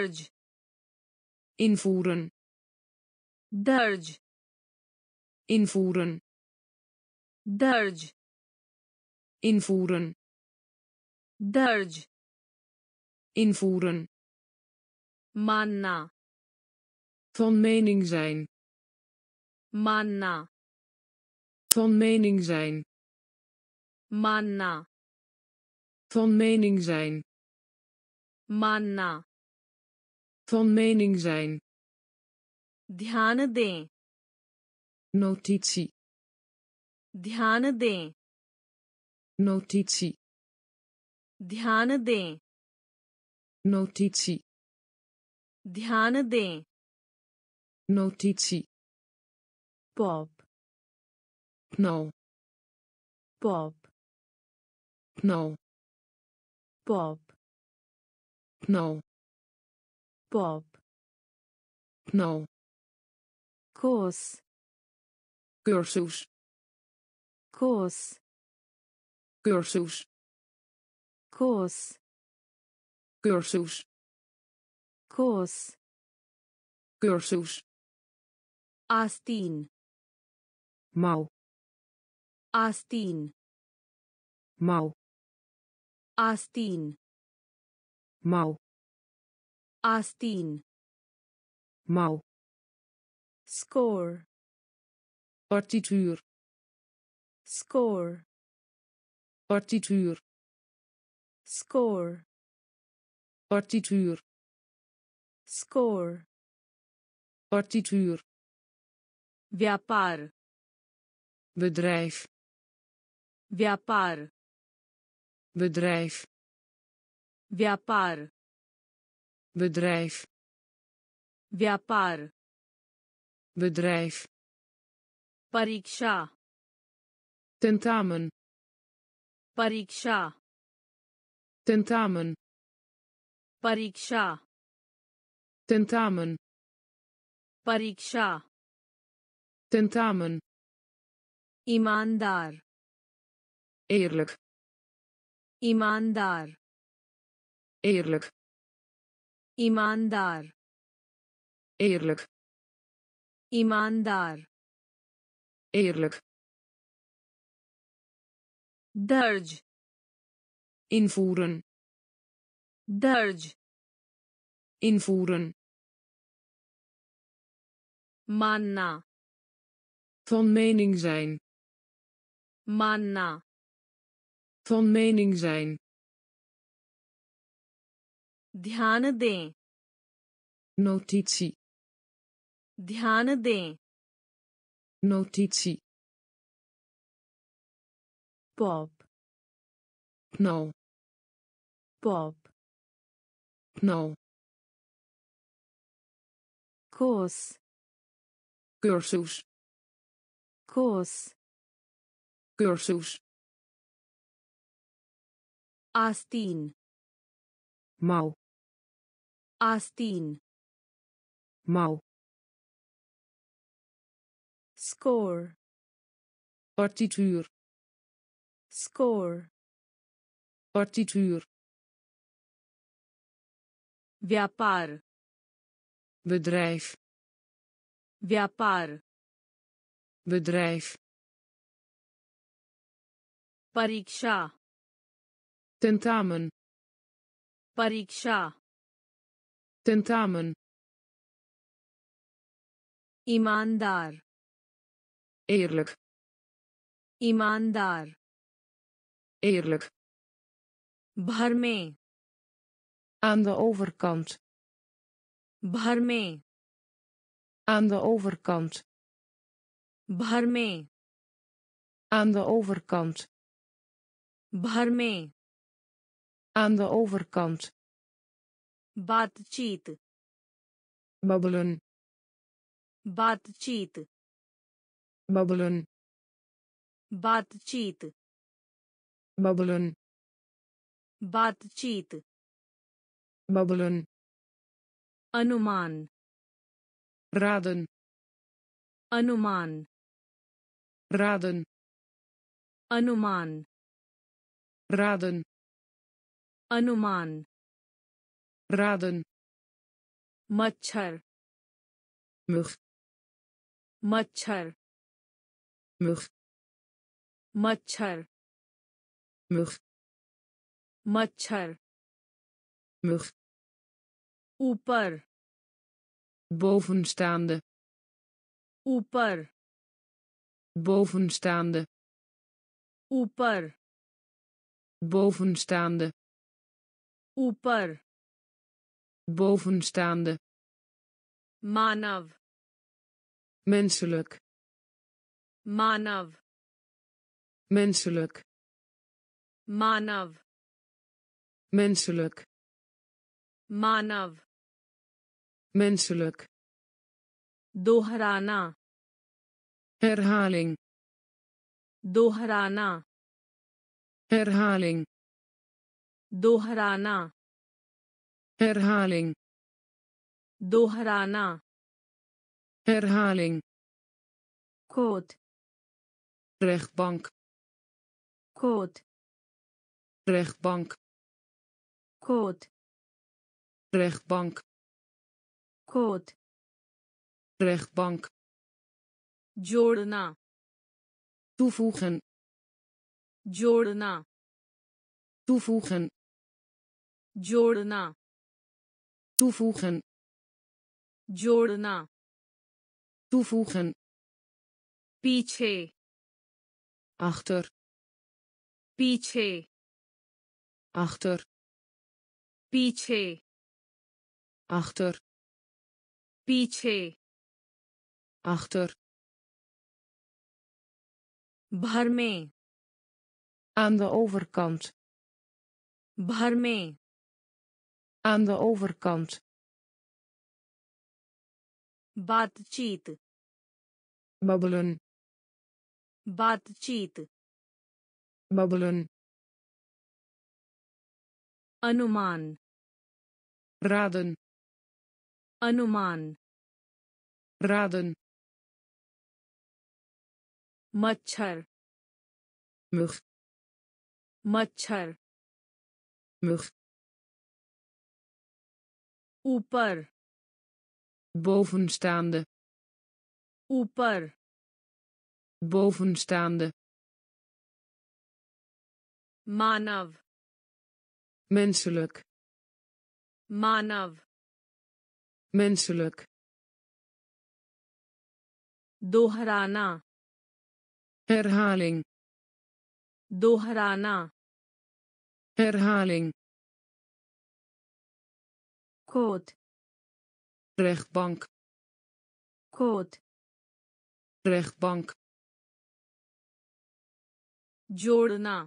Derg. invoeren. Derg. invoeren. Derg. invoeren. Derg. invoeren. Manna. Van mening zijn. Manna. Van mening zijn. Manna. Van mening zijn. Manna. van mening zijn ध्यान दें notitie ध्यान दें notitie ध्यान दें notitie ध्यान दें notitie pop knal pop knal pop knal Bob. Pneu. Kurs. Kursus. Kurs. Kursus. Kurs. Kursus. Kurs. Kursus. Astin. Mau. Astin. Mau. Astin. Mau. Aastin. Mau. Score. Partituur. Score. Partituur. Score. Partituur. Score. Partituur. Viapar. Bedrijf. Viapar. Bedrijf. Viapar bedrijf व्यापार bedrijf परीक्षा tentamen परीक्षा tentamen परीक्षा tentamen परीक्षा tentamen ईमानदार eerlijk ईमानदार eerlijk imandar. Eerlijk. Imandar. Eerlijk. درج invoeren. درج invoeren. Manna. Van mening zijn. Manna. Van mening zijn. ध्यान दें notitie ध्यान दें notitie pop knal pop knal कोस cursus कोस cursus आस्तीन mouw Astin. Mau. Score. Partituur. Score. Partituur. Vyapar. Bedrijf. Vyapar. Bedrijf. Pariksha. Tentamen. Pariksha tentamen. Imandar eerlijk. Imandar eerlijk. Bhar aan de overkant. Bhar aan de overkant. Bhar aan de overkant. Bhar aan de overkant. बातचीत बबलन बातचीत बबलन बातचीत बबलन बातचीत बबलन अनुमान रादन अनुमान रादन अनुमान रादन अनुमान। raden मच्छर mug मच्छर mug मच्छर mug मच्छर mug ऊपर bovenstaande ऊपर bovenstaande ऊपर bovenstaande ऊपर bovenstaande मानव menselijk मानव menselijk मानव menselijk मानव menselijk दोहराना herhaling दोहराना herhaling दोहराना herhaling दोहराना herhaling coat rechtbank coat rechtbank coat rechtbank coat rechtbank जोड़ना toevoegen जोड़ना toevoegen जोड़ना toevoegen जोड़ना toevoegen पीछे achter पीछे achter पीछे achter पीछे achter भर में aan de overkant भर में aan de overkant बातचीत babbelen बातचीत babbelen अनुमान raden अनुमान raden मच्छर mug मच्छर mug ऊपर bovenstaande ऊपर bovenstaande मानव menselijk मानव menselijk दोहराना herhaling दोहराना herhaling coat rechtbank coat rechtbank जोड़ना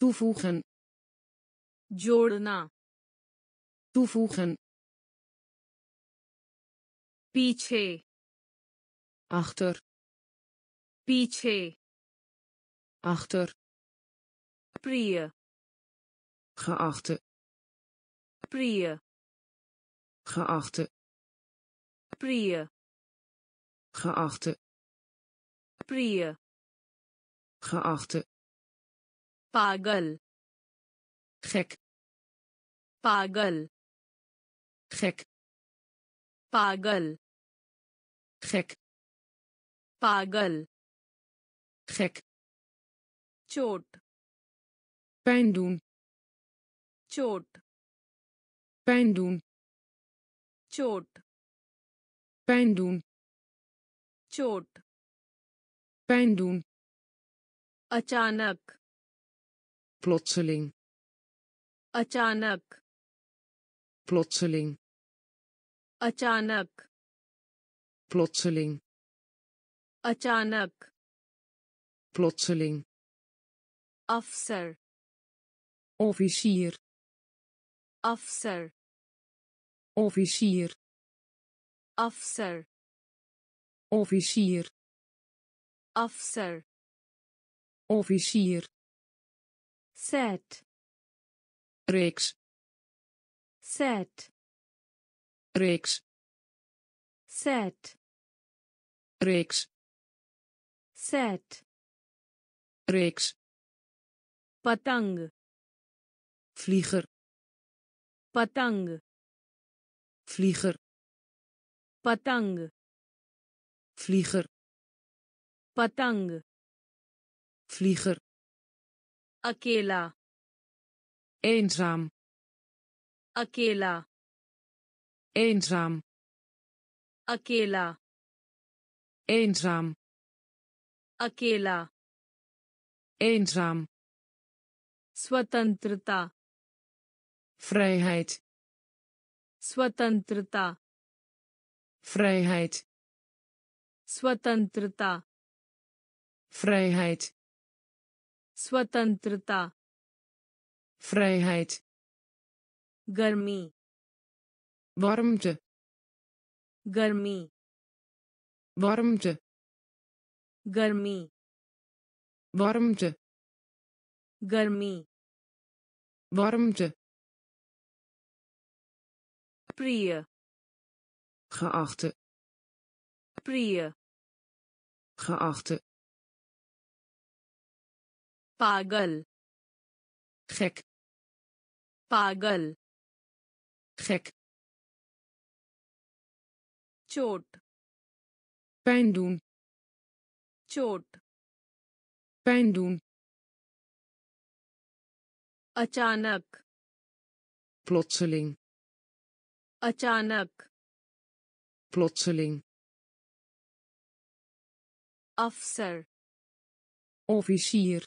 toevoegen जोड़ना toevoegen पीछे achter पीछे achter प्रिय geachte प्रिय geachte prië. geachte prië. geachte pagel, gek pagel, gek pagel, gek pagel, gek. Chot pijn doen. Chot pijn doen. Chot. Pijn doen. Chot. Pijn doen. Achanak. Plotseling. Achanak. Plotseling. Achanak. Plotseling. Achanak. Plotseling. Afser. Officier. Afser officier. Afser, officier. Afser, officier. Set. Reeks. Set. Reeks. Set. Reeks. Set. Reeks. Patang. Vlieger. Patang vlieger. Patang. Vlieger. Patang. Vlieger. Akela. Eenzaam. Akela. Eenzaam. Akela. Eenzaam. Akela. Eenzaam. Swatantrata. Vrijheid. स्वतंत्रता फ्रेहेट स्वतंत्रता फ्रेहेट स्वतंत्रता फ्रेहेट गर्मी वर्मज गर्मी वर्मज गर्मी वर्मज गर्मी वर्मज Prie. Geachte. Prie. Geachte. Pagal. Gek. Pagal. Gek. Chot. Pijn doen. Chot. Pijn doen. Achanak. Plotseling. अचानक plotseling अफसर officier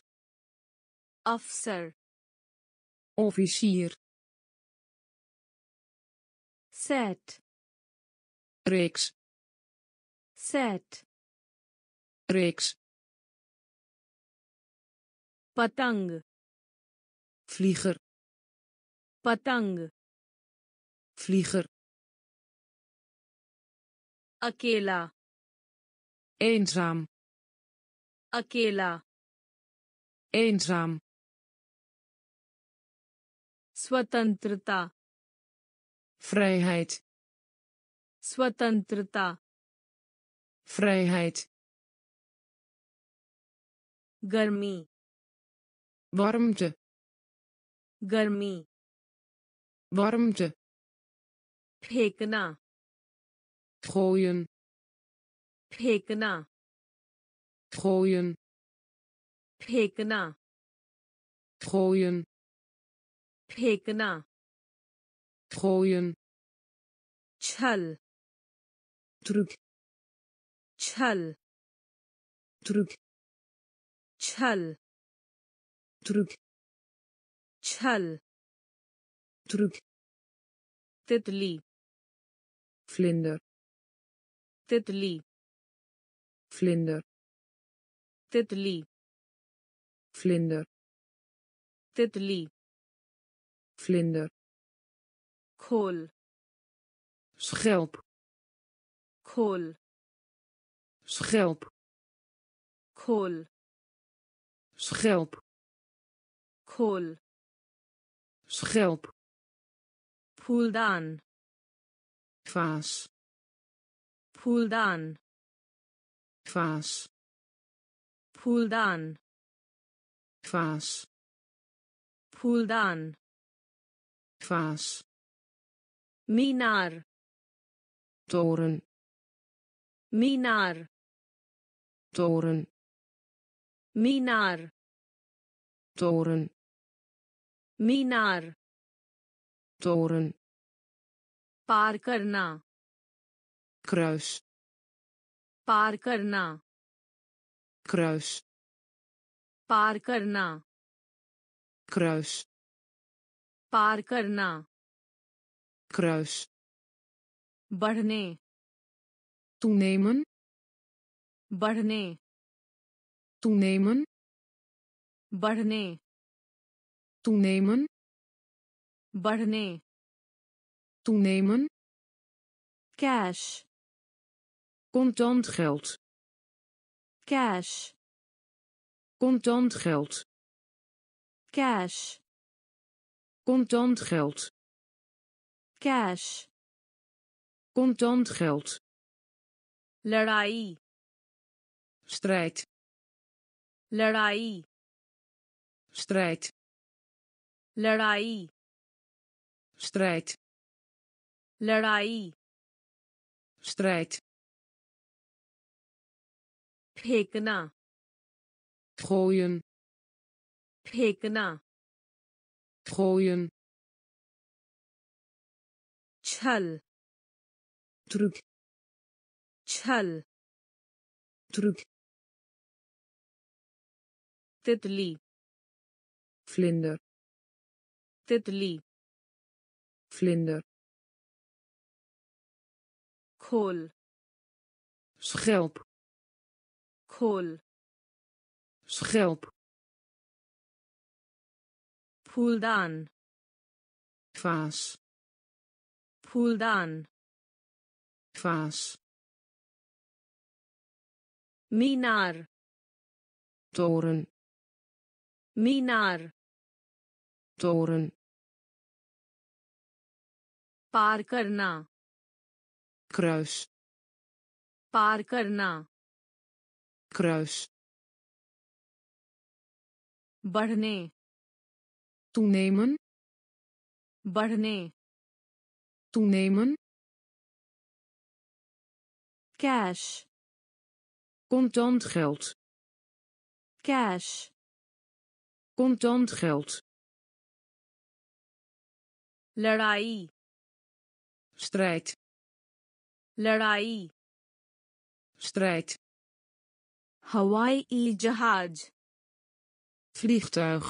अफसर officier set reeks set reeks पतंग vlieger पतंग vlieger अकेला eenzaam अकेला eenzaam स्वतंत्रता vrijheid स्वतंत्रता vrijheid गर्मी warmte गर्मी warmte फेंकना gooien फेंकना gooien फेंकना gooien फेंकना gooien छल truc छल truc छल truc छल truc तितली vlinder. Titli vlinder. Titli vlinder. Titli vlinder. Kool schelp. Kool schelp. Kool schelp. Kool schelp. Poeldaan vaas Puldaan. vaas Puldaan. vaas Puldaan. vaas Minar. Toren. Minar. Toren. Minar. Toren. Minar. Toren. पार करना। क्रस पार करना। क्रस पार करना। क्रस पार करना। क्रस बढ़ने। टूनेमन बढ़ने। टूनेमन बढ़ने। टूनेमन बढ़ने। toenemen cash contant geld cash contant geld cash contant geld cash contant geld लड़ाई strijd लड़ाई strijd लड़ाई strijd लड़ाई strijd फेंकना gooien फेंकना gooien छल truc छल truc तितली vlinder तितली vlinder kool schelp kool schelp Puldaan. Vaas. Puldaan. Vaas. Minar. Toren. Minar. Toren. Paar karna kruis पार करना kruis बढ़ने toenemen बढ़ने toenemen cash contant geld cash contant geld लड़ाई strijd लड़ाई strijd हवाई जहाज vliegtuig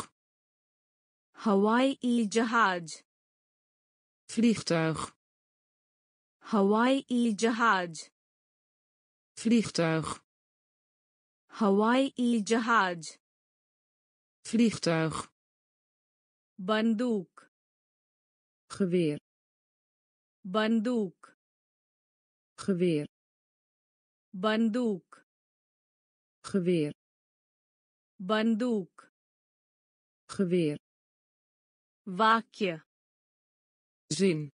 हवाई जहाज vliegtuig हवाई जहाज vliegtuig हवाई जहाज vliegtuig बंदूक geweer बंदूक geweer. Bandook, geweer. Bandook, geweer. Waakje. Zin.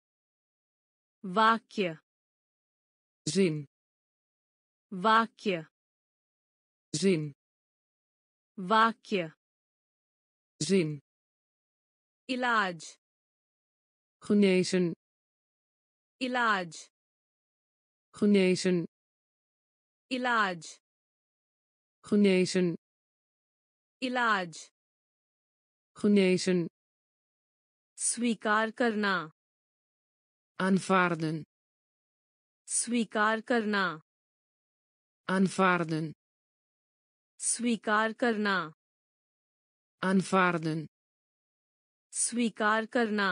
Waakje. Zin. Waakje. Zin. Waakje. Zin. Ilage, genezen. Ilage. Genezen इलाज genezen इलाज genezen स्वीकार करना aanvaarden स्वीकार करना aanvaarden स्वीकार करना aanvaarden स्वीकार करना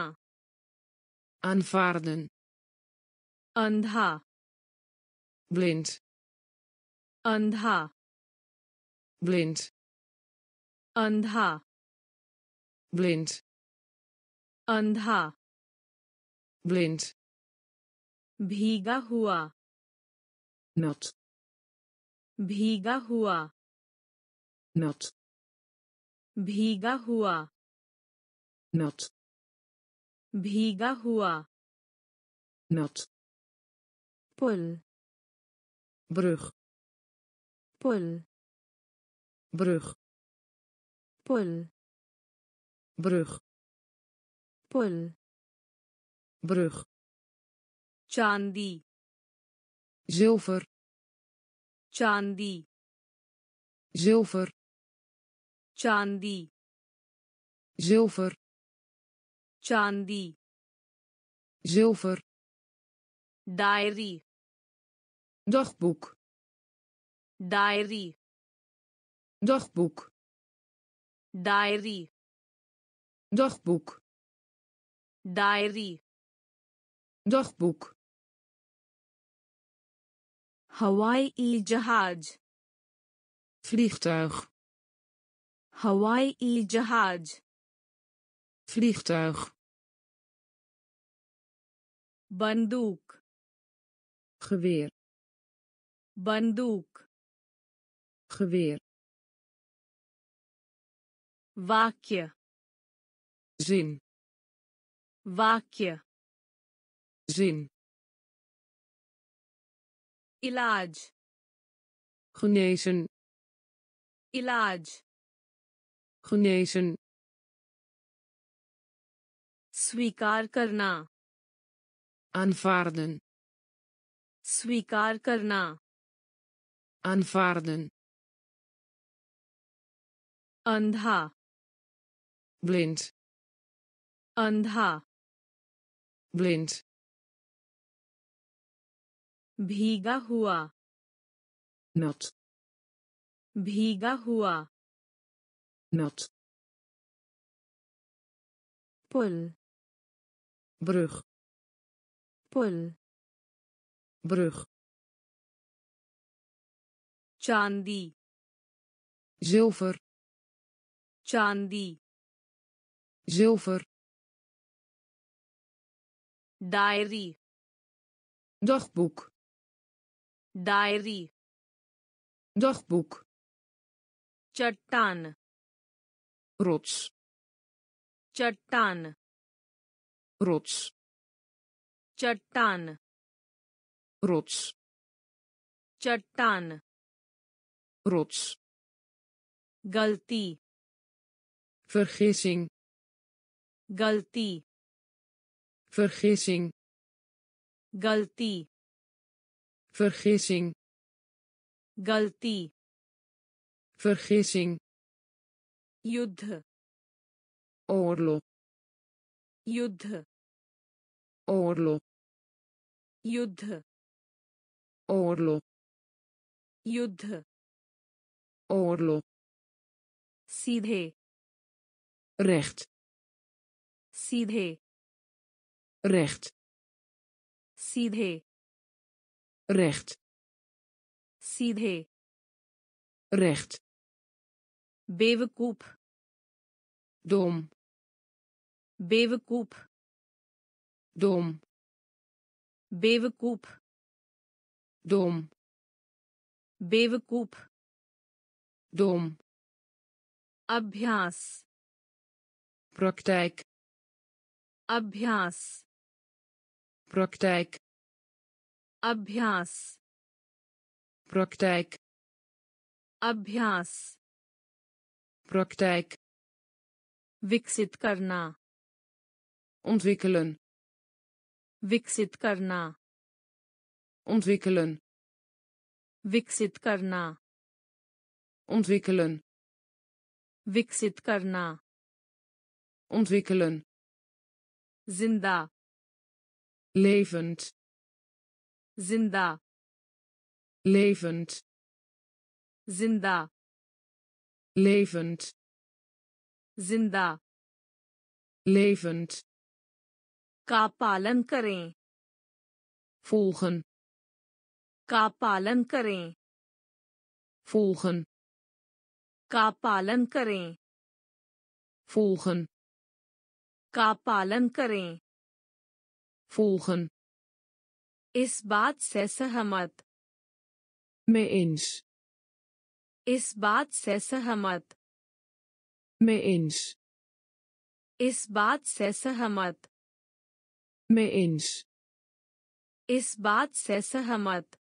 aanvaarden अंधा blind अंधा blind अंधा blind अंधा blind भीगा हुआ nat भीगा हुआ nat भीगा हुआ nat भीगा हुआ nat पुल brug. Pol. Brug. Pol. Brug. Pol. Brug. Chandi. Zilver. Chandi. Zilver. Chandi. Zilver. Chandi. Zilver. Diary dagboek. Diary. Dagboek. Diary. Dagboek. Diary. Dagboek. Hawaii jahaj vliegtuig. Hawaii jahaj vliegtuig. Bandoek. Geweer. बंदूक geweer वाक्य zin वाक्य zin इलाज genezen इलाज genezen स्वीकार करना aanvaarden स्वीकार करना aanvaarden अंधा blind अंधा blind भीगा हुआ nat भीगा हुआ nat पुल brug पुल brug चांदी zilver चांदी zilver diary dagboek diary dagboek चट्टान rots चट्टान rots चट्टान rots चट्टान rots. Galti. Vergissing. Galti. Vergissing. Galti. Vergissing. Galti. Vergissing. Yudh. Oorlog. Yudh. Oorlog. Yudh. Oorlog. Yudh. oorlog सीधे recht सीधे recht सीधे recht सीधे recht बेवकूफ dom बेवकूफ dom बेवकूफ dom बेवकूफ Dom अभ्यास praktijk अभ्यास praktijk अभ्यास praktijk अभ्यास praktijk विकसित करना ontwikkelen विकसित करना ontwikkelen विकसित करना ontwikkelen विकसित करना ontwikkelen जिंदा levend जिंदा levend जिंदा levend जिंदा levend का पालन करें volgen का पालन करें volgen का पालन करें। Volgen. का पालन करें। Volgen. इस बात से सहमत। Mee eens. इस बात से सहमत। Mee eens. इस बात से सहमत। Mee eens. इस बात से सहमत।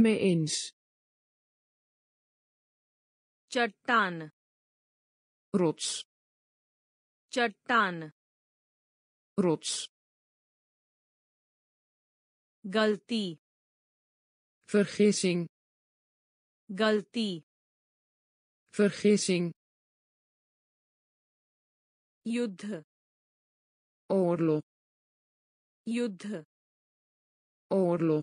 Mee eens. चट्टान रुच चट्टान रुच गलती vergissing. गलती vergissing. युद्ध और लो युद्ध और लो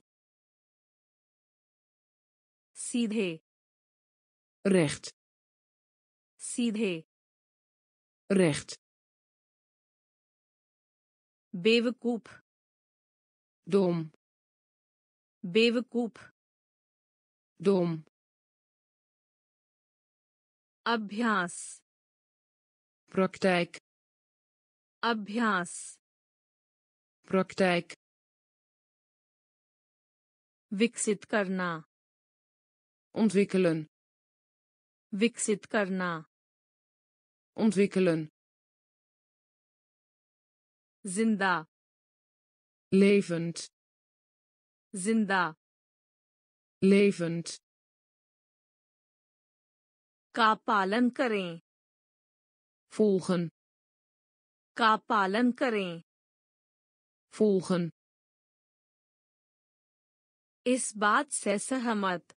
सीधे रेख्ट सीधे recht बेवकूफ dom बेवकूफ dom अभ्यास praktijk अभ्यास praktijk विकसित करना ontwikkelen विकसित करना ontwikkelen जिंदा levend जिंदा levend का पालन करें volgen का पालन करें volgen इस बात से सहमत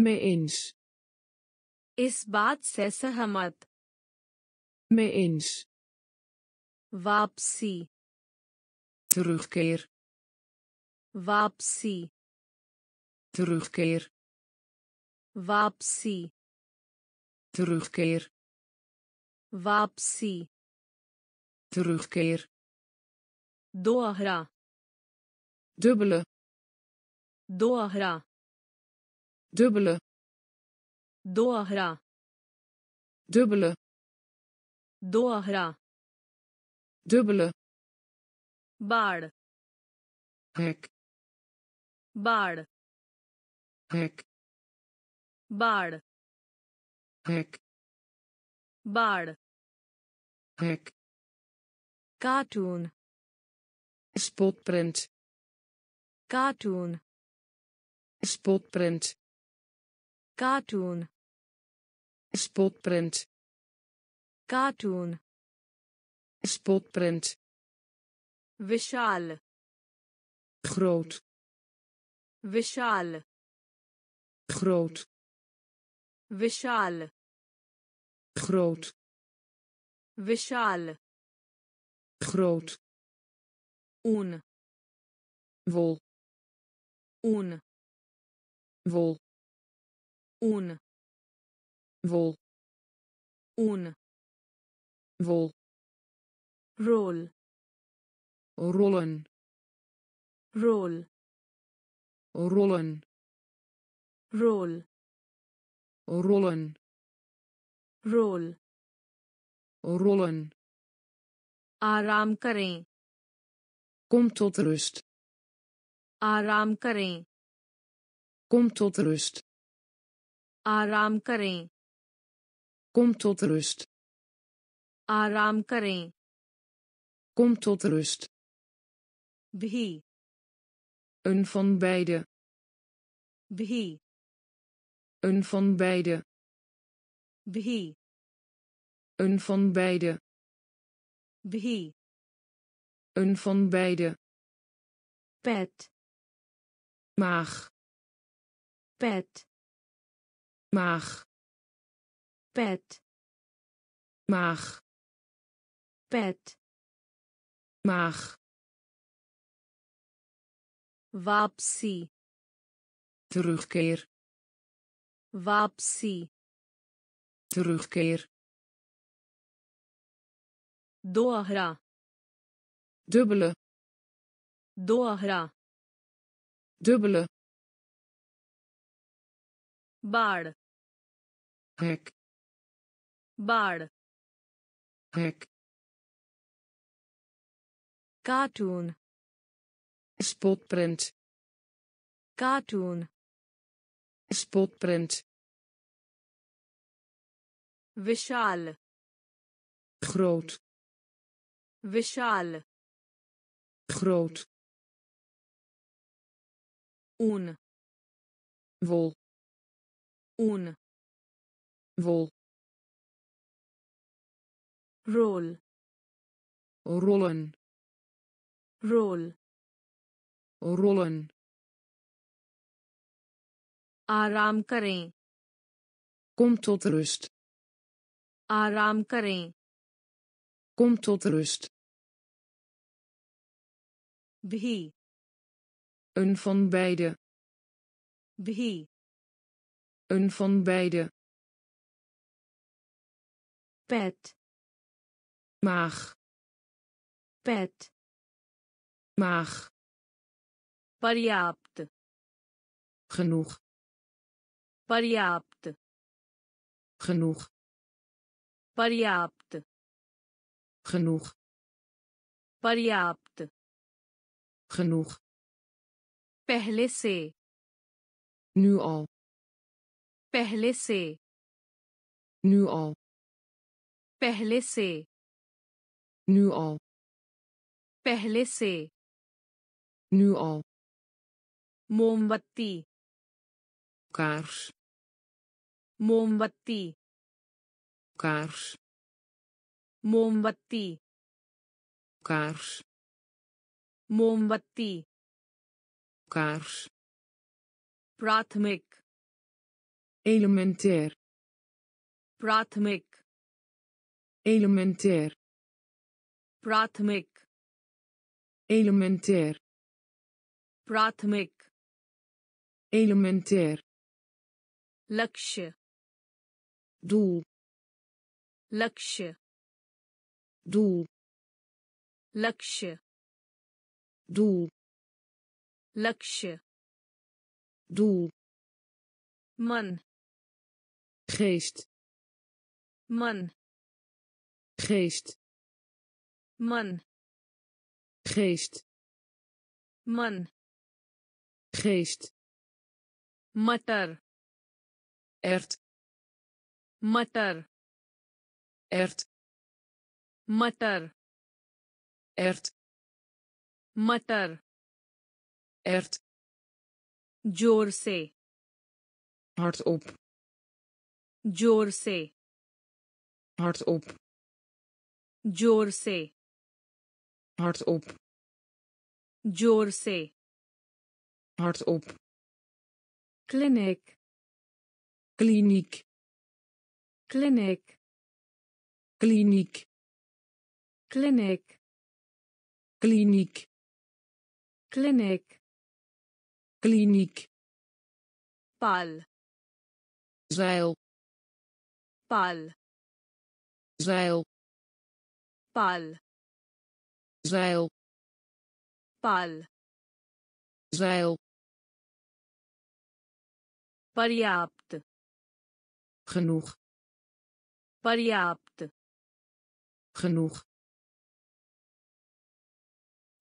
Mee eens. इस बात से सहमत Mee eens. Wapsi. Terugkeer. Wapsi. Terugkeer. Wapsi. Terugkeer. Wapsi. Terugkeer. doahra, Dubbele. doahra, Dubbele. doahra, Dubbele. दोहरा Dubbele. बाढ़ Hek. बाढ़ Hek. बाढ़ Hek. बाढ़ Hek. Cartoon Spotprint. Cartoon Spotprint. Cartoon Spotprint. Cartoon Spotprint. विशाल Groot. विशाल Groot. विशाल Groot. विशाल Groot. ऊन Wol. ऊन Wol. ऊन Wol. ऊन Wol. Role Rollen. Role Rollen. Role Rollen. Role Rollen. आराम करें Kom tot rust. आराम करें Kom tot rust. आराम करें Kom tot rust. आराम करें Kom tot rust. भी Een van beide. भी Een van beide. भी Een van beide. भी Een van beide. पेट Maag. पेट Maag. पेट Maag. पेट Maag. वापसी Terugkeer. वापसी Terugkeer. दोहरा Dubbele. दोहरा Dubbele. बाढ़ Hek. बाढ़ Hek. cartoon spotprint. cartoon spotprint. Vishal groot. Vishal groot. un wol. un wol. rol rollen role Rollen. आराम करें Kom tot rust. आराम करें Kom tot rust. भी Een van beide. भी Een van beide. पेट Maag. पेट Maag. पर्याप्त Genoeg. पर्याप्त Genoeg. पर्याप्त Genoeg. पर्याप्त Genoeg. पहले से Nu al. पहले से Nu al. पहले से Nu al. पहले से Nu al. Moombatti. Kaars. Moombatti. Kaars. Moombatti. Kaars. Moombatti. Kaars. Prathmik. Elementair. Prathmik. Elementair. Prathmik. Elementair प्राथमिक elementair लक्ष्य doel लक्ष्य doel लक्ष्य doel लक्ष्य doel मन geest मन geest मन geest मन geest मटर ert मटर ert मटर ert मटर ert जोर से hardop जोर से hardop जोर से hardop जोर से hardop kliniek. Kliniek. Kliniek. Kliniek. Kliniek. Kliniek. Kliniek. Kliniek. Pal. zeil. Pal. zeil. Paal zeil. Paal zeil. पर्याप्त। Genoeg. पर्याप्त। Genoeg.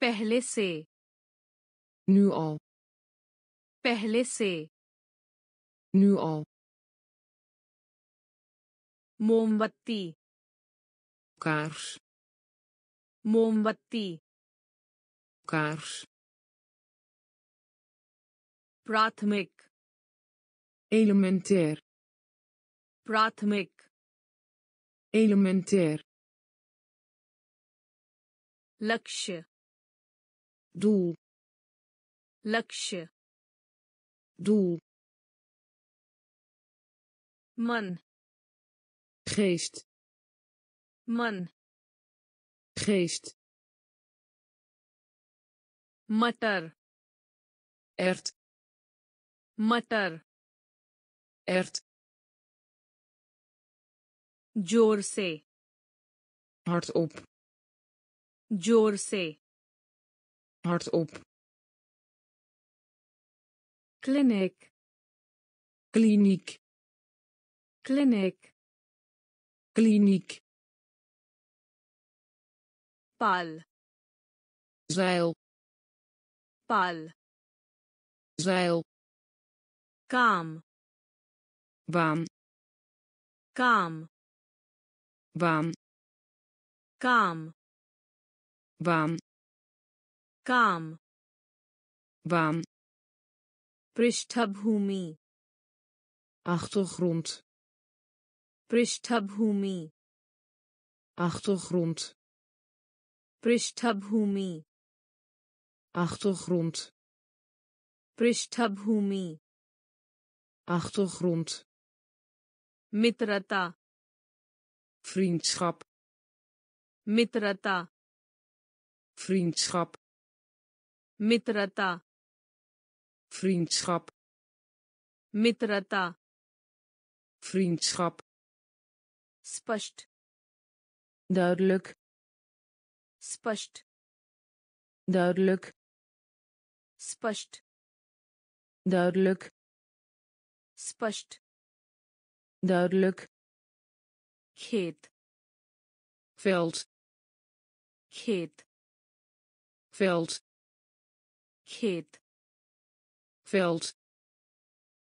पहले से। Nu al. पहले से। Nu al. मोमबत्ती। Kaars. मोमबत्ती। Kaars. प्राथमिक। elementair प्राथमिक elementair लक्ष्य doel लक्ष्य doel मन geest मन geest मटर ert मटर ert जोर से hardop जोर से hardop clinic kliniek clinic kliniek पाल zeil पाल zeil काम baan काम baan काम baan काम baan पृष्ठभूमि achtergrond पृष्ठभूमि achtergrond पृष्ठभूमि achtergrond पृष्ठभूमि achtergrond मित्रता vriendschap मित्रता vriendschap मित्रता vriendschap मित्रता vriendschap स्पष्ट duidelijk स्पष्ट duidelijk स्पष्ट duidelijk स्पष्ट duidelijk. Kid veld. Kid veld. Kid veld.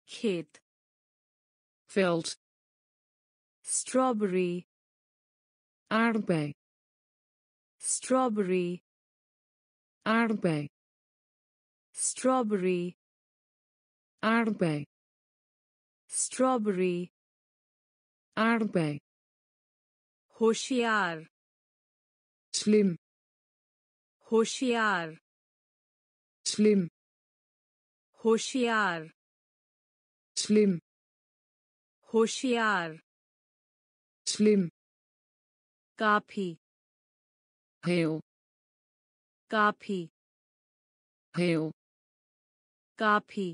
Kid veld. Strawberry. Aardbei. Strawberry. Aardbei. Strawberry. Aardbei. Strawberry. aardbei होशियार slim होशियार slim होशियार slim होशियार slim काफी heel काफी heel काफी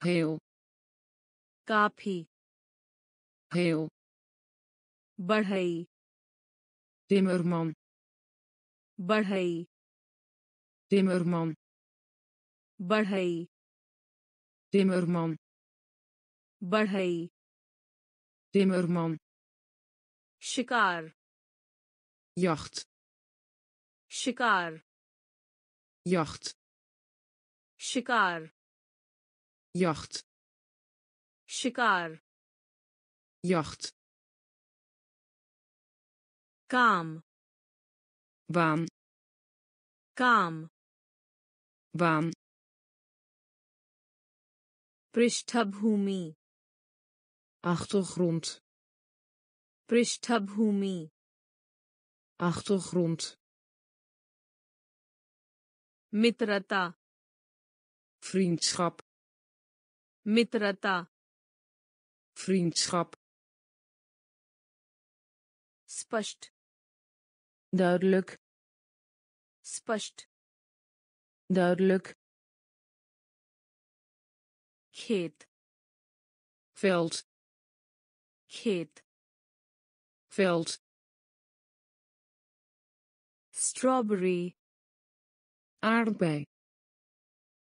heel काफी heel बढ़ई timmerman बढ़ई timmerman बढ़ई timmerman बढ़ई timmerman शिकार jacht शिकार jacht शिकार jacht शिकार jacht काम baan काम baan पृष्ठभूमि achtergrond पृष्ठभूमि achtergrond मित्रता vriendschap मित्रता vriendschap स्पष्ट duidelijk स्पष्ट duidelijk खेत veld खेत veld strawberry aardbei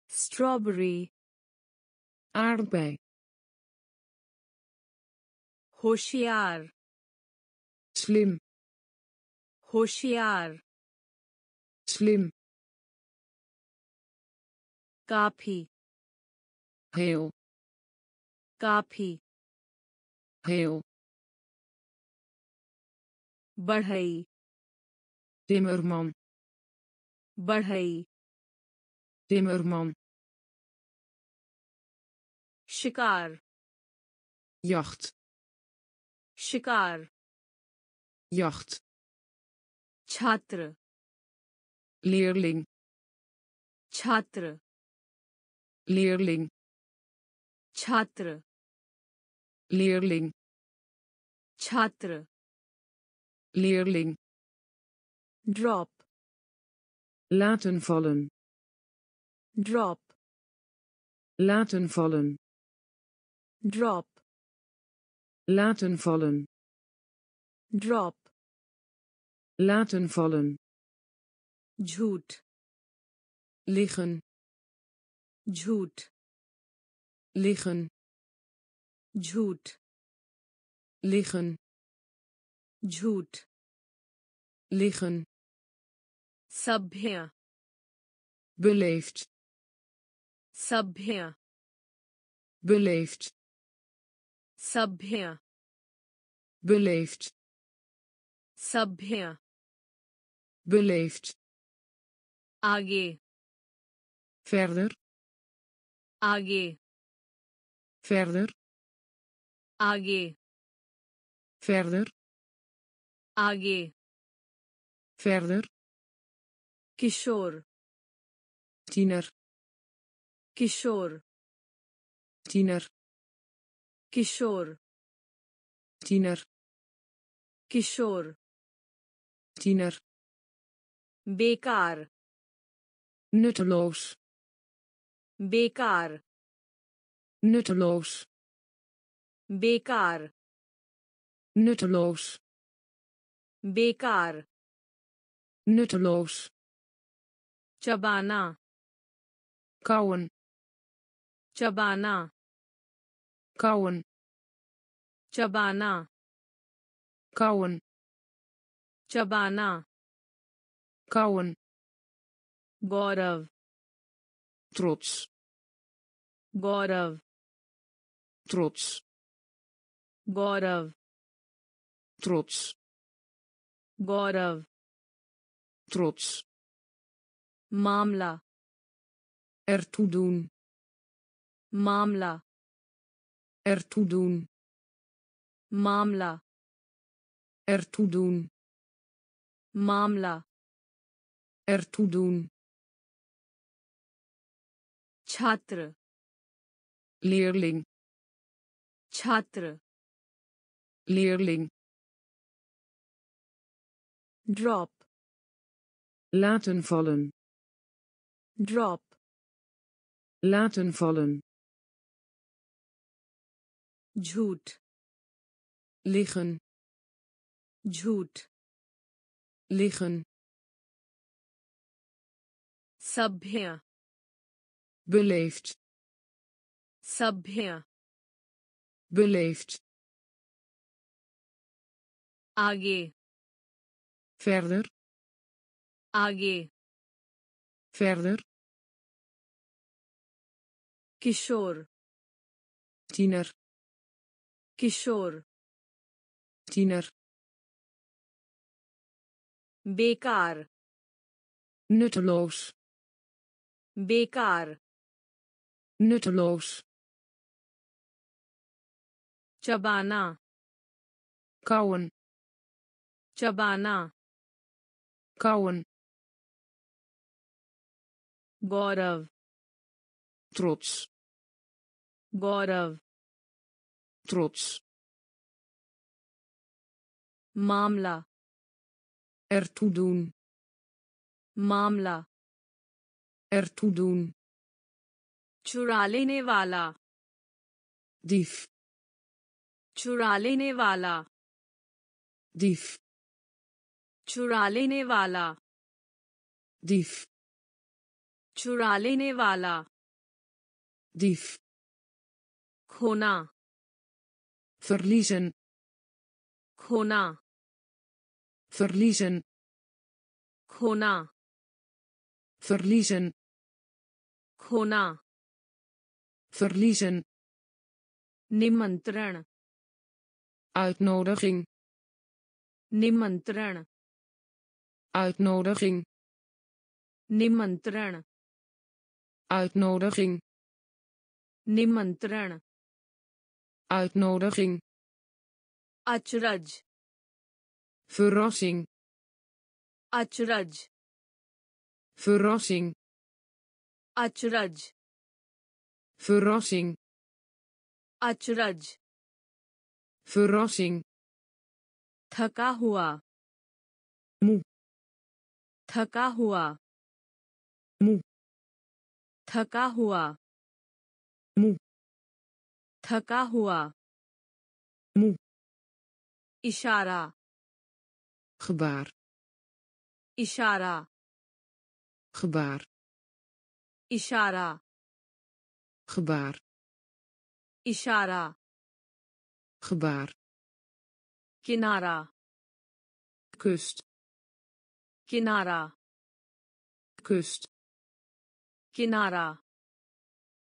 strawberry aardbei होशियार slim होशियार slim काफी heel काफी heel बढ़ई timmerman बढ़ई timmerman शिकार jacht शिकार jacht छात्र leerling छात्र leerling छात्र leerling छात्र leerling drop laten vallen drop laten vallen drop laten vallen drop Laten vallen. Jhoot. Liggen. Jhoot. Liggen. Jhoot. Liggen. Jhoot. Liggen. Sabhya. Beleefd. Sabhya. Beleefd. Sabhya. Beleefd. Sabhya beleefd आगे verder आगे verder आगे verder आगे verder किशोर tiener किशोर tiener किशोर tiener किशोर tiener Bekar. Nutteloos. Bekar. Nutteloos. Bekar. Nutteloos. Bekar. Nutteloos. Chabana. Kauen. Chabana. Kauen. Chabana. Kauen. Chabana. kauwen Gorav. trots. Gorav. trots. Gorav. trots. Gorav. trots. Mamla. Ertoe doen. Mamla. Ertoe doen. Mamla. Ertoe doen. Mamla ertoe doen छात्र leerling छात्र leerling drop laten vallen drop laten vallen झूठ liggen झूठ liggen सभ्य beleefd सभ्य beleefd आगे verder आगे verder किशोर tiener किशोर tiener बेकार nutteloos Bekar. Nutteloos. Chabana. Kauwen. Chabana. Kauwen. Gaurav. Trots. Gaurav. Trots. Mamla. Ertoe doen. Mamla. Ertoe doen चुरा लेने वाला dief चुरा लेने वाला dief चुरा लेने वाला dief चुरा लेने वाला dief खोना verliezen खोना verliezen खोना verliezen खोना verliezen निमंत्रण uitnodiging निमंत्रण uitnodiging निमंत्रण uitnodiging निमंत्रण uitnodiging अचरज verrassing अचरज verrassing अचरज verrassing अचरज verrassing थका हुआ moe थका हुआ moe थका हुआ moe थका हुआ moe इशारा gebaar इशारा gebaar Ishara, gebaar Ishara, gebaar Kinara. kust Kinara. kust Kinara.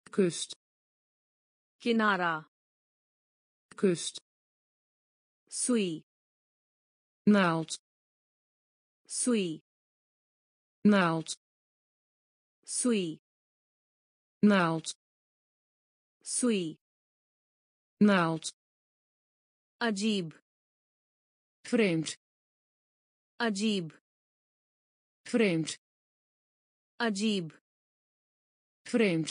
Kust. Kinara. Kust. Sui. Naald. Sui. Naald. Sui. Naald. Sui. Naald. Ajib. Vreemd. Ajib. Vreemd. Ajib. Vreemd.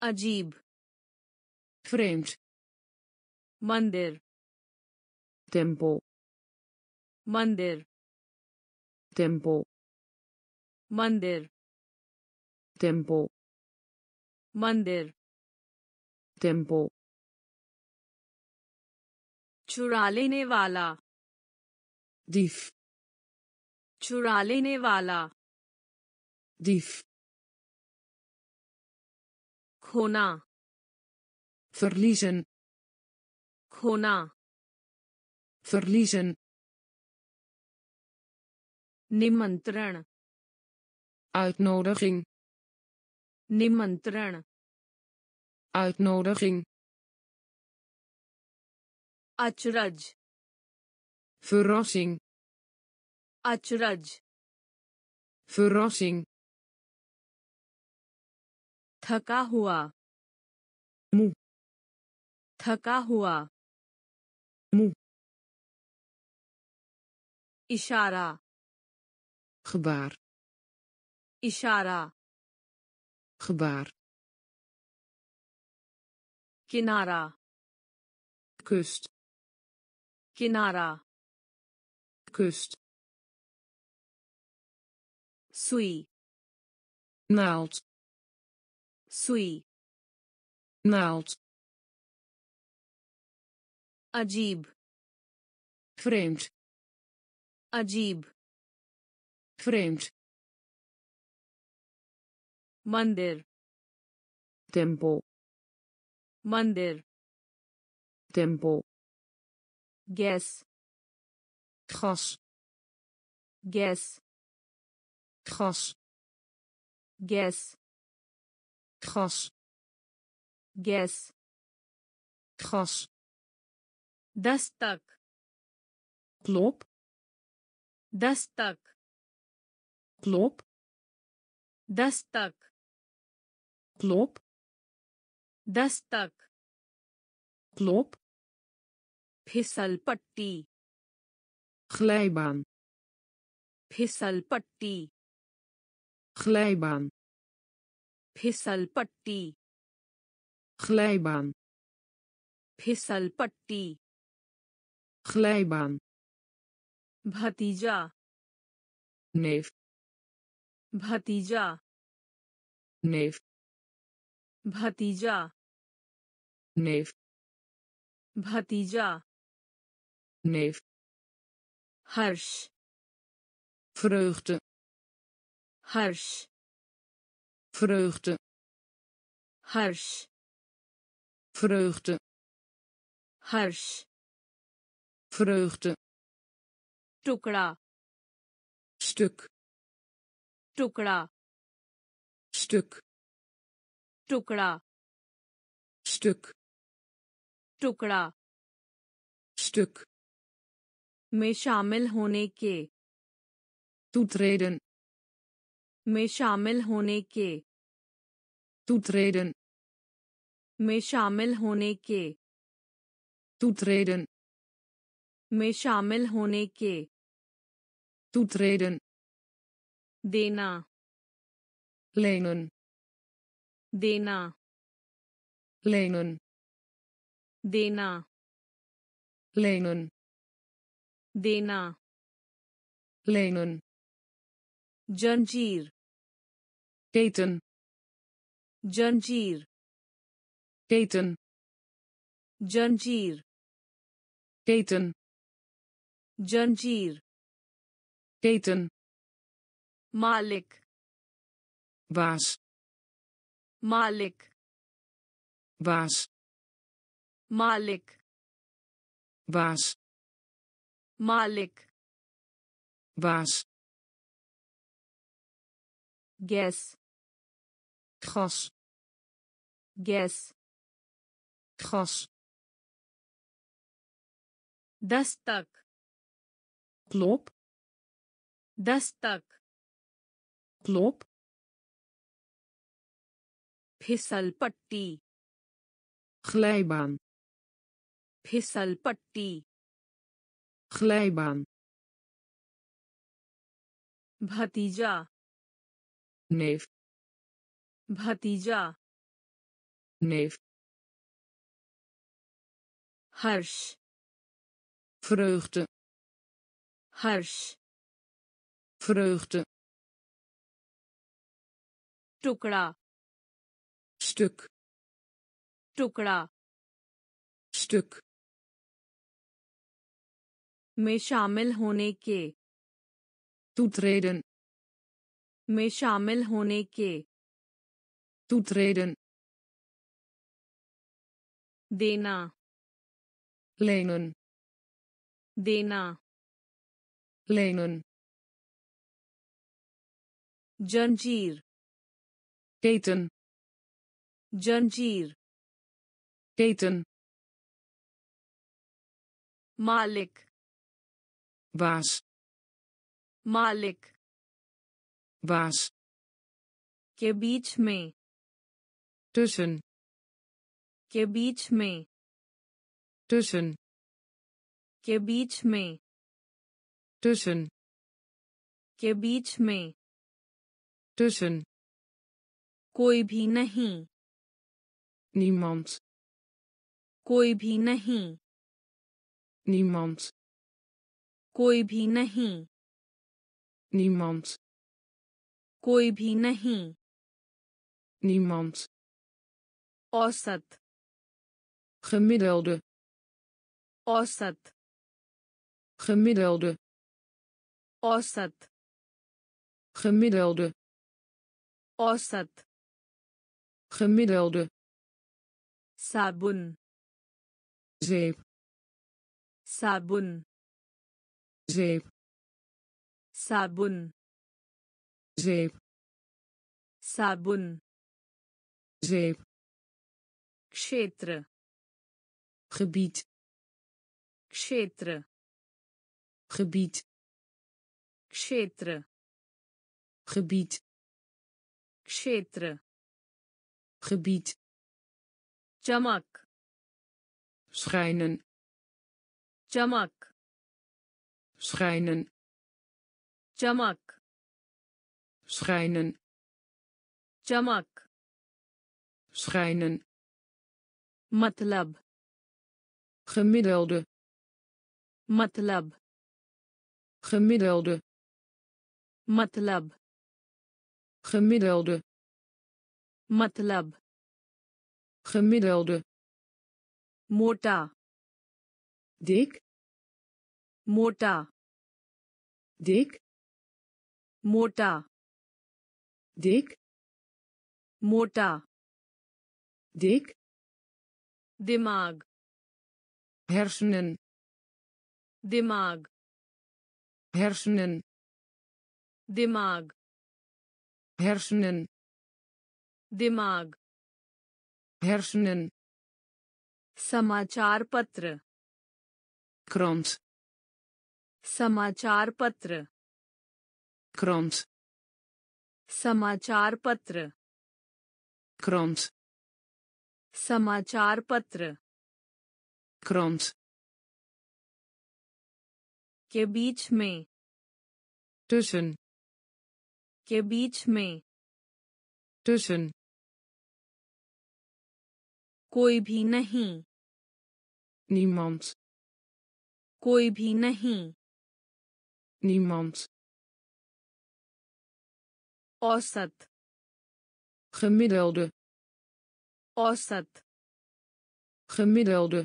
Ajib. Vreemd. Mandir. Tempo. Mandir. Tempo. Mandir. tempel मंदिर tempel चुरा लेने वाला dief चुरा लेने वाला dief खोना verliezen खोना verliezen निमंत्रण uitnodiging निमंत्रण uitnodiging अचरज verrassing अचरज verrassing थका हुआ moe थका हुआ moe इशारा gebaar इशारा gebaar. Kinara. Kust. Kinara. Kust. Sui naald. Sui naald. Ajib vreemd. Ajib vreemd. मंदिर tempel मंदिर tempel gas gas gas gas gas gas gas gas Dastak klop दस्तक klop दस्तक klop दस्तक klop फिसलपट्टी glijbaan फिसलपट्टी glijbaan फिसलपट्टी glijbaan फिसलपट्टी glijbaan भतीजा neef भतीजा neef भतीजा neef भतीजा neef हर्ष vreugde हर्ष vreugde हर्ष vreugde हर्ष vreugde टुकड़ा stuk टुकड़ा stuk टुकड़ा। स्टुक। टुकड़ा। स्टुक। में शामिल होने के। टूट्रेडन में शामिल होने के। टूट्रेडन में शामिल होने के। टूट्रेडन में शामिल होने के। टूट्रेडन देना। लेनन देना lenen देना lenen देना lenen जंजीर keten जंजीर keten जंजीर keten जंजीर keten मालिक baas मालिक baas मालिक baas मालिक baas gas gas gas gas Dastak klop दस्तक klop फिसल पट्टी glijbaan फिसल पट्टी glijbaan भतीजा neef भतीजा neef हर्ष vreugde हर्ष vreugde टुकड़ा stuk टुकड़ा stuk में शामिल होने के toetreden में शामिल होने के toetreden देना lenen देना lenen जंजीर keten जंजीर केतन मालिक बास मालिक बास के बीच में टूसन के बीच में टूसन के बीच में टूसन के बीच में टूसन कोई भी नहीं niemand कोई भी नहीं niemand कोई भी नहीं niemand कोई भी नहीं niemand औसत gemiddelde औसत gemiddelde औसत gemiddelde औसत gemiddelde साबुन zeep साबुन zeep साबुन zeep साबुन zeep क्षेत्र gebied क्षेत्र gebied क्षेत्र gebied क्षेत्र gebied Çamak. Schijnen. Chamak. Schijnen. Chamak. Schijnen. Chamak. Schijnen. Matlab. Gemiddelde. Matlab. Gemiddelde. Matlab. Gemiddelde. Matlab gemiddelde मोटा dik मोटा dik मोटा dik मोटा dik दिमाग hersenen दिमाग hersenen दिमाग hersenen दिमाग Hersenen समाचार पत्र krant समाचार पत्र krant समाचार पत्र krant समाचार पत्र krant के बीच में tussen के बीच में tussen कोई भी नहीं niemand कोई भी नहीं niemand औसत gemiddelde औसत gemiddelde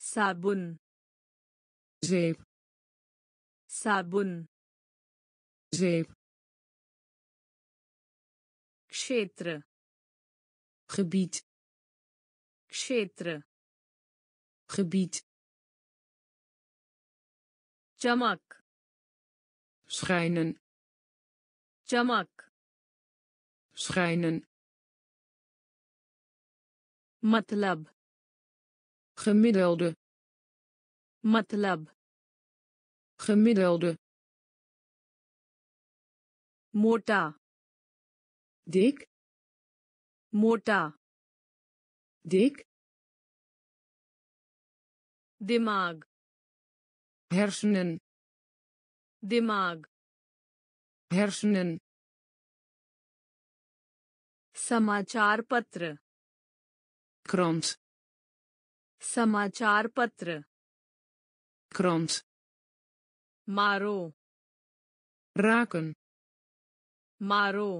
साबुन zeep साबुन zeep क्षेत्र gebied. Kshetra. Gebied. Chamak schijnen. Chamak schijnen. Matlab. Gemiddelde. Matlab. Gemiddelde. Mota. Dik. मोटा dik दिमाग hersenen दिमाग hersenen समाचार पत्र krant समाचार पत्र krant मारो raken मारो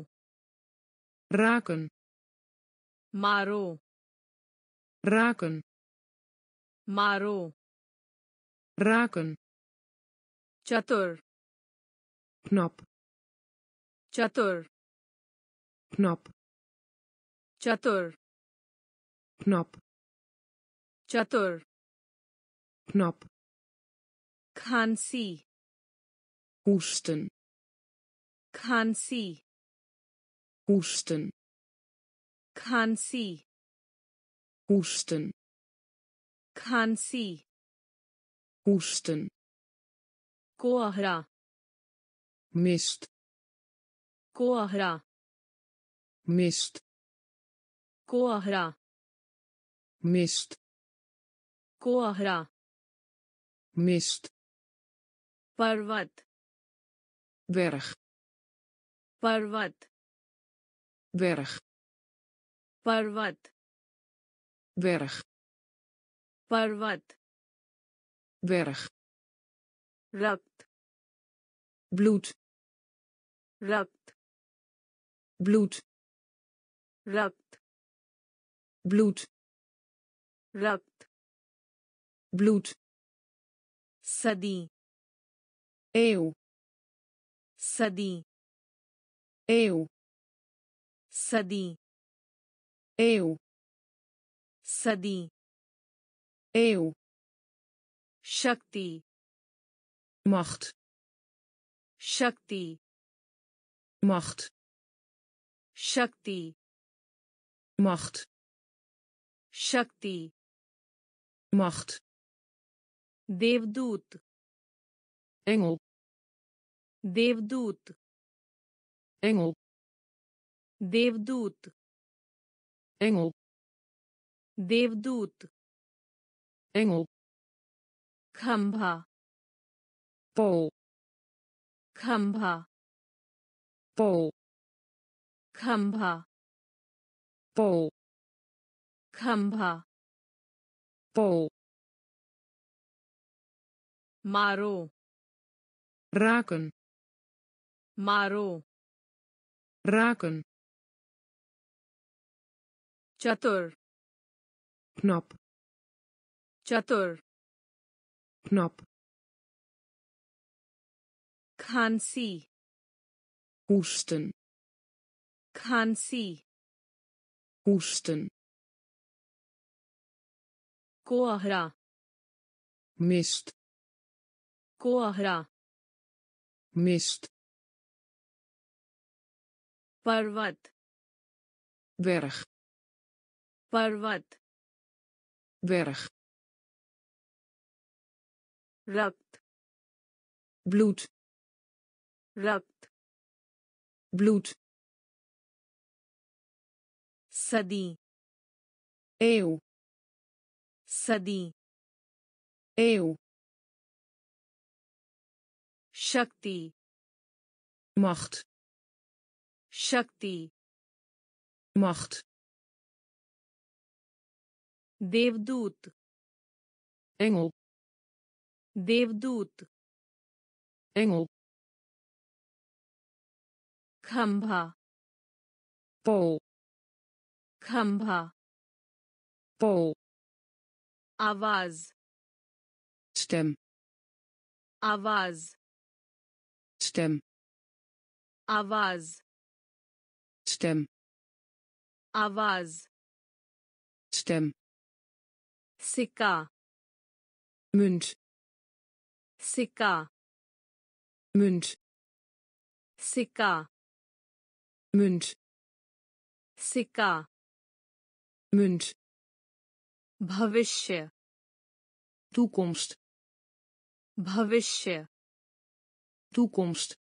raken Maro. Raken. Maro. Raken. Chatur. knop Chatur. knop Chatur. knop Chatur. knop kansi Hoesten. Kansi. Hoesten. Kansi. Hoesten. Kansi. Hoesten. Kohra. Mist. Kohra. Mist. Kohra. Mist. Kohra. Mist. Parvat. Berg. Parvat. Berg. पर्वत berg पर्वत berg रक्त bloed रक्त bloed रक्त bloed रक्त bloed सदी eeuw सदी eeuw सदी eeuw सदी eeuw शक्ति macht शक्ति macht शक्ति macht शक्ति macht देवदूत engel देवदूत engel देवदूत engel देवदूत engel खंभा pool खंभा pool खंभा pool खंभा pool मारो raken मारो raken चतुर knap चतुर knap खांसी hoesten खांसी hoesten कोहरा mist कोहरा mist पर्वत berg पर्वत berg रक्त bloed रक्त bloed सदी eeuw सदी eeuw शक्ति macht शक्ति macht देवदूत engel देवदूत engel खंभा pool खंभा pool आवाज stem आवाज stem आवाज stem आवाज stem sicker munt. Sika. munt. Sika. munt. Sika. munt. Bhavishya. Toekomst. Bhavishya. Toekomst.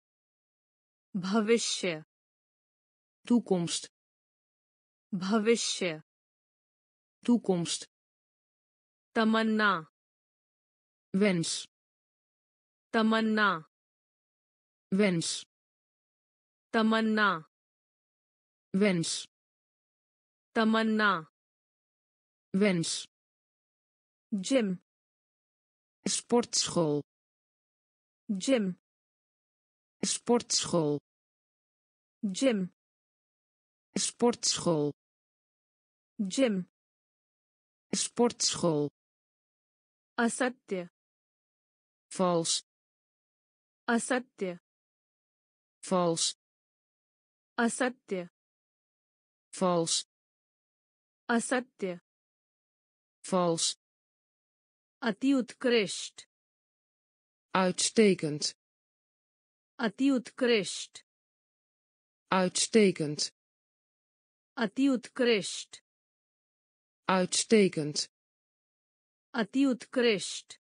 Bhavishya. Toekomst. Bhavishya. Toekomst. तमन्ना wens तमन्ना wens तमन्ना wens तमन्ना wens gym sportschool gym sportschool gym sportschool gym sportschool असत्य vals असत्य vals असत्य vals असत्य vals अति उत्कृष्ट uitstekend अति उत्कृष्ट uitstekend अति उत्कृष्ट uitstekend अति उत्कृष्ट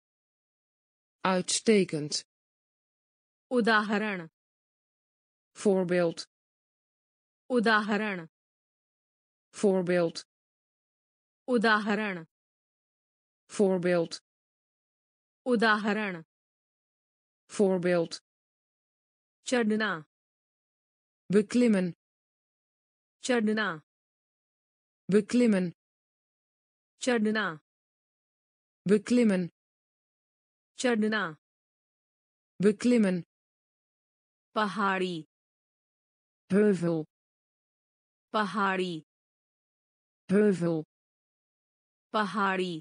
uitstekend उदाहरण voorbeeld उदाहरण voorbeeld उदाहरण voorbeeld उदाहरण voorbeeld चढ़ना beklimmen चढ़ना beklimmen चढ़ना beklimmen चढ़ना beklimmen पहाड़ी heuvel पहाड़ी heuvel पहाड़ी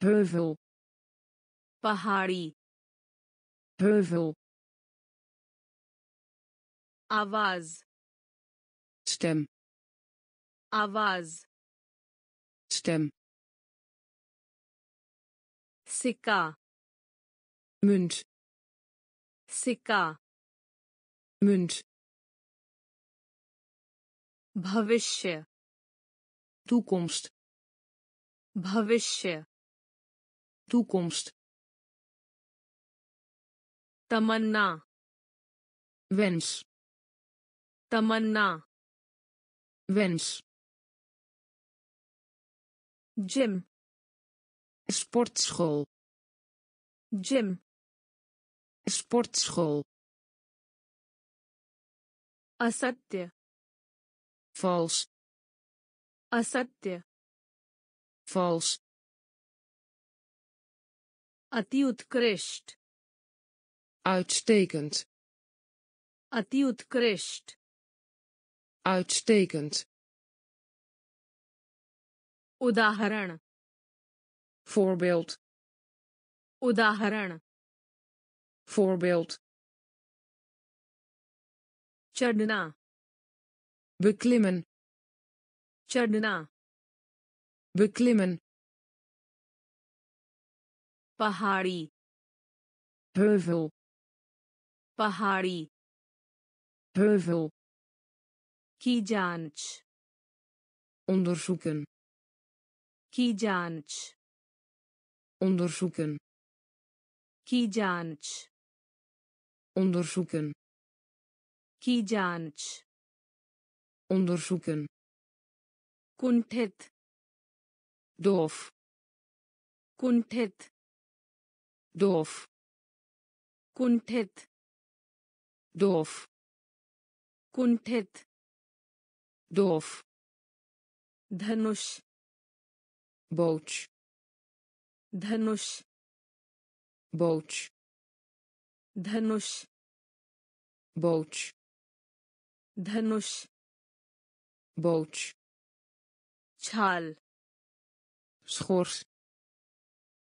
heuvel पहाड़ी heuvel आवाज stem आवाज stem सिक्का munt सिक्का munt भविष्य toekomst भविष्य toekomst तमन्ना wens तमन्ना wens gym sportschool gym sportschool असत्य vals असत्य vals अति उत्कृष्ट uitstekend अति उत्कृष्ट uitstekend उदाहरण voorbeeld उदाहरण voorbeeld चढ़ना beklimmen चढ़ना beklimmen पहाड़ी heuvel पहाड़ी heuvel की जांच onderzoeken की जांच onderzoeken की जांच onderzoeken की जांच onderzoeken कुंठित doof कुंठित doof कुंठित doof कुंठित doof धनुष bootj धनुष bootj धनुष bootj धनुष bootj छाल schors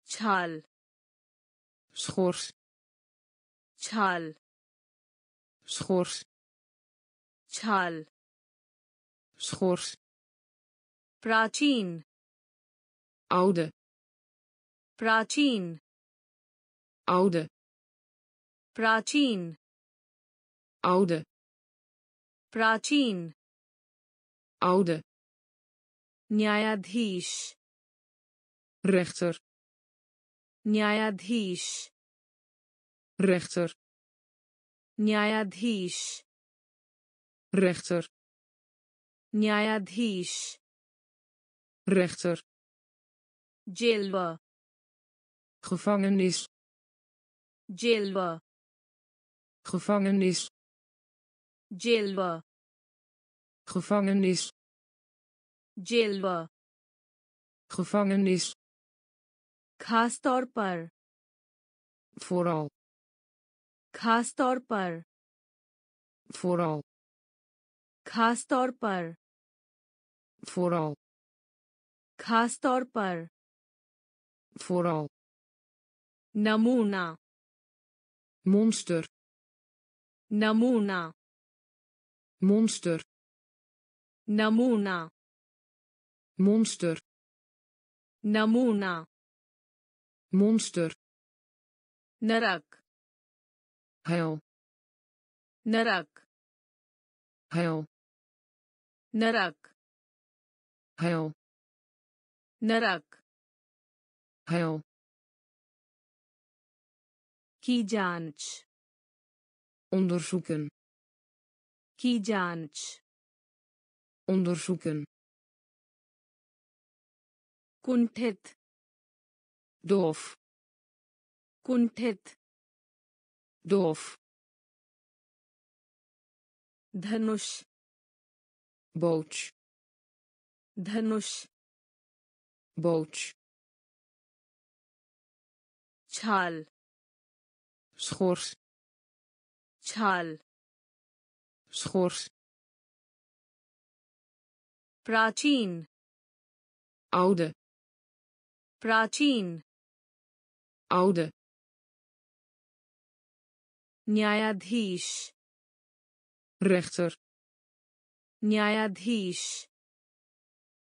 छाल schors छाल schors छाल schors प्राचीन oude प्राचीन oude प्राचीन oude प्राचीन oude न्यायाधीश rechter न्यायाधीश rechter न्यायाधीश rechter न्यायाधीश rechter जेलवा gevangenis जेलवा gevangenis जेलवा gevangenis जेलवा gevangenis खास तौर पर vooral खास तौर पर vooral खास तौर पर vooral खास तौर पर vooral Namuna. Monster. Namuna. Monster. Namuna. Monster. Namuna. Monster. Narak. Hel. Narak. Hel. Narak. Hel. Narak. Hel. की जांच onderzoeken की जांच onderzoeken कुंठित doof कुंठित doof धनुष bootj धनुष bootj छाल schors छाल schors प्राचीन oude प्राचीन oude न्यायाधीश rechter न्यायाधीश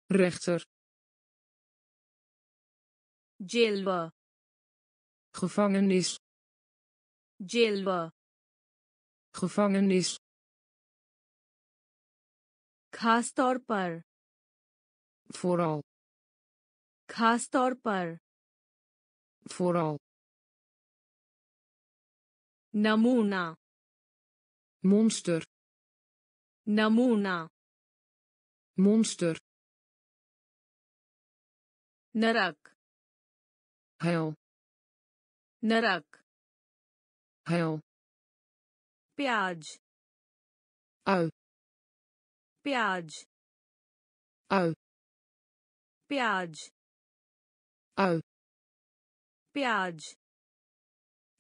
rechter जेलवा gevangenis जेलवा gevangenis खास तौर पर vooral खास तौर पर vooral नमूना monster नमूना monster नरक hel नरक Hel प्याज ui प्याज ui प्याज ui प्याज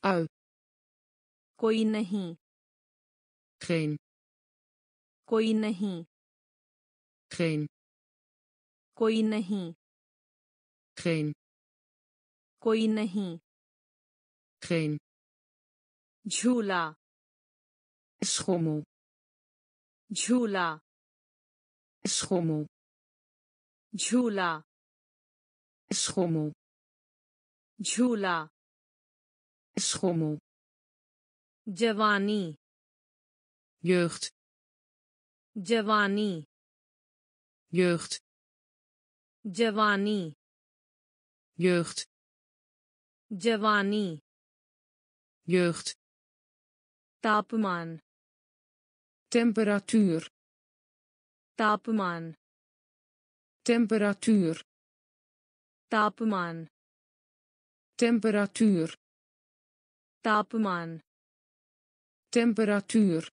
ui कोई नहीं। Geen कोई नहीं। Geen कोई नहीं। Geen कोई नहीं। Geen झूला schommel झूला schommel झूला schommel झूला schommel जवानी jeugd जवानी jeugd जवानी jeugd जवानी jeugd तापमान temperatuur तापमान temperatuur तापमान temperatuur तापमान temperatuur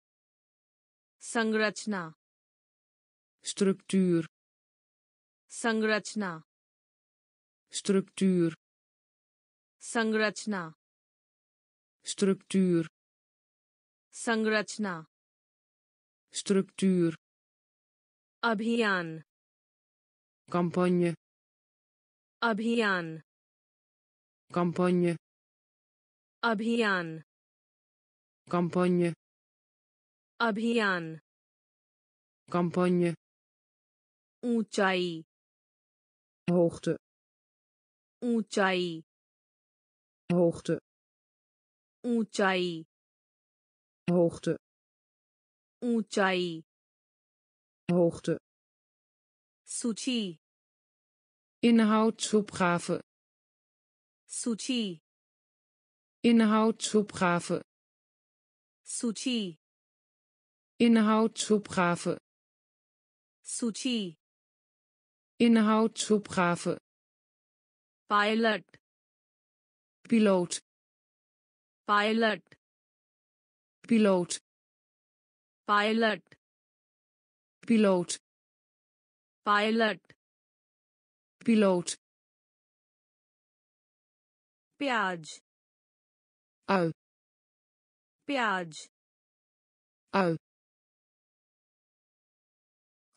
संरचना structuur संरचना structuur संरचना structuur संरचना structuur अभियान campagne अभियान campagne अभियान campagne अभियान campagne ऊंचाई hoogte ऊंचाई hoogte ऊंचाई hoogte ऊंचाई hoogte सूची inhoudsopgave सूची inhoudsopgave सूची inhoudsopgave सूची inhoudsopgave pilot piloot pilot Piloot pilot piloot pilot piloot प्याज ui प्याज ui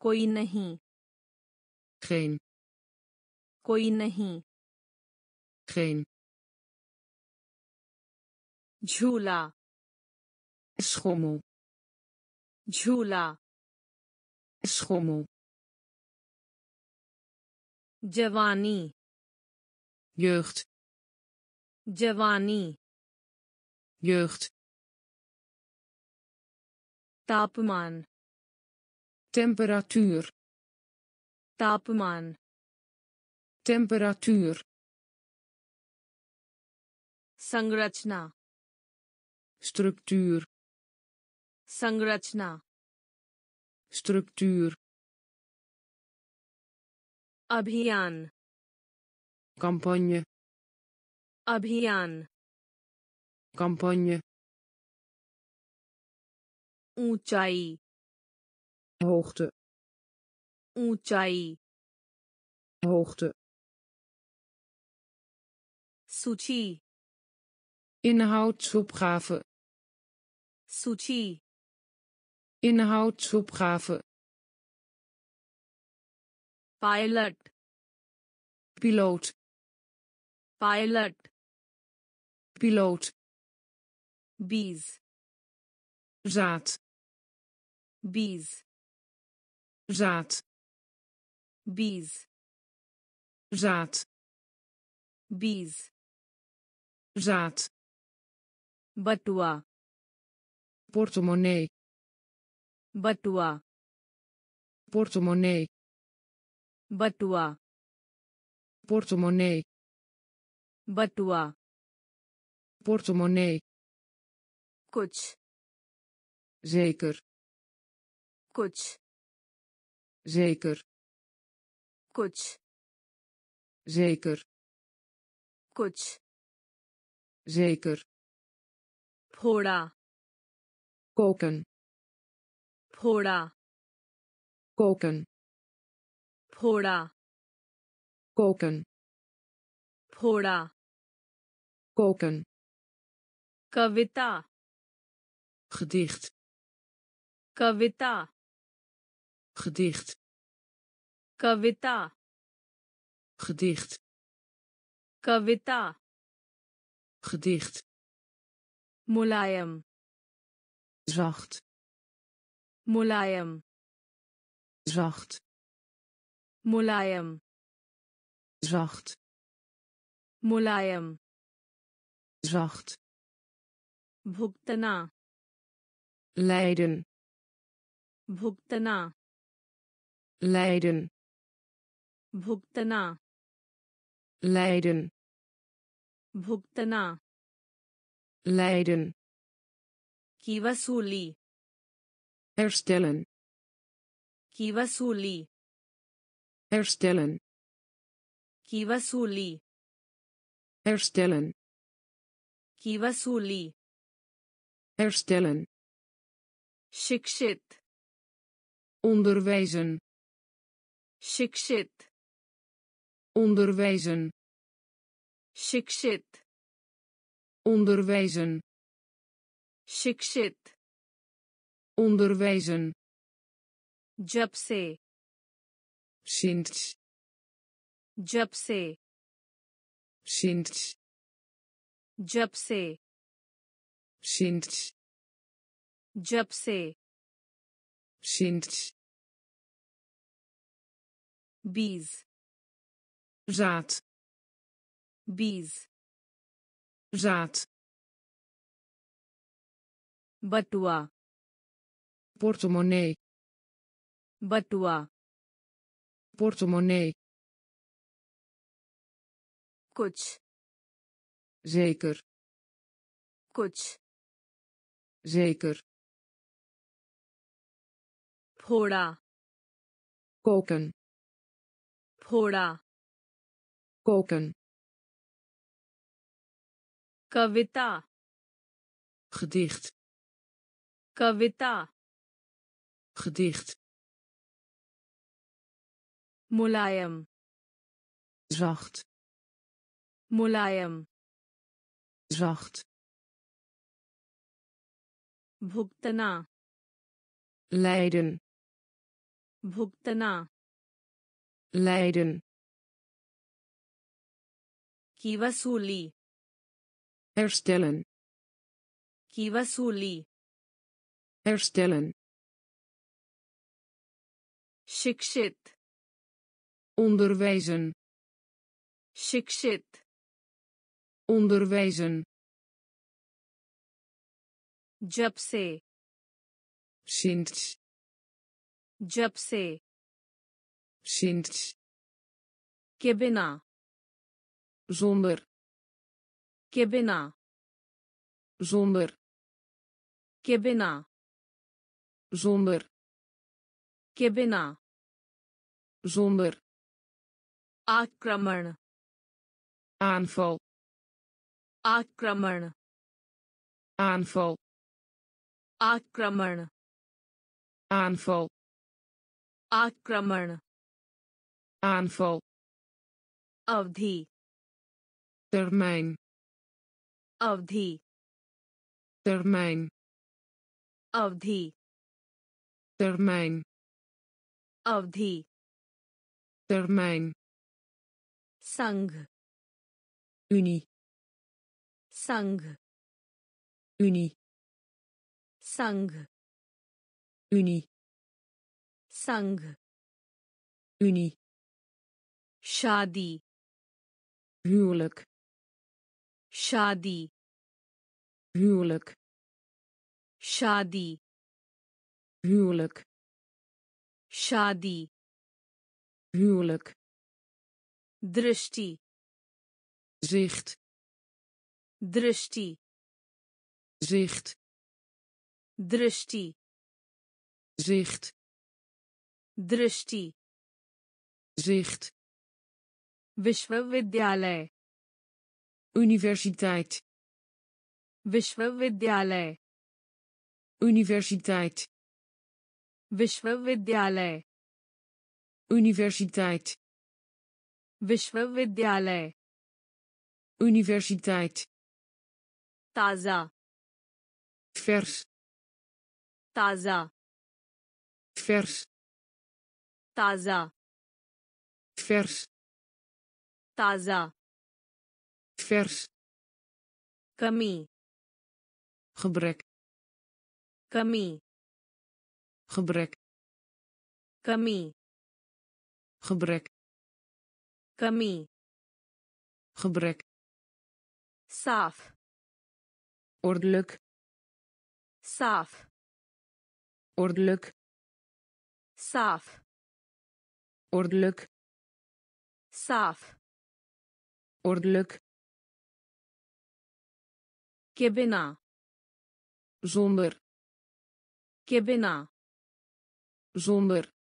कोई नहीं geen कोई नहीं geen झूला schommel झूला schommel जवानी jeugd जवानी jeugd तापमान temperatuur तापमान temperatuur संरचना structuur संरचना structuur अभियान campagne अभियान campagne ऊंचाई hoogte ऊंचाई hoogte सूची inhoudsopgave सूची Inhoudsopgave. Pilot. Piloot. Pilot. Piloot. Bees. Zaad. Bees. Zaad. Bees. Zaad. Bees. Zaad. Batua. Portemonnee. बटुआ portemonnee बटुआ portemonnee बटुआ portemonnee कुछ zeker कुछ zeker कुछ zeker कुछ zeker फोड़ा koken फोड़ा koken फोड़ा koken फोड़ा koken कविता gedicht कविता gedicht कविता gedicht कविता gedicht मुलायम zacht मुलायम zacht मुलायम zacht मुलायम zacht भुगतना lijden भुगतना lijden भुगतना lijden भुगतना lijden की वसूली herstellen kivasuli. herstellen kivasuli. herstellen kivasuli. herstellen shikshit onderwijzen shikshit onderwijzen shikshit onderwijzen shikshit onderwijzen जब से sinds जब से sinds जब से sinds जब से sinds बीज zaad बीज zaad बटुआ portemonnee बटुआ portemonnee कुछ zeker कुछ zeker फोड़ा koken फोड़ा koken कविता gedicht कविता gedicht मुलायम zacht मुलायम zacht भुगतना lijden भुगतना lijden की वसूली herstellen की वसूली herstellen शिक्षित onderwijzen शिक्षित onderwijzen जब से sinds जब से sinds के बिना zonder के बिना zonder के बिना zonder के बिना zonder आक्रमण aanval आक्रमण aanval आक्रमण aanval आक्रमण aanval अवधि termijn अवधि termijn अवधि termijn अवधि termijn संघ unie संघ unie संघ unie संघ unie शादी huwelijk शादी huwelijk शादी huwelijk शादी huwelijk दृष्टि zicht दृष्टि zicht दृष्टि zicht दृष्टि zicht विश्वविद्यालय universiteit विश्वविद्यालय universiteit विश्वविद्यालय Universiteit. Vishwavidyalay. Universiteit. Taza. Vers. Taza. Vers. Taza. Vers. Taza. Vers. Kami. Gebrek. Kami. Gebrek. Kami gebrek. Kami gebrek. Saaf. Ordelijk. Saaf. Ordelijk. Saaf. Ordelijk. Saaf. Ordelijk. Kebina. Zonder. Kebena zonder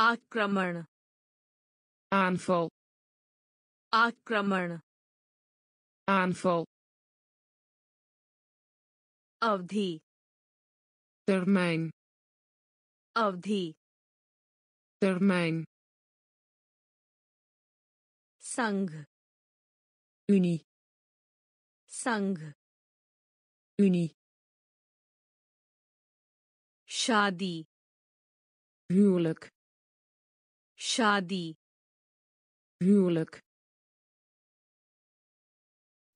आक्रमण aanval आक्रमण aanval अवधि termijn अवधि termijn संघ unie संघ unie शादी huwelijk Shadi. Huwelijk.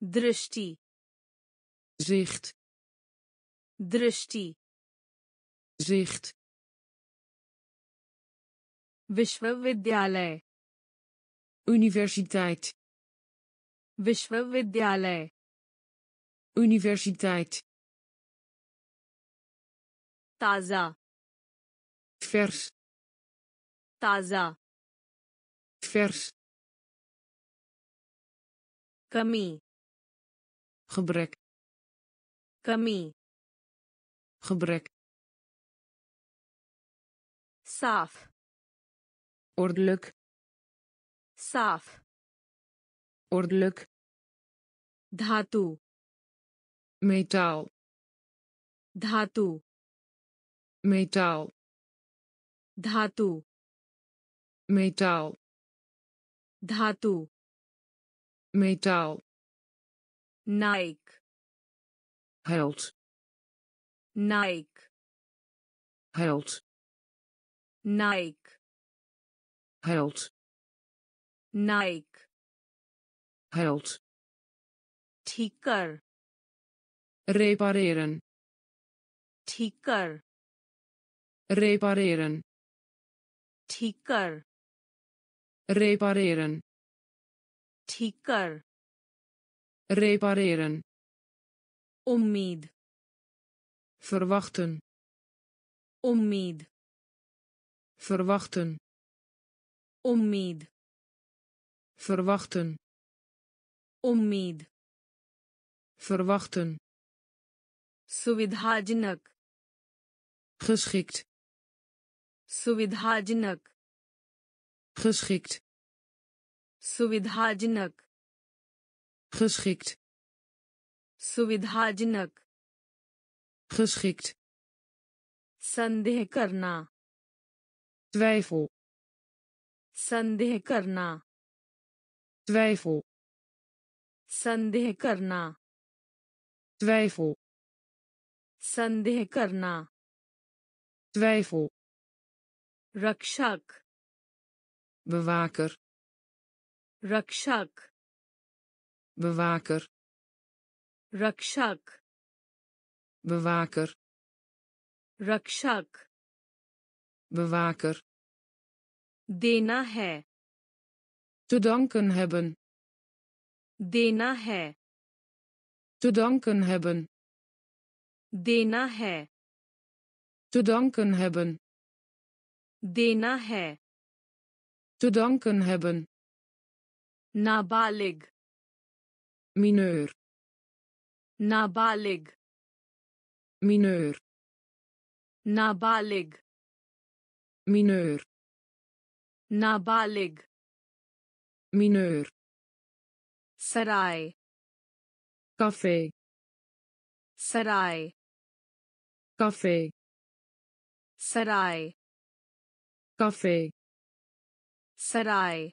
Drusti. Zicht. Drusti. Zicht. Vishwavidyalay. Universiteit. Vishwavidyalay. Universiteit. Taza. Vers. ताजा vers कमी gebrek कमी gebrek साफ ordelijk साफ ordelijk धातु metaal धातु metaal धातु metaal धातु metaal नाइक held नाइक held नाइक held नाइक held ठीक कर repareren ठीक कर repareren ठीक कर repareren ठीक कर repareren उम्मीद verwachten उम्मीद verwachten उम्मीद verwachten उम्मीद verwachten सुविधाजनक geschikt सुविधाजनक geschikt सुविधाजनक geschikt सुविधाजनक geschikt संदेह करना twijfel संदेह करना twijfel संदेह करना twijfel संदेह करना twijfel रक्षक bewaker. Rakshak. Bewaker. Rakshak. Bewaker. Rakshak. Bewaker. Dena hai. Te danken hebben. Dena hai. Te danken hebben. Dena hai. Te danken hebben. Dena hai te danken hebben. Nabalig. Mineur. Nabalig. Mineur. Nabalig. Mineur. Nabalig. Mineur. Sarai. Café. Sarai. Café. Sarai. Café. सराय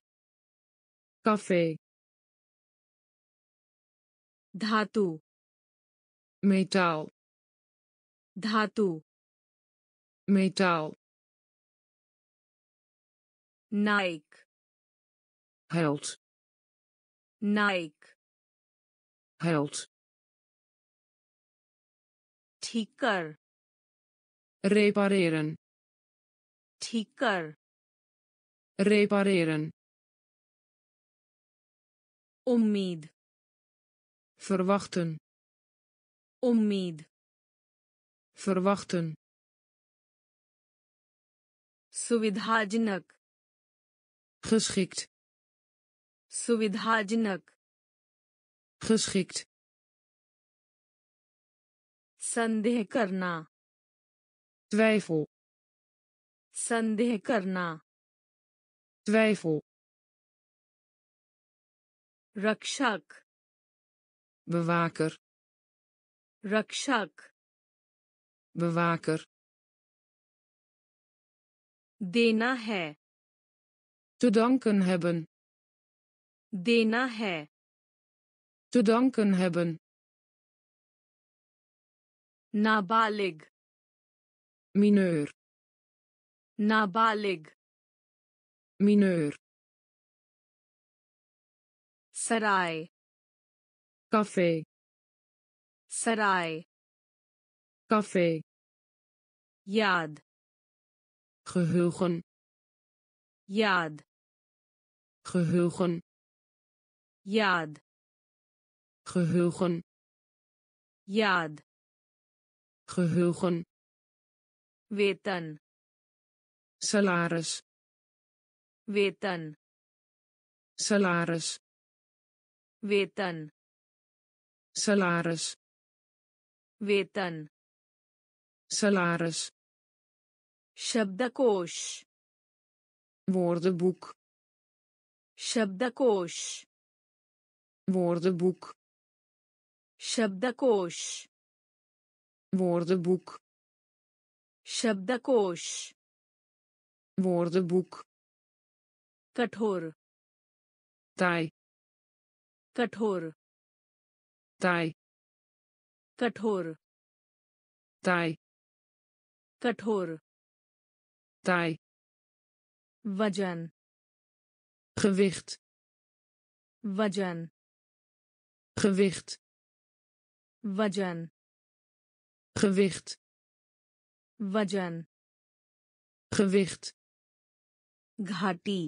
कफे धातु मेटाओ धातु मेटाओ नाइक हेल्थ नाइक हेल्थ ठीक कर रेपारेरन ठीक कर repareren उम्मीद verwachten उम्मीद verwachten सुविधाजनक geschikt सुविधाजनक geschikt संदेह करना twijfel संदेह करना twijfel. Rakshak. Bewaker. Rakshak. Bewaker. Dena hai. Te danken hebben. Dena hai. Te danken hebben. Nabalig. Mineur. Nabalig mineur sarai café sarai café yaad geheugen yaad geheugen yaad geheugen yaad geheugen weten salaris वेतन salaris वेतन salaris वेतन salaris शब्दकोश woordenboek शब्दकोश woordenboek शब्दकोश woordenboek शब्दकोश woordenboek कठोर taai कठोर taai कठोर taai कठोर taai वजन gewicht वजन gewicht वजन gewicht वजन gewicht घाटी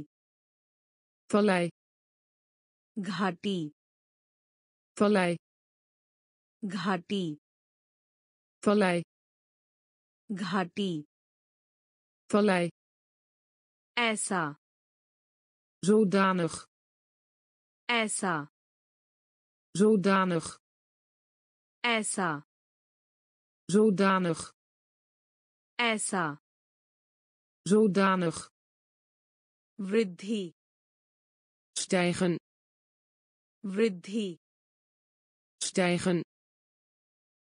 vallei घाटी vallei घाटी vallei घाटी vallei ऐसा zodanig ऐसा zodanig ऐसा zodanig ऐसा zodanig वृद्धि stijgen वृद्धि stijgen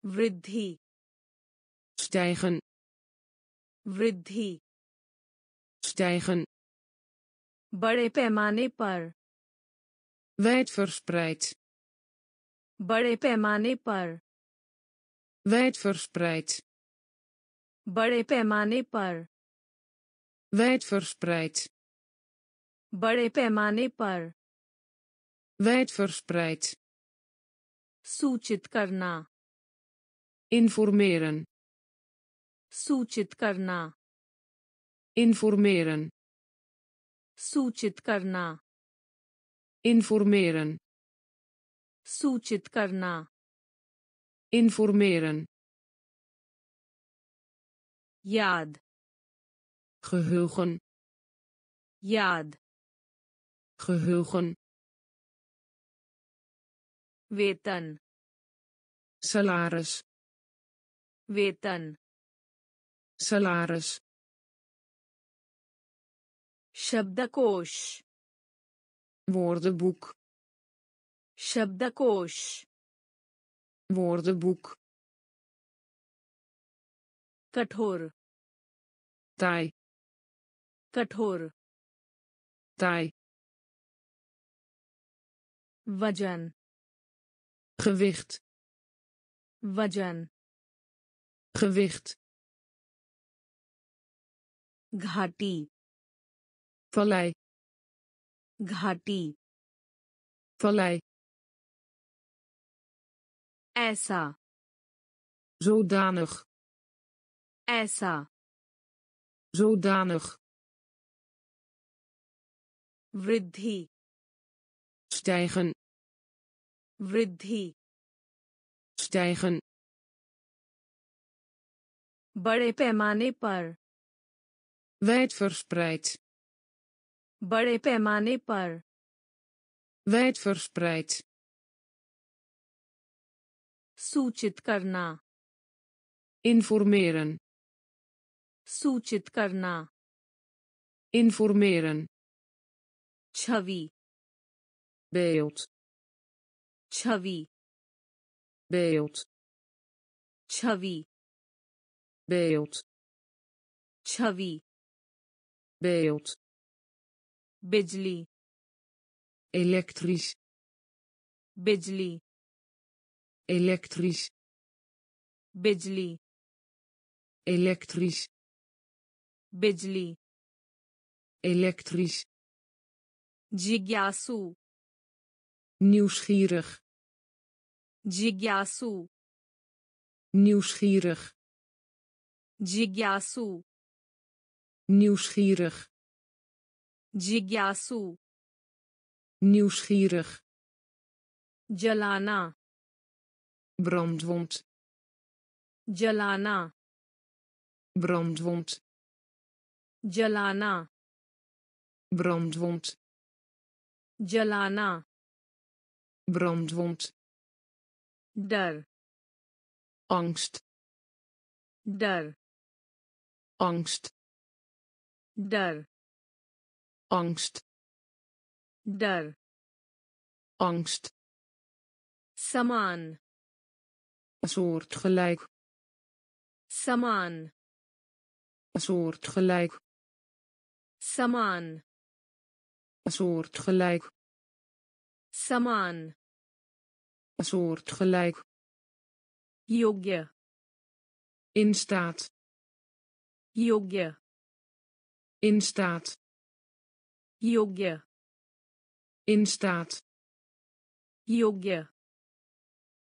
वृद्धि stijgen वृद्धि stijgen बड़े पैमाने पर wijdverspreid बड़े पैमाने पर wijdverspreid बड़े पैमाने पर wijdverspreid बड़े पैमाने पर wijdverspreid सूचित करना informeren सूचित करना informeren सूचित करना informeren सूचित करना informeren याद geheugen याद geheugen वेतन salaris वेतन salaris शब्दकोश woordenboek शब्दकोश woordenboek कठोर taai कठोर taai वजन gewicht वजन gewicht घाटी vallei घाटी vallei ऐसा zodanig ऐसा zodanig वृद्धि stijgen वृद्धि stijgen बड़े पैमाने पर wijdverspreid बड़े पैमाने पर wijdverspreid सूचित करना informeren सूचित करना informeren छवि beeld Çavi. Beeld. Çavi. Beeld. Çavi. Beeld. Becli. Elektrisch. Becli. Elektrisch. Becli. Elektrisch. Becli. Elektrisch. Gigasu. nieuwsgierig. Jigyasu. Nieuwsgierig. Jigyasu. Nieuwsgierig. Jigyasu. Nieuwsgierig. Jalana. Brandwond. Jalana. Brandwond. Jalana. Brandwond. Jalana brandwond daar angst daar angst daar angst daar angst. Samaan. Soortgelijk samaan. Soortgelijk samaan. Soortgelijk Saman soortgelijk yoga in staat. Yoga in staat. Yoga in staat. Yoga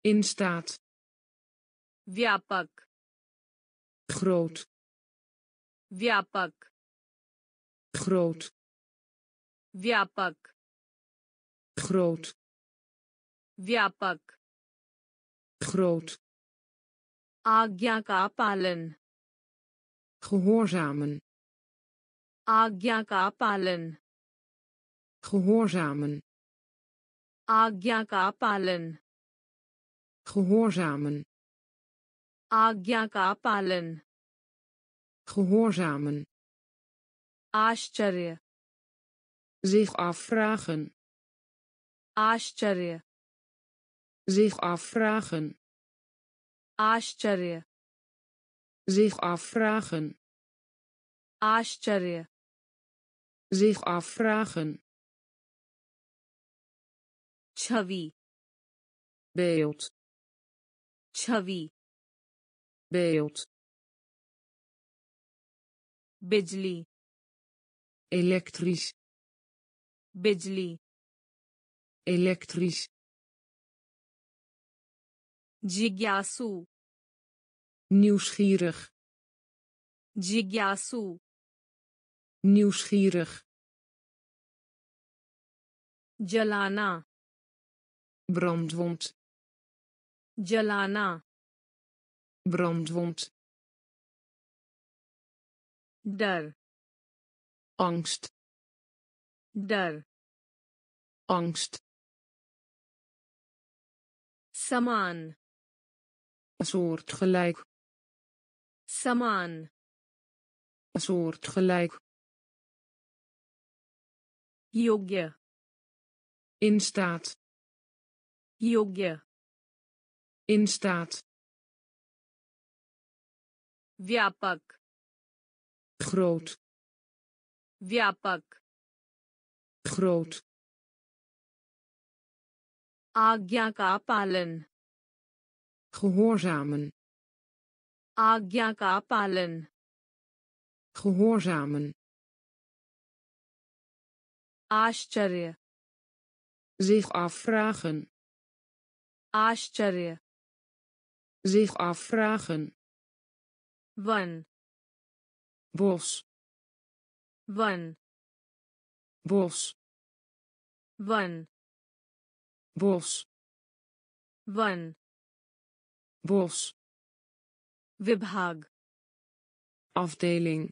in staat. Vyapak Groot. vyapak Groot. vyapak Groot. व्यापक groot आज्ञा का पालन gehoorzamen आज्ञा का पालन gehoorzamen आज्ञा का पालन gehoorzamen आज्ञा का पालन gehoorzamen आश्चर्य zich afvragen आश्चर्य zich afvragen आश्चर्य zich afvragen आश्चर्य zich afvragen छवि beeld छवि beeld बिजली elektrisch बिजली elektrisch Jigyasu. Nieuwsgierig. Jigyasu. Nieuwsgierig. Jalana. Brandwond. Jalana. Brandwond. Dar. Angst. Dar. Angst. Saman soortgelijk samaan soortgelijk yogya In staat. yogya In staat. vyapak Groot. vyapak Groot. aagya ka palan gehoorzamen आज्ञा का पालन gehoorzamen आश्चर्य zich afvragen आश्चर्य zich afvragen one bos वन bos वन bos वन bos विभाग afdeling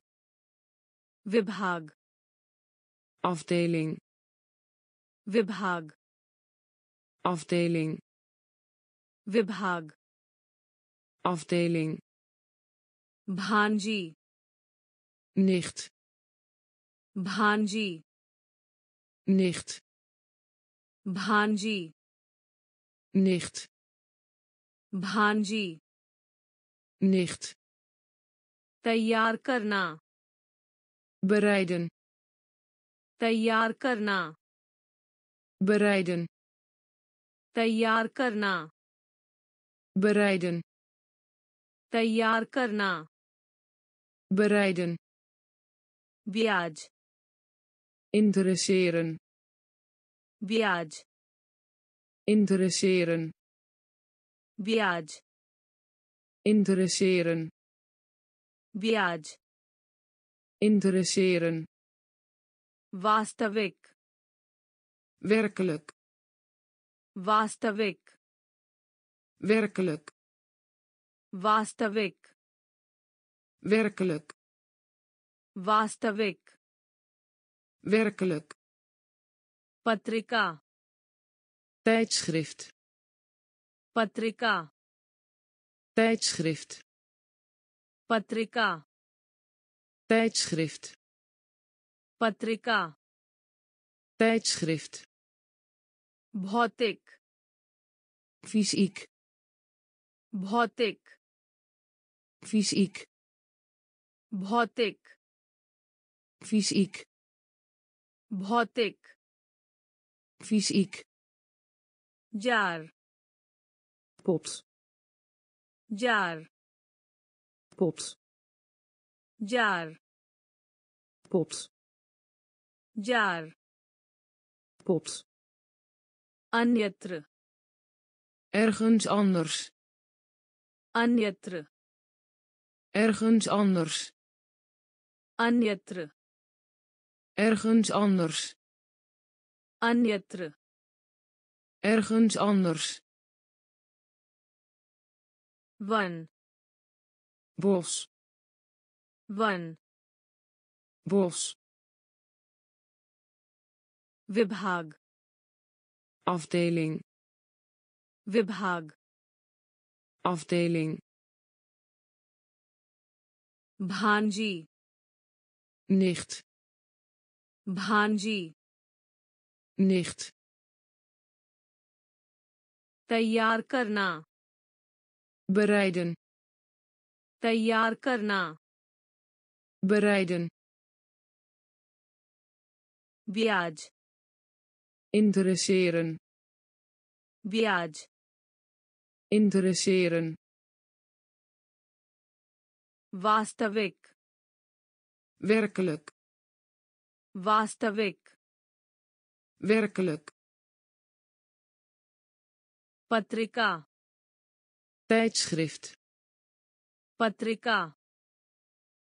विभाग afdeling विभाग afdeling विभाग afdeling भांजी nicht भांजी nicht भांजी nicht भांजी nicht तैयार करना bereiden तैयार करना bereiden तैयार करना bereiden तैयार करना bereiden ब्याज interesseren ब्याज interesseren ब्याज interesseren ब्याज interesseren वास्तविक werkelijk वास्तविक werkelijk वास्तविक werkelijk वास्तविक werkelijk पत्रिका tijdschrift पत्रिका tijdschrift पत्रिका tijdschrift पत्रिका tijdschrift भौतिक fysiek भौतिक fysiek भौतिक fysiek भौतिक fysiek jar pot jaar pot jaar pot jaar pot Anjetre. ergens anders. Anjetre. ergens anders. Anjetre. ergens anders. Anjetre. ergens anders. वन bos वन bos विभाग afdeling विभाग afdeling भांजी nicht भांजी nicht तैयार करना bereiden तैयार करना bereiden ब्याज interesseren ब्याज interesseren वास्तविक werkelijk वास्तविक werkelijk पत्रिका tijdschrift पत्रिका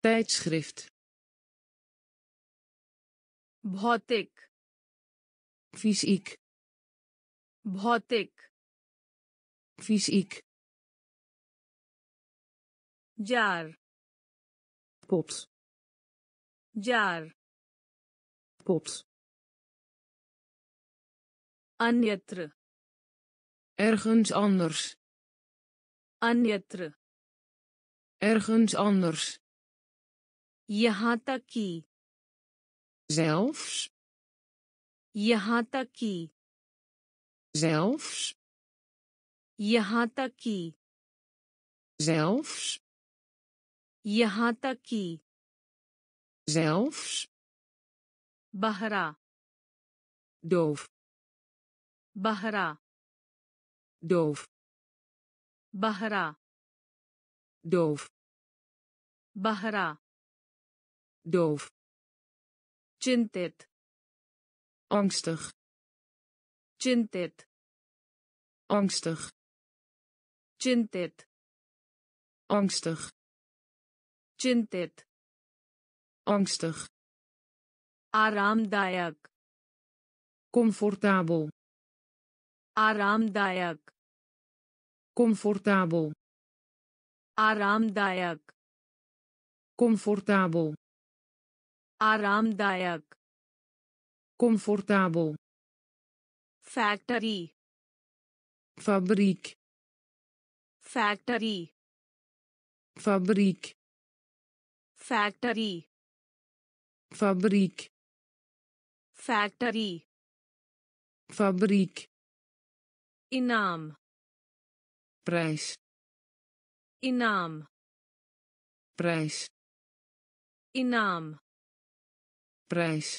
tijdschrift भौतिक fysiek भौतिक fysiek jar pot jar pot अन्यत्र ergens anders अन्यत्र ergens anders यहाँ तक कि zelfs यहाँ तक कि zelfs यहाँ तक कि zelfs यहाँ तक कि zelfs बहरा doof बहरा doof बहरा doof बहरा doof चिंतित angstig चिंतित angstig चिंतित angstig चिंतित angstig आरामदायक comfortabel आरामदायक comfortabel आरामदायक comfortabel आरामदायक comfortabel factory fabriek factory fabriek factory fabriek factory fabriek इनाम prijs इनाम prijs इनाम prijs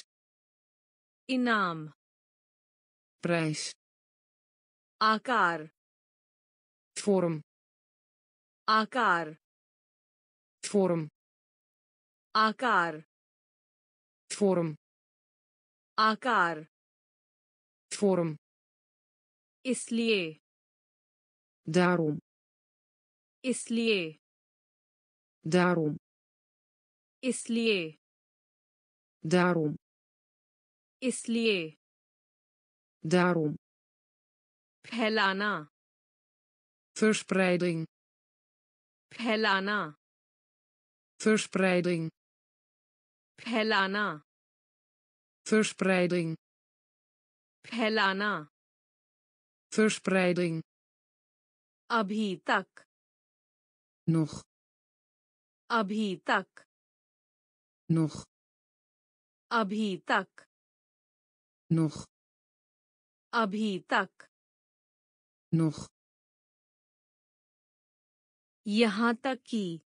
इनाम prijs आकार vorm आकार vorm आकार vorm आकार vorm इसलिए daarom इसलिए daarom इसलिए daarom इसलिए daarom फैलाना verspreiding फैलाना verspreiding फैलाना verspreiding फैलाना verspreiding अभी तक। Nog. अभी तक। Nog. अभी तक। Nog. अभी तक। Nog. यहाँ तक कि।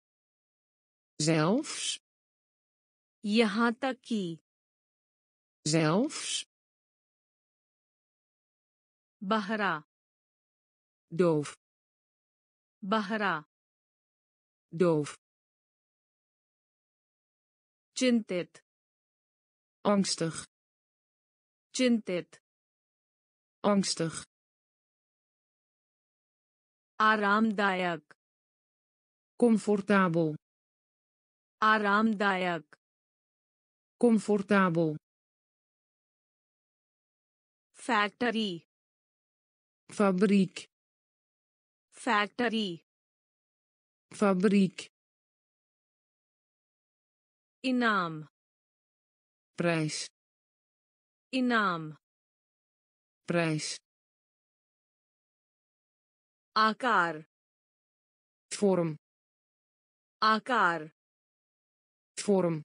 Zelfs. यहाँ तक कि। Zelfs. बहरा। Doof. Bahra. Doof. Chintit. Angstig. Chintit. Angstig. Aramdayak. Comfortabel. Aramdayak. Comfortabel. Factory. Fabriek factory fabriek इनाम prijs इनाम prijs आकार vorm आकार vorm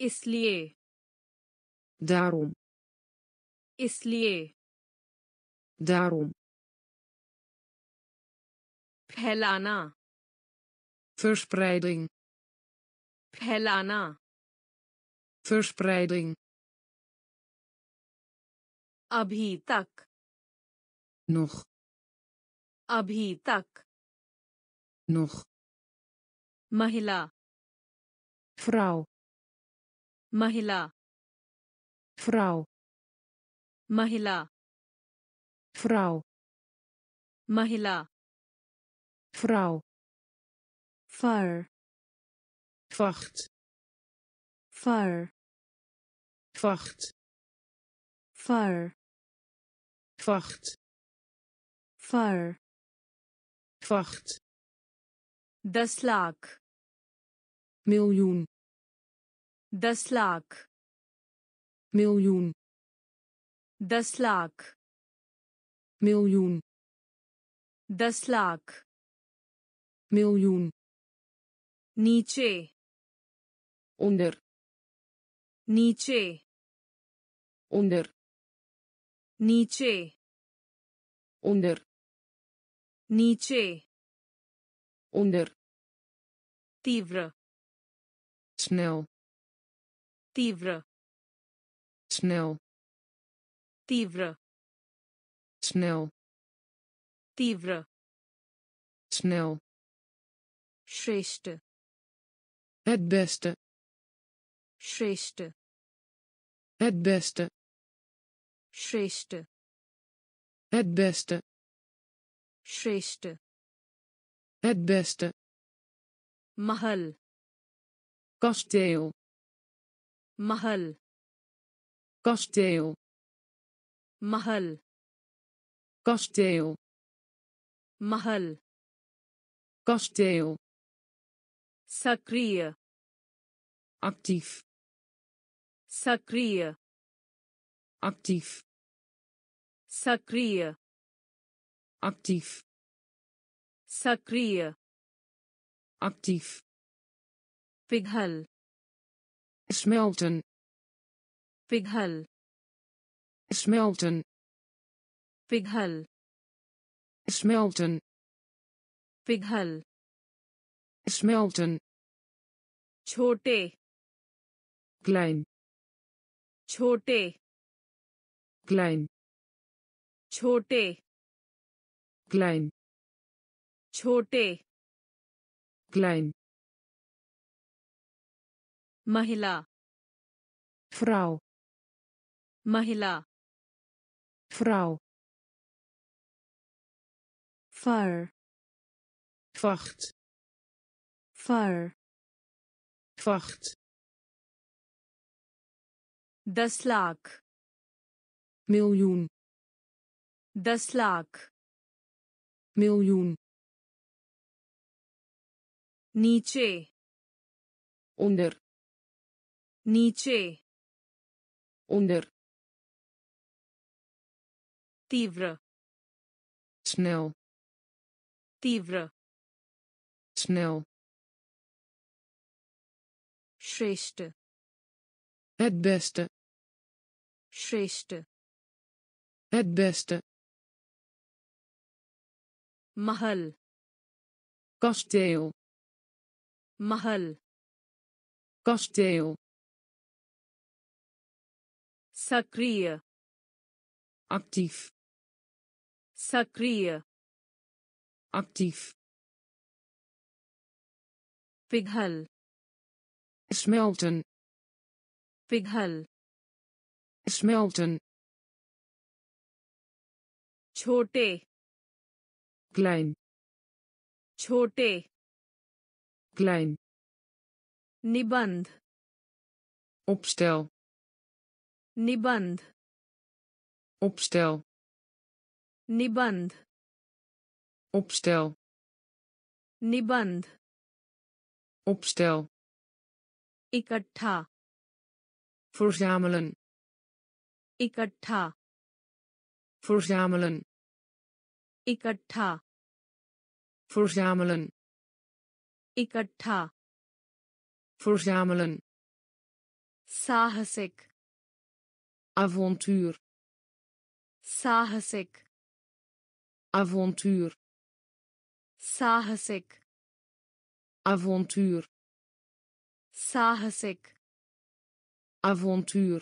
इसलिए daarom इसलिए daarom फैलाना verspreiding फैलाना verspreiding अभी तक nog अभी तक nog महिला vrouw महिला vrouw महिला vrouw महिला vrouw. Far. Vacht. Far. Vacht. Far. Vacht. Far. Vacht. Das lakh miljoen. Das lakh miljoen. Das lakh miljoen. Das lakh miljoen नीचे onder नीचे onder नीचे onder नीचे onder तीव्र snel तीव्र snel तीव्र snel तीव्र snel श्रेष्ठ het beste श्रेष्ठ het beste श्रेष्ठ het beste श्रेष्ठ het beste महल kasteel महल kasteel महल kasteel महल kasteel सक्रिय actief सक्रिय actief सक्रिय actief सक्रिय actief पिघल smelten पिघल smelten पिघल smelten पिघल smelten छोटे klein छोटे klein छोटे klein छोटे klein महिला vrouw महिला vrouw फर vacht Far. Vacht. Das lakh. Miljoen. Das lakh. Miljoen. Niche. Onder. Niche. Onder. Tivra. Snel. Tivra. Snel. श्रेष्ठ het beste श्रेष्ठ het beste महल kasteel महल kasteel सक्रिय actief सक्रिय actief पिघल smelten पिघल smelten छोटे klein छोटे klein निबंध opstel निबंध opstel निबंध opstel निबंध opstel इकट्ठा verzamelen इकट्ठा verzamelen इकट्ठा verzamelen इकट्ठा verzamelen साहसिक avontuur साहसिक avontuur साहसिक avontuur साहसिक avontuur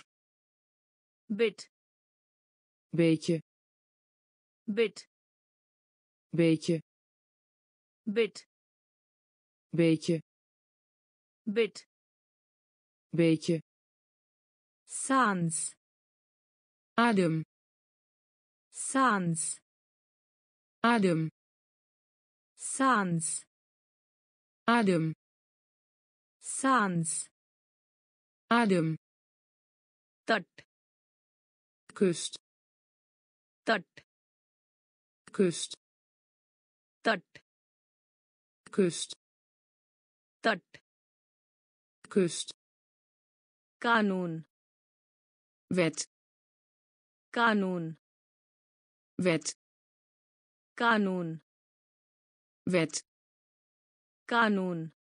bit beetje bit beetje bit beetje bit beetje sans adem sans adem sans adem Sans. Adem. Tört. Küst. Tört. Küst. Tört. Küst. Tört. Küst. Kanun. Wett. Kanun. Wett. Kanun. Wett. Kanun.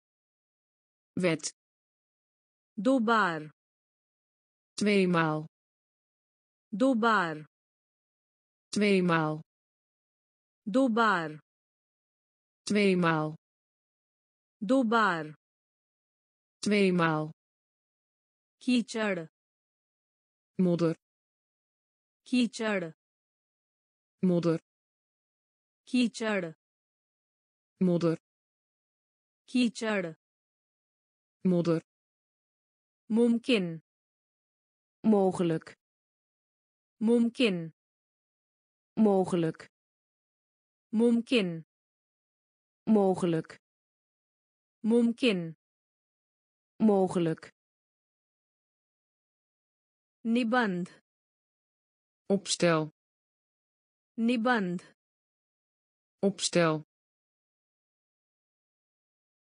wet दो बार tweemaal दो बार tweemaal दो बार tweemaal दो बार tweemaal कीचड़ modder कीचड़ modder कीचड़ modder कीचड़ modder mumkin mogelijk mumkin mogelijk mumkin mogelijk mumkin mogelijk Niband. Opstel. Niband. Opstel.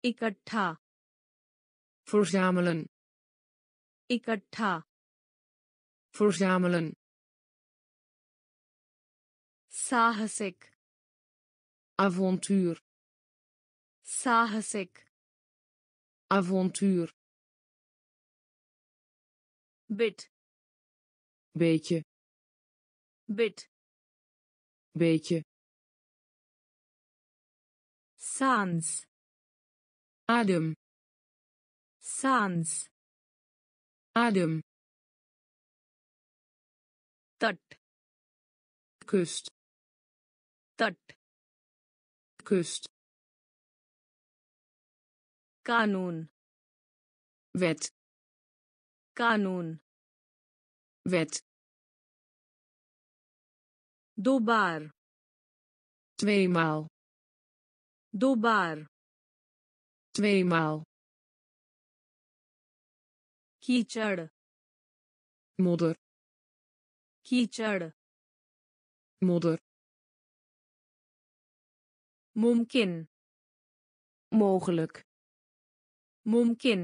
Ikattha verzamelen. Ikattha verzamelen. Sahasik. Avontuur. Sahasik. Avontuur. Bit beetje. Bit beetje. Sans. Adem. Sans. Adem. Tat. Kust. Tat. Kust. Kanun. Wet. Kanun. Wet. Dobar. Tweemaal. Dobar. Tweemaal. कीचड़ modder कीचड़ modder मुमकिन mogelijk मुमकिन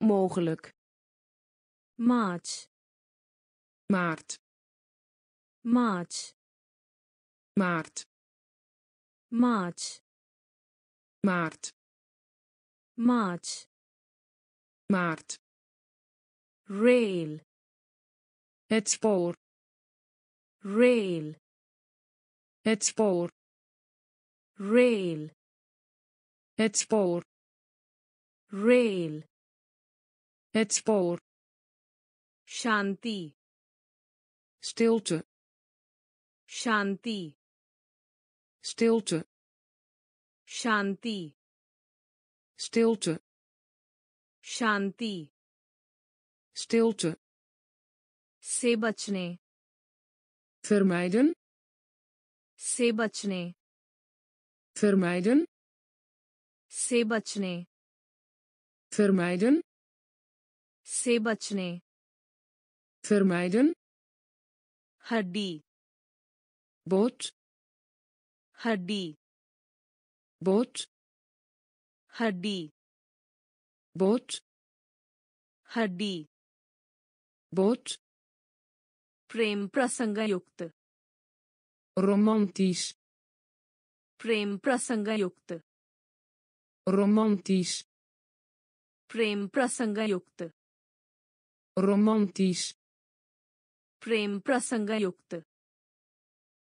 mogelijk मार्च maart मार्च maart मार्च maart मार्च maart. Rail. Het spoor. Rail. Het spoor. Rail. Het spoor. Rail. Het spoor. Shanti. Stilte. Shanti. Stilte. Shanti. Stilte. शांति stilte से बचने vermijden से बचने vermijden से बचने vermijden से बचने vermijden हड्डी boot हड्डी boot हड्डी boot हड्डी boot प्रेम प्रसंग युक्त romantisch प्रेम प्रसंग युक्त romantisch प्रेम प्रसंग युक्त romantisch प्रेम प्रसंग युक्त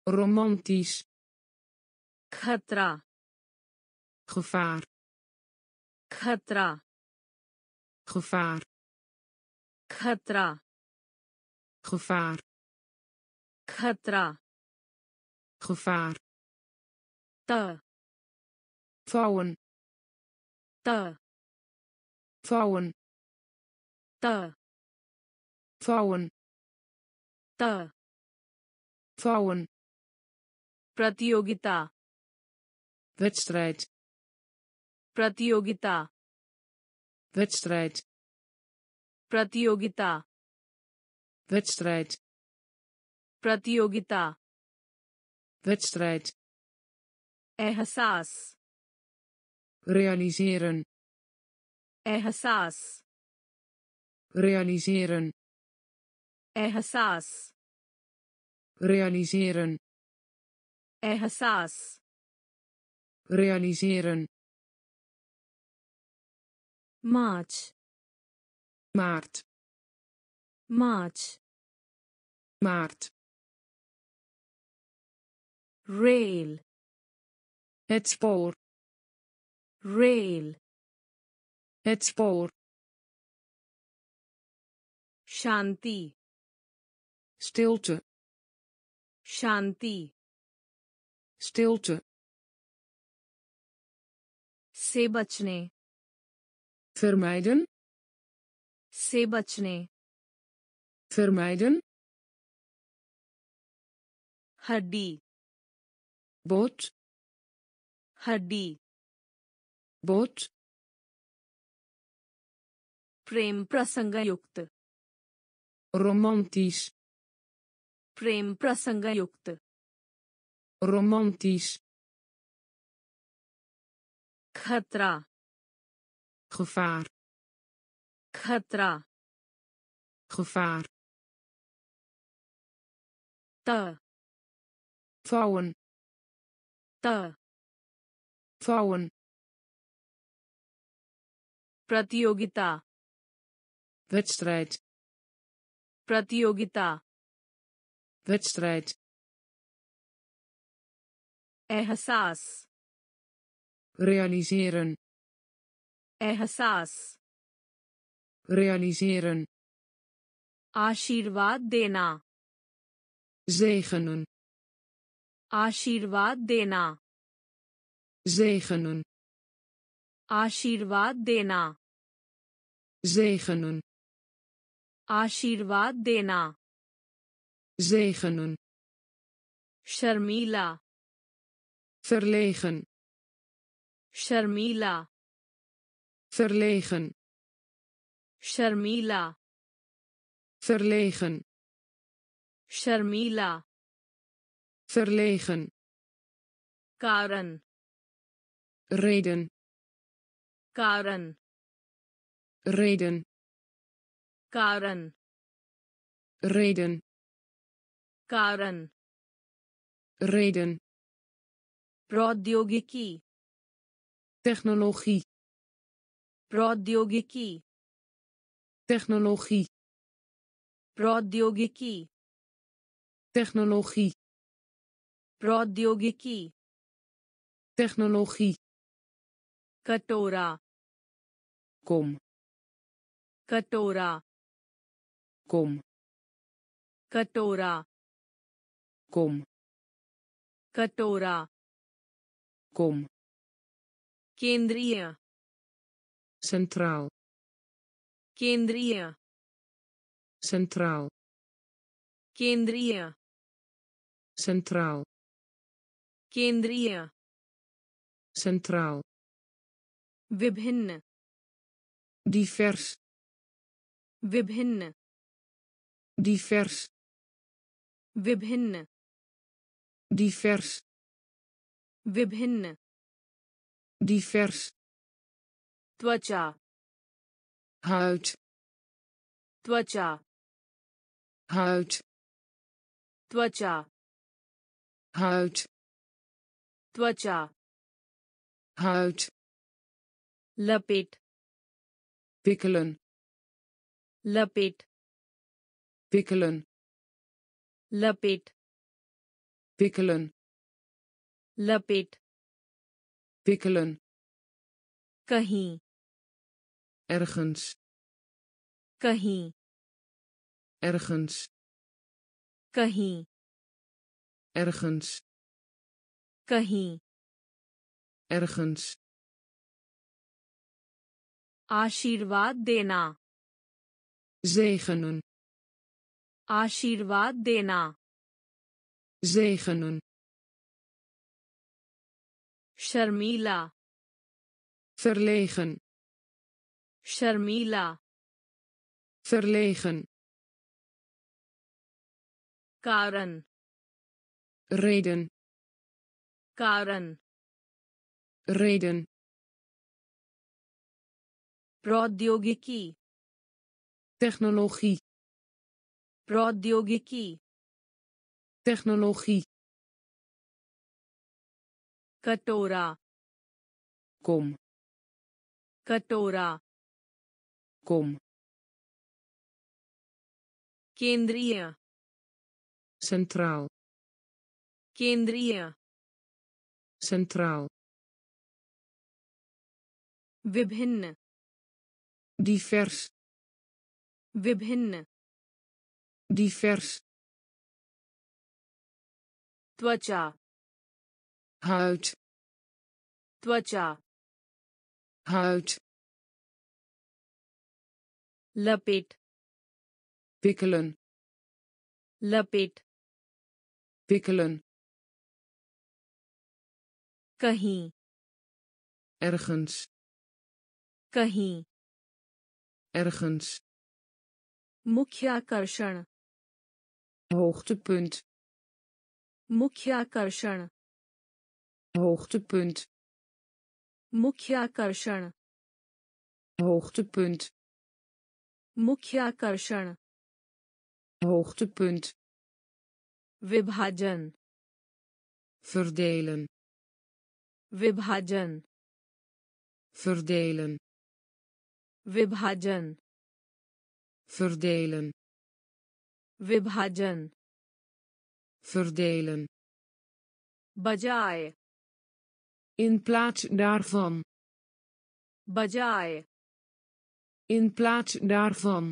romantisch खतरा gevaar खतरा gevaar खतरा gevaar खतरा gevaar त vouwen त vouwen त vouwen त vouwen प्रतियोगिता wedstrijd प्रतियोगिता wedstrijd प्रतियोगिता wedstrijd प्रतियोगिता wedstrijd एहसास realiseren एहसास realiseren एहसास realiseren एहसास realiseren मार्च maart मार्च maart rail het spoor rail het spoor शांति stilte शांति stilte से बचने vermijden से बचने vermijden हड्डी boot हड्डी boot प्रेम प्रसंगयुक्त romantisch प्रेम प्रसंगयुक्त romantisch खतरा gevaar खतरा gevaar त vouwen त vouwen प्रतियोगिता wedstrijd प्रतियोगिता wedstrijd एहसास realiseren एहसास realiseren आशीर्वाद देना zegenen आशीर्वाद देना zegenen आशीर्वाद देना zegenen आशीर्वाद देना zegenen शर्मीला verlegen शर्मीला verlegen शर्मीला verlegen शर्मीला verlegen कारण reden कारण reden कारण reden कारण reden प्रौद्योगिकी technologie प्रौद्योगिकी technologie प्रौद्योगिकी technologie प्रौद्योगिकी technologie कटोरा kom कटोरा kom कटोरा kom कटोरा kom केंद्रीय Centraal. Kendria. Centraal. Kendria. Centraal. Kendria. Centraal. Vibhinna. Divers. Vibhinna. Divers. Vibhinna. Divers. Vibhinna. Divers. त्वचा huid त्वचा huid त्वचा huid त्वचा huid लपेट wikkelen लपेट wikkelen लपेट wikkelen लपेट wikkelen कहीं ergens कहीं ergens कहीं ergens कहीं ergens आशीर्वाद देना zegenen आशीर्वाद देना zegenen शर्मीला verlegen शर्मीला verlegen कारण reden कारण reden प्रौद्योगिकी technologie प्रौद्योगिकी technologie कटोरा kom कटोरा kom केंद्रीय centraal केंद्रीय centraal विभिन्न divers विभिन्न divers त्वचा huid त्वचा huid लपेट wikkelen लपेट wikkelen कहीं ergens कहीं ergens मुख्य आकर्षण hoogtepunt मुख्य आकर्षण hoogtepunt मुख्य आकर्षण hoogtepunt मुख्य आकर्षण hoogtepunt विभाजन verdelen विभाजन verdelen विभाजन verdelen विभाजन verdelen बजाय in plaats daarvan बजाय In plaats daarvan.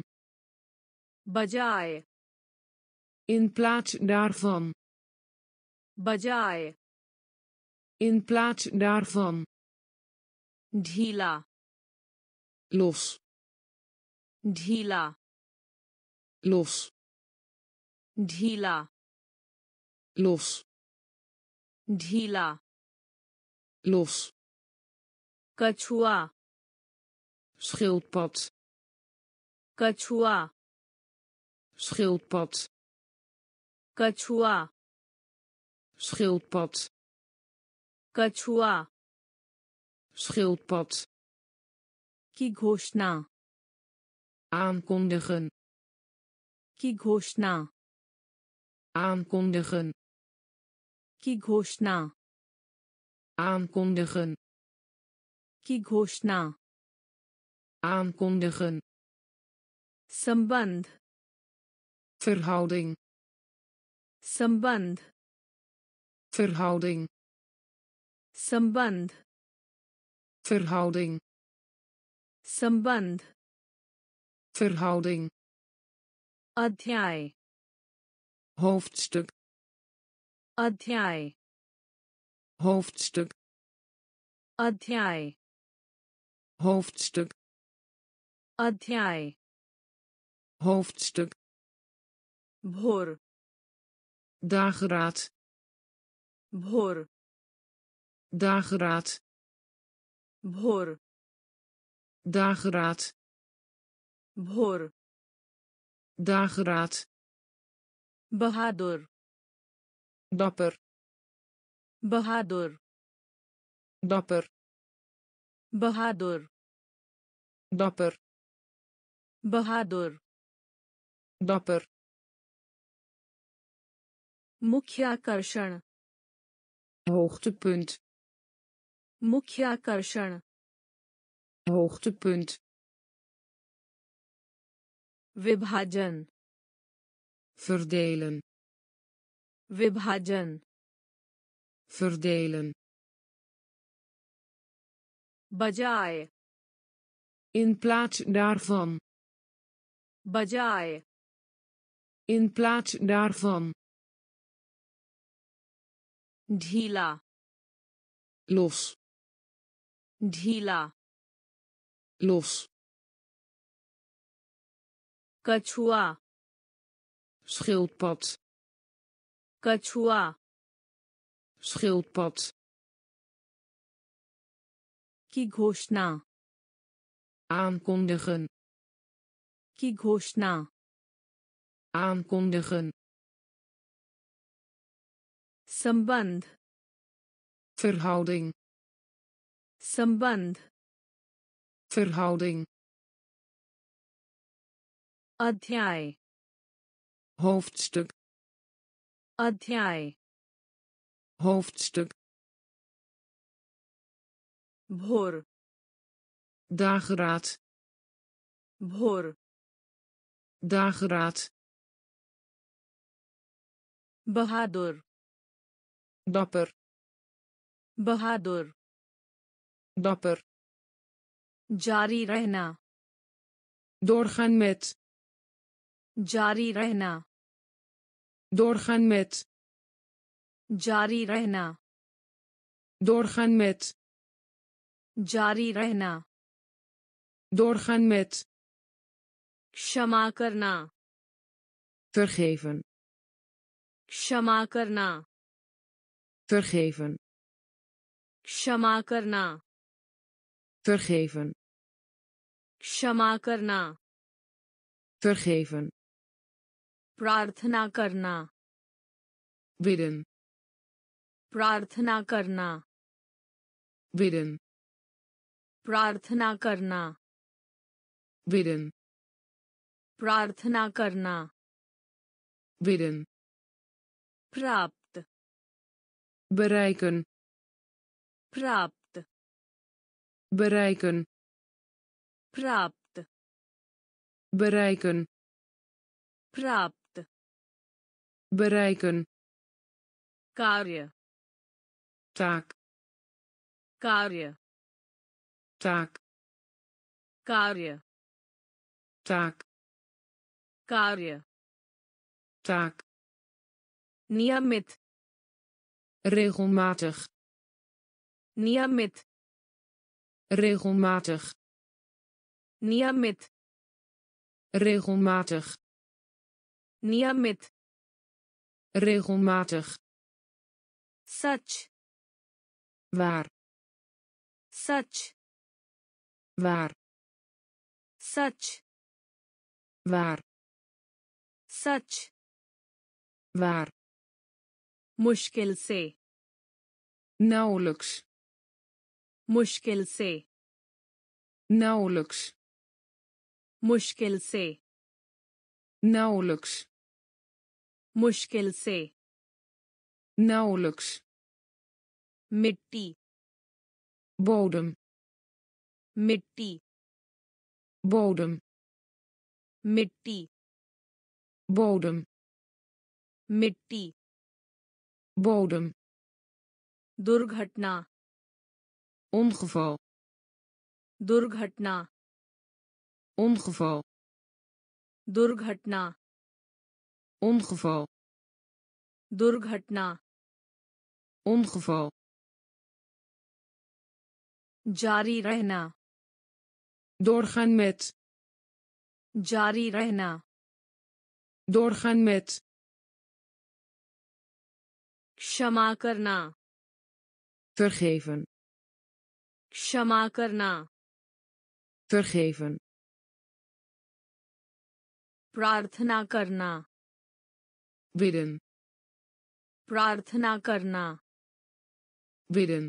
Bajai. In plaats daarvan. Bajai. In plaats daarvan. Dhila. Los. Dhila. Los. Dhila. Los. Dhila. Los. Kachua schildpad कछुआ schildpad कछुआ schildpad कछुआ schildpad की घोषणा aankondigen की घोषणा aankondigen की घोषणा aankondigen की घोषणा aankondigen. Samband. Verhouding. Samband. Verhouding. Samband. Verhouding. Samband. Verhouding. Adhyay hoofdstuk. Adhyay hoofdstuk. Adhyay hoofdstuk अध्याय hoofdstuk भोर dageraad भोर dageraad भोर dageraad भोर dageraad बहादुर dapper बहादुर dapper बहादुर dapper बहादुर dapper मुख्य आकर्षण hoogtepunt मुख्य आकर्षण hoogtepunt विभाजन verdelen विभाजन verdelen बजाय in plaats daarvan Bajaye. In plaats daarvan. Dhila. Los. Dhila. Los. Kachua. Schildpad. Kachua. Schildpad. Ki ghoshna. Aankondigen. की घोषणा aankondigen संबंध verhouding संबंध verhouding अध्याय hoofdstuk अध्याय hoofdstuk भोर dageraad भोर dageraad. Bahadur dapper. Bahadur dapper. Jari rehna. Doorgaan met. Jari rehna. Doorgaan met. Jari rehna. Doorgaan met. Jari rehna. Doorgaan met. क्षमा करना vergeven क्षमा करना vergeven क्षमा करना vergeven क्षमा करना vergeven प्रार्थना करना bidden प्रार्थना करना bidden प्रार्थना करना bidden प्रार्थना करना। विदिन प्राप्त। बरायकन प्राप्त। बरायकन प्राप्त। बराइकन प्राप्त। बराइकन कार्य। टाक कार्य। टाक कार्य। टाक कार्य taak नियमित regelmatig नियमित regelmatig नियमित regelmatig नियमित regelmatig सच waar सच waar सच waar सच। वार मुश्किल से। नाउलक्ष मुश्किल से। नाउलक्ष मुश्किल से। नाउलक्ष मुश्किल से। नाउलक्ष मिट्टी। बोडम मिट्टी। बोडम मिट्टी। bodem मिट्टी bodem दुर्घटना ongeval दुर्घटना ongeval दुर्घटना ongeval दुर्घटना ongeval जारी रहना doorgaan met जारी रहना doorgaan met क्षमा करना vergeven क्षमा करना vergeven प्रार्थना करना bidden प्रार्थना करना bidden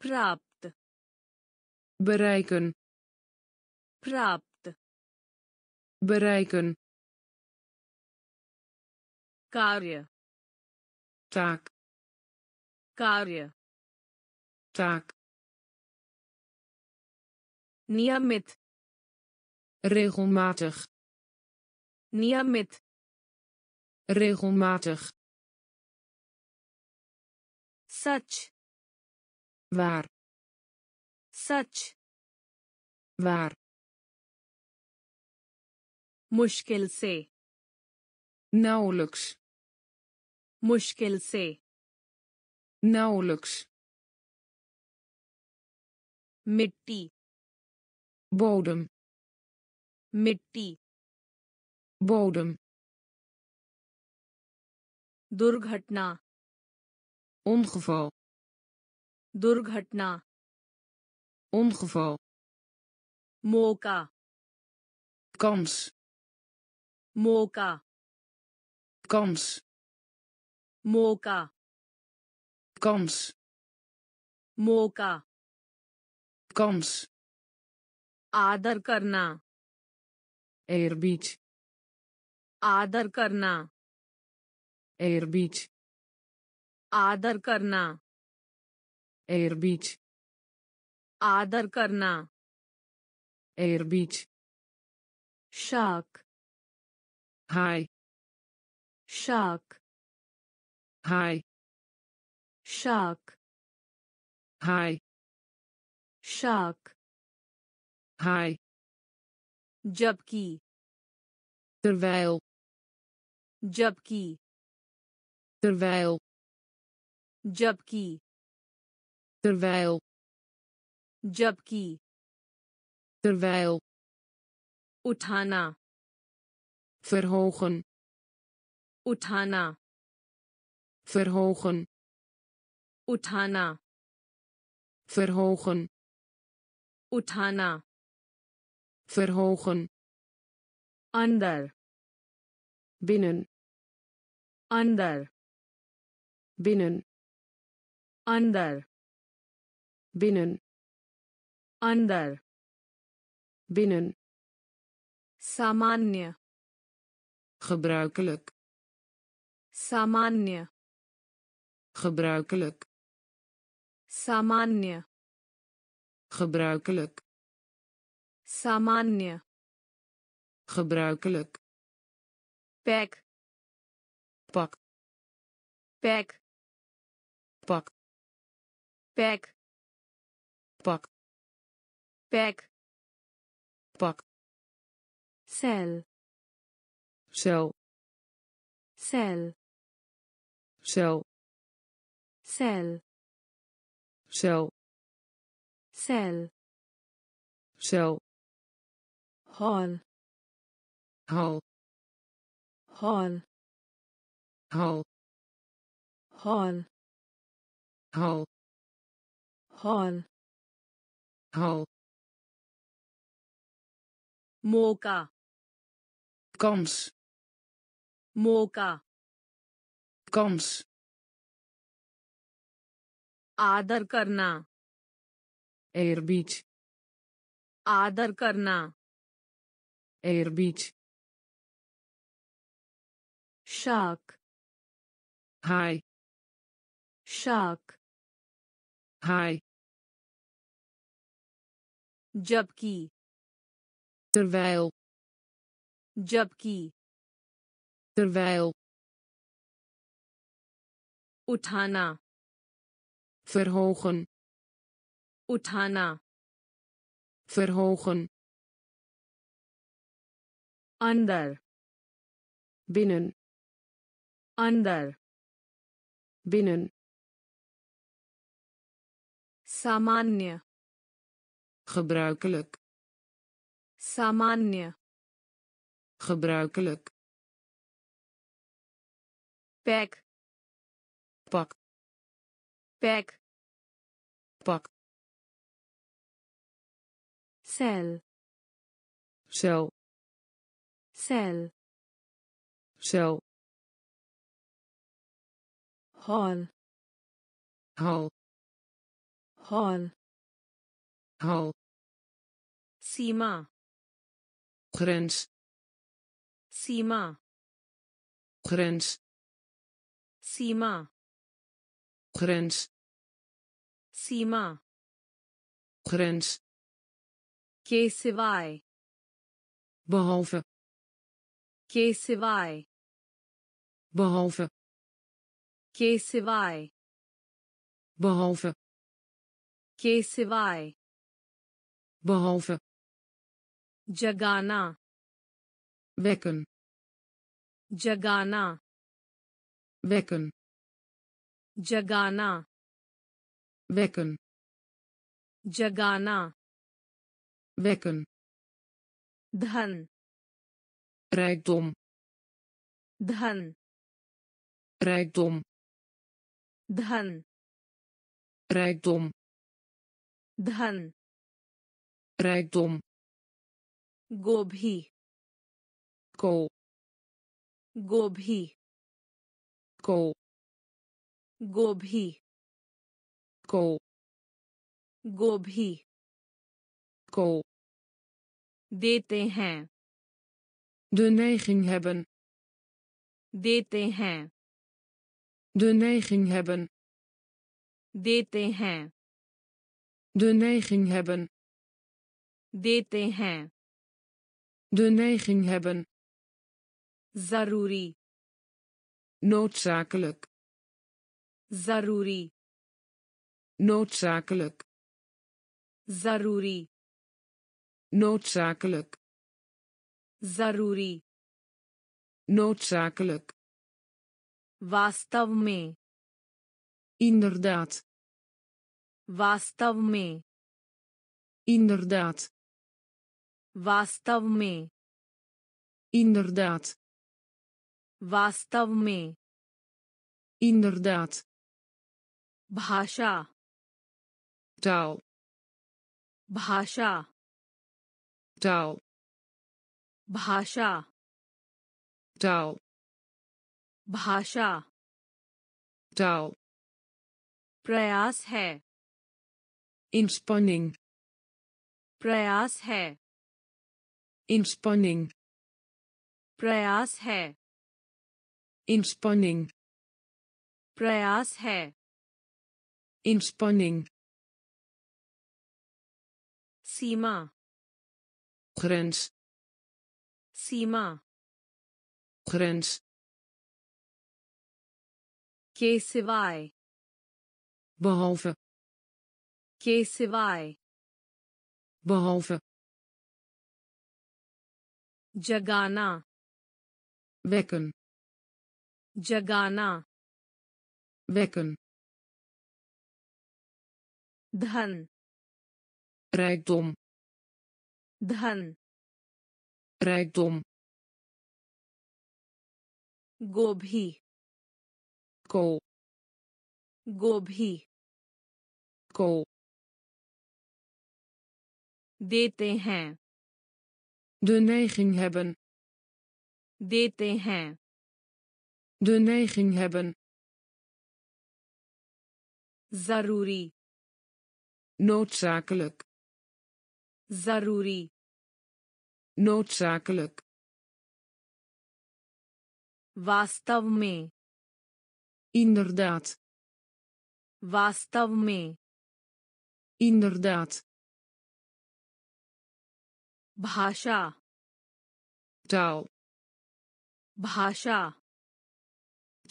प्राप्त bereiken प्राप्त bereiken कार्य taak कार्य taak नियमित regelmatig नियमित regelmatig सच waar सच waar मुश्किल से nauwelijks मुश्किल से nauwelijks मिट्टी bodem मिट्टी bodem दुर्घटना ongeval दुर्घटना ongeval मौका kans मौका kans मौका kans मौका kans आदर करना eerbied आदर करना eerbied आदर करना eerbied आदर करना eerbied शाक Hi. Shark. Hi. Shark. Hi. Shark. Hi. Jabki. terwijl Jabki. terwijl Jabki. terwijl Jabki. terwijl Uthana. verhogen उठाना verhogen उठाना verhogen उठाना verhogen अंदर binnen अंदर binnen अंदर binnen अंदर binnen सामान्य gebruikelijk samanya. gebruikelijk samanya. gebruikelijk samanya. gebruikelijk pak pak pak pak pak pak pak pak cel cel. Cel. Cel. Cel. Cel. Cel. Cel. Hall. Hall. Hall. Hall. Hall. Hall. Hall. Hall. Moka kans. मौका kans आदर करना eerbied आदर करना eerbied शाक haai शाक haai जबकि terwijl जबकि terwijl उठाना verhogen उठाना verhogen अंदर binnen अंदर binnen सामान्य gebruikelijk सामान्य gebruikelijk Back. Buck. Back. Buck. Cell. Cell. Cell. Cell. Hall. Hall. Hall. Hall. Sima. Grens. Sima. Grens. सीमा grens सीमा grens के सिवाय behalve के सिवाय behalve के सिवाय behalve के सिवाय behalve जगाना wekken जगाना Wekken जगाना wekken जगाना wekken धन rijkdom धन rijkdom धन rijkdom धन rijkdom गोभी kool गोभी kool गोभी kool गोभी kool देते हैं de neiging hebben देते हैं de neiging hebben देते हैं de neiging hebben देते हैं de neiging hebben जरूरी noodzakelijk जरूरी noodzakelijk जरूरी noodzakelijk जरूरी noodzakelijk वास्तव में inderdaad वास्तव में inderdaad वास्तव में inderdaad वास्तव में। इंद्रदात भाषा। टाओ भाषा। टाओ भाषा। टाओ भाषा। टाओ प्रयास है। इंस्पनिंग प्रयास है। इंस्पनिंग प्रयास है। inspanning प्रयास है inspanning सीमा grens सीमा grens के सिवाय behalve के सिवाय behalve जगाना wekken जगाना wekken धन rijkdom धन rijkdom गोभी kool गोभी kool देते हैं de neiging hebben देते हैं de neiging hebben जरूरी noodzakelijk जरूरी noodzakelijk वास्तव में inderdaad वास्तव में inderdaad भाषा taal भाषा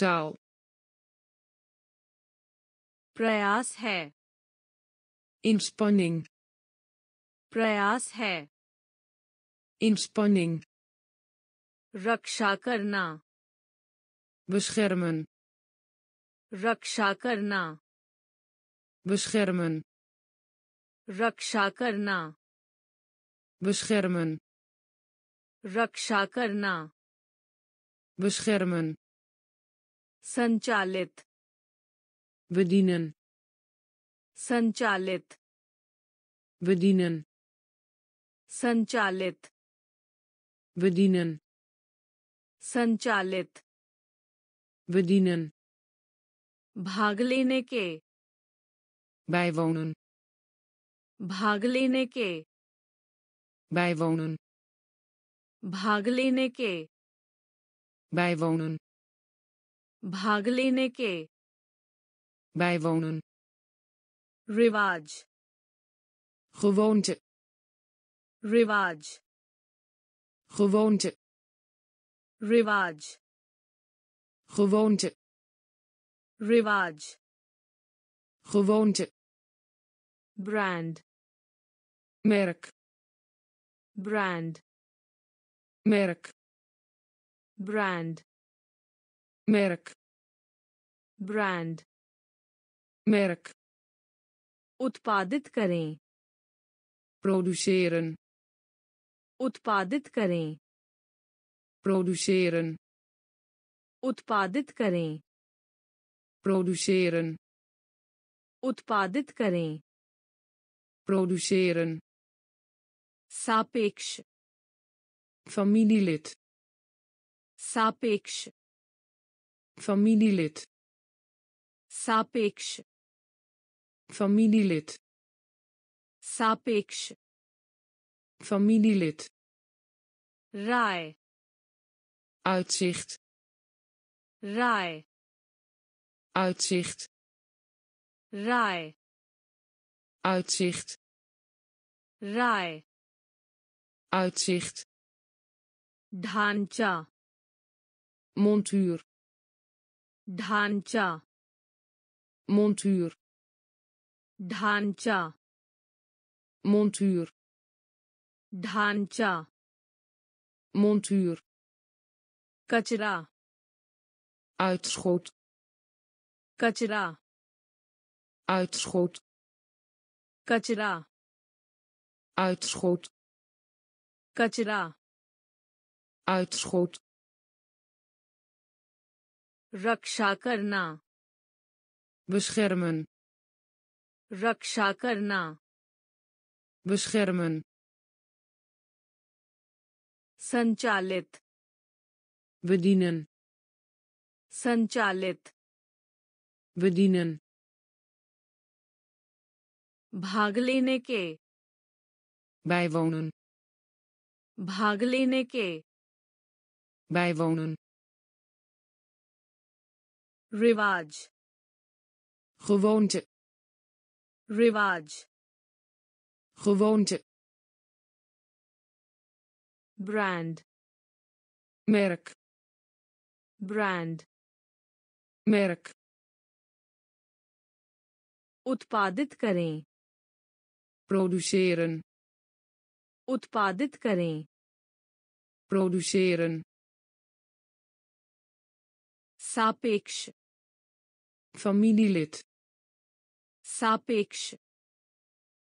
taal प्रयास है। इंस्पनिंग प्रयास है। इंस्पनिंग रक्षा करना। बुशर्मन रक्षा करना। बुशर्मन रक्षा करना। बुशर्मन रक्षा करना। बुशर्मन संचालित विदिनन संचालित विदिनन संचालित विदिनन संचालित। विदिनन भाग लेने के बायवोनन भाग लेने के बायवोनन भाग लेने के बायवोनन भाग लेने के bijwonen रिवाज gewoonte रिवाज gewoonte रिवाज gewoonte रिवाज gewoonte brand merk brand merk brand Merk brand merk उत्पादित करें produceren उत्पादित करें produceren उत्पादित करें produceren उत्पादित करें produceren सापेक्ष familielid सापेक्ष familielid सापेक्ष familielid सापेक्ष familielid राय uitzicht राय uitzicht राय uitzicht राय uitzicht ढांचा montuur ढांचा montuur ढांचा montuur ढांचा montuur कचरा uitschot कचरा uitschot कचरा uitschot कचरा uitschot रक्षा करना। बुशर्मन रक्षा करना। बुशर्मन संचालित। बदीनन संचालित। बदीनन भाग लेने के। बायवोन भाग लेने के। बायवोन रिवाज gewoonte रिवाज gewoonte brand merk brand merk उत्पादित करें produceren उत्पादित करें produceren सापेक्ष familielid सापेक्ष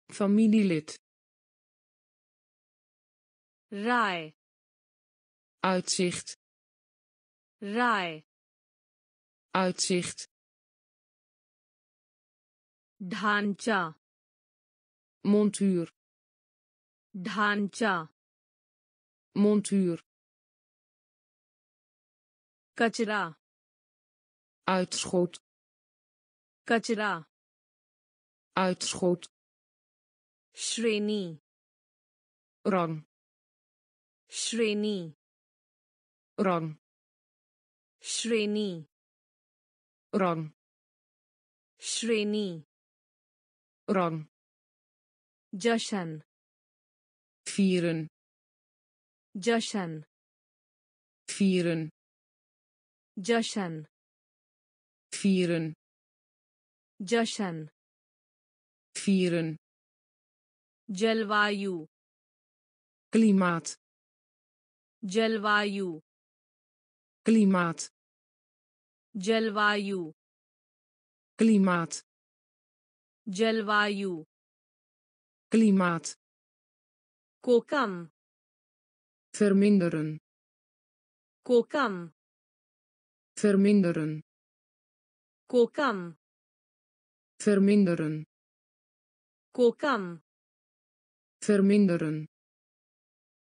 familielid राय uitzicht राय uitzicht ढांचा montuur ढांचा montuur कचरा uitschot कचरा uitschot श्रेणी rang श्रेणी rang श्रेणी rang श्रेणी rang जशन vieren जशन vieren जशन vieren जशन vieren जलवायु klimaat जलवायु klimaat जलवायु klimaat जलवायु klimaat को कम verminderen को कम verminderen को कम verminderen. Kokam verminderen.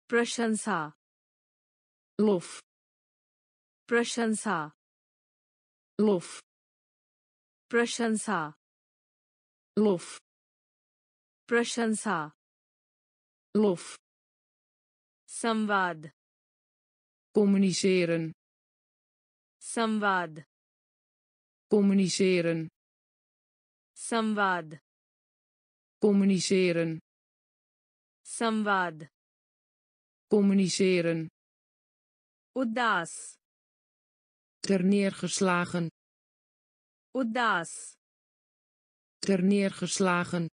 Prashansa. Lof. Prashansa. Lof. Prashansa. Lof. Prashansa. Lof. Samvad. Communiceren. Samvad. Communiceren. संवाद communiceren संवाद communiceren उदास terneergeslagen उदास terneergeslagen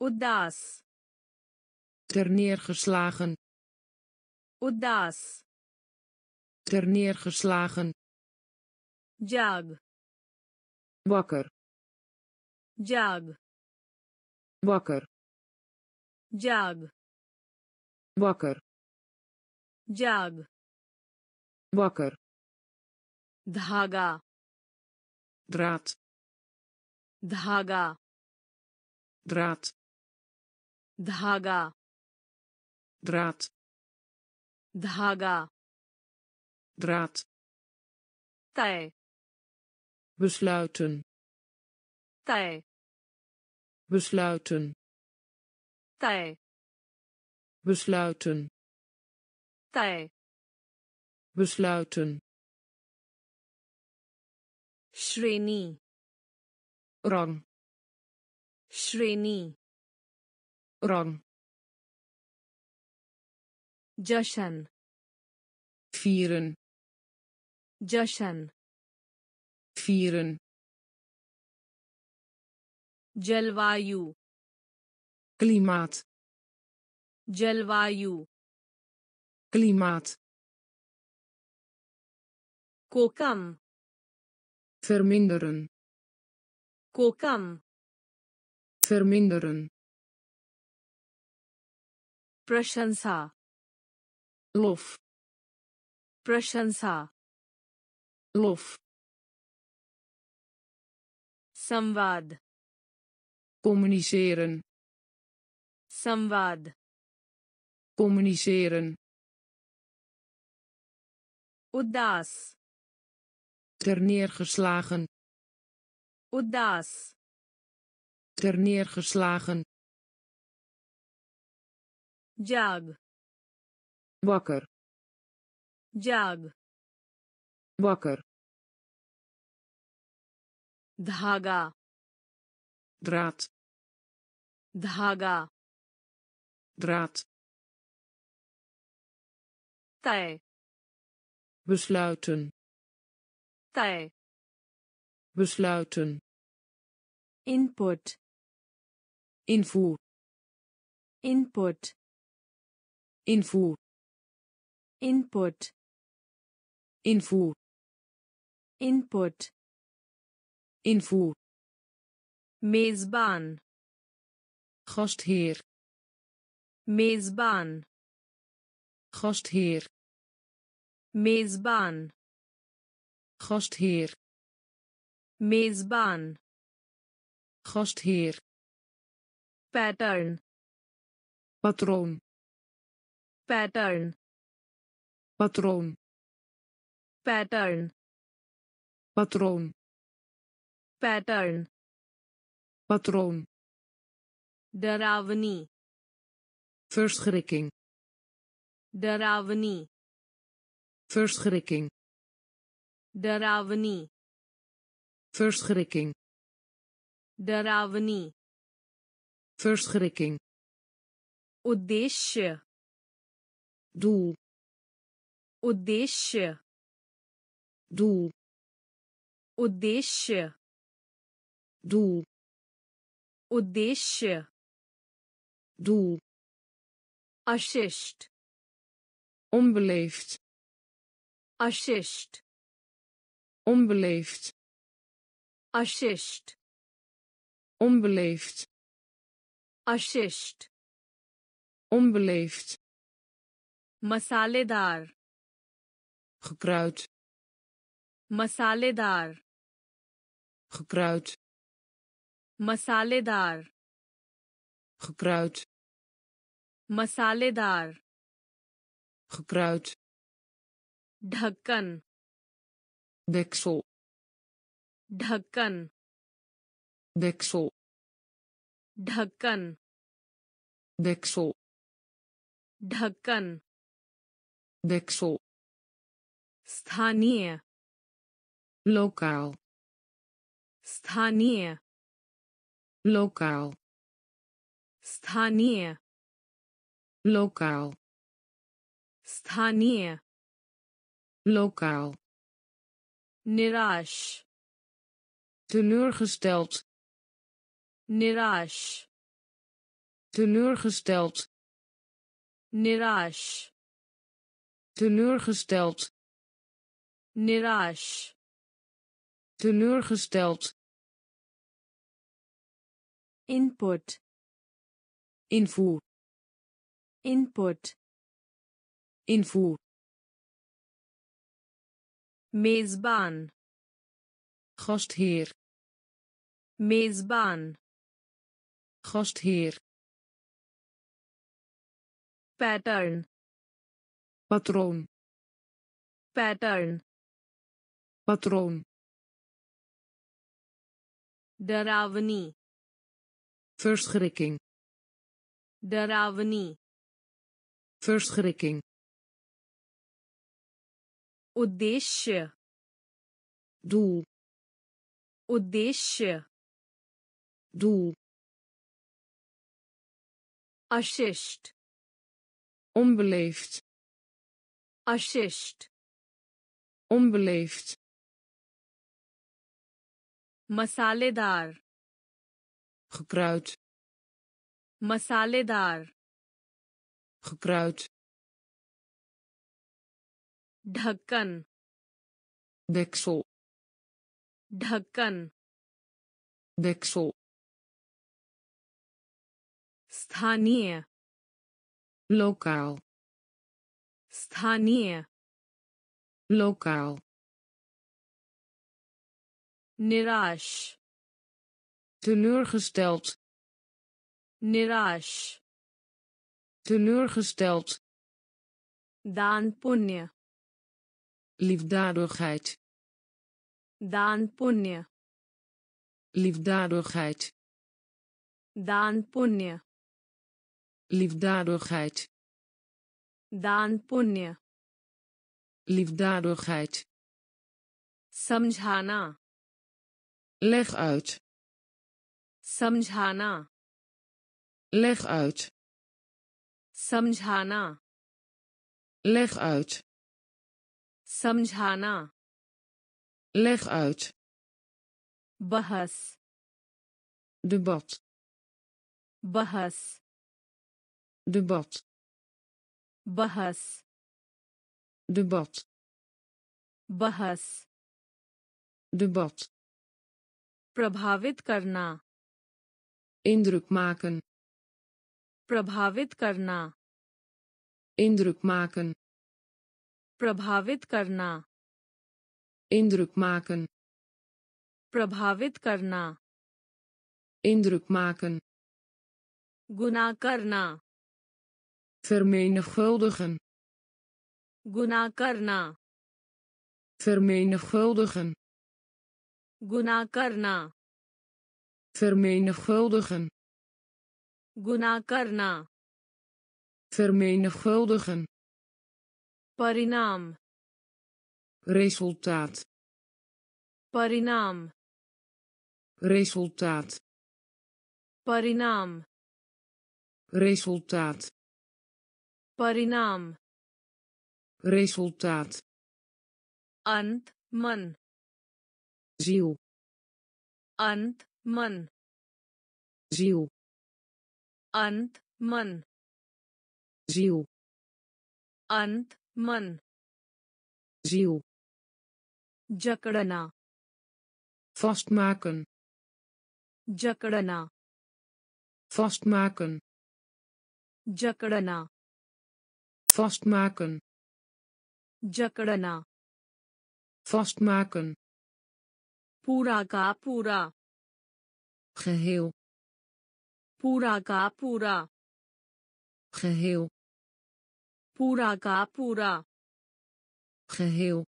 उदास terneergeslagen उदास terneergeslagen जाग wakker जाग वाकर जाग वाकर जाग वाकर धागा द्रात धागा द्रात धागा द्रात धागा द्रात तय besluiten. Tij. besluiten tai besluiten tai besluiten Shreni. Rang. Shreni. Rang. Jashan. Vieren. Jashan. Vieren. जलवायु klimaat जलवायु klimaat कोकम verminderen कोकम verminderen प्रशंसा lof प्रशंसा lof संवाद communiceren संवाद communiceren उदास terneergeslagen उदास terneergeslagen जाग wakker जाग wakker धागा draad. Dhaga draad. Tay besluiten. Tay besluiten. Input. Invoer. Input. Invoer. Input. Invoer. Input. Invoer. Meesbaan. Gastheer. Meesbaan. Gastheer. Meesbaan. Gastheer. Meesbaan. Gastheer. Pattern. Patroon. Pattern. Patroon. Pattern. Patroon. Pattern patroon डरावनी verschrikking डरावनी verschrikking डरावनी verschrikking डरावनी verschrikking उद्देश्य doel उद्देश्य doel उद्देश्य doel उद्देश्य doel अशिष्ट onbeleefd अशिष्ट onbeleefd अशिष्ट onbeleefd अशिष्ट onbeleefd मसालेदार gekruid मसालेदार gekruid मसालेदार gekruid मसालेदार gekruid ढक्कन deksel ढक्कन deksel ढक्कन deksel ढक्कन deksel स्थानीय lokaal स्थानीय lokaal स्थानीय lokaal स्थानीय lokaal निराश teleurgesteld निराश teleurgesteld निराश teleurgesteld निराश teleurgesteld input invoer input invoer meesbaan gastheer meesbaan gastheer pattern patroon pattern patroon Daravani verschrikking डरावनी verschrikking उद्देश्य doel उद्देश्य doel अशिष्ट onbeleefd अशिष्ट onbeleefd मसालेदार gekruid मसालेदार gekruid ढक्कन deksel ढक्कन deksel स्थानीय lokaal स्थानीय lokaal निराश teleurgesteld निराश teleurgesteld दान पुण्य liefdadigheid दान पुण्य liefdadigheid दान पुण्य liefdadigheid दान पुण्य liefdadigheid समझाना leg uit समझाना leg uit समझाना leg uit समझाना leg uit बहस debat बहस debat बहस debat बहस debat प्रभावित करना indruk maken प्रभावित करना indruk maken प्रभावित करना indruk maken प्रभावित करना indruk maken गुना करना vermenigvuldigen गुना करना vermenigvuldigen गुना करना vermenigvuldigen. Guna karna vermenigvuldigen. Parinaam resultaat. Parinaam resultaat. Parinaam resultaat. Parinaam resultaat. Ant man. Ziel. Ant मन. जीव अंत मन जीव अंत मन जीव जकड़ना vastmaken. जकड़ना vastmaken. जकड़ना vastmaken. जकड़ना vastmaken. पूरा का पूरा geheel पूरा का पूरा geheel पूरा का पूरा geheel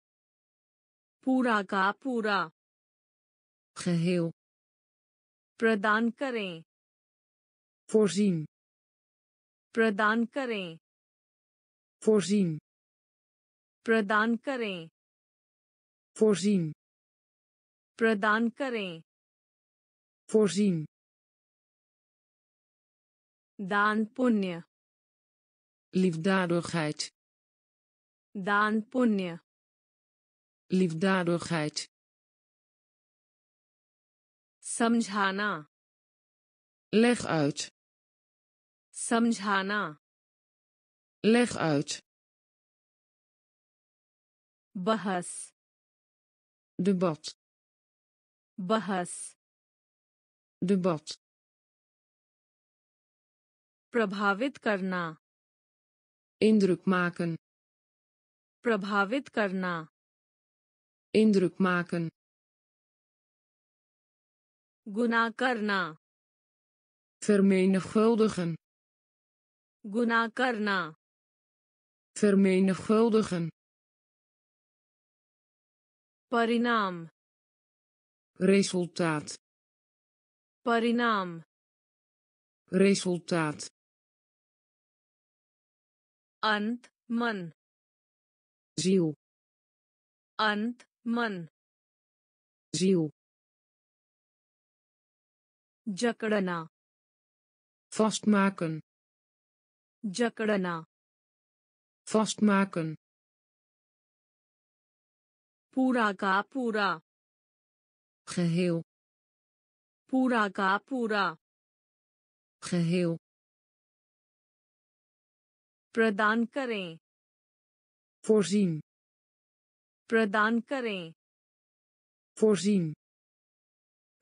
पूरा का पूरा geheel प्रदान करें voorzien प्रदान करें voorzien प्रदान करें voorzien प्रदान करें voorzien दान पुण्य liefdadigheid दान पुण्य liefdadigheid समझाना leg uit समझाना leg uit बहस debat बहस debat प्रभावित करना indruk maken प्रभावित करना indruk maken गुना करना vermenigvuldigen गुना करना vermenigvuldigen परिणाम resultaat परिणाम resultaat अंत मन ziel अंत मन ziel जकड़ना vastmaken जकड़ना vastmaken पूरा का पूरा geheel पूरा का पूरा geheel प्रदान करें voorzien प्रदान करें voorzien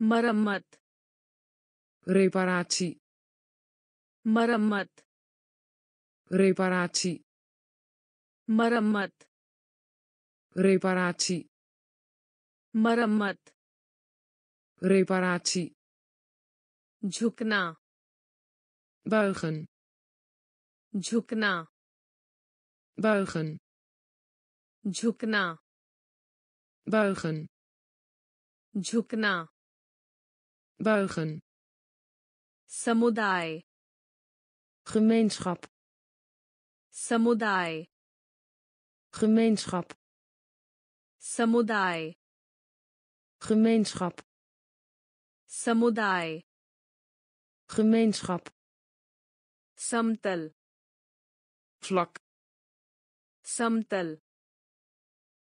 मरम्मत reparatie मरम्मत reparatie मरम्मत reparatie मरम्मत reparatie झुकना buigen झुकना buigen झुकना buigen झुकना buigen समुदाय gemeenschap समुदाय gemeenschap समुदाय gemeenschap समुदाय gemeenschap समतल vlak समतल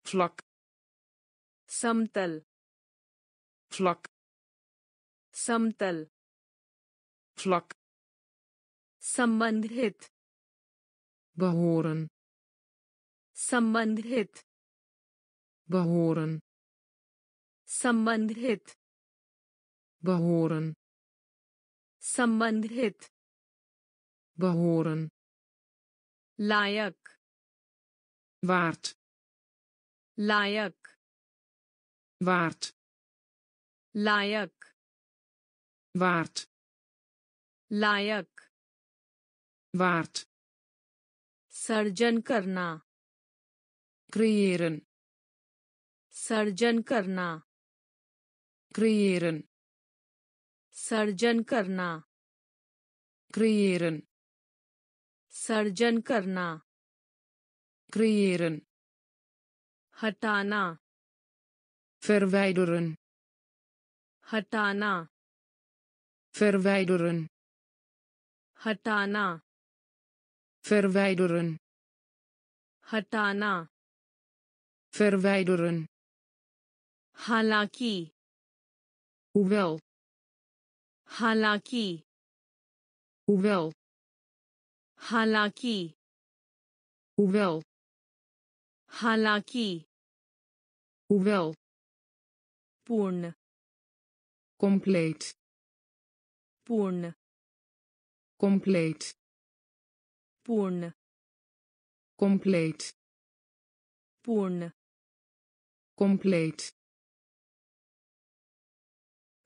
vlak समतल vlak समतल vlak संबंधित behoren संबंधित behoren संबंधित behoren संबंधित behoren लायक waard लायक waard लायक waard लायक waard सर्जन करना creëren सर्जन करना creëren सर्जन करना। क्रिएरन सर्जन करना। क्रिएरन हटाना। फिर हटाना। फिर हटाना। फिर हटाना। फिर वैडोरन हालाँकि। उवेल हालांकि hoewel हालांकि hoewel हालांकि hoewel पूर्ण compleet पूर्ण compleet पूर्ण compleet पूर्ण compleet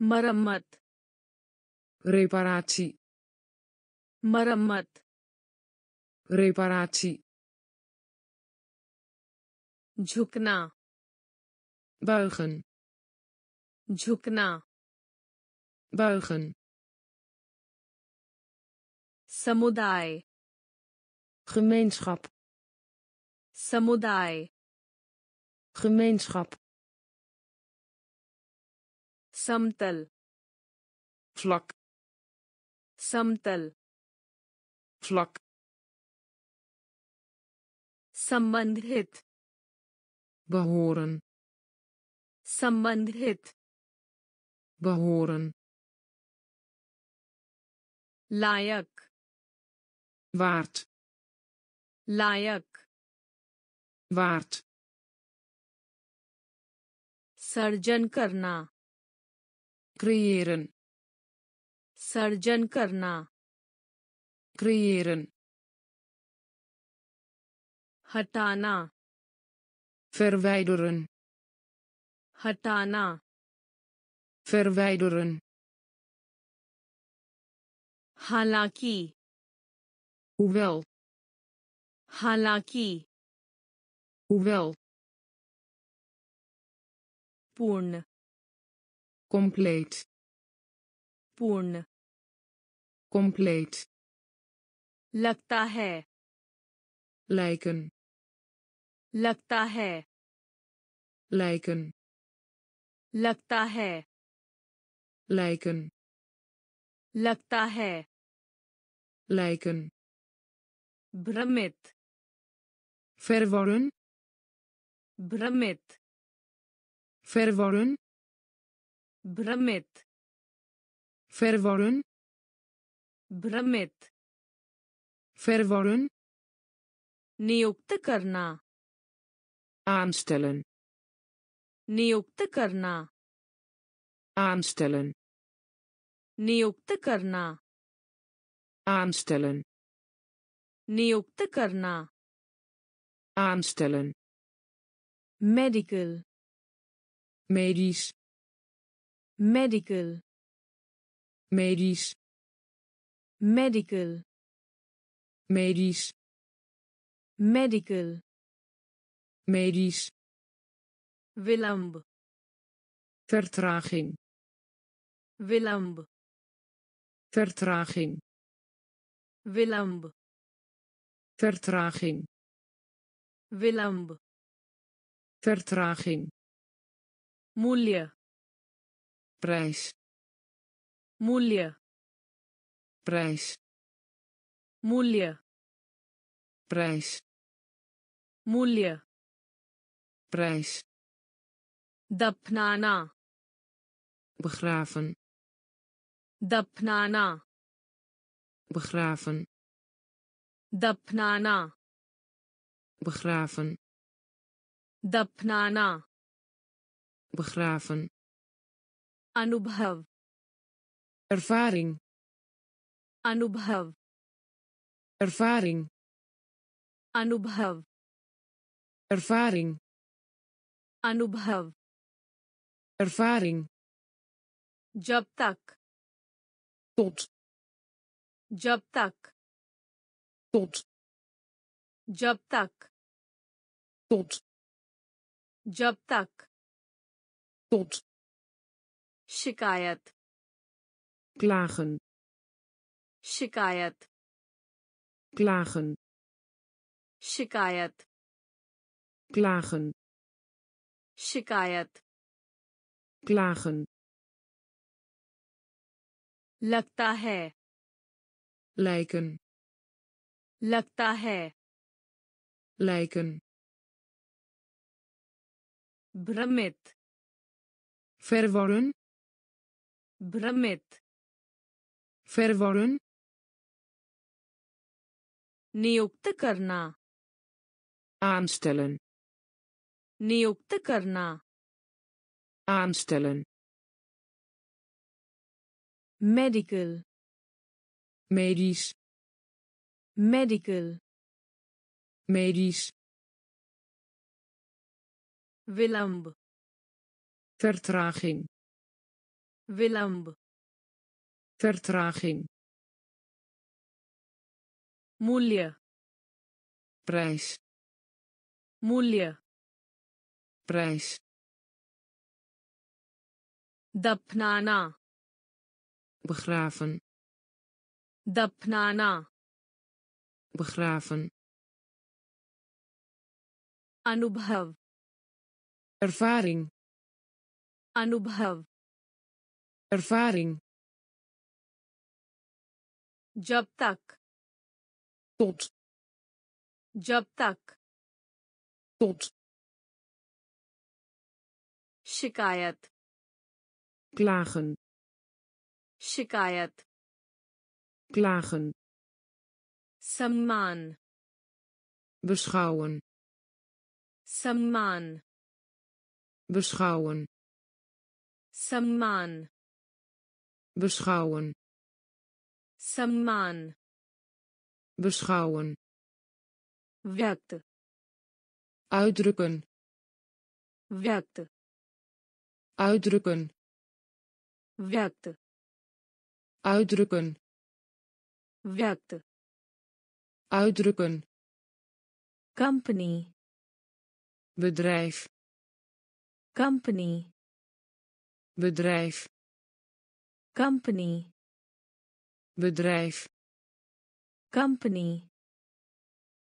मरम्मत reparatie मरम्मत reparatie झुकना buigen झुकना buigen समुदाय gemeenschap समुदाय gemeenschap समतल vlak समतल फ्लक संबंधित बहोरन संबंधित बहोरन लायक वार्ट लायक वार्ट सर्जन करना क्रिएरन सर्जन करना creëren हटाना verwijderen हटाना verwijderen हालांकि hoewel हालांकि hoewel पूर्ण compleet पूर्ण कंप्लीट लगता है। लाइकन लगता है। लाइकन लगता है। लाइकन लगता है। लाइकन भ्रमित। फेरवरुण भ्रमित। फेरवरुण भ्रमित। फेरवरुण भ्रमित verworren नियुक्त करना aanstellen नियुक्त करना aanstellen नियुक्त करना aanstellen नियुक्त करना aanstellen medical medisch medical medisch medical medisch medical medisch Willem. Vertraging. Willem. Vertraging. Willem. Vertraging. Willem. Vertraging. Mulje. Prijs. Mulje prijs. Mulje. Prijs. Mulje. Prijs. Dapnana. Begraven. Dapnana. Begraven. Dapnana. Begraven. Dapnana. Begraven. Anubhav. Ervaring. अनुभव ervaring अनुभव ervaring अनुभव ervaring जब तक tot जब तक tot जब तक tot जब तक tot शिकायत klagen शिकायत klagen शिकायत klagen शिकायत klagen लगता है lijken लगता है lijken भ्रमित verworren भ्रमित verworren नियुक्त करना aanstellen नियुक्त करना aanstellen medical medisch medical medisch विलंब vertraging विलंब vertraging Mulje. Prijs. Mulje. Prijs. Dapnana. Begraven. Dapnana. Begraven. Anubhav. Ervaring. Anubhav. Ervaring. Jab tak tot जब तक tot शिकायत klagen शिकायत klagen सम्मान beschouwen सम्मान beschouwen सम्मान beschouwen सम्मान beschouwen. Werkt uitdrukken. Werkt uitdrukken. Werkt uitdrukken. Werkt uitdrukken. Company. Bedrijf. Company. Bedrijf. Company. Bedrijf. Company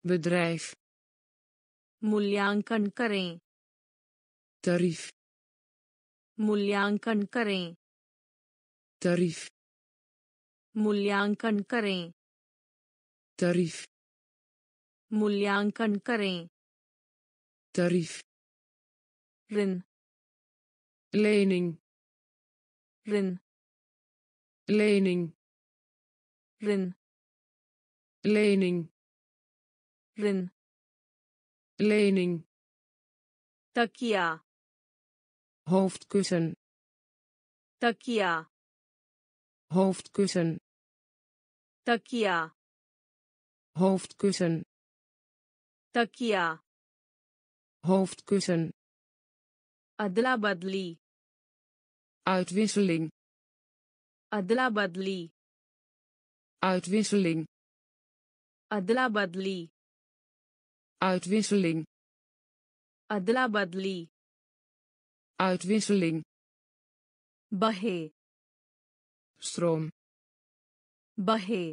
bedrijf मूल्यांकन करें tarief मूल्यांकन करें tarief मूल्यांकन करें tarief मूल्यांकन करें tarief ऋण lening ऋण lening ऋण lening. Rin lening. Takia. Hoofdkussen. Takia. Hoofdkussen. Takia. Hoofdkussen. Takia. Hoofdkussen. Adla badli uitwisseling. Adla badli uitwisseling. अदला बदली uitwisseling अदला बदली uitwisseling बहे stroom बहे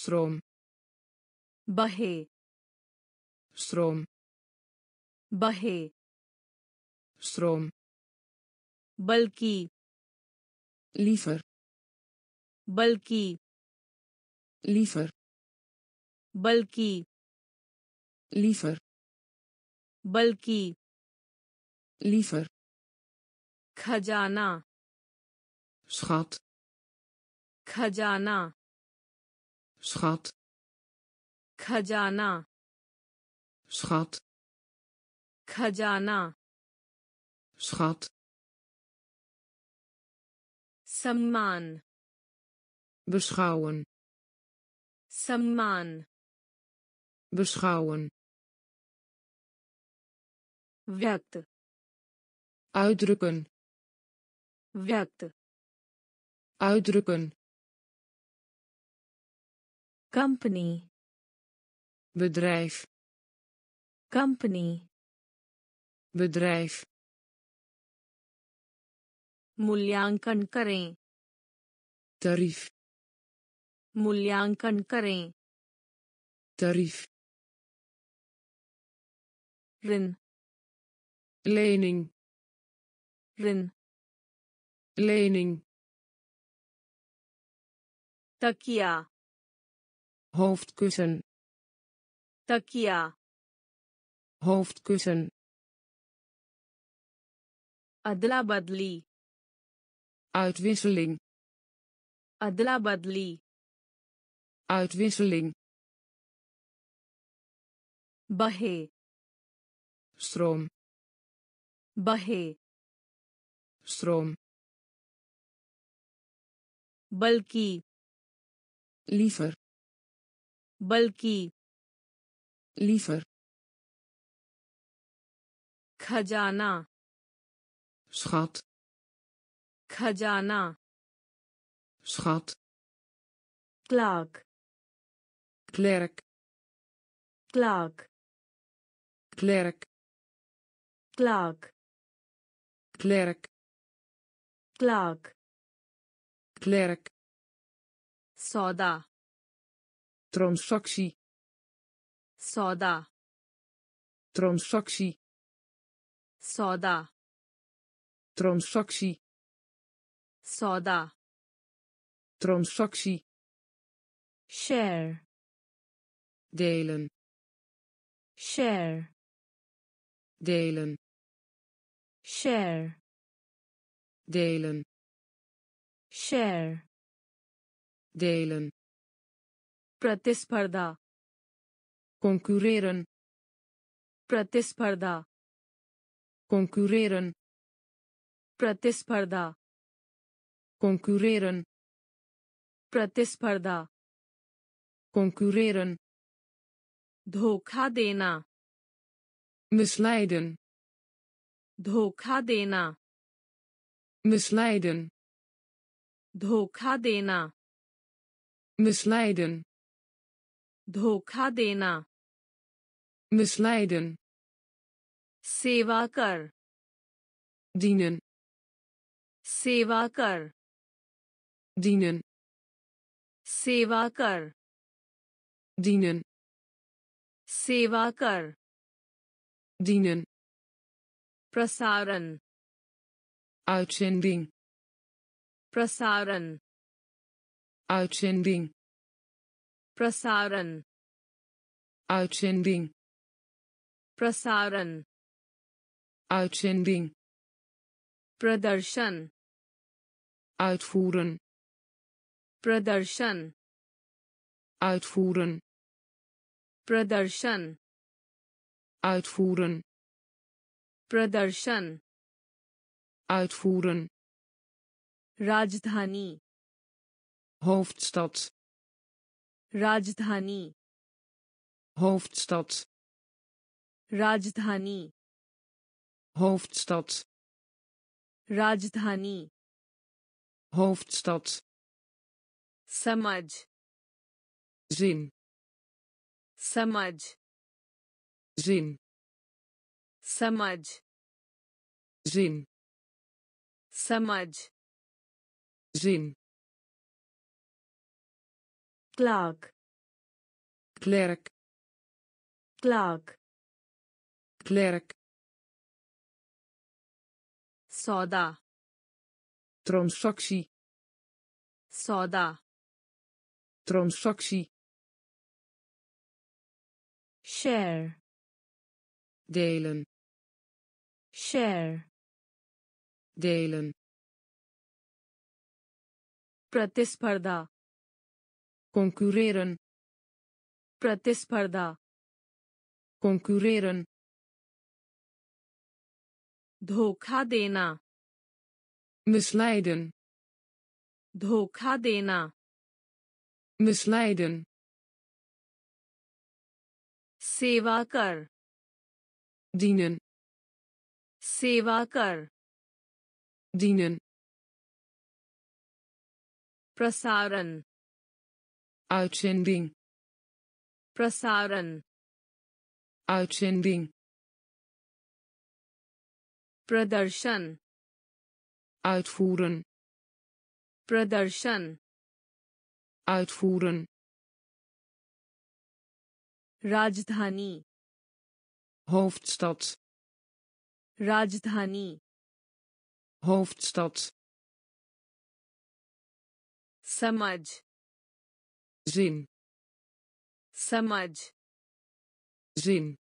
stroom बहे stroom बहे stroom बल्कि liever बल्कि liever बल्कि liever बल्कि liever खजाना schat खजाना schat खजाना schat खजाना schat सम्मान beschouwen सम्मान beschouwen व्यक्त uitdrukken व्यक्त uitdrukken company bedrijf company bedrijf मूल्यांकन करें tarief मूल्यांकन करें tarief Lin. Lening. Lin. Lening. Takia. Hoofdkussen. Takia. Hoofdkussen. Adlabadli. Uitwisseling. Adla badli. Uitwisseling. Bahe stroom बहे stroom बल्कि liever बल्कि liever खजाना schat खजाना schat Clark klerk Clark klerk Clark. Clerk. Clark. Clerk. Soda. Transactie. Soda. Transactie. Soda. Transactie. Soda. Transactie. Share. Delen. Share. Delen share delen share delen प्रतिस्पर्धा concurreren प्रतिस्पर्धा concurreren प्रतिस्पर्धा concurreren प्रतिस्पर्धा concurreren धोखा देना misleiden धोखा देना। मिसलाइडन धोखा देना। मिसलाइडन धोखा देना। मिसलाइडन सेवा कर। दीनन सेवा कर। दीनन सेवा कर। दीनन सेवा कर। दीनन प्रसारण uitzending प्रसारण uitzending प्रसारण uitzending प्रसारण uitzending प्रदर्शन uitvoeren प्रदर्शन uitvoeren प्रदर्शन uitvoeren प्रदर्शन uitvoeren राजधानी hoofdstad राजधानी hoofdstad राजधानी hoofdstad राजधानी hoofdstad समझ zin समझ zin समझ zin समझ zin Clark klerk Clark klerk सौदा transactie सौदा transactie share delen share delen प्रतिस्पर्धा concurreren प्रतिस्पर्धा concurreren धोखा देना misleiden धोखा देना misleiden सेवा कर dienen सेवा कर dienen प्रसारण uitzending प्रसारण uitzending प्रदर्शन uitvoeren प्रदर्शन uitvoeren राजधानी hoofdstad राजधानी hoofdstad समझ zin समझ zin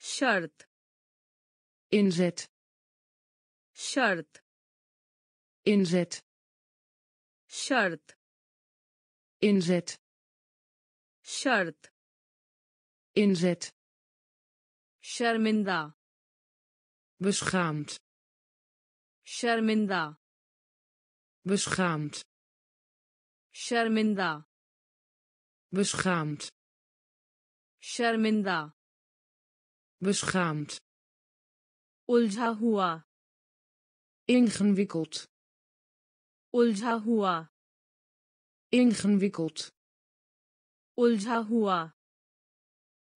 शर्त inzet शर्त inzet शर्त inzet शर्त inzet शर्मिंदा beschaamd शर्मिंदा beschaamd शर्मिंदा beschaamd शर्मिंदा beschaamd उलझा हुआ ingewikkeld उलझा हुआ ingewikkeld उलझा हुआ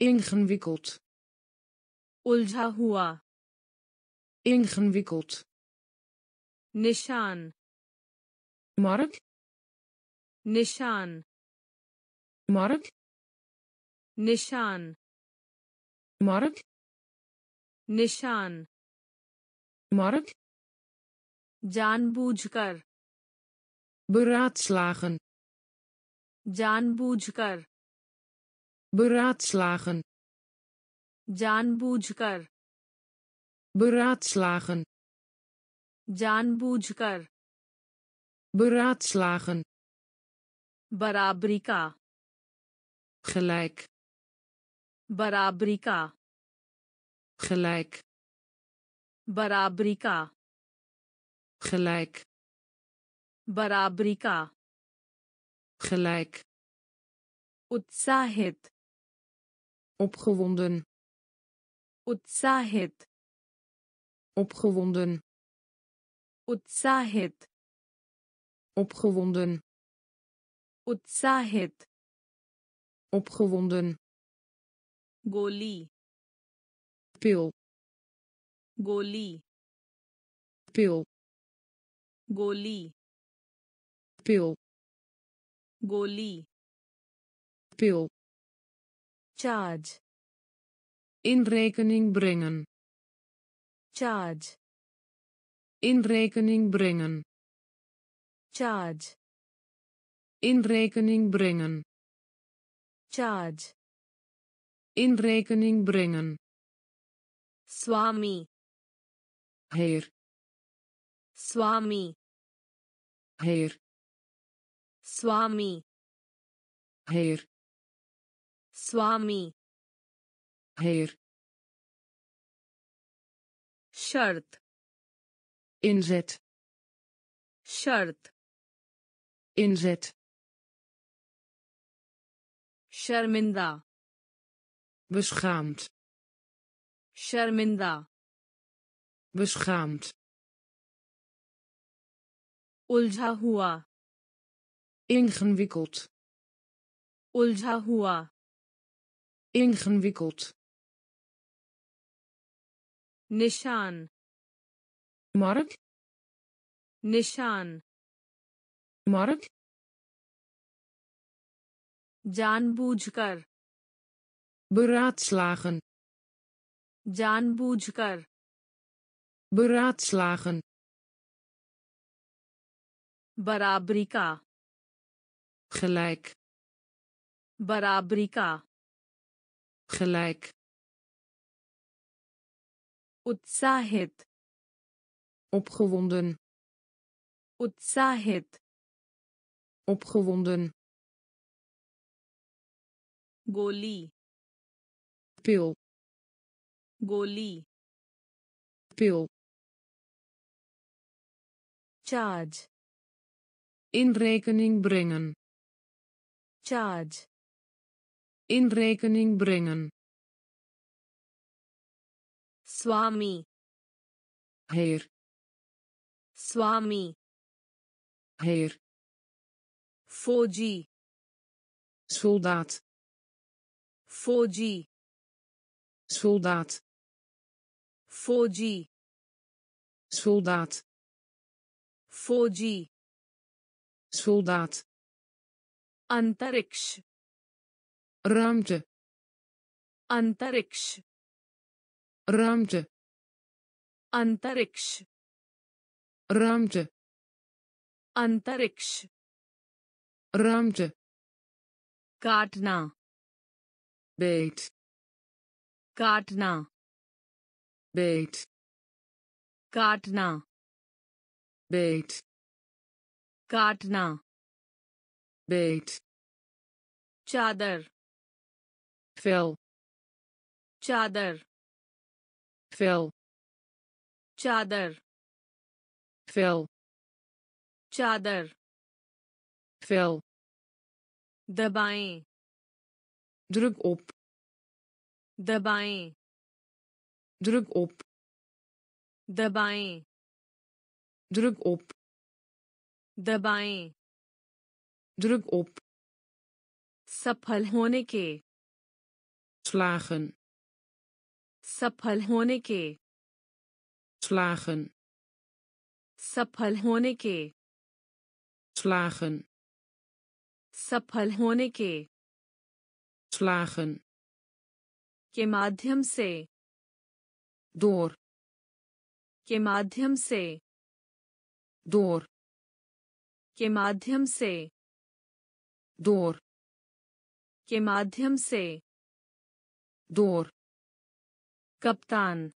ingewikkeld उलझा हुआ ingewikkeld निशान mark निशान mark निशान mark निशान mark जानबूझकर beraadslagen जानबूझकर beraadslagen जानबूझकर beraadslagen जानबूझकर beraadslagen बराबरी का gelijk बराबरी का gelijk बराबरी का gelijk बराबरी का gelijk उत्साहित opgewonden उत्साहित opgewonden उत्साहित opgewonden उत्साहित opgewonden गोली pil गोली pil गोली pil गोली pil charge in rekening brengen charge. In rekening brengen. Charge. In rekening brengen. Charge. In rekening brengen. Swami. Heer. Swami. Heer. Swami. Heer. Swami. Heer. Şart. Inzet. Şart. Inzet. scharminda, Beschaamd. scharminda, Beschaamd. Uljahua. Ingewikkeld. Uljahua. Ingewikkeld. निशान mark निशान mark जानबूझकर beraadslagen जानबूझकर beraadslagen बराबरी का gelijk बराबरी का gelijk उत्साहित opgewonden उत्साहित opgewonden गोली pil गोली pil charge in rekening brengen charge in rekening brengen Swami. Heer. Swami. Heer. Foji. Soldaat. Foji. Soldaat. Foji. Soldaat. Foji. Soldaat. Antariksh. Ruimte. Antariksh. Рамч. अंतरिक्ष। рамч अंतरिक्ष। рамч काटना। बेट। काटना। बेट। काटना। बेट। काटना। बेट। चादर। फेल। चादर। फिल चादर। फिल चादर। फिल दबाएँ। ड्रग ओप दबाएँ। ड्रग ओप दबाएँ। ड्रग ओप दबाएँ। ड्रग ओप सफल होने के। स्लागन सफल होने के slagen. सफल होने के slagen. सफल होने के slagen. के माध्यम से door. के माध्यम से door. के माध्यम से door. के माध्यम से door. Kaptaan.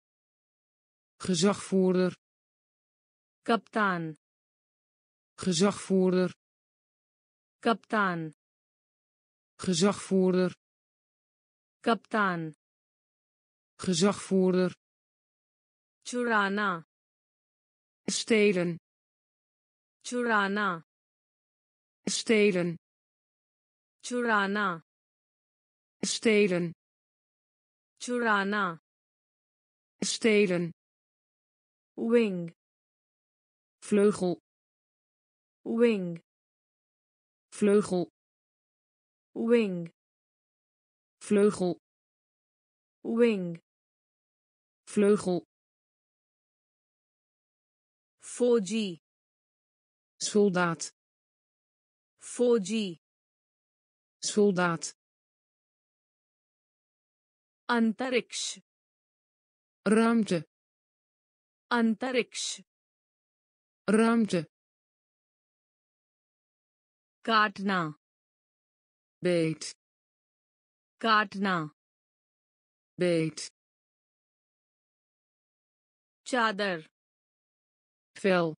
Gezagvoerder. Kaptaan. Gezagvoerder. Kaptaan. Gezagvoerder. Kaptaan. Gezagvoerder. Churana. Stelen. Churana. Stelen. Churana. Stelen. Churana stelen wing vleugel wing vleugel wing vleugel wing vleugel फौजी soldaat फौजी soldaat अंतरिक्ष रामच अंतरिक्ष रामच काटना बेट काटना बेट चादर फेल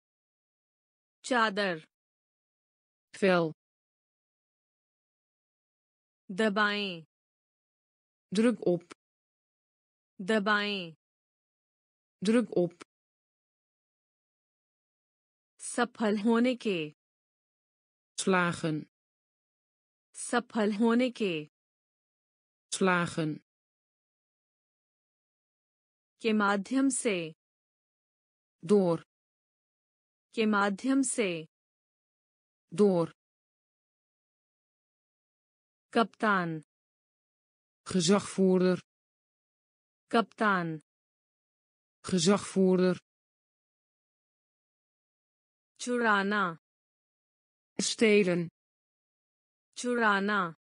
चादर फेल दबाएँ ड्रग उप दबाएँ druk op सफल होने के slagen सफल होने के slagen के माध्यम से door के माध्यम से door कप्तान gezagvoerder कप्तान gezagvoerder चुराना stelen चुराना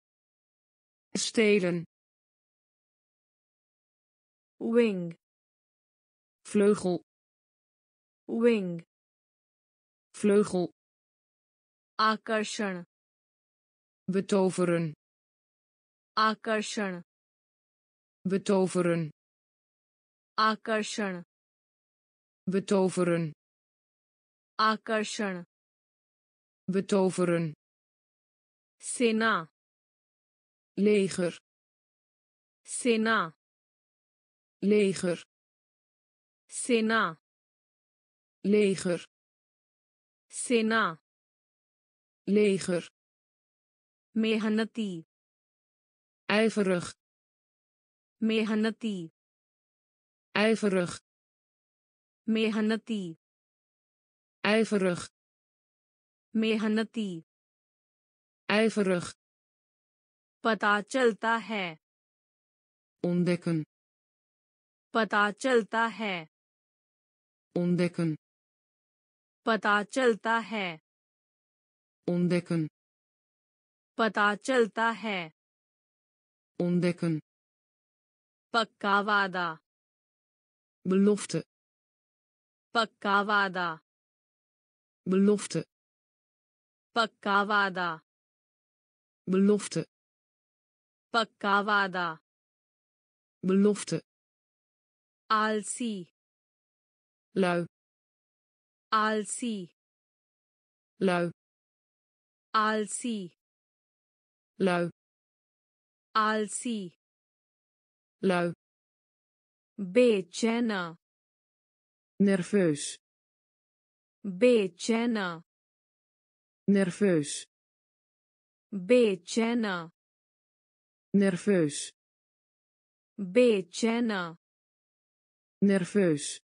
stelen wing vleugel wing vleugel आकर्षण betoveren आकर्षण betoveren आकर्षण betoveren आकर्षण betoveren सेना leger सेना leger सेना leger सेना leger मेहनती ijverig मेहनती Ijverig मेहनती ijverig मेहनती ijverig पता चलता है ontdekken पता चलता है ontdekken पता चलता है ontdekken पता चलता है ontdekken पक्का वादा belofte Pakavada. belofte Pakavada. belofte Pakavada. belofte. Alsi. Lui. Alsi. Lui. Alsi. Lui. Alsi. Lui. Beetje. Nerveus. Beetje. Nerveus. Beetje. Nerveus. Beetje. Nerveus.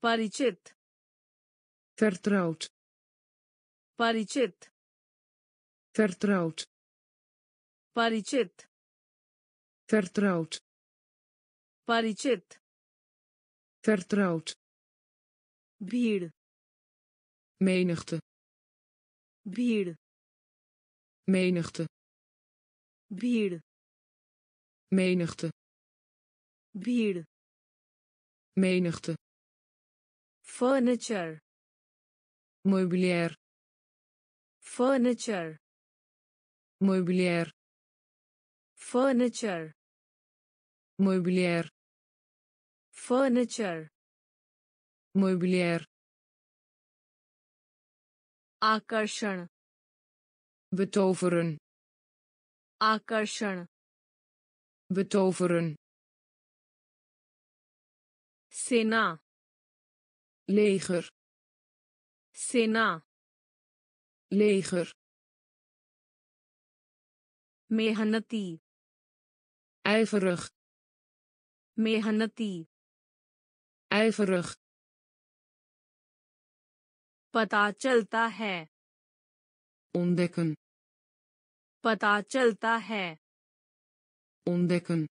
Parichit. Vertrouwd. Parichit. Vertrouwd. Parichit. Vertrouwd. परिचित vertrouwd भीड़ menigte भीड़ menigte भीड़ menigte भीड़ menigte furniture meubilair furniture meubilair furniture meubilair furniture meubilair आकर्षण betoveren आकर्षण betoveren सेना leger सेना leger मेहनती ijverig मेहनती Ijverig पता चलता है ontdekken पता चलता है ontdekken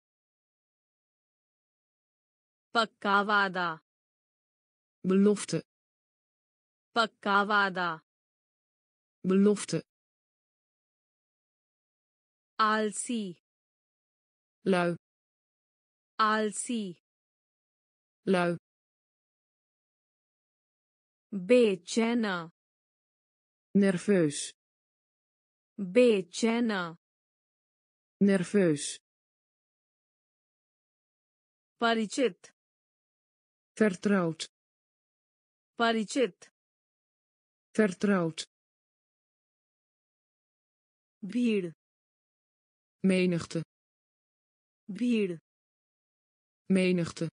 पक्का वादा belofte पक्का वादा belofte आलसी lui आलसी lui Bechena. Nerveus. Bechena. Nerveus. Parichit. Vertrouwd. Parichit. Vertrouwd. Bier. Menigte. Bier. Menigte.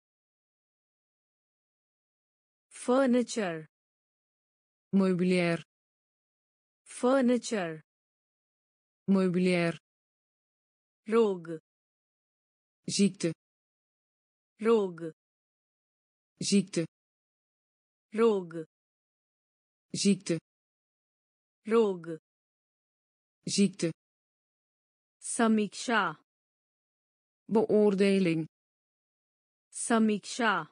Furniture meubilair furniture. Meubilair roog ziekte. Roog ziekte. Roog ziekte. Roog ziekte. Samiksha. Beoordeling. Samiksha.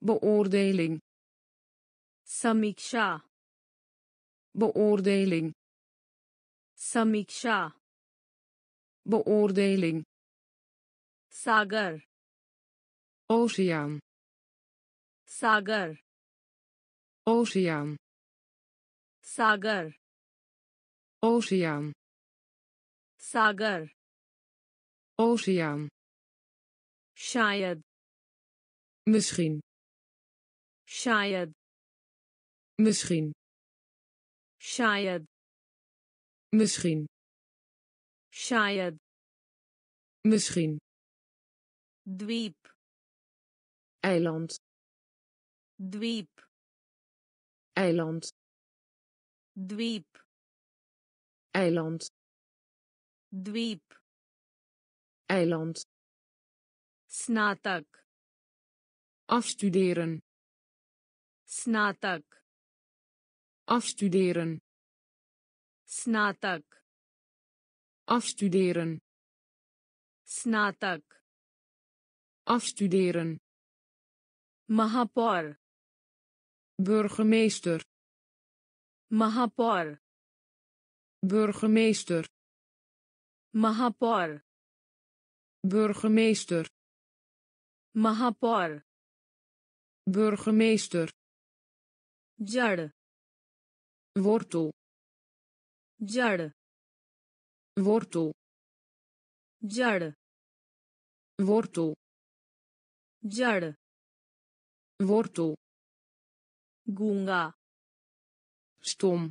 Beoordeling. Samiksha. Beoordeling. Samiksha. Beoordeling. Sagar. Oceaan. Sagar. Oceaan. Sagar. Oceaan. Sagar. Oceaan. Shayad. Misschien. Shayad. Misschien. Shayad. Misschien. Shayad. Misschien. Dweep. Eiland. Dweep. Eiland. Dweep. Eiland. Dweep. Eiland. Snatak. Afstuderen. Snatak afstuderen. Snatak. Afstuderen. Snatak. Afstuderen. Mahapur. burgemeester. Mahapur. burgemeester. Mahapur. burgemeester. Mahapur. burgemeester. Wortel जड़ wortel जड़ wortel जड़ wortel गूँगा stom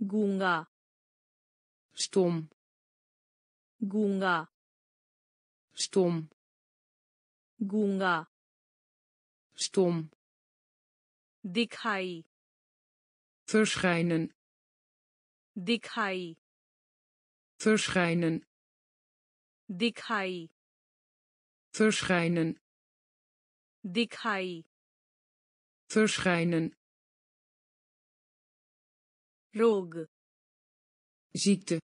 गूँगा stom गूँगा stom गूँगा stom दिखाई verschijnen. Dikhai. Verschijnen. Dikhai. Verschijnen. Dikhai. Verschijnen. Roog ziekte.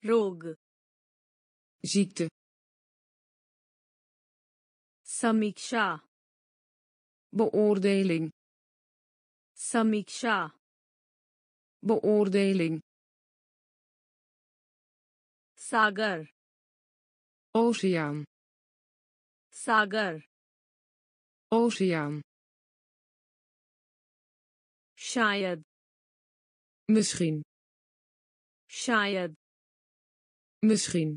Roog ziekte. Samiksha. Beoordeling. Samiksha. Beoordeling. Sagar. Oceaan. Sagar. Oceaan. Shayad. Misschien. Shayad. Misschien.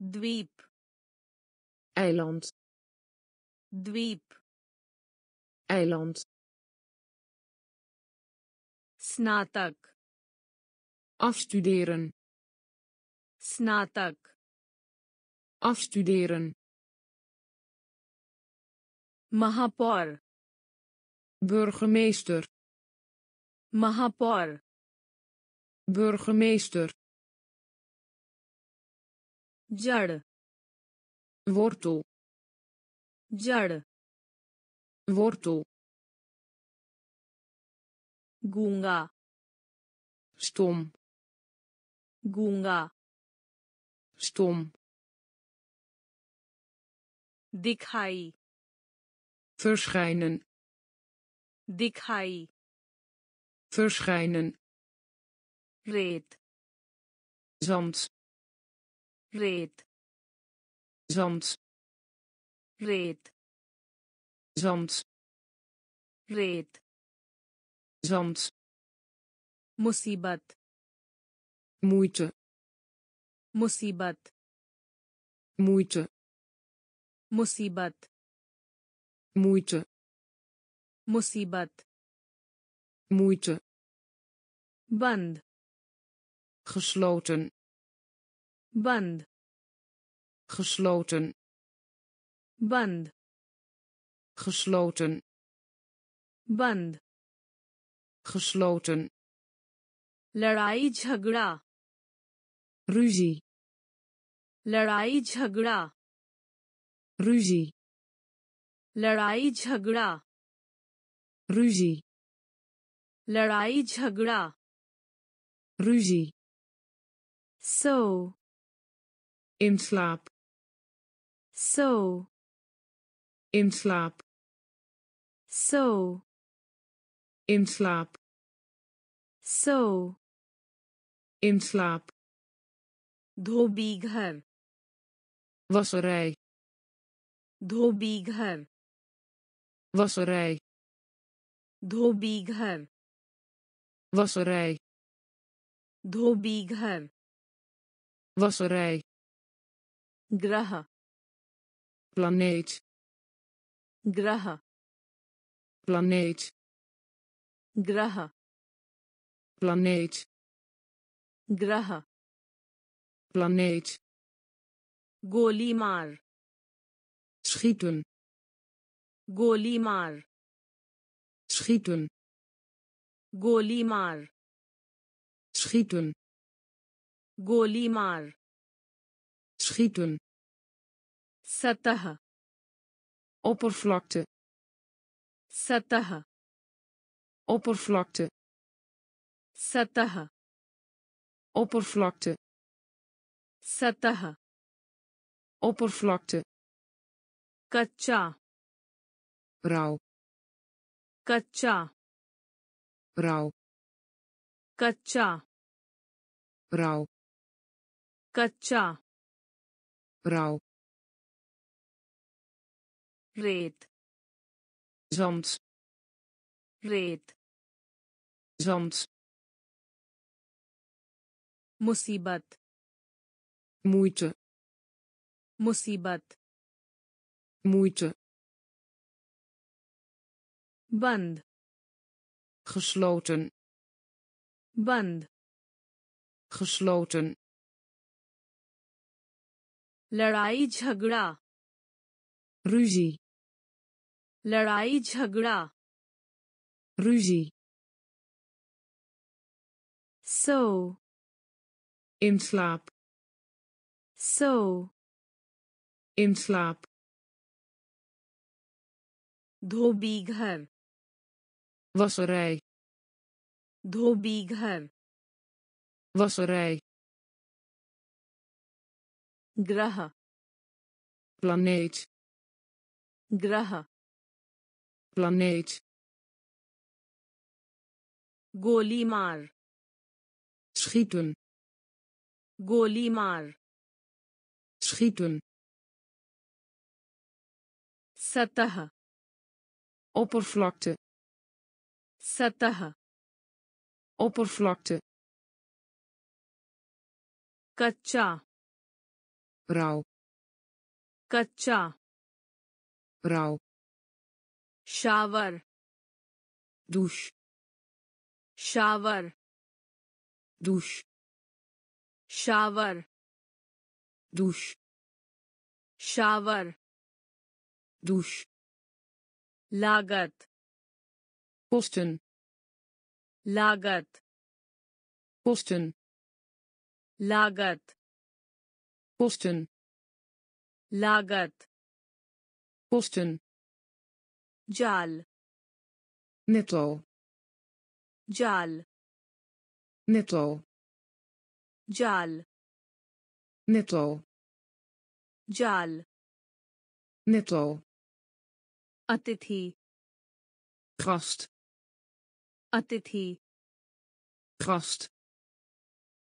Dweep. Eiland. Dweep eiland स्नातक afstuderen स्नातक afstuderen महापौर burgemeester महापौर burgemeester जड़ wortel जड़ wortel. Gunga. Stom. Gunga. Stom. Dikhai. Verschijnen. Dikhai. Verschijnen. Reet zand. Reet zand. Reet zand. Reet zand. Musibat. Moeite. Musibat. Moeite. Musibat. Moeite. Musibat. Moeite. Band. Gesloten. Band. Gesloten. Band gesloten बंद gesloten लड़ाई झगड़ा ruzie लड़ाई झगड़ा ruzie लड़ाई झगड़ा ruzie लड़ाई झगड़ा ruzie सो in slaap so in slaap So. In slaap. So. In slaap. Dhobighar. Wasserij. Dhobighar. Wasserij. Dhobighar. Wasserij. Dhobighar. Wasserij. Graha. Planeet. Graha. planeet. Graha. Planeet. Graha. Planeet. Golimar. Schieten. Golimar. Schieten. Golimar. Schieten. Golimar. Schieten. Satah oppervlakte. सतह oppervlakte सतह oppervlakte सतह oppervlakte कच्चा rauw कच्चा rauw कच्चा rauw कच्चा rauw रेत zand रेत zand मुसीबत moeite मुसीबत moeite बंद gesloten बंद gesloten लड़ाई झगड़ा ruzie लड़ाई झगड़ा। रुजी सो। इंसलाप सो। इंसलाप धोबी घर। वसुराय धोबी घर। वसुराय ग्रह। प्लानेट। ग्रह। planeet गोली मार schieten गोली मार schieten सतह oppervlakte सतह oppervlakte कच्चा rauw कच्चा rauw शावर दूश शावर दूश शावर दूश शावर दूश लागत कोस्टन लागत कोस्टन लागत कोस्टन लागत कोस्टन जाल netto जाल netto जाल netto जाल netto अतिथि gast अतिथि gast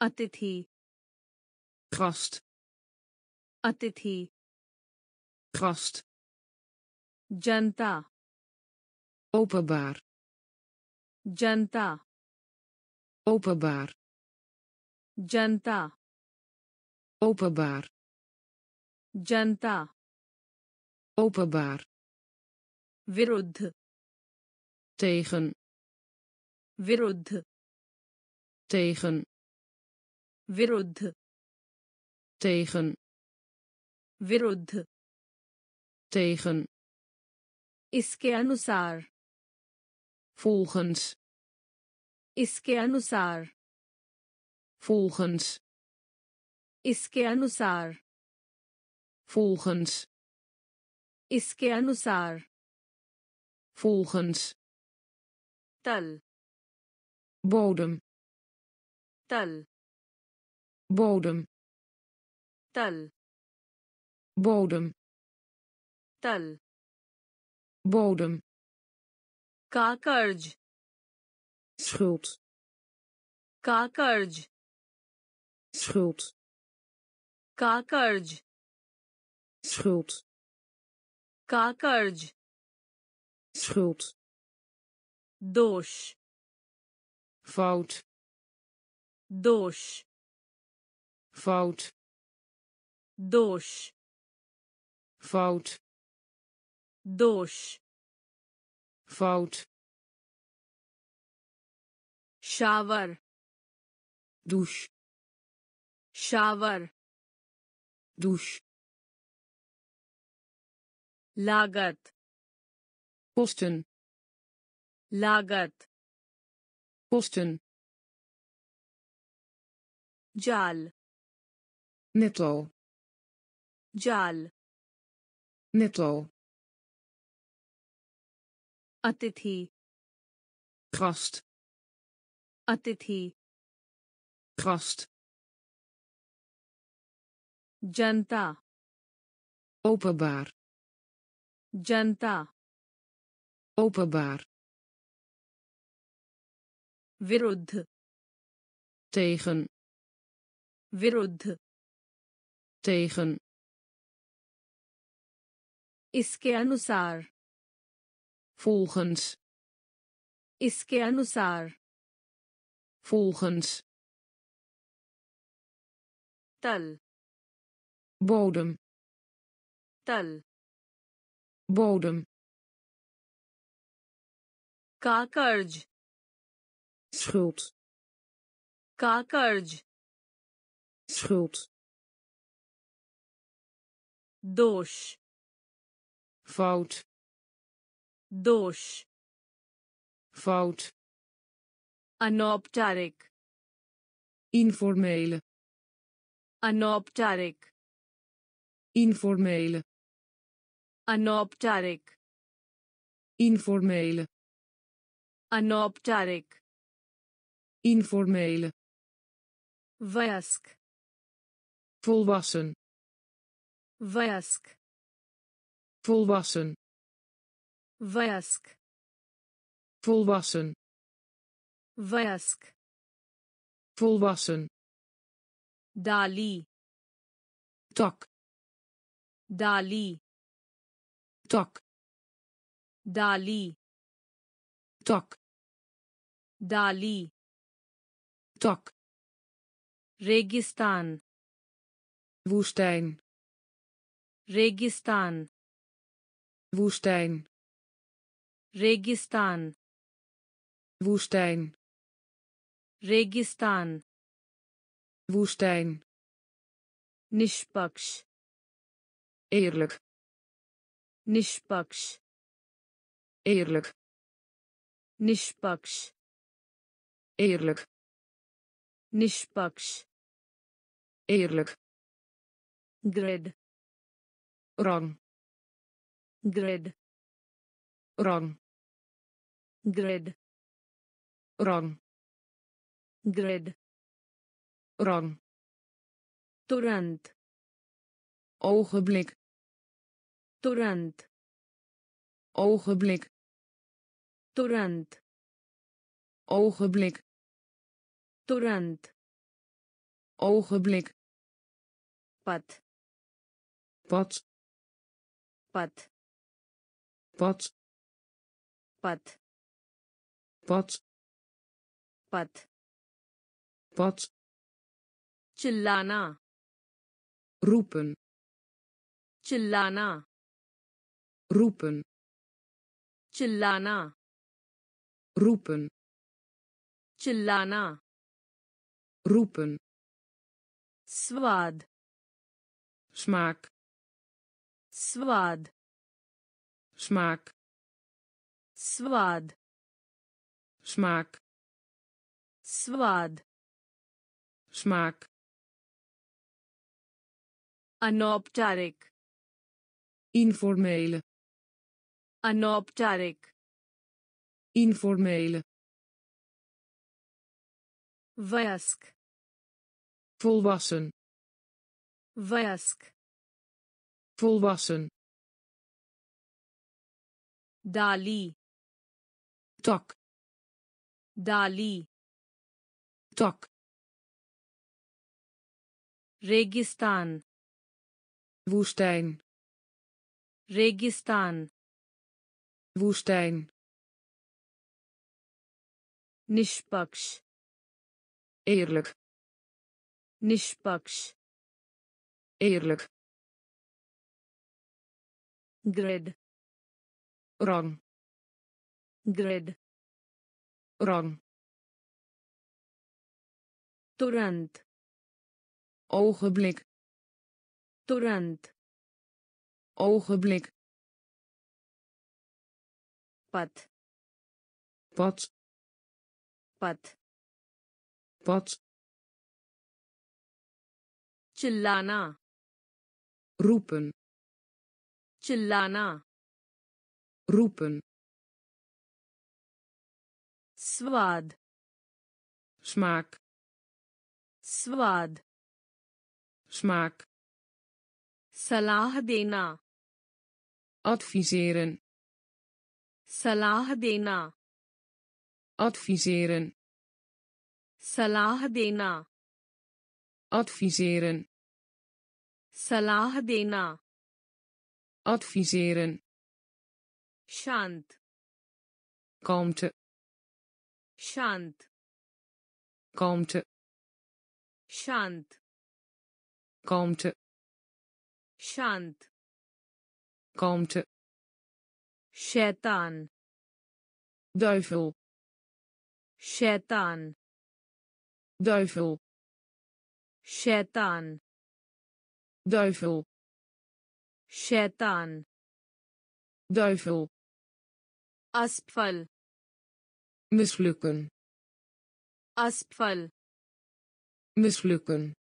अतिथि gast अतिथि gast जनता openbaar जनता openbaar जनता openbaar जनता openbaar विरुद्ध tegen विरुद्ध tegen विरुद्ध tegen विरुद्ध tegen इसके अनुसार volgens इसके अनुसार volgens इसके अनुसार volgens इसके अनुसार volgens तल bodem तल bodem तल bodem तल bodem Kakerj. Schuld. Kakerj. Schuld. Kakerj. Schuld. Kakerj. Schuld. Doos. Fout. Doos. Fout. Doos. Fout. Doos fout. Shower. Douche. Shower. Douche. Lagat. Kosten lagat. Kosten jaal. Netto jaal. Netto अतिथि। गास्ट अतिथि। गास्ट जनता। ओपबार जनता। ओपबार विरुद्ध। Tegen. विरुद्ध। Tegen. इसके अनुसार। volgens इसके अनुसार volgens तल bodem तल bodem का कर्ज schuld का कर्ज schuld दोष fout दोष fout अनौपचारिक informele अनौपचारिक informele अनौपचारिक informele अनौपचारिक informele वयस्क volwassen वयस्क volwassen Ваяск. Volwassen. Ваяск. Volwassen. Dali. Tak. Dali. Tak. Dali. Tak. Dali. Tak. Registan. Woestijn. Registan. Woestijn. Registan. Woestijn. Registan. Woestijn. Nishpaks. Eerlijk. Nishpaks. Eerlijk. Nishpaks. Eerlijk. Nishpaks. Eerlijk. Grid. Rang. Grid. Rang grid wrong grid wrong torrent. Ogenblik. Torrent. Ogenblik. Torrent. Ogenblik. Torrent. Ogenblik. Pad. Pad. Pad. Pad. Pad. pad पथ pad चिल्लाना roepen चिल्लाना roepen चिल्लाना roepen चिल्लाना roepen स्वाद smaak स्वाद smaak स्वाद smaak स्वाद smaak अनौपचारिक informele अनौपचारिक informele वयस्क volwassen वयस्क volwassen डाली tak Dali. Tok. Registan. Woestijn. Registan. Woestijn. Nishpaksh. Eerlijk. Nishpaksh. Eerlijk. Grid. Rang. Grid rang तुरंत ogenblik तुरंत ogenblik पथ pad पथ pad चिल्लाना roepen चिल्लाना roepen स्वाद smaak स्वाद smaak सलाह देना adviseren सलाह देना adviseren सलाह देना adviseren सलाह देना adviseren शांत kalmte शांत kalmte शांत kalmte शांत kalmte शैतान duivel शैतान duivel शैतान duivel शैतान duivel असफल mislukken असफल mislukken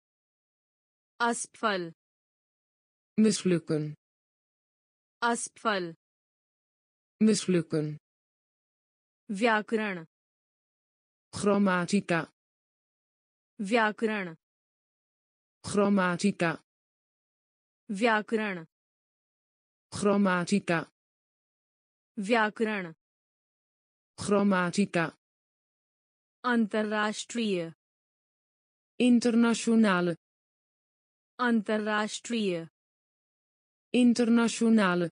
असफल mislukken असफल mislukken व्याकरण grammatica व्याकरण grammatica व्याकरण grammatica व्याकरण grammatica अंतर्राष्ट्रीय internationale अंतर्राष्ट्रीय internationale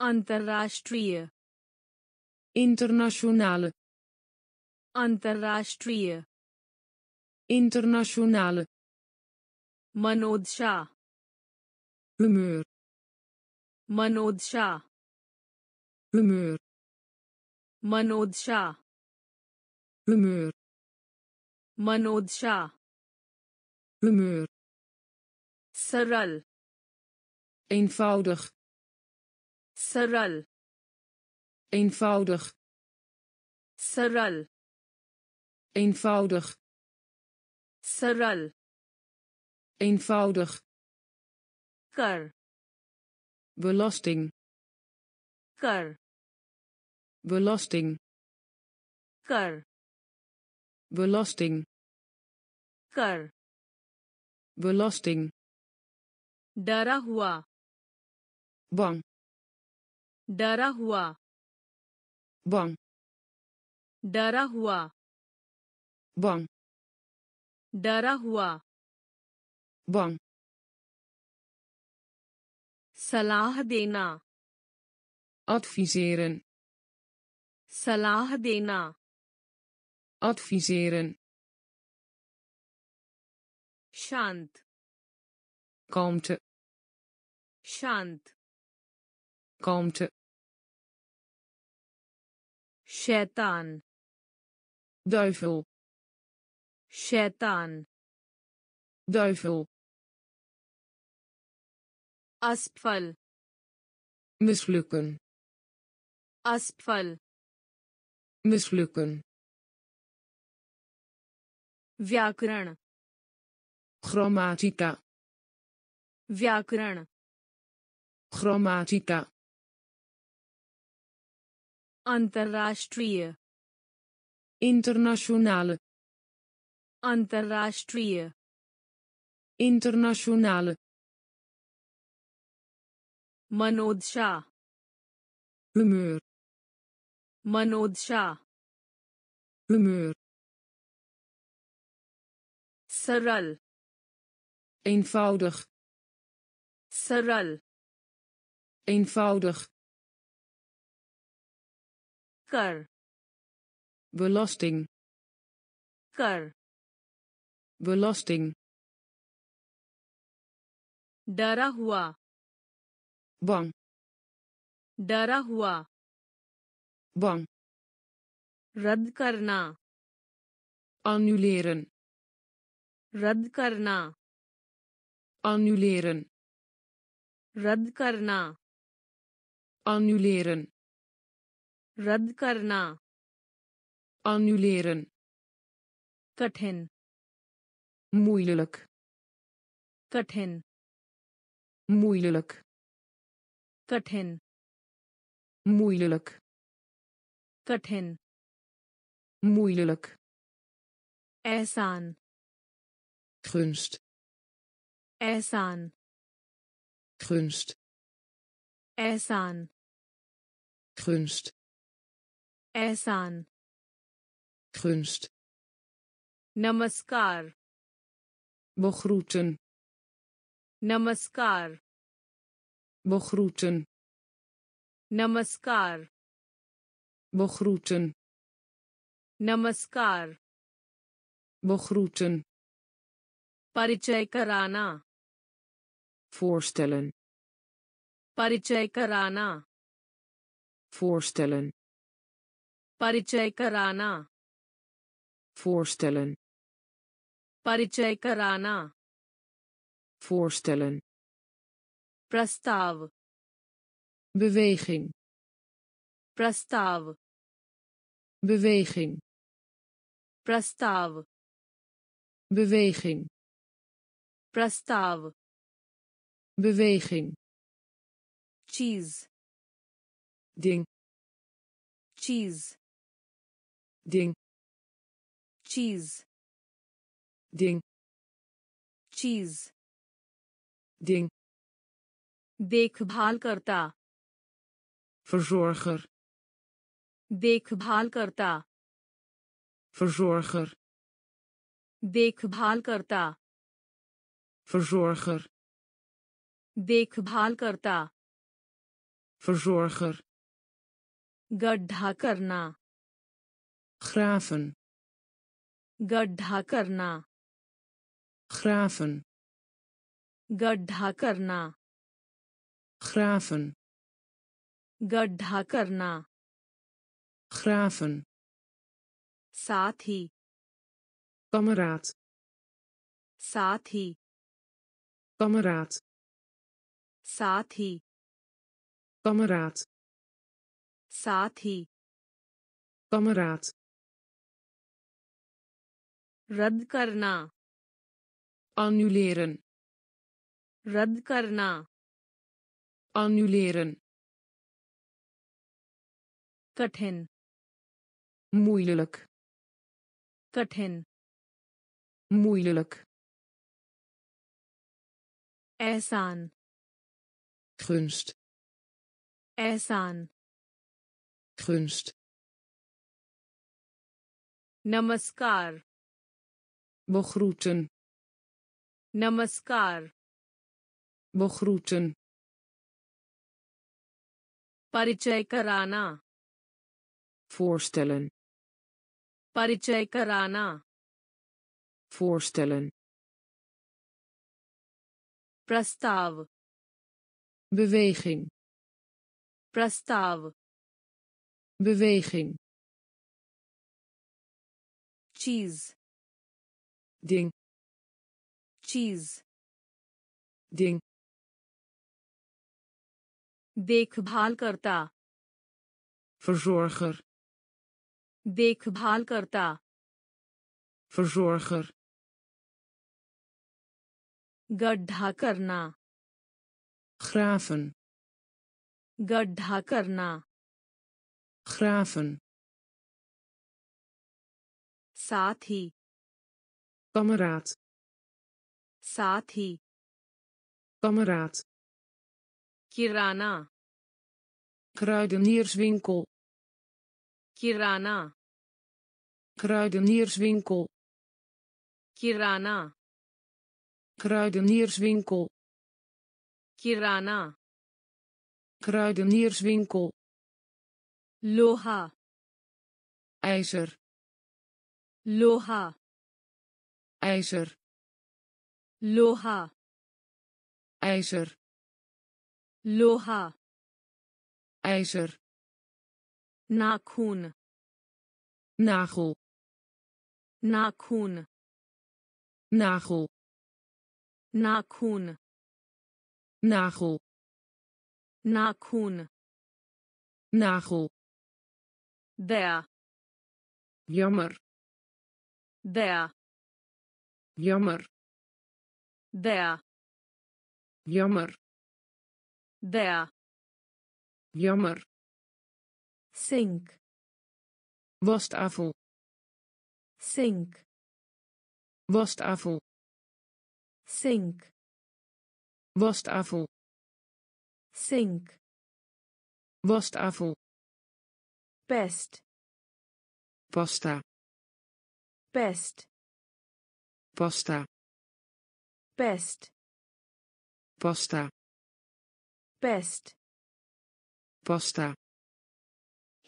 अंतर्राष्ट्रीय internationale अंतर्राष्ट्रीय internationale मनोदशा humeur मनोदशा humeur मनोदशा humeur मनोदशा humeur सरल eenvoudig सरल eenvoudig सरल eenvoudig सरल eenvoudig कर belasting कर belasting कर belasting कर belasting डरा हुआ bang डरा हुआ bang डरा हुआ bang डरा हुआ bang सलाह देना adviseren सलाह देना adviseren शांत kalmte शांत kalmte शैतान duivel शैतान duivel असफल mislukken असफल mislukken व्याकरण grammatica व्याकरण grammatica अंतर्राष्ट्रीय internationale अंतर्राष्ट्रीय internationale मनोदशा humeur मनोदशा humeur सरल eenvoudig सरल eenvoudig कर belasting कर belasting डरा हुआ bang डरा हुआ bang रद्द करना annuleren रद्द करना annuleren रद्द करना annuleren रद्द करना annuleren कठिन moeilijk कठिन moeilijk कठिन moeilijk कठिन moeilijk एहसान gunst एहसान gunst एहसान gunst एहसान gunst नमस्कार begroeten नमस्कार begroeten नमस्कार begroeten नमस्कार begroeten परिचय कराना voorstellen परिचय कराना voorstellen परिचय कराना voorstellen परिचय कराना voorstellen प्रस्ताव beweging प्रस्ताव beweging प्रस्ताव beweging प्रस्ताव beweging चीज ding चीज ding चीज ding चीज ding देखभाल करता verzorger देखभाल करता। Verzorger. देखभाल करता। Verzorger. देखभाल करता। Verzorger. गड्ढा करना। Graven. गड्ढा करना। Graven. गड्ढा करना। Graven. गड्ढा करना। graven साथ ही kameraad साथ ही kameraad साथ ही kameraad साथ ही kameraad रद्द करना annuleren रद्द करना annuleren कठिन moeilijk kathin moeilijk Ehsan. Gunst. Ehsan. Gunst. Namaskar. Begroeten. Namaskar. Begroeten. Parichay karana. Voorstellen. परिचय कराना voorstellen प्रस्ताव beweging प्रस्ताव beweging चीज ding चीज ding देखभाल करता verzorger देखभाल करता verzorger गड्ढा करना graven गड्ढा करना graven साथ ही kameraad साथ ही kameraad किराना kruidenierswinkel Kirana. Kruidenierswinkel. Kirana. Kruidenierswinkel. Kirana. Kruidenierswinkel. Loha. IJzer. Loha. IJzer. Loha. IJzer. Loha. IJzer. Nakhun. Nagel. Nakhun. Nagel. Nakhun. Nagel. Nakhun. Nagel. Der. Jammer. Der. Jammer. Der. Jammer. Der. Jammer. sink. Wastafel sink. Wastafel sink. Wastafel sink. Wastafel pest, pasta. Pest, pasta. Pest, pasta. Best pasta.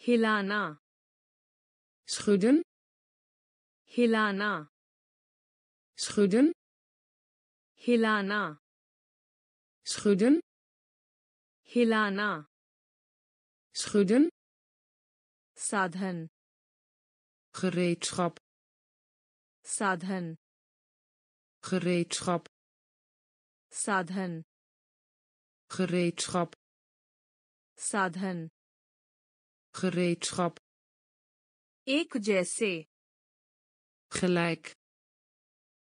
हिलाना schudden हिलाना schudden हिलाना schudden हिलाना schudden साधन gereedschap साधन gereedschap साधन gereedschap साधन gereedschap एक जैसे gelijk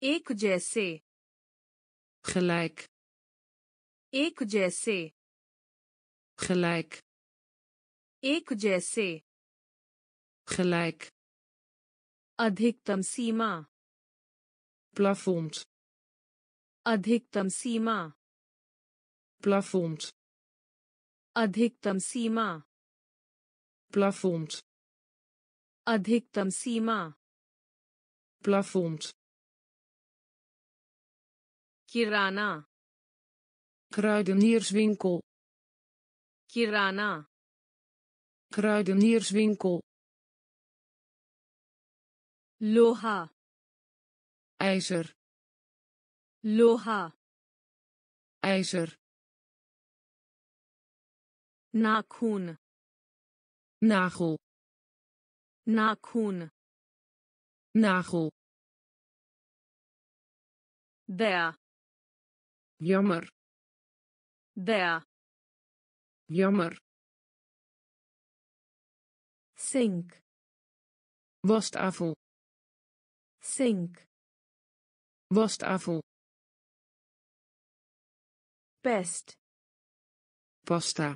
एक जैसे gelijk एक जैसे gelijk एक जैसे gelijk अधिकतम सीमा plafond अधिकतम सीमा plafond अधिकतम सीमा plafond अधिकतम सीमा plafond किराना kruidenierswinkel किराना kruidenierswinkel लोहा ijzer लोहा ijzer नाखून nagel. Nakhun nagel. Der jammer. Der jammer. Sink. Wastafel sink. Wastafel best pasta.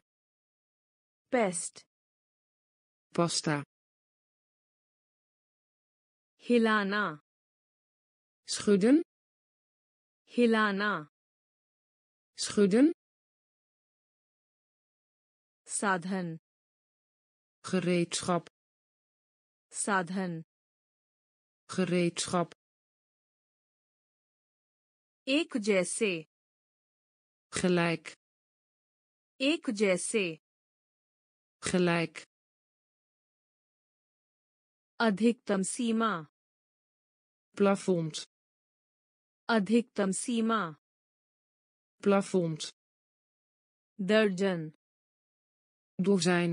Best pasta हिलाना schudden हिलाना schudden साधन gereedschap साधन gereedschap एक जैसे gelijk एक जैसे gelijk अधिकतम सीमा plafond अधिकतम सीमा plafond दर्जन dozijn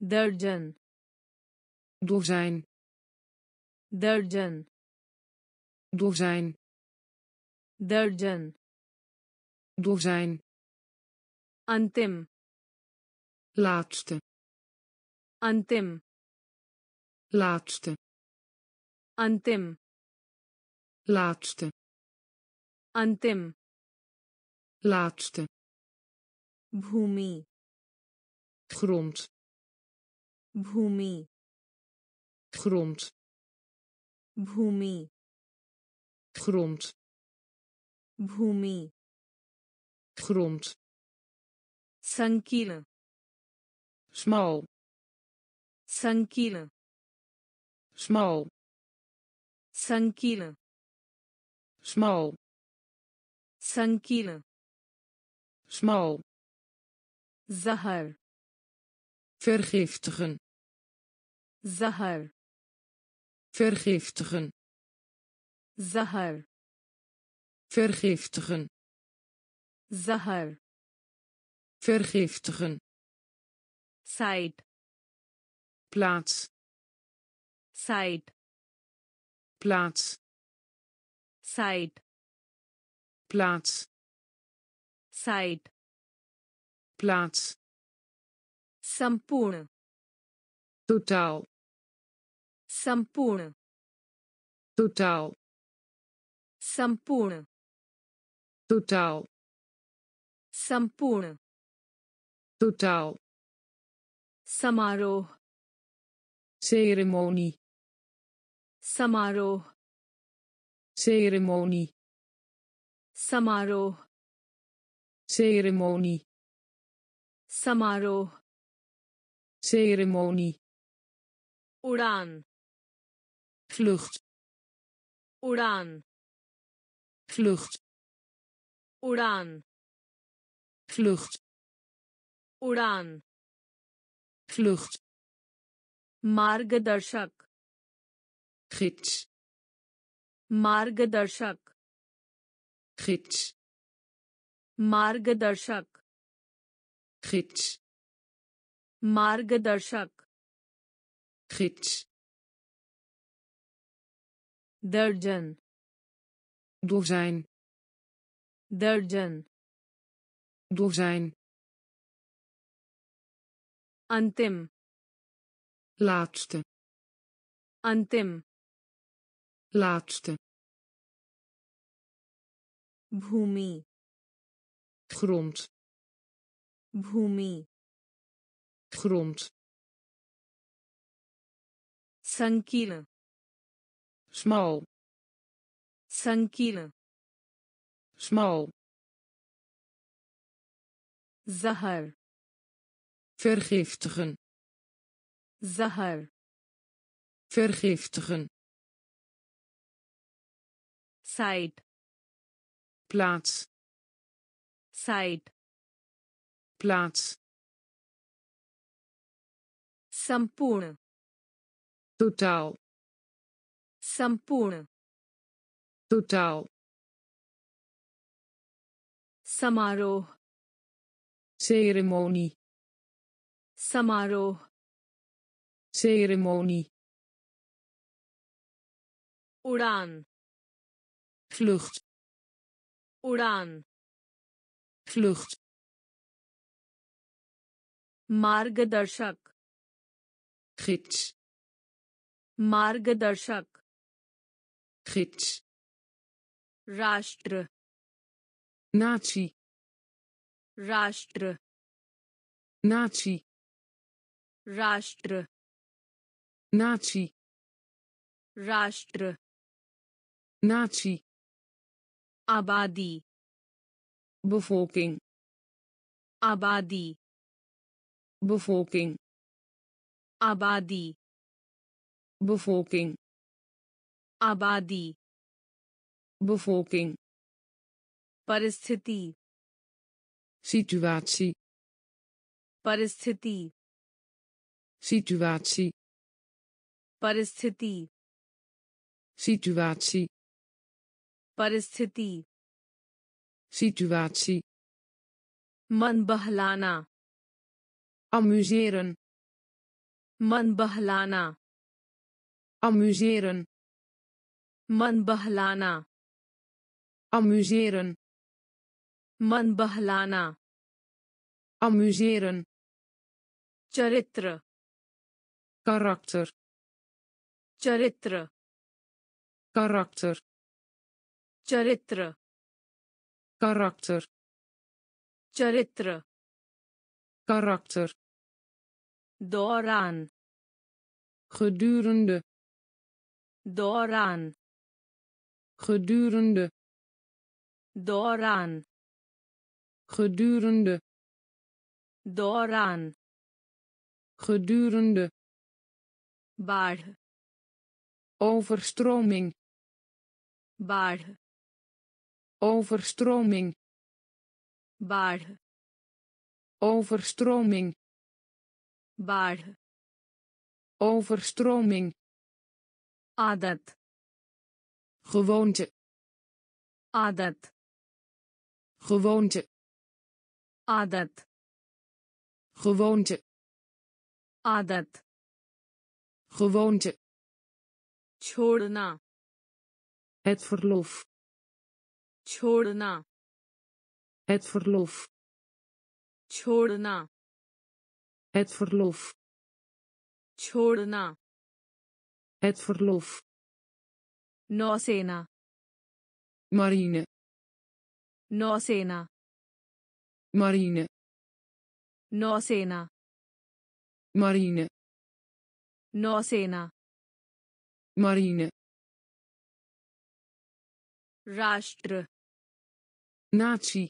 दर्जन dozijn दर्जन dozijn दर्जन dozijn अंतिम laatste अंतिम laatste. Antim laatste. Antim laatste. Bhumi. Grond. Bhumi. Grond. Bhumi. Grond. Bhumi. Grond. Sankielen smal. Sankielen smal. Sanguínea smal. Sanguínea smal. Zahar. Vergiftigen. Zahar. Vergiftigen. Zahar. Vergiftigen. Zahar. Vergiftigen. Site plaats site plaats site plaats site plaats संपूर्ण totaal संपूर्ण totaal संपूर्ण totaal संपूर्ण totaal समारोह ceremonie समारोह ceremonie समारोह ceremonie समारोह ceremonie उड़ान vlucht उड़ान vlucht उड़ान vlucht उड़ान vlucht मार्गदर्शक gids मार्गदर्शक gids मार्गदर्शक gids मार्गदर्शक gids दर्जन dozijn दर्जन dozijn अंतिम laatste अंतिम laatste. Bhumi. Grond. Bhumi. Grond. Sankina smal. Sankina smal. Zahar. Vergiftigen. Zahar. Vergiftigen. Site plaats site plaats संपूर्ण totaal संपूर्ण totaal समारोह ceremonie समारोह ceremonie उड़ान vlucht उड़ान vlucht मार्गदर्शक gids मार्गदर्शक gids राष्ट्र natie राष्ट्र natie राष्ट्र natie राष्ट्र natie आबादी bevolking आबादी bevolking आबादी bevolking आबादी bevolking परिस्थिति situatie परिस्थिति situatie परिस्थिति situatie परिस्थिति situatie मन बहलाना amuseren मन बहलाना amuseren मन बहलाना amuseren मन बहलाना amuseren चरित्र karakter चरित्र karakter चरित्र karakter चरित्र karakter दौरान gedurende दौरान gedurende दौरान gedurende दौरान gedurende बाढ़ overstroming बाढ़ overstroming. Baard overstroming. Baard overstroming. Adat. Gewoonte. Adat. Gewoonte. Adat. Gewoonte. Adat. Gewoonte. Chorna. Het verlof. छोड़ना het verlof छोड़ना het verlof छोड़ना het verlof नौसेना marine नौसेना marine नौसेना marine नौसेना marine राष्ट्र Natie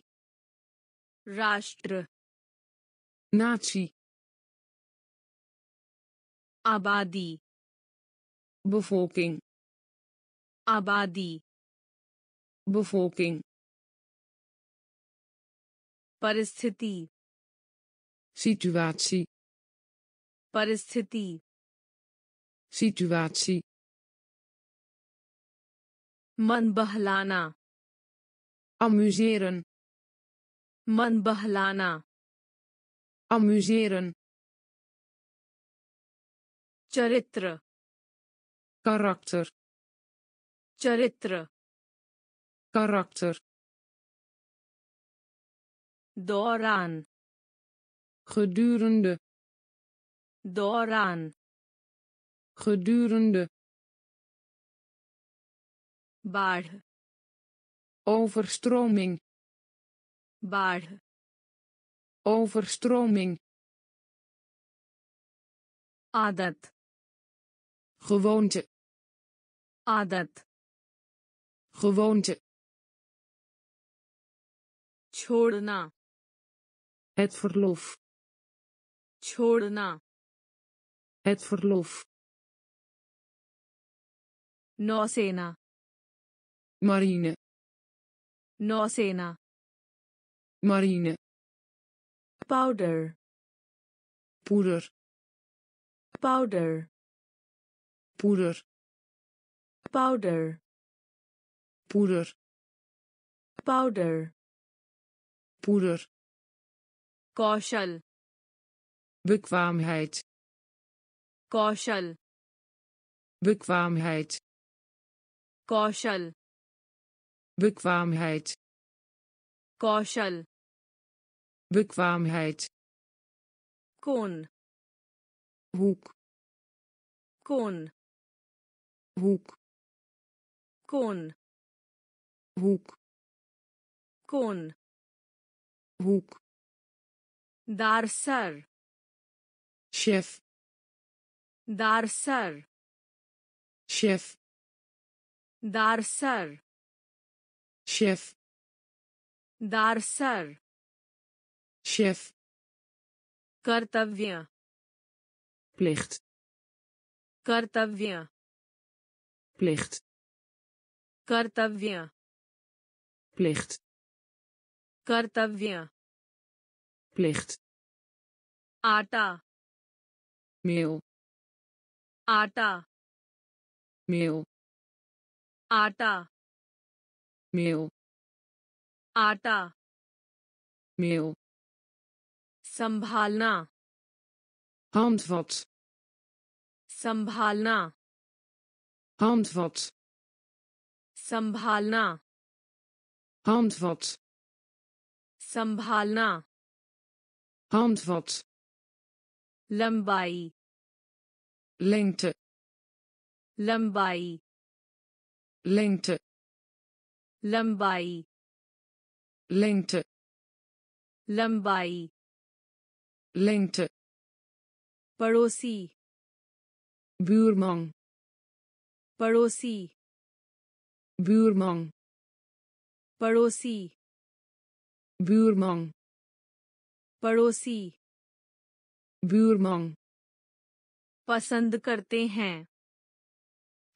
राष्ट्र natie आबादी bevolking आबादी bevolking परिस्थिति situatie परिस्थिति situatie मन बहलाना amuseren मन बहलाना amuseren चरित्र karakter चरित्र karakter दौरान gedurende दौरान gedurende बाढ़ overstroming बाढ़ overstroming आदत gewoonte आदत gewoonte छोड़ना het verlof छोड़ना het verlof नौसेना marine नौसेना marine powder poeder powder poeder powder poeder powder poeder कौशल bekwaamheid कौशल bekwaamheid कौशल bekwaamheid kaushal bekwaamheid koon hoek koon hoek koon hoek koon hoek darsar chef darsar chef darsar Şef. Darsar. Şef. Kartavya. Plicht. Kartavya. Plicht. Kartavya. Plicht. Kartavya. Plicht. Ata. Meel. Ata. Meel. Ata. meel आटा meel संभालना handvat संभालना handvat संभालना handvat संभालना handvat लंबाई lengte लंबाई lengte लंबाई lengte लंबाई lengte पड़ोसी buurman पड़ोसी buurman पड़ोसी buurman पड़ोसी buurman पसंद करते हैं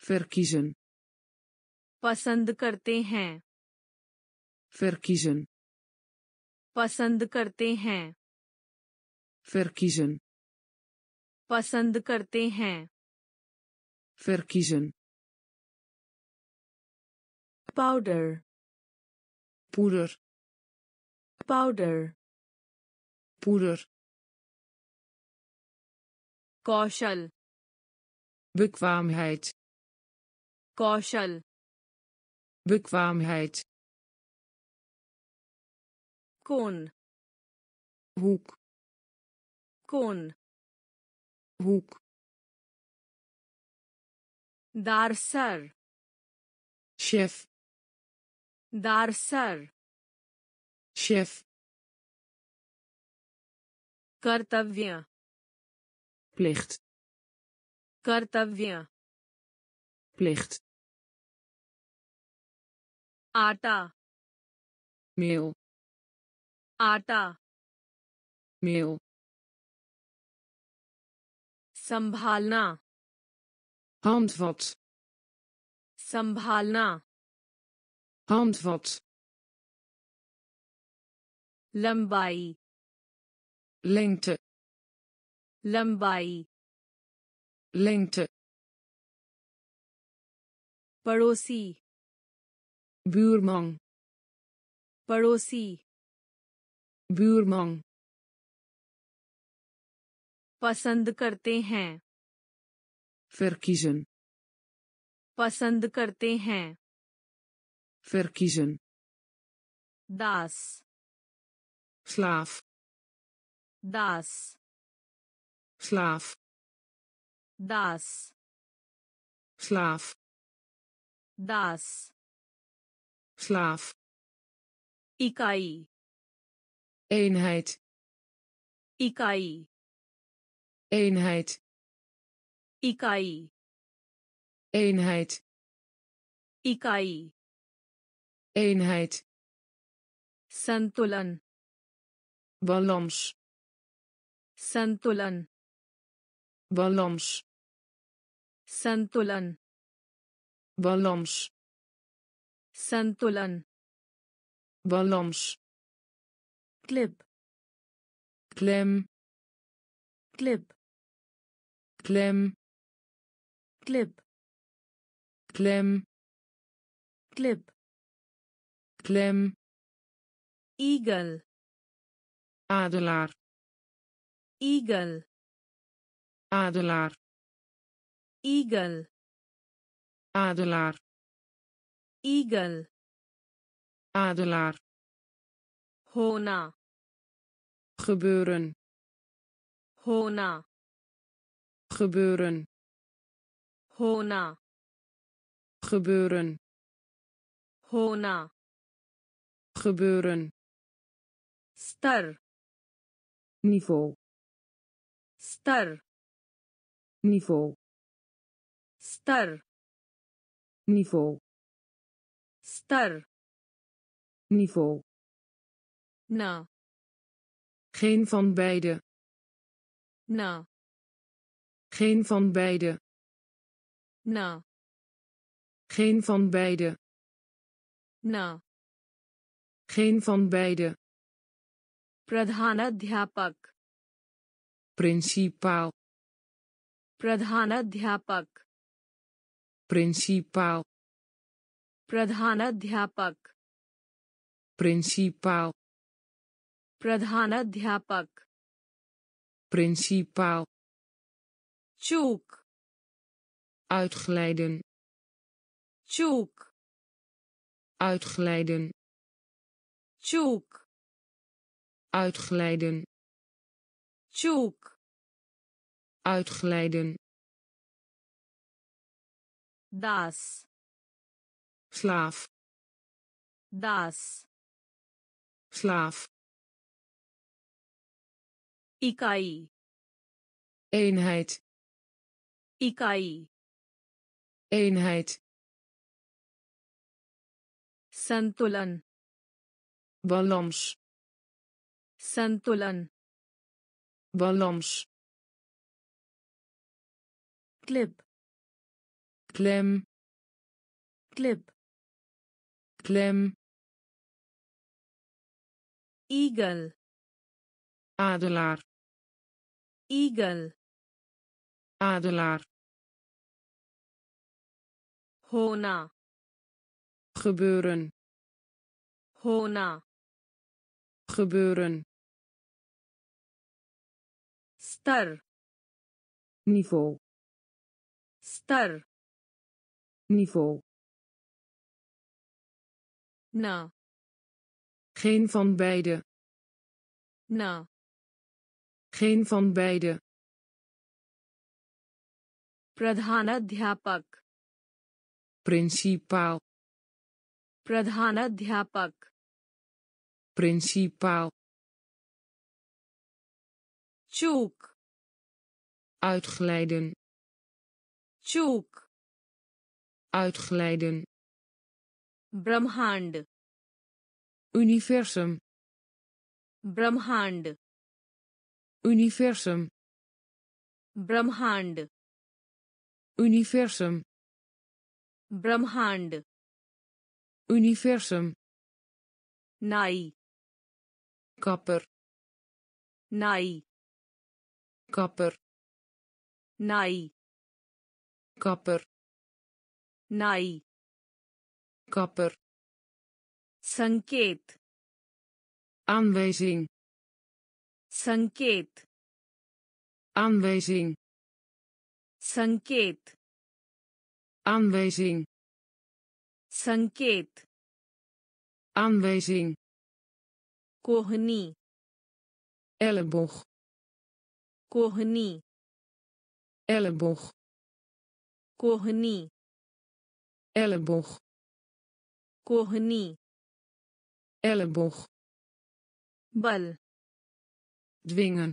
verkiezen पसंद करते हैं verkiezen पसंद करते हैं verkiezen पसंद करते हैं verkiezen powder poeder powder poeder कौशल bekwaamheid कौशल bekwaamheid कोन hoek कोन hoek दारसर chef दारसर chef कर्तव्य plicht कर्तव्य plicht आटा मेओ आटा मेओ संभालना हांडवट संभालना हांडवट लंबाई लेंथ लंबाई लेंथ पड़ोसी buurman पड़ोसी buurman पसंद करते हैं verkiezen पसंद करते हैं verkiezen दास slaaf दास slaaf दास slaaf दास slaaf इकाई eenheid इकाई eenheid इकाई eenheid इकाई eenheid संतुलन balans संतुलन balans संतुलन balans संतुलन balans clip klem clip klem clip klem clip klem eagle adelaar eagle adelaar eagle adelaar Eagle. Adelaar. Hona. Gebeuren. Hona. Gebeuren. Hona. Gebeuren. Hona. Gebeuren. ster, Niveau. ster, Niveau. ster, Niveau. Star. Niveau. Na. Geen van beide. Na. Geen van beide. Na. Geen van beide. Na. Geen van beide. Pradhanadhyapak. Principaal. Pradhanadhyapak. Principaal. प्रधानाध्यापक principaal प्रधानाध्यापक principaal चूक uitglijden चूक uitglijden चूक uitglijden चूक uitglijden दास slaaf दास slaaf इकाई eenheid इकाई eenheid संतुलन balans संतुलन balans clip klem clip klem eagle. adelaar eagle. adelaar hona. gebeuren hona. gebeuren ster, niveau star. niveau na. Geen van beide. Na. Geen van beide. Pradhanadhyapak. Principaal. Pradhanadhyapak. Principaal. Chuk. Uitglijden. Chuk. Uitglijden. ब्रह्मांड universum ब्रह्मांड universum ब्रह्मांड universum ब्रह्मांड universum नाई kapper नाई kapper नाई kapper नाई kapper संकेत aanwijzing संकेत aanwijzing संकेत aanwijzing संकेत aanwijzing कोहनी elleboog कोहनी elleboog कोहनी elleboog कोहनी elleboog बल dwingen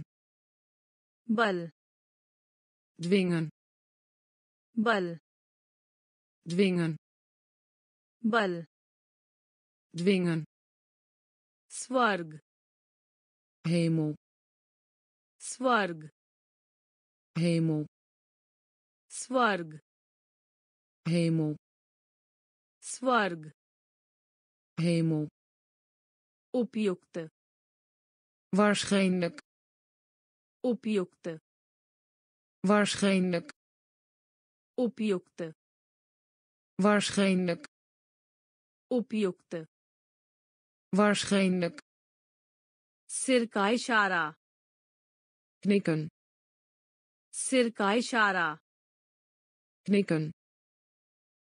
बल dwingen बल dwingen बल dwingen स्वर्ग hemel स्वर्ग hemel स्वर्ग hemel स्वर्ग hemel उपयुक्त waarschijnlijk उपयुक्त waarschijnlijk उपयुक्त waarschijnlijk उपयुक्त waarschijnlijk सिर का इशारा knikken सिर का इशारा knikken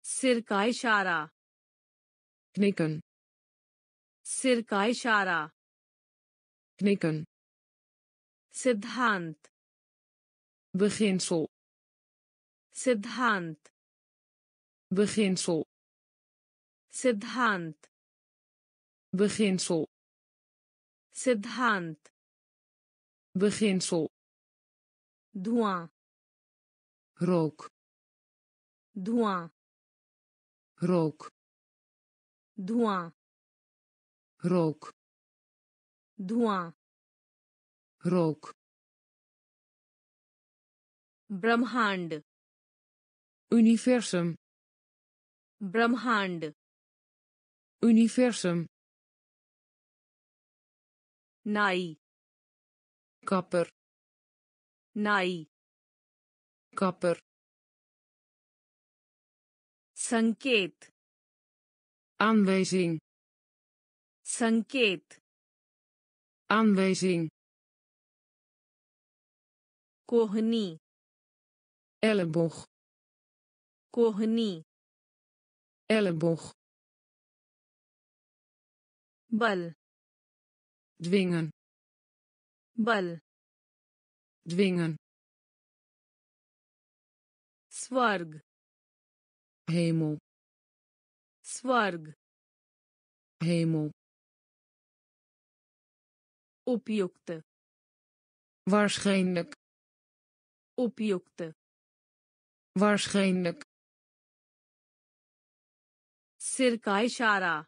सिर का इशारा knikken सिर का इशारा knikken सिद्धांत beginsel सिद्धांत beginsel सिद्धांत beginsel सिद्धांत beginsel धुआं rook धुआं rook धुआं rook धुआं rook ब्रह्मांड universum ब्रह्मांड universum नाई kapper नाई kapper संकेत aanwijzing संकेत aanwijzing कोहनी elleboog कोहनी elleboog बल dwingen बल dwingen स्वर्ग hemel स्वर्ग hemel Opjokte. Waarschijnlijk. Opjokte. Waarschijnlijk. Sirkaishara.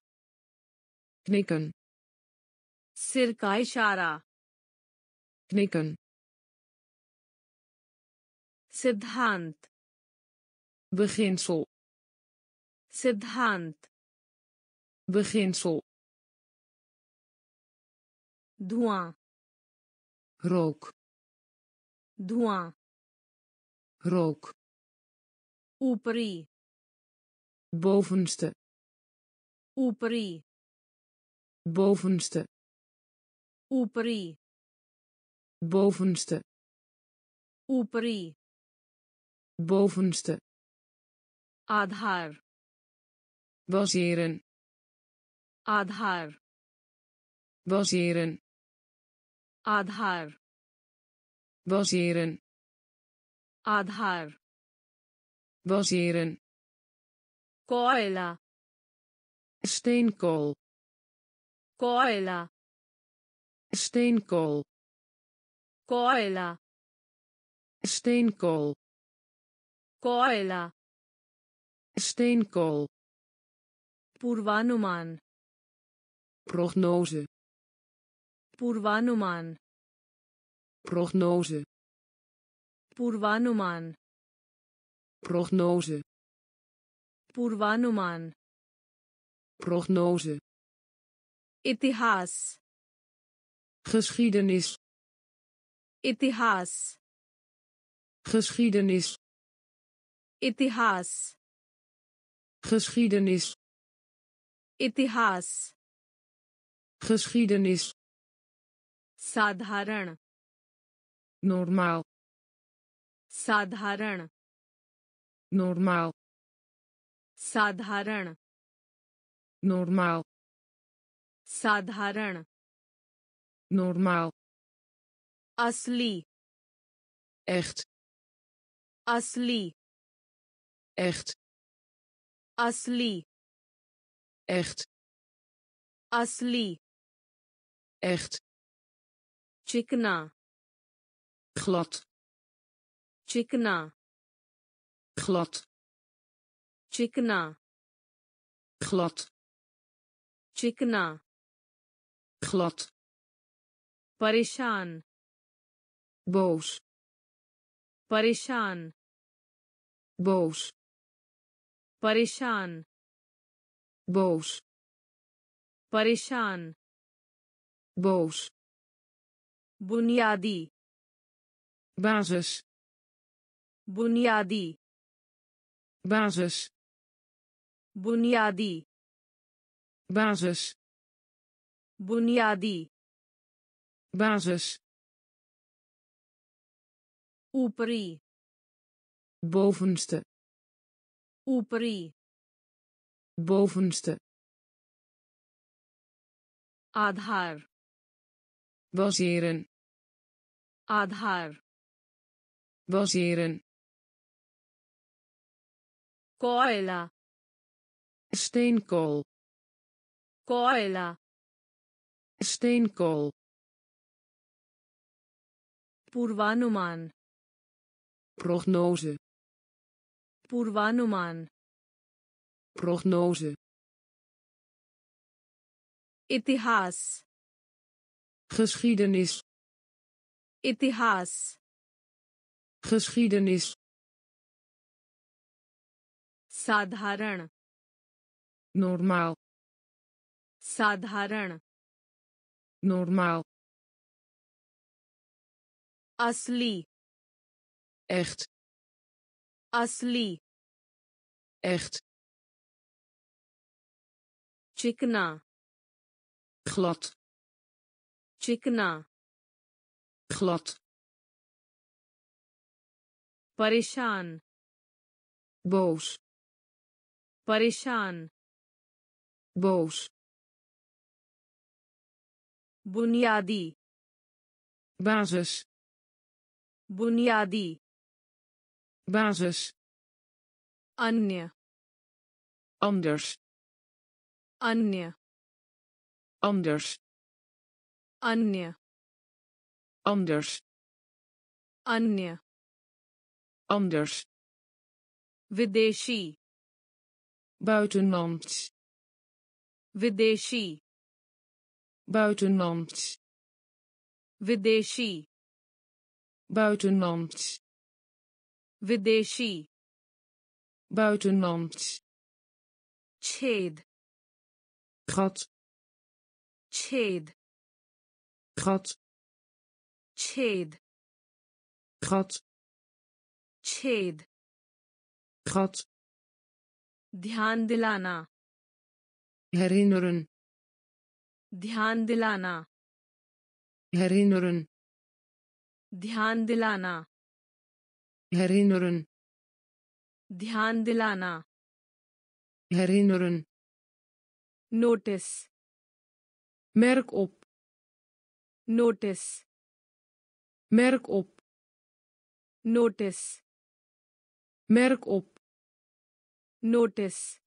Knikken. Sirkaishara. Knikken. Siddhant. Beginsel. Siddhant. Beginsel. Doua. Rook. Doua. Rook. Upri. Bovenste. Upri. Bovenste. Upri. Bovenste. Upri. Bovenste. Aadhaar. Baseren. Aadhaar. Baseren. आधार baseren आधार baseren कोयला steenkool कोयला steenkool कोयला steenkool कोयला steenkool पूर्वानुमान prognose पूर्वानुमान prognose पूर्वानुमान prognose पूर्वानुमान prognose इतिहास geschiedenis इतिहास geschiedenis इतिहास geschiedenis इतिहास geschiedenis साधारण नॉर्मल साधारण नॉर्मल साधारण नॉर्मल साधारण नॉर्मल असली echt. असली echt. असली echt. असली echt. चिकना glad चिकना glad चिकना glad चिकना glad परेशान boos परेशान boos परेशान boos परेशान boos बुनियादी basis बुनियादी basis बुनियादी basis बुनियादी basis ऊपरी bovenste ऊपरी bovenste आधार baseren आधार baseren कोयला steenkool कोयला steenkool पूर्वानुमान prognose पूर्वानुमान prognose इतिहास geschiedenis इतिहास geschiedenis साधारण normaal साधारण normaal असली echt असली echt चिकना glad चिकना glad परेशान boos परेशान boos बुनियादी basis बुनियादी basis अन्य anders अन्य anders अन्य anders अन्य anders विदेशी buitenlands विदेशी buitenlands विदेशी buitenlands विदेशी buitenlands छेद gat छेद gat छेद gat छेद gat ध्यान दिलाना herinneren ध्यान दिलाना herinneren ध्यान दिलाना herinneren ध्यान दिलाना herinneren notice merk op notice. Merk op. Notice. Merk op. Notice.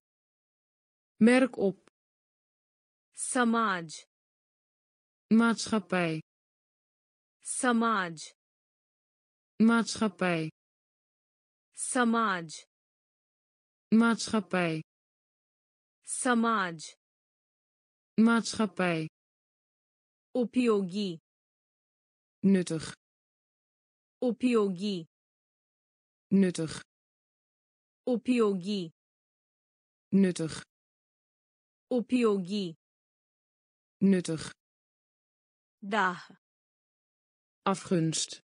Merk op. Samaj. Maatschappij. Samaj. Maatschappij. Samaj. Maatschappij. Samaj. Maatschappij. Opyogi. Nuttig. Opyogi. Nuttig. Opyogi. Nuttig. Opyogi. Nuttig. Dag. Afgunst.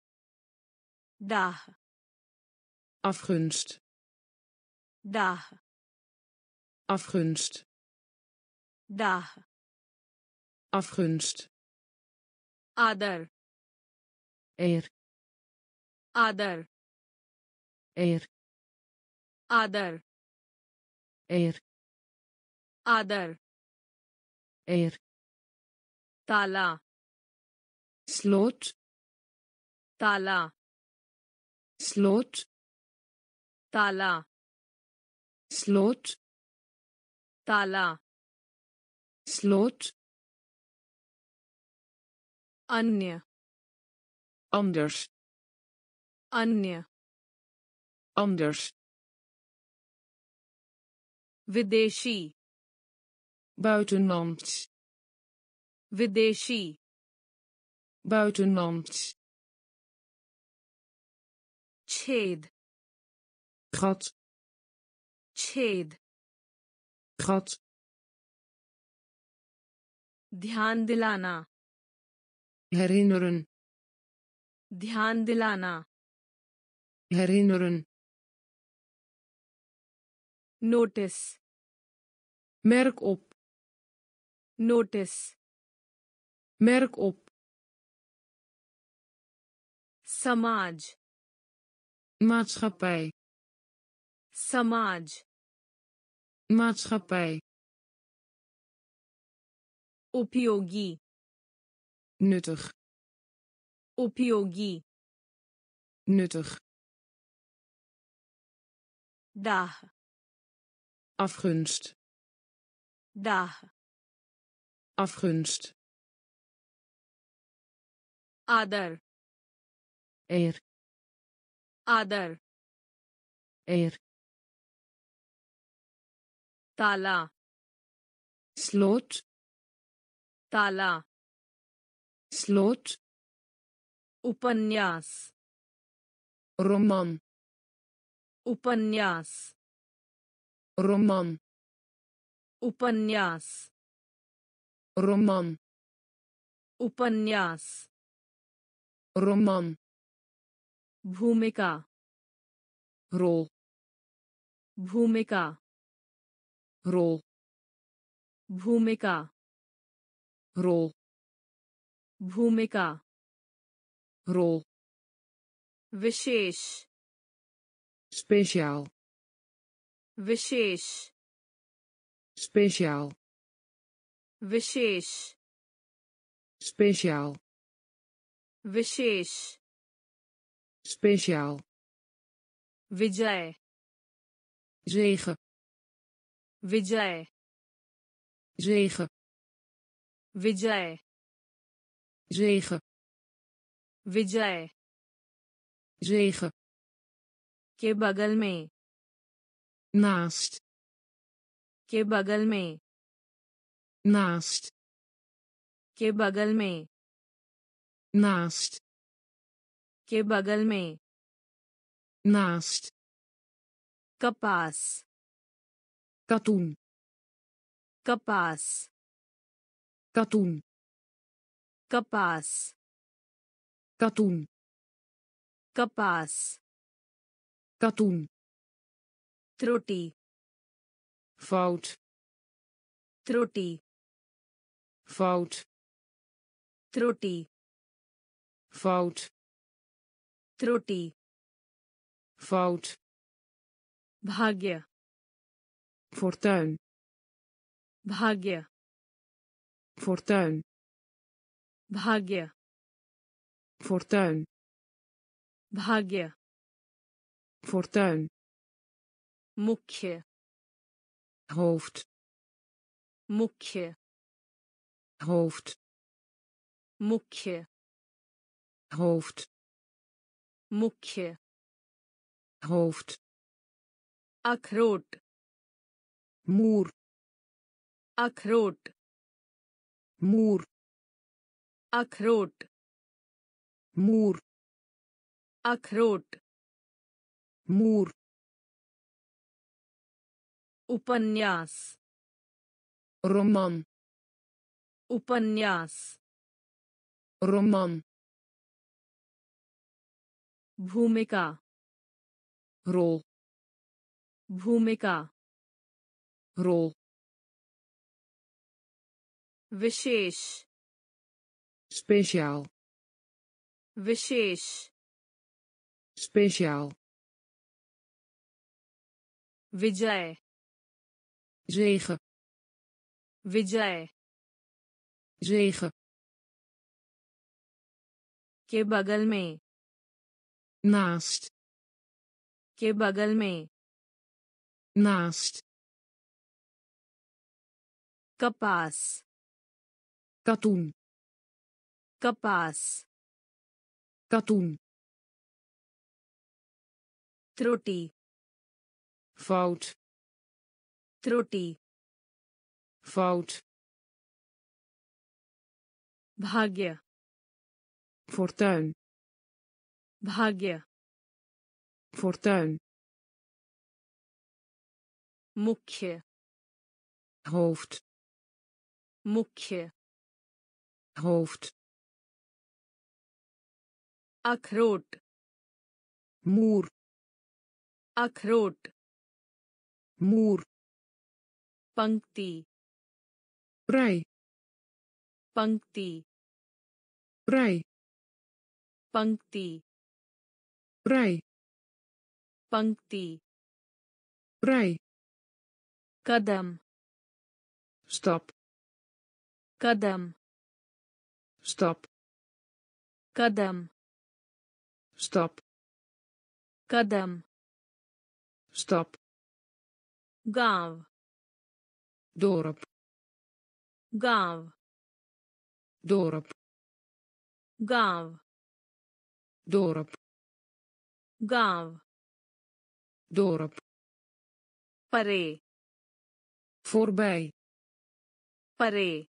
Dag. Afgunst. Dag. Afgunst. Dag. Afgunst. आदर eer आदर eer आदर eer आदर eer ताला sloot ताला sloot ताला sloot ताला sloot अन्य anders अन्य anders विदेशी buitenlands विदेशी buitenlands छेद gat छेद gat ध्यान दिलाना Herinneren ध्यान दिलाना herinneren notice merk op notice merk op समाज maatschappij समाज maatschappij उपयोगी nuttig. Opyogi nuttig. Dagen afgunst. Dagen afgunst. Ader. Eer. Ader. Eer. Tala. Slot. Tala. слот उपन्यास роман उपन्यास роман उपन्यास роман उपन्यास роман भूमिका रोल भूमिका रोल भूमिका रोल भूमिका rol विशेष speciaal विशेष speciaal विशेष speciaal विशेष speciaal विजय zege विजय zege विजय Zege विजय zege के बगल में naast के बगल में naast के बगल में naast के बगल में naast कपास katoen कपास katoen कपास कतून कपास कतून त्रुटि फाउट त्रुटि फाउट त्रुटि फाउट त्रुटि फाउट भाग्य फोर्टन भाग्य फोर्टन भाग्य fortuin भाग्य fortuin मुख्य hoofd मुख्य hoofd मुख्य hoofd मुख्य hoofd अखरोट moer अखरोट moer अखरोट मूर अखरोट मूर उपन्यास रोमम उपन्यास रोमम भूमिका रोल भूमिका रोल विशेष speciaal विशेष speciaal विजय zege विजय zege के बगल में naast के बगल में naast कपास katoen kapas, Katoen. Troti. Fout. Troti. Fout. Bhagya. Fortuin. Bhagya. Fortuin. Mukje. Hoofd. Mukje. Hoofd. अखरोट मूर अखरोट मूर पंक्ति rij पंक्ति rij पंक्ति rij पंक्ति rij कदम stap कदम stap कदम Стоп. Кадам. Стоп. Гав. Дороб. Гав. Дороб. Гав. Дороб. Гав. Дороб. Паре. Voorbij. Паре.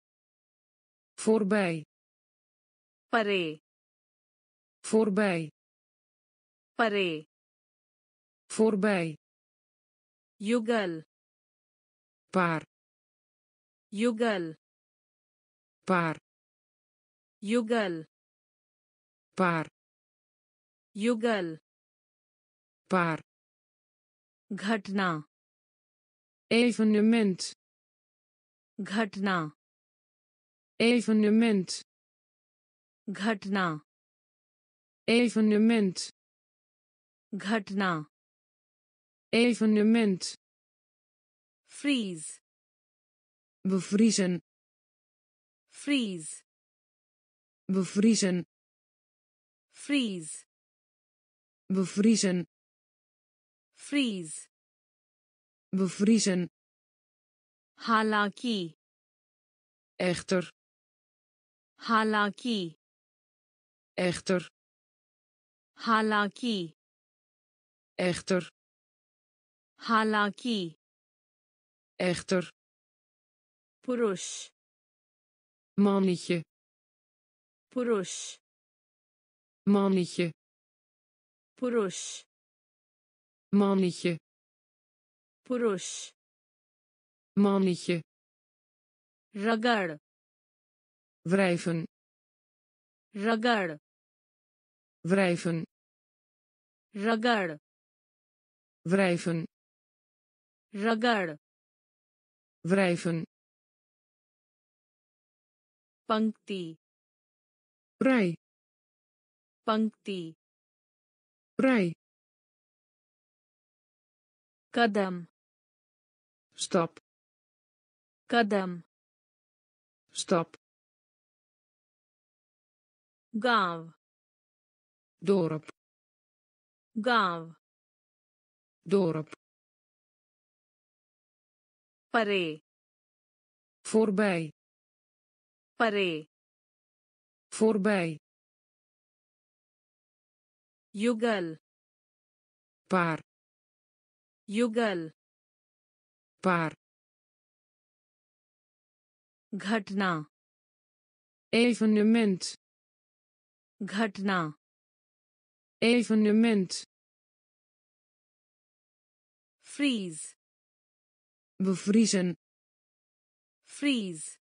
Voorbij. Паре. Voorbij. परे voorbij युगल paar युगल paar युगल paar युगल paar घटना evenement घटना evenement घटना evenement घटना evenement freeze bevriezen freeze bevriezen freeze bevriezen freeze bevriezen हालांकि echter हालांकि echter हालांकि echter हालांकि echter पुरुष mannetje पुरुष mannetje पुरुष mannetje पुरुष mannetje रगड़ wrijven रगड़ wrijven रगड़ wrijven रगड़ wrijven पंक्ति rij पंक्ति rij कदम stap कदम stap गांव dorp गांव dorp परे voorbij परे voorbij युगल paar युगल paar घटना evenement घटना evenement Freeze. Bevriezen. Freeze.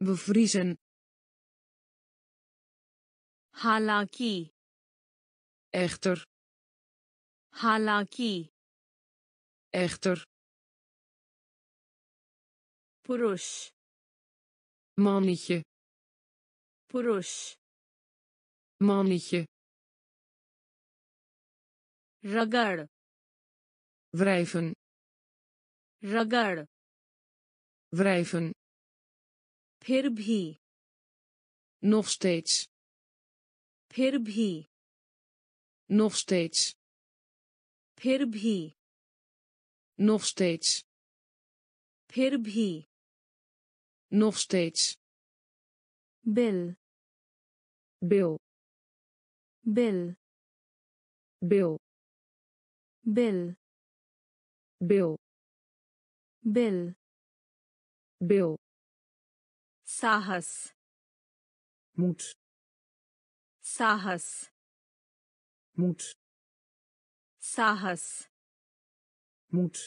Bevriezen. Halaki. Echter. Halaki. Echter. Purush. Mannetje. Purush. Mannetje. Ragar wrijven रगड़ wrijven फिर भी nog steeds फिर भी nog steeds फिर भी nog steeds फिर भी nog steeds bill bil bill bil bill bil bill bil साहस moet साहस moet साहस moet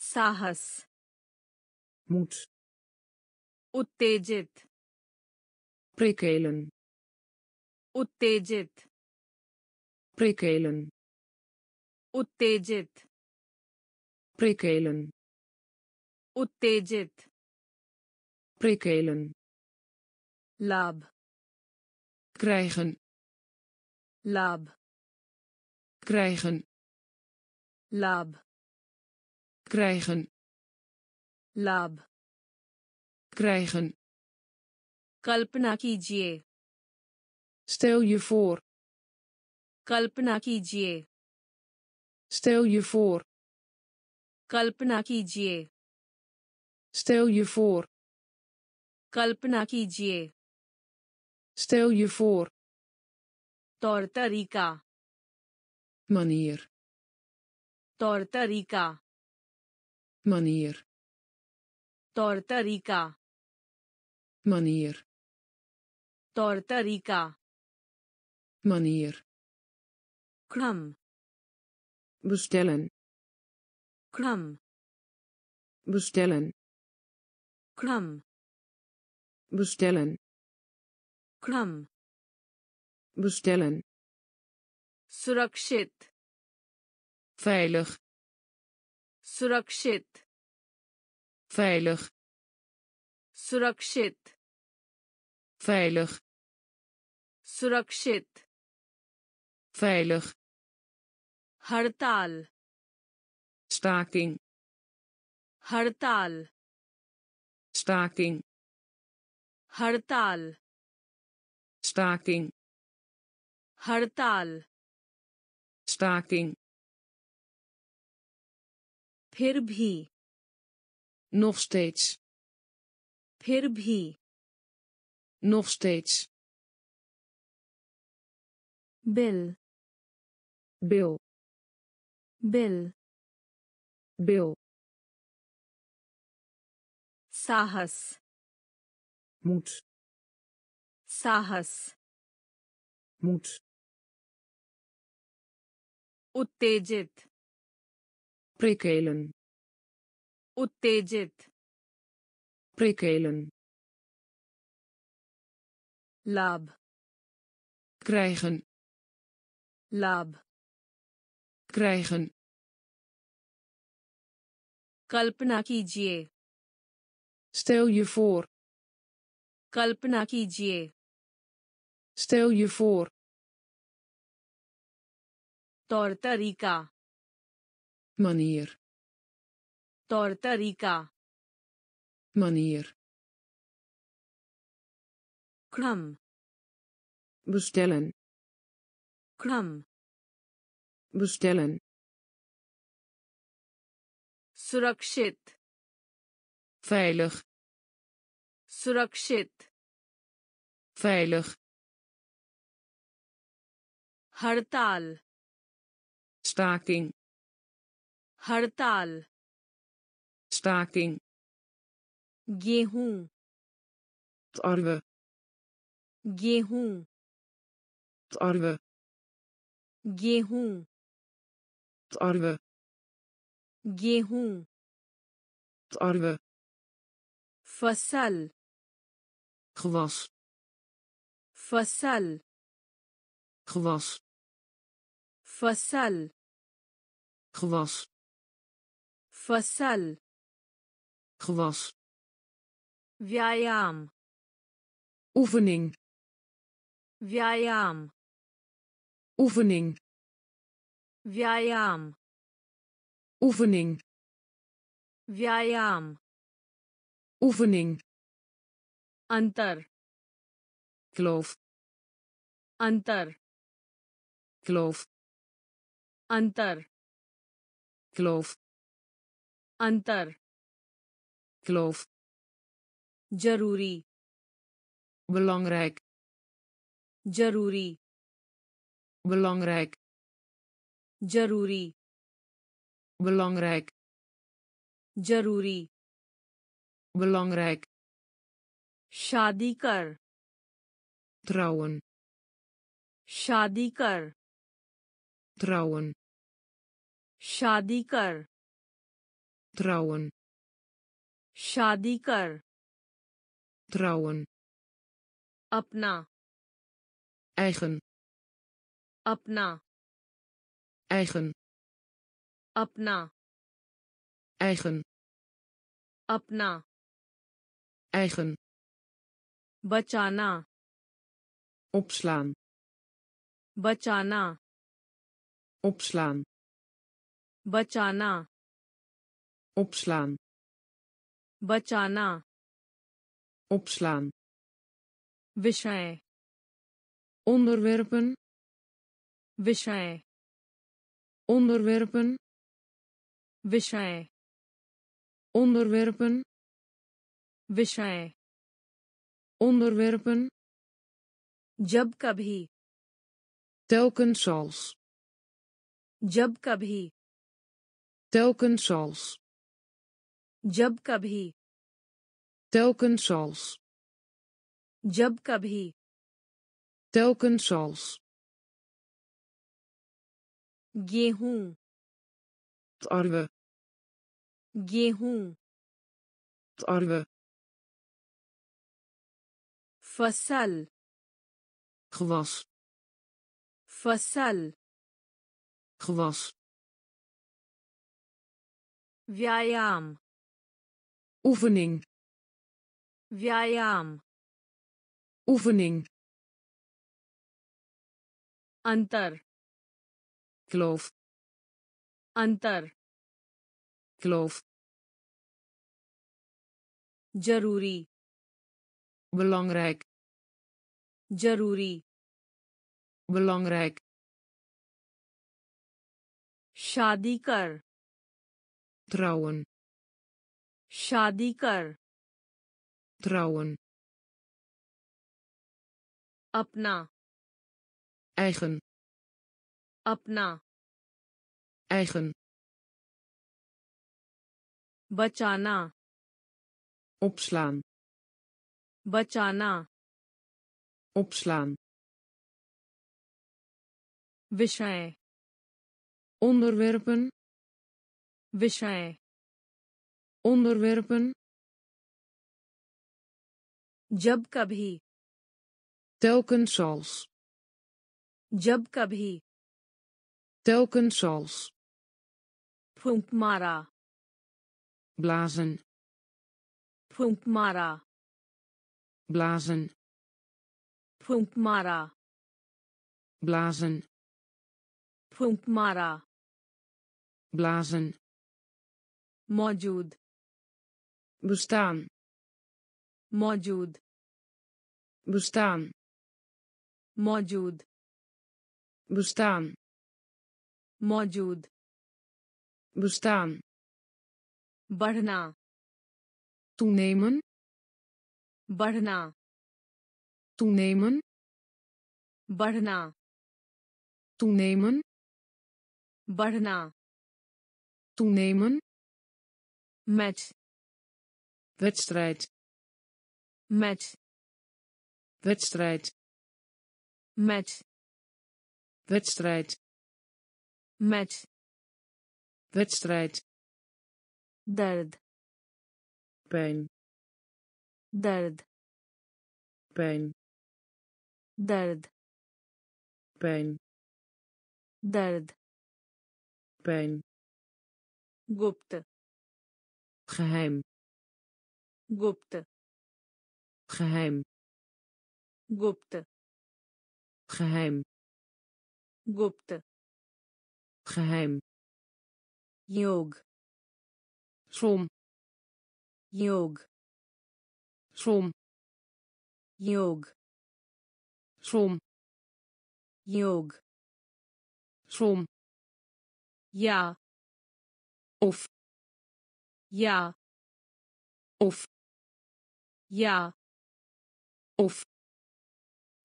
साहस moet उत्तेजित prikkelen उत्तेजित prikkelen उत्तेजित prikkelen उत्तेजित prikkelen लाभ krijgen लाभ krijgen लाभ krijgen लाभ krijgen कल्पना कीजिए stel je voor कल्पना कीजिए stel je voor कल्पना कीजिए stel je voor कल्पना कीजिए stel je voor तौर तरीका manier तौर तरीका manier तौर तरीका manier तौर तरीका manier क्रम bestellen Kram. Bestellen. Kram. Bestellen. Kram. Bestellen. Surakshit. Veilig. Surakshit. Veilig. Surakshit. Veilig. Surakshit. Veilig. Hartal staking हड़ताल staking हड़ताल staking हड़ताल staking फिर भी nog steeds फिर भी nog steeds bill bil bill bil साहस moed साहस moed उत्तेजित prikkelen उत्तेजित prikkelen लाभ krijgen लाभ krijgen कल्पना कीजिए stel je voor कल्पना कीजिए stel je voor तौर तरीका manier तौर तरीका manier क्रम bestellen क्रम bestellen सुरक्षित veilig सुरक्षित veilig हड़ताल staking हड़ताल staking गेहूं tarwe गेहूं tarwe गेहूं tarwe गेहूं tarwe फसल gewas फसल gewas फसल gewas फसल gewas व्यायाम oefening व्यायाम oefening व्यायाम oefening व्यायाम oefening अंतर kloof अंतर kloof अंतर kloof अंतर kloof जरूरी belangrijk जरूरी belangrijk जरूरी belangrijk जरूरी belangrijk शादी कर trouwen शादी कर trouwen शादी कर trouwen शादी कर trouwen अपना eigen अपना eigen अपना eigen अपना eigen बचाना opslaan बचाना opslaan बचाना opslaan बचाना opslaan विषय onderwerpen विषय onderwerpen विषय onderwerpen विषय onderwerpen जब कभी telkens als जब कभी telkens als जब कभी telkens als जब कभी telkens als गेहूं tarwe गेहूं tarwe फसल gewas फसल gewas व्यायाम oefening व्यायाम oefening अंतर kloof अंतर kloof जरूरी belangrijk जरूरी belangrijk शादी कर trouwen शादी कर trouwen अपना eigen अपना eigen बचाना opslaan बचाना opslaan विषय onderwerpen विषय onderwerpen जब कभी telkens als जब कभी telkens als Pumpmara. Blazen. Pumpmara. Blazen. Pumpmara. Blazen. Pumpmara. Blazen. Mojud. Bestaan. Mojud. Bestaan. Mojud. Bestaan. Mojud. bestaan बढ़ना toenemen बढ़ना toenemen बढ़ना toenemen बढ़ना toenemen match wedstrijd match wedstrijd match wedstrijd match wedstrijd. Dard pijn. Dard pijn. Dard pijn. Dard pijn. Geupt, geheim. Geupt, geheim. Geupt, geheim. Geupt, geheim. Йог. Шум. Йог. Шум. Йог. Шум. Йог. Шум. Ja. Of. Ja. Of. Ja. Of.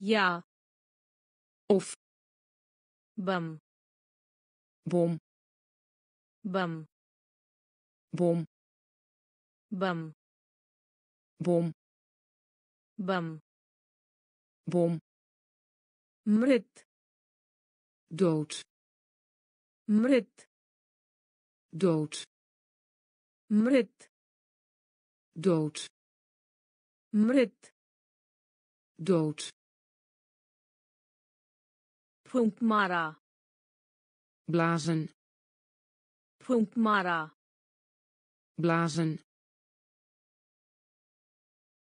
Ja. Of. Bam. Bom. Bam. Bom. Bam. Bom. Bam. Bom. Mrit. Dood. Mrit. Dood. Mrit. Dood. Mrit. Dood. Punkmara. Blazen. फूंक मारा blazen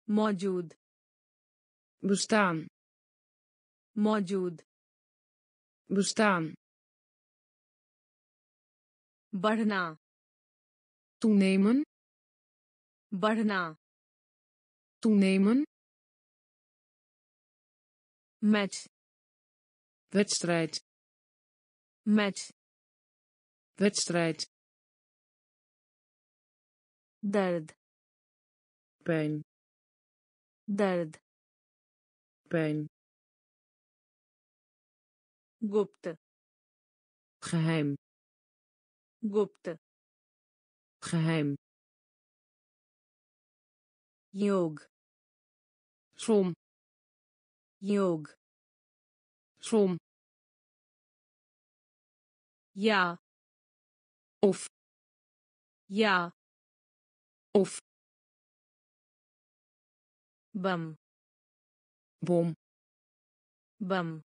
मौजूद bestaan मौजूद bestaan बढ़ना toenemen बढ़ना toenemen match wedstrijd match wedstrijd दर्द pijn दर्द pijn गुप्त geheim गुप्त geheim योग som योग som या of. Ja. Of. Bam bom. Bam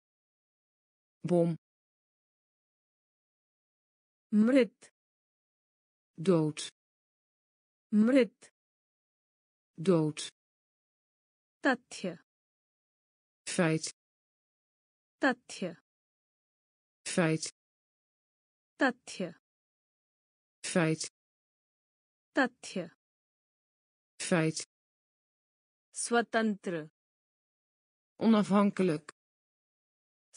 bom. Mrit dood. Mrit dood. Tatje. Feit. Tatje. Feit. Tatje feit तथ्य feit स्वतंत्र onafhankelijk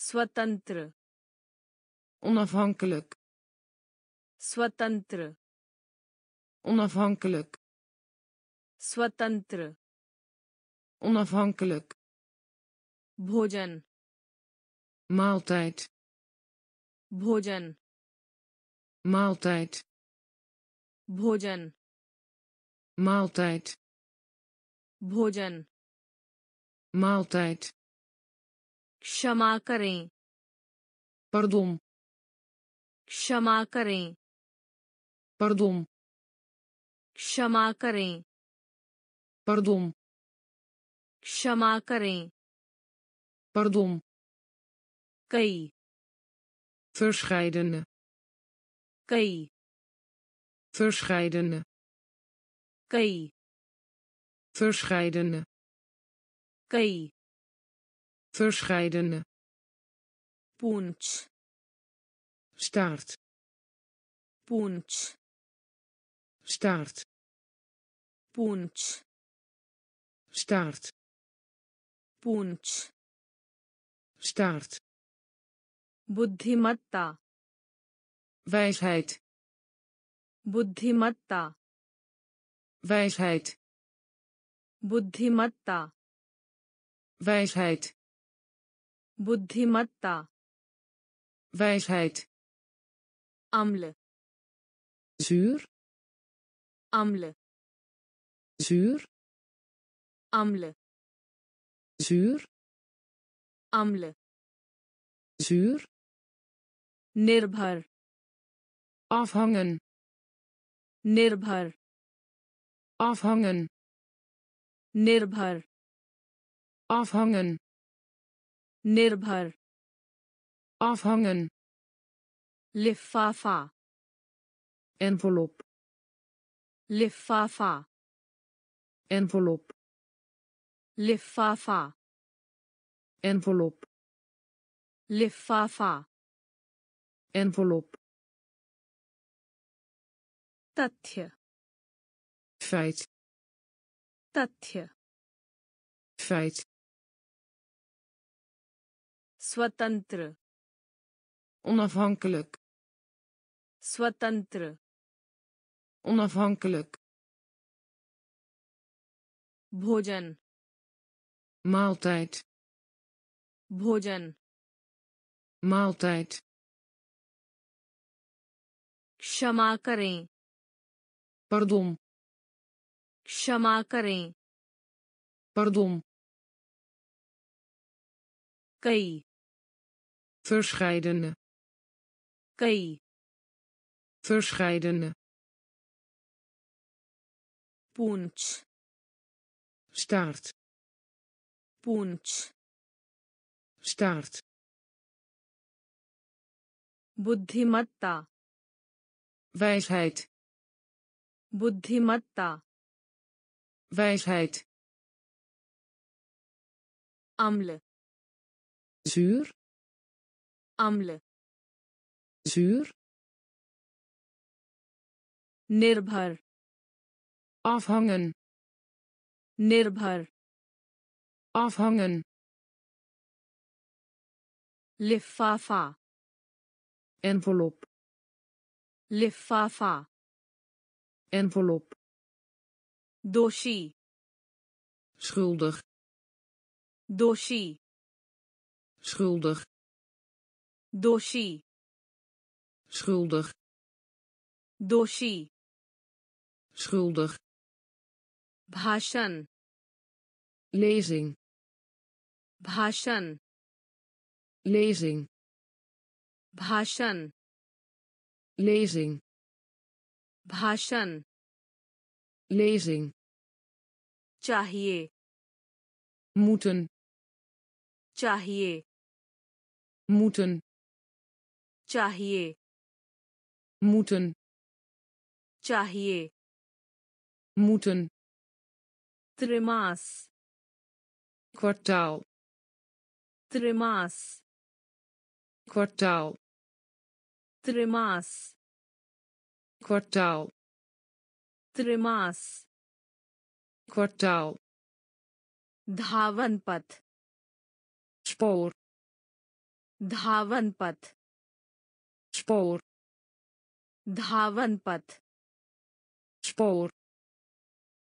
स्वतंत्र onafhankelijk स्वतंत्र onafhankelijk स्वतंत्र onafhankelijk भोजन maaltijd भोजन maaltijd भोजन। माल्टाइट भोजन। माल्टाइट क्षमा करें। पर्दुम क्षमा करें। पर्दुम क्षमा करें। पर्दुम क्षमा करें। पर्दुम कई। Verscheidene, kei, Verscheidene. Kei. Verscheidene. Kei. Verscheidene. punt. Staart. punt. Staart. punt. Staart. punt. Staart. Buddhimatta. Wijsheid. बुद्धिमत्ता wijsheid बुद्धिमत्ता wijsheid बुद्धिमत्ता wijsheid अम्ल zuur अम्ल zuur अम्ल zuur अम्ल zuur निर्भर afhangen निर्भर afhangen निर्भर afhangen निर्भर afhangen लिफाफा envelop लिफाफा envelop लिफाफा envelop लिफाफा envelop तथ्य feit तथ्य feit स्वतंत्र onafhankelijk स्वतंत्र onafhankelijk भोजन maaltijd भोजन maaltijd क्षमा करें pardon क्षमा करें pardon कई verscheidene कई verscheidene पूंछ staart पूंछ staart बुद्धिमत्ता wijsheid बुद्धिमत्ता wijsheid अम्ल zuur अम्ल zuur निर्भर afhangen निर्भर afhangen लिफाफा envelop लिफाफा envelop. Doshi schuldig. Doshi schuldig. Doshi schuldig. Doshi schuldig. Bhashan lezing. Bhashan lezing. Bhashan lezing. भाषण। लेजिंग चाहिए। मूटन चाहिए। मूटन चाहिए। मूटन चाहिए। मूटन त्रिमास। क्वार्टाल त्रिमास। क्वार्टाल त्रिमास। kwartaal त्रिमास kwartaal धावन पथ spoor धावन पथ spoor धावन पथ spoor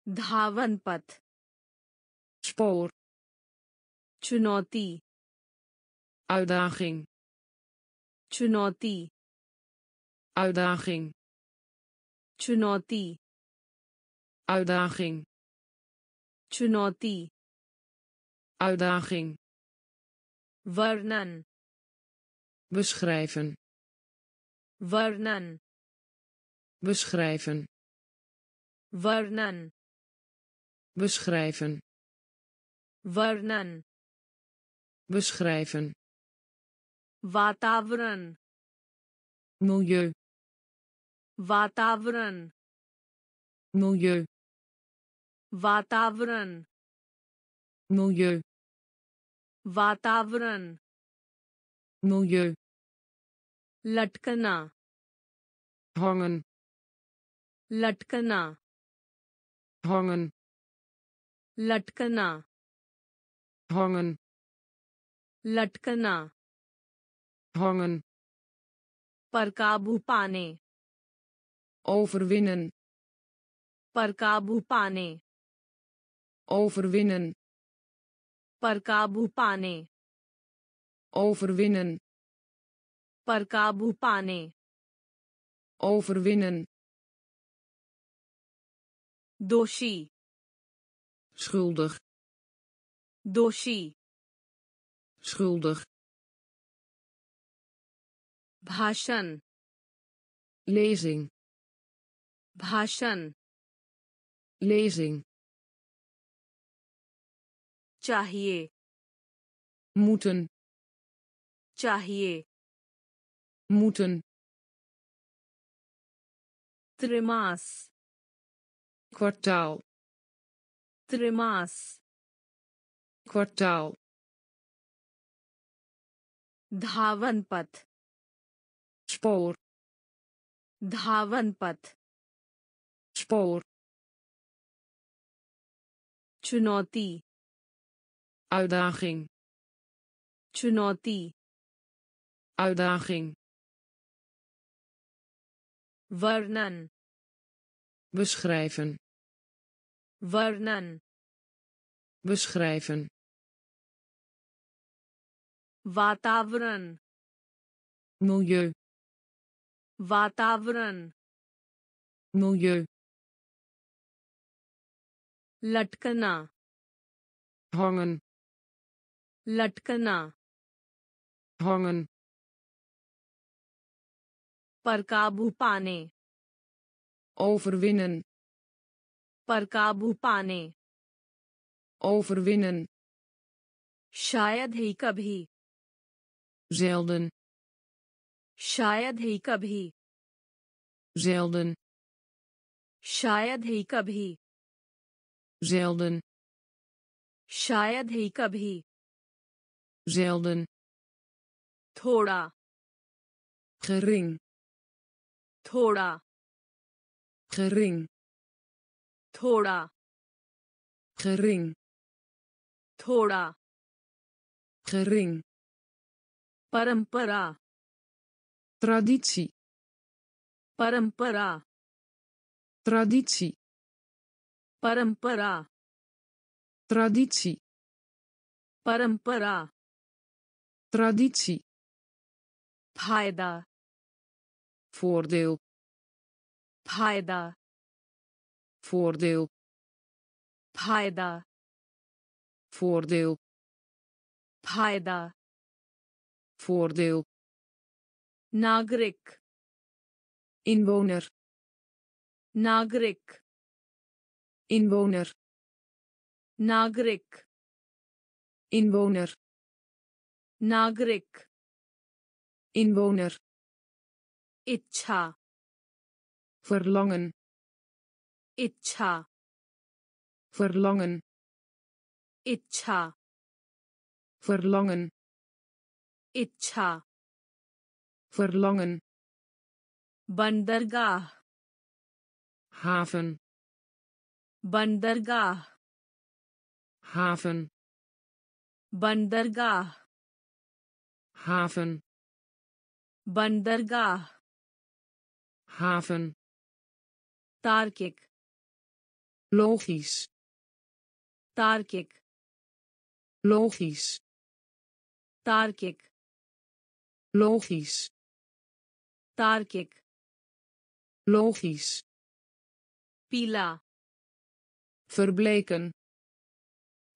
धावन पथ spoor चुनौती uitdaging चुनौती uitdaging चुनौती uitdaging चुनौती uitdaging वर्णन beschrijven वर्णन beschrijven वर्णन beschrijven वर्णन beschrijven वातावरण milieu वातावरण milieu वातावरण milieu वातावरण milieu लटकना hangen लटकना hangen लटकना hangen लटकना hangen पर काबू पाने overwinnen पर काबू पाने overwinnen पर काबू पाने overwinnen पर काबू पाने overwinnen दोषी schuldig दोषी schuldig भाषण lezing भाषण लेजिंग चाहिए मूटन चाहिए मूटन त्रिमास क्वार्टाल त्रिमास क्वार्टाल धावन पथ स्पोर धावन पथ spoor चुनौती uitdaging चुनौती uitdaging वर्णन beschrijven वर्णन beschrijven वातावरण milieu वातावरण milieu लटकना hangen लटकना hangen पर काबू पाने overwinnen पर काबू पाने overwinnen शायद ही कभी zelden शायद ही कभी zelden शायद ही कभी zelden शायद ही कभी zelden थोड़ा gering थोड़ा gering थोड़ा gering थोड़ा gering परंपरा traditie परंपरा traditie परंपरा traditie परंपरा traditie फायदा voordeel फायदा voordeel फायदा voordeel फायदा voordeel नागरिक inwoner नागरिक inwoner नागरिक inwoner नागरिक inwoner इच्छा verlangen इच्छा verlangen इच्छा verlangen इच्छा verlangen बंदरगाह haven बंदरगाह haven बंदरगाह haven बंदरगाह haven तार्किक logisch तार्किक logisch तार्किक logisch तार्किक logisch पीला verbleken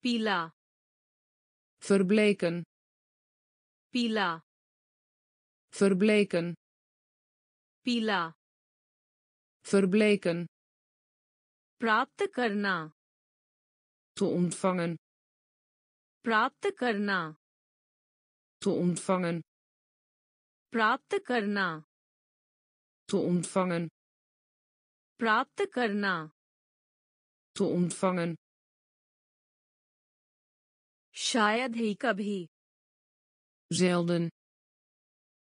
पीला verbleken पीला verbleken पीला verbleken प्राप्त करना te ontvangen प्राप्त करना te ontvangen प्राप्त करना te ontvangen प्राप्त करना te ontvangen शायद ही कभी zelden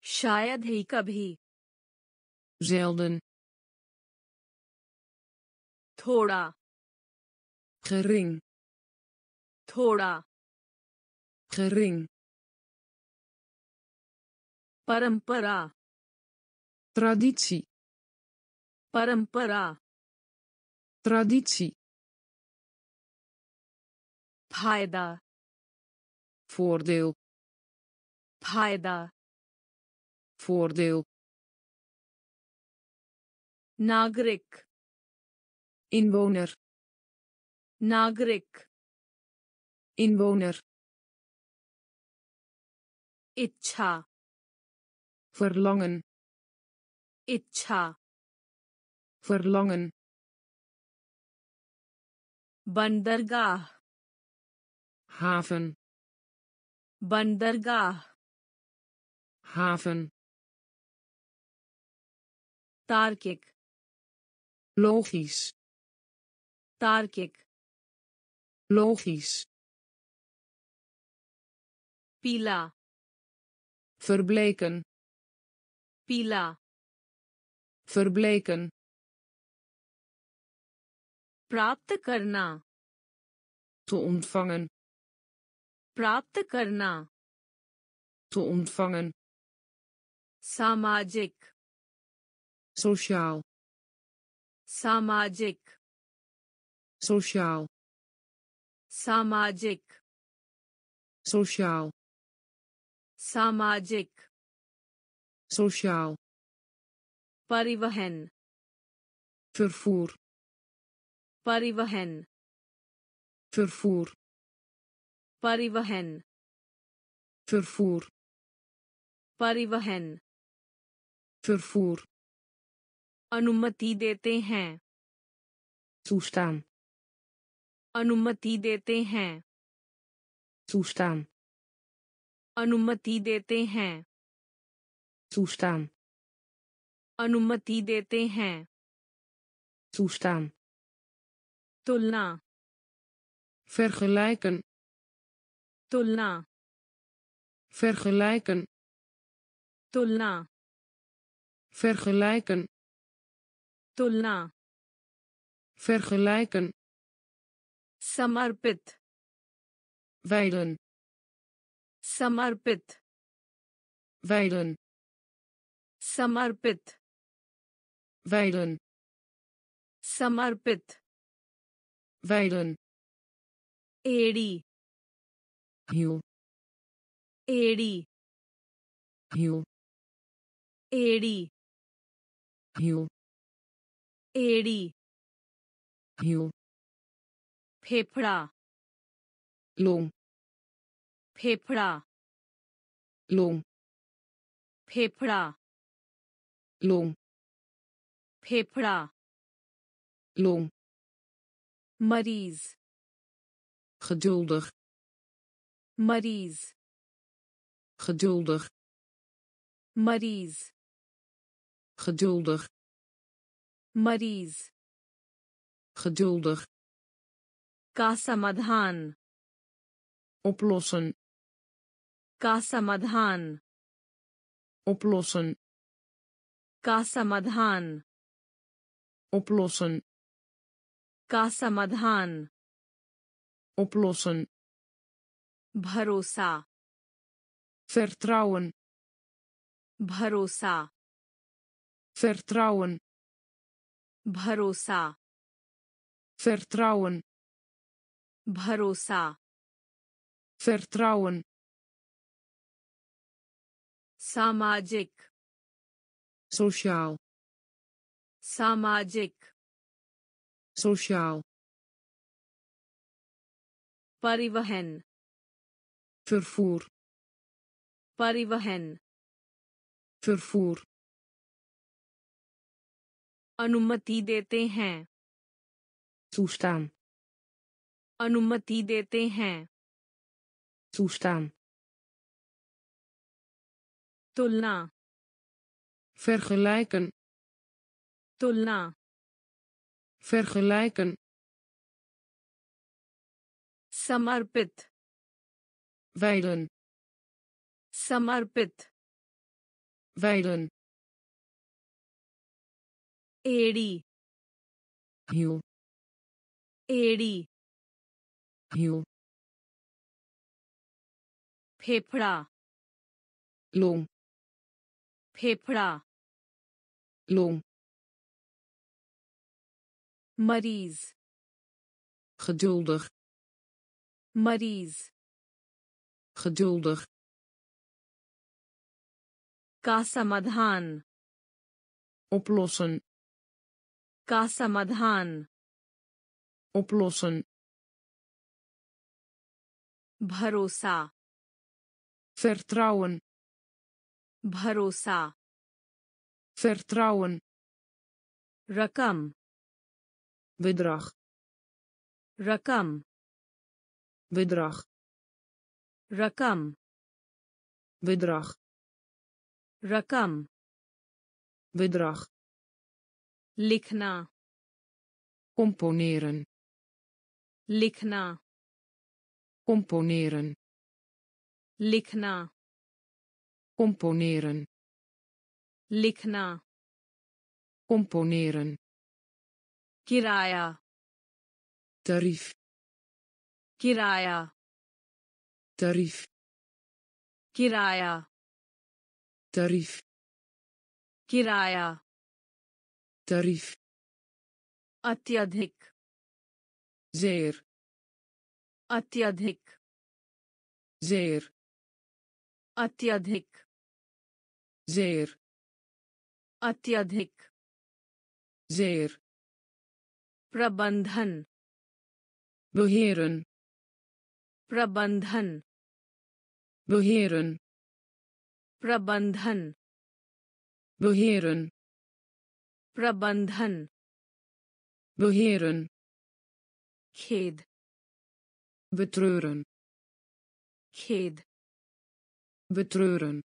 शायद ही कभी zelden थोड़ा gering थोड़ा gering परंपरा traditie परंपरा traditie फायदा voordeel फायदा voordeel नागरिक inwoner नागरिक inwoner इच्छा verlangen इच्छा verlangen बंदरगाह haven बंदरगाह haven तार्किक logisch तार्किक logisch पीला verbleken पीला verbleken प्राप्त करना te ontvangen प्राप्त करना te ontvangen सामाजिक sociaal सामाजिक sociaal सामाजिक sociaal सामाजिक sociaal परिवहन vervoer परिवहन vervoer परिवहन फिरफूर परिवहन फिरफूर अनुमति देते हैं सुस्तान अनुमति देते हैं सुस्तान अनुमति देते हैं सुस्तान अनुमति देते हैं सुस्तान तुलना vergelijken. तुलना vergelijken तुलना vergelijken तुलना vergelijken समर्पित wijlen समर्पित wijlen समर्पित wijlen समर्पित wijlen एड़ी hiel एड़ी hiel एड़ी hiel एड़ी hiel फेफड़ा long फेफड़ा long फेफड़ा long फेफड़ा long मरीज geduldig Mariz. Geduldig. Mariz. Geduldig. Mariz. Geduldig. Kasa. Oplossen. Kasa. Oplossen. Kasa. Oplossen. Kasa. Oplossen. भरोसा vertrouwen भरोसा vertrouwen भरोसा vertrouwen भरोसा vertrouwen सामाजिक sociaal सामाजिक sociaal परिवहन vervoer परिवहन vervoer अनुमति देते हैं toestaan अनुमति देते हैं toestaan तुलना vergelijken तुलना vergelijken समर्पित wijlen समर्पित wijlen एड़ी hiel एड़ी hiel फेफड़ा long फेफड़ा long मरीज geduldig मरीज geduldig का समाधान oplossen का समाधान oplossen भरोसा vertrouwen भरोसा vertrouwen रकम bedrag रकम bedrag rakam. Bedrag. Rakam. Bedrag. Likna. componeren. Likna. componeren. Likna. componeren. Likna. componeren. Kiraya. Tarief. Kiraya. Tarief किराया tarief किराया tarief अत्यधिक zeer अत्यधिक zeer अत्यधिक zeer अत्यधिक zeer प्रबंधन beheren प्रबंधन बहेरन प्रबंधन बहेरन प्रबंधन बहेरन खेद बत्रुरन खेद बत्रुरन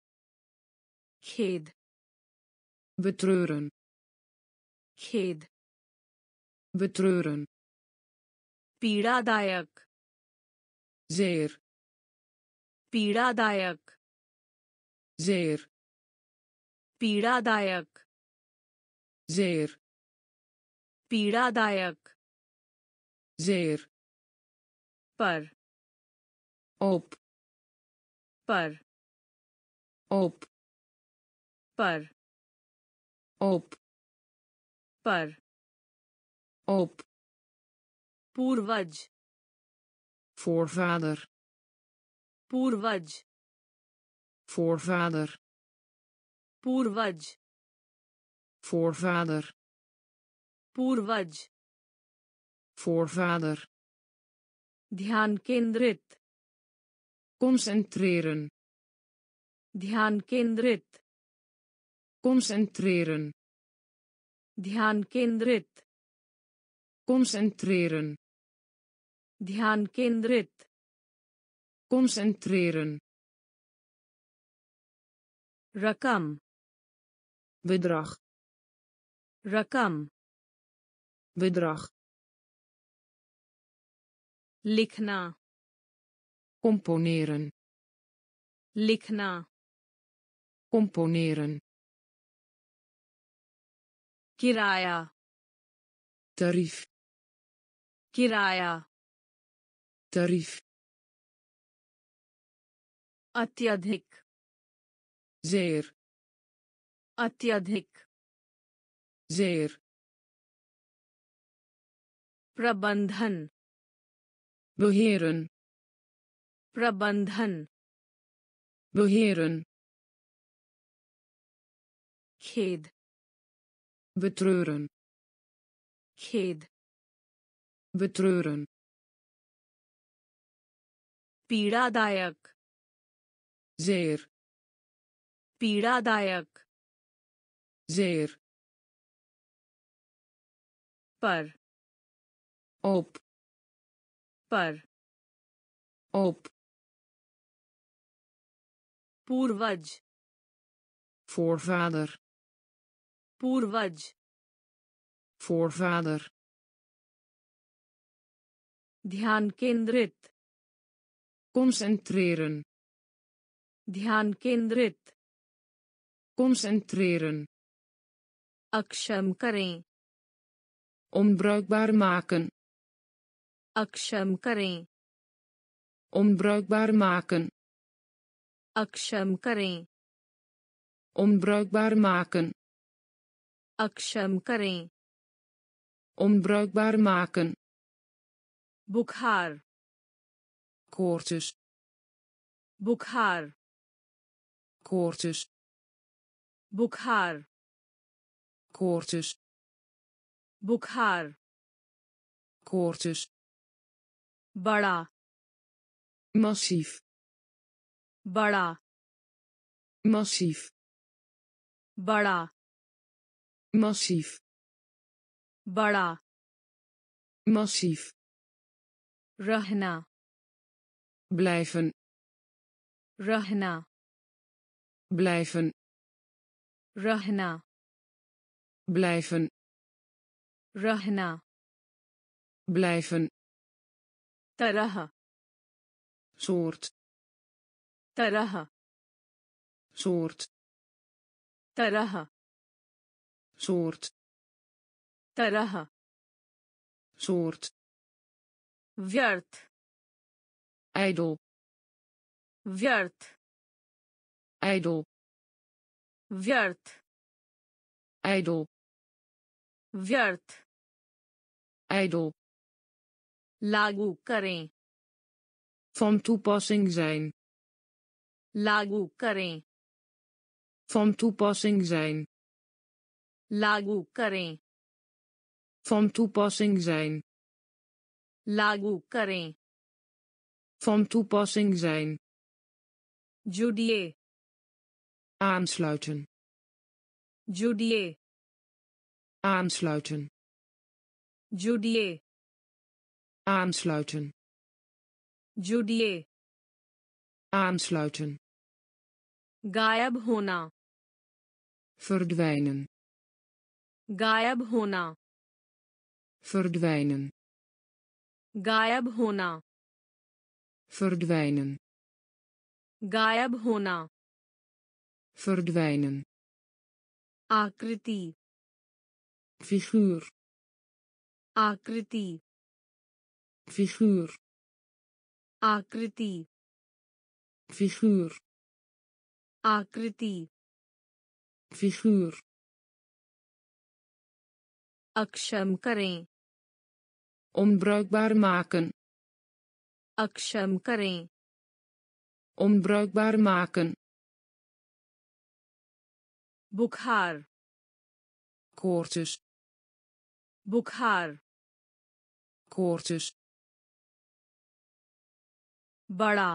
खेद बत्रुरन खेद बत्रुरन पीड़ादायक zeer. पीड़ादायक zeer. पीड़ादायक zeer. पीड़ादायक zeer. पर op. पर op. पर op. पर op. पूर्वज voorvader पूर्वज voorvader पूर्वज voorvader पूर्वज voorvader ध्यान केंद्रित concentreren ध्यान केंद्रित concentreren ध्यान केंद्रित concentreren ध्यान केंद्रित concentreren रकम bedrag रकम bedrag लिखना componeren लिखना componeren किराया tarief किराया tarief अत्यधिक zeer अत्यधिक zeer प्रबंधन beheren प्रबंधन beheren खेद betreuren खेद betreuren पीड़ा दायक जेर। पीड़ादायक। जेर। पर। ओप। पर। ओप। पूर्वज। फोरफादर पूर्वज। फोरफादर ध्यान केंद्रित। concentreren ध्यान केंद्रित concentreren अक्षम करें onbruikbaar maken अक्षम करें onbruikbaar maken अक्षम करें onbruikbaar maken अक्षम करें onbruikbaar maken बुखार koortjes Bukhar, Koortjes. Bukhar, Koortjes. haar Koortjes. Bada. Massief. Bada. Massief. Bada. Massief. Bada. Massief. Rahna blijven रहना blijven रहना blijven रहना blijven तरह soort तरह soort तरह soort तरह soort व्यर्थ ijdel wiart ijdel wiart ijdel wiart ijdel lagu karein van toepassing zijn. Lagu karein van toepassing zijn. Lagu karein van toepassing zijn. Lagu karein van toepassing zijn जुड़िए aansluiten जुड़िए aansluiten जुड़िए aansluiten जुड़िए aansluiten गायब होना verdwijnen गायब होना verdwijnen गायब होना verdwijnen गायब होना verdwijnen आकृति figuur आकृति figuur आकृति figuur आकृति figuur अक्षम करें onbruikbaar maken अक्षम करें onbruikbaar maken बुखार koortjes बुखार koortjes बड़ा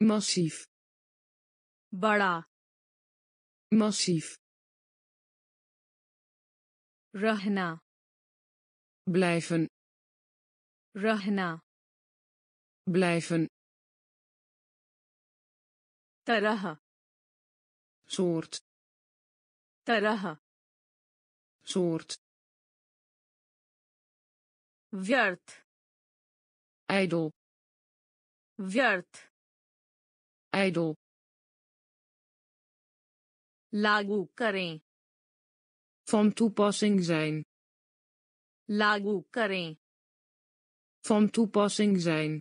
massief बड़ा massief रहना blijven रहना blijven तरह soort तरह soort व्यर्थ ijdel व्यर्थ ijdel लागू करें van toepassing zijn लागू करें van toepassing zijn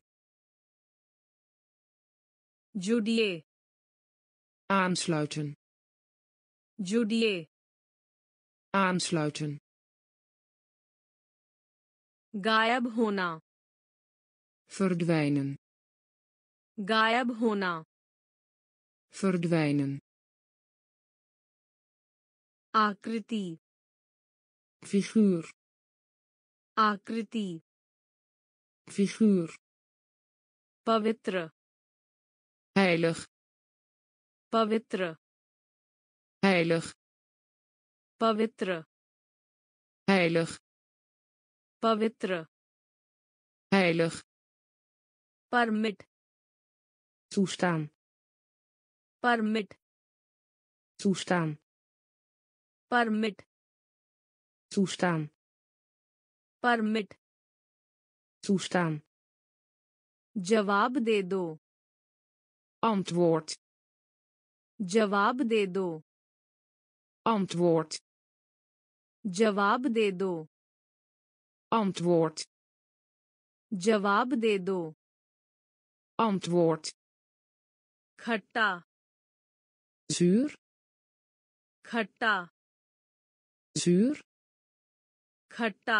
जुड़िए aansluiten जुड़िए aansluiten गायब होना verdwijnen गायब होना verdwijnen आकृति figuur आकृति figuur पवित्र heilig पवित्र heilig पवित्र heilig पवित्र heilig permit toestaan permit toestaan permit toestaan permit toestaan जवाब दे दो antwoord जवाब दे दो antwoord जवाब दे दो antwoord जवाब दे दो antwoord खट्टा zuur खट्टा zuur खट्टा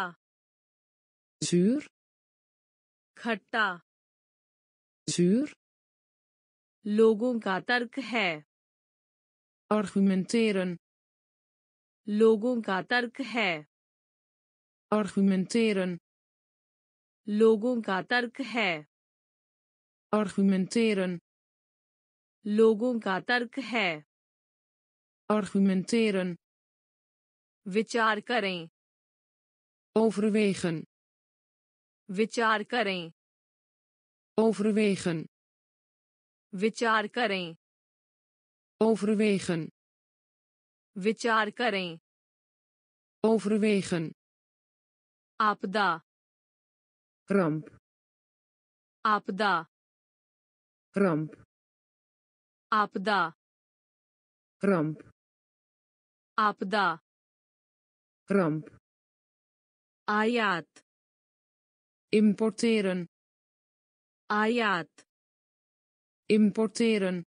zuur खट्टा zuur लोगों का तर्क है argumenteren लोगों का तर्क है argumenteren लोगों का तर्क है argumenteren लोगों का तर्क है argumenteren विचार करें overwegen विचार करें overwegen विचार करें overwegen विचार करें overwegen आपदा ramp आपदा ramp आपदा ramp आपदा ramp आयात importeren आयात importeren.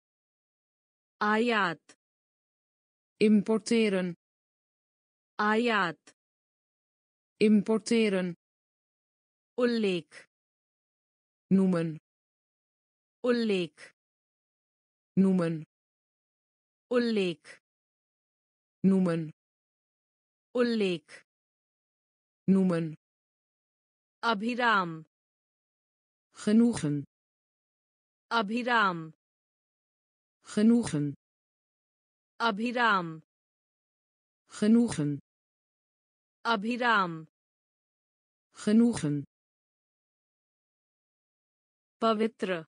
Ayat importeren. Ayat importeren. Ulleek noemen. Ulleek noemen. Ulleek noemen. Ulleek noemen. Abhiram genoegen. अभिराम genoegen अभिराम genoegen अभिराम genoegen पवित्र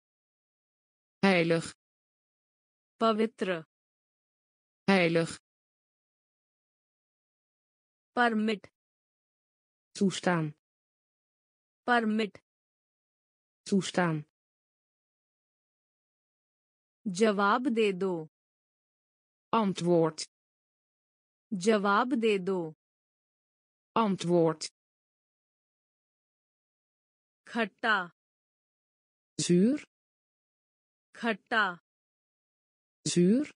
heilig पवित्र heilig permit toestaan permit toestaan जवाब दे दो antwoord जवाब दे दो antwoord खट्टा zuur खट्टा zuur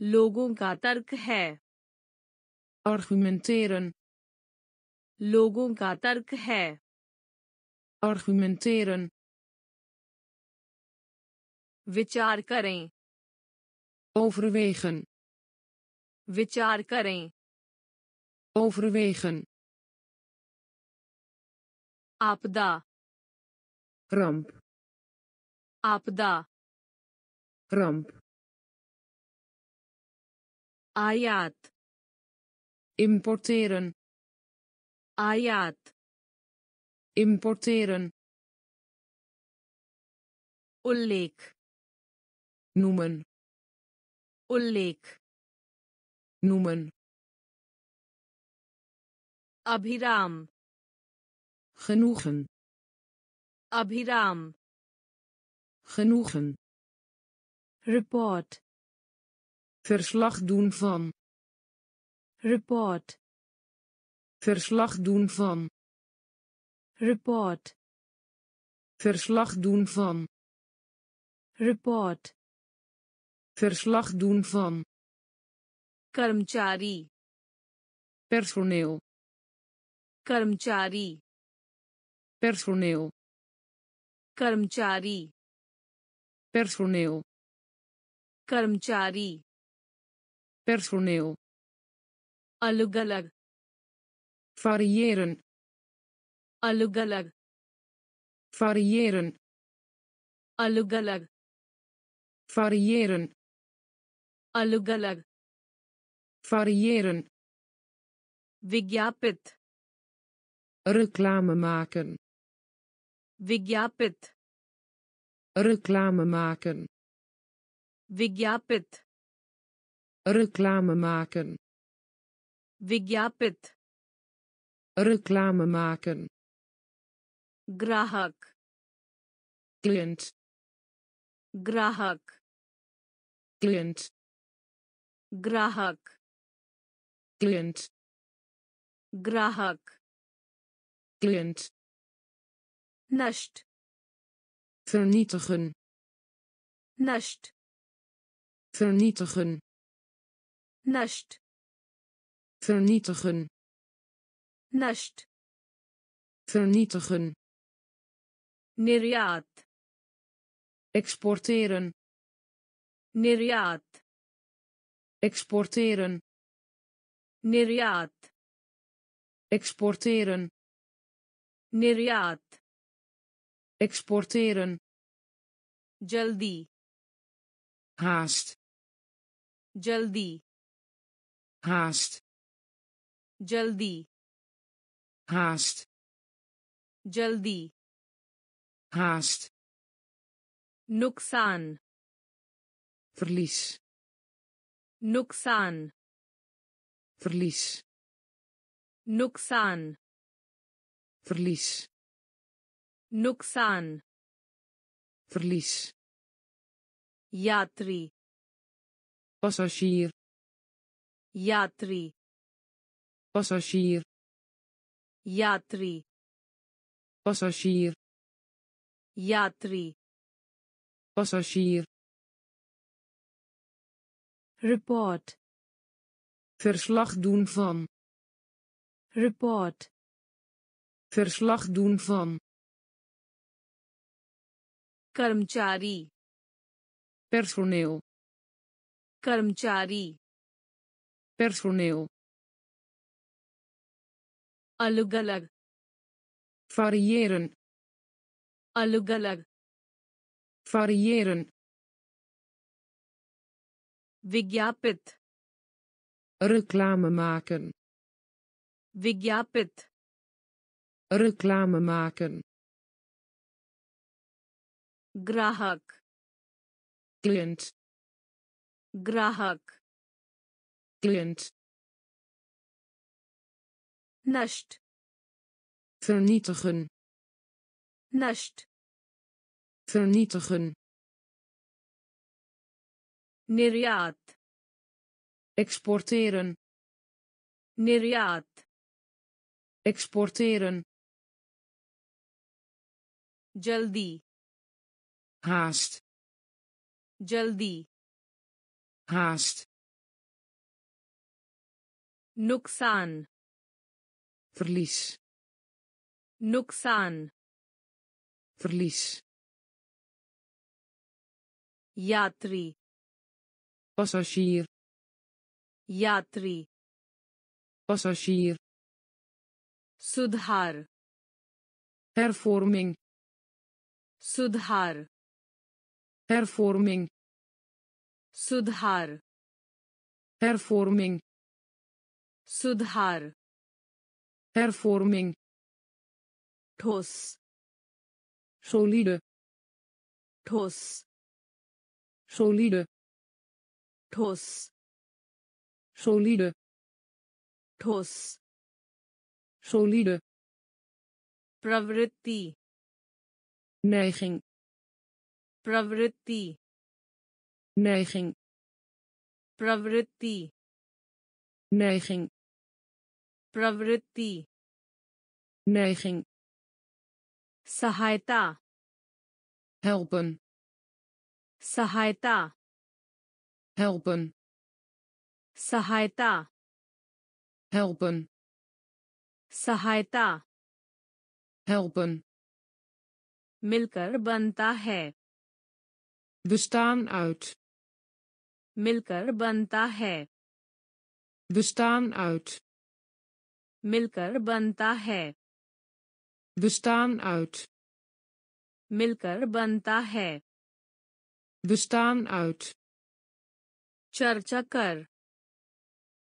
लोगों का तर्क है argumenteren लोगों का तर्क है argumenteren विचार करें overwegen विचार करें overwegen आपदा ramp आपदा ramp आयात importeren आयात importeren उल्लेख noemen उल्लेख noemen अभिराम genoegen अभिराम genoegen report verslag doen van report verslag doen van report verslag doen van report Verslag doen van. Karmchari. Personeel. Karmchari. Personeel. Karmchari. Personeel. Karmchari. Personeel. Alugalag. Variëren. Alugalag. Variëren. Alugalag. Variëren. अलग अलग variëren विज्ञापित reclame maken विज्ञापित reclame maken विज्ञापित reclame maken विज्ञापित reclame maken ग्राहक cliënt ग्राहक cliënt ग्राहक cliënt ग्राहक cliënt नष्ट vernietigen नष्ट vernietigen नष्ट vernietigen नष्ट vernietigen निर्यात exporteren निर्यात exporteren निर्यात exporteren निर्यात exporteren जल्दी haast जल्दी haast जल्दी haast जल्दी haast नुकसान verlies नुकसान verlies नुकसान verlies नुकसान verlies यात्री passagier यात्री passagier यात्री passagier यात्री passagier report verslag doen van report verslag doen van कर्मचारी personeel कर्मचारी personeel अलग अलग variëren अलग अलग variëren Vigyapit. Reclame maken. Vigyapit. Reclame maken. Grahak. Client. Grahak. Client. Nasht. Vernietigen. Nasht. Vernietigen. Neryaat. Exporteren. Neryaat. Exporteren. Jaldi. Haast. Jaldi. Haast. Nuksaan. Verlies. Nuksaan. Verlies. Yatri passagier यात्री passagier सुधार hervorming सुधार hervorming सुधार hervorming सुधार hervorming ठोस solide ठोस solide Tos. Solide. Tos. Solide. Pravritti. Neiging. Pravritti. Neiging. Pravritti. Neiging. Pravritti. Neiging. Sahaita. Helpen. Sahaita helpen सहायता helpen सहायता helpen मिलकर बनता है bestaan uit मिलकर बनता है bestaan uit मिलकर बनता है bestaan uit मिलकर बनता है bestaan uit चर्चा कर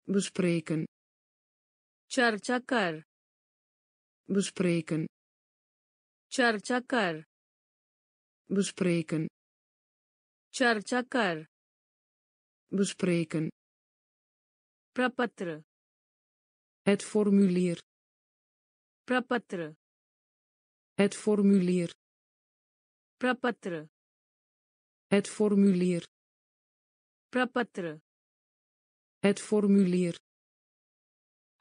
bespreken चर्चा कर bespreken चर्चा कर bespreken चर्चा कर bespreken प्रपत्र het formulier प्रपत्र het formulier प्रपत्र het formulier Het formulier.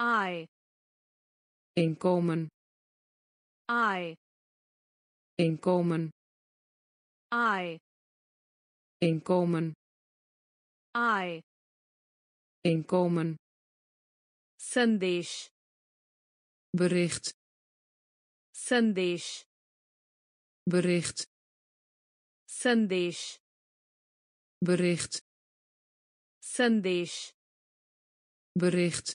I. Inkomen. I. Inkomen. I. Inkomen. I. Inkomen. Sandesh. Bericht. Sandesh. Bericht. Sandesh. Bericht. संदेश bericht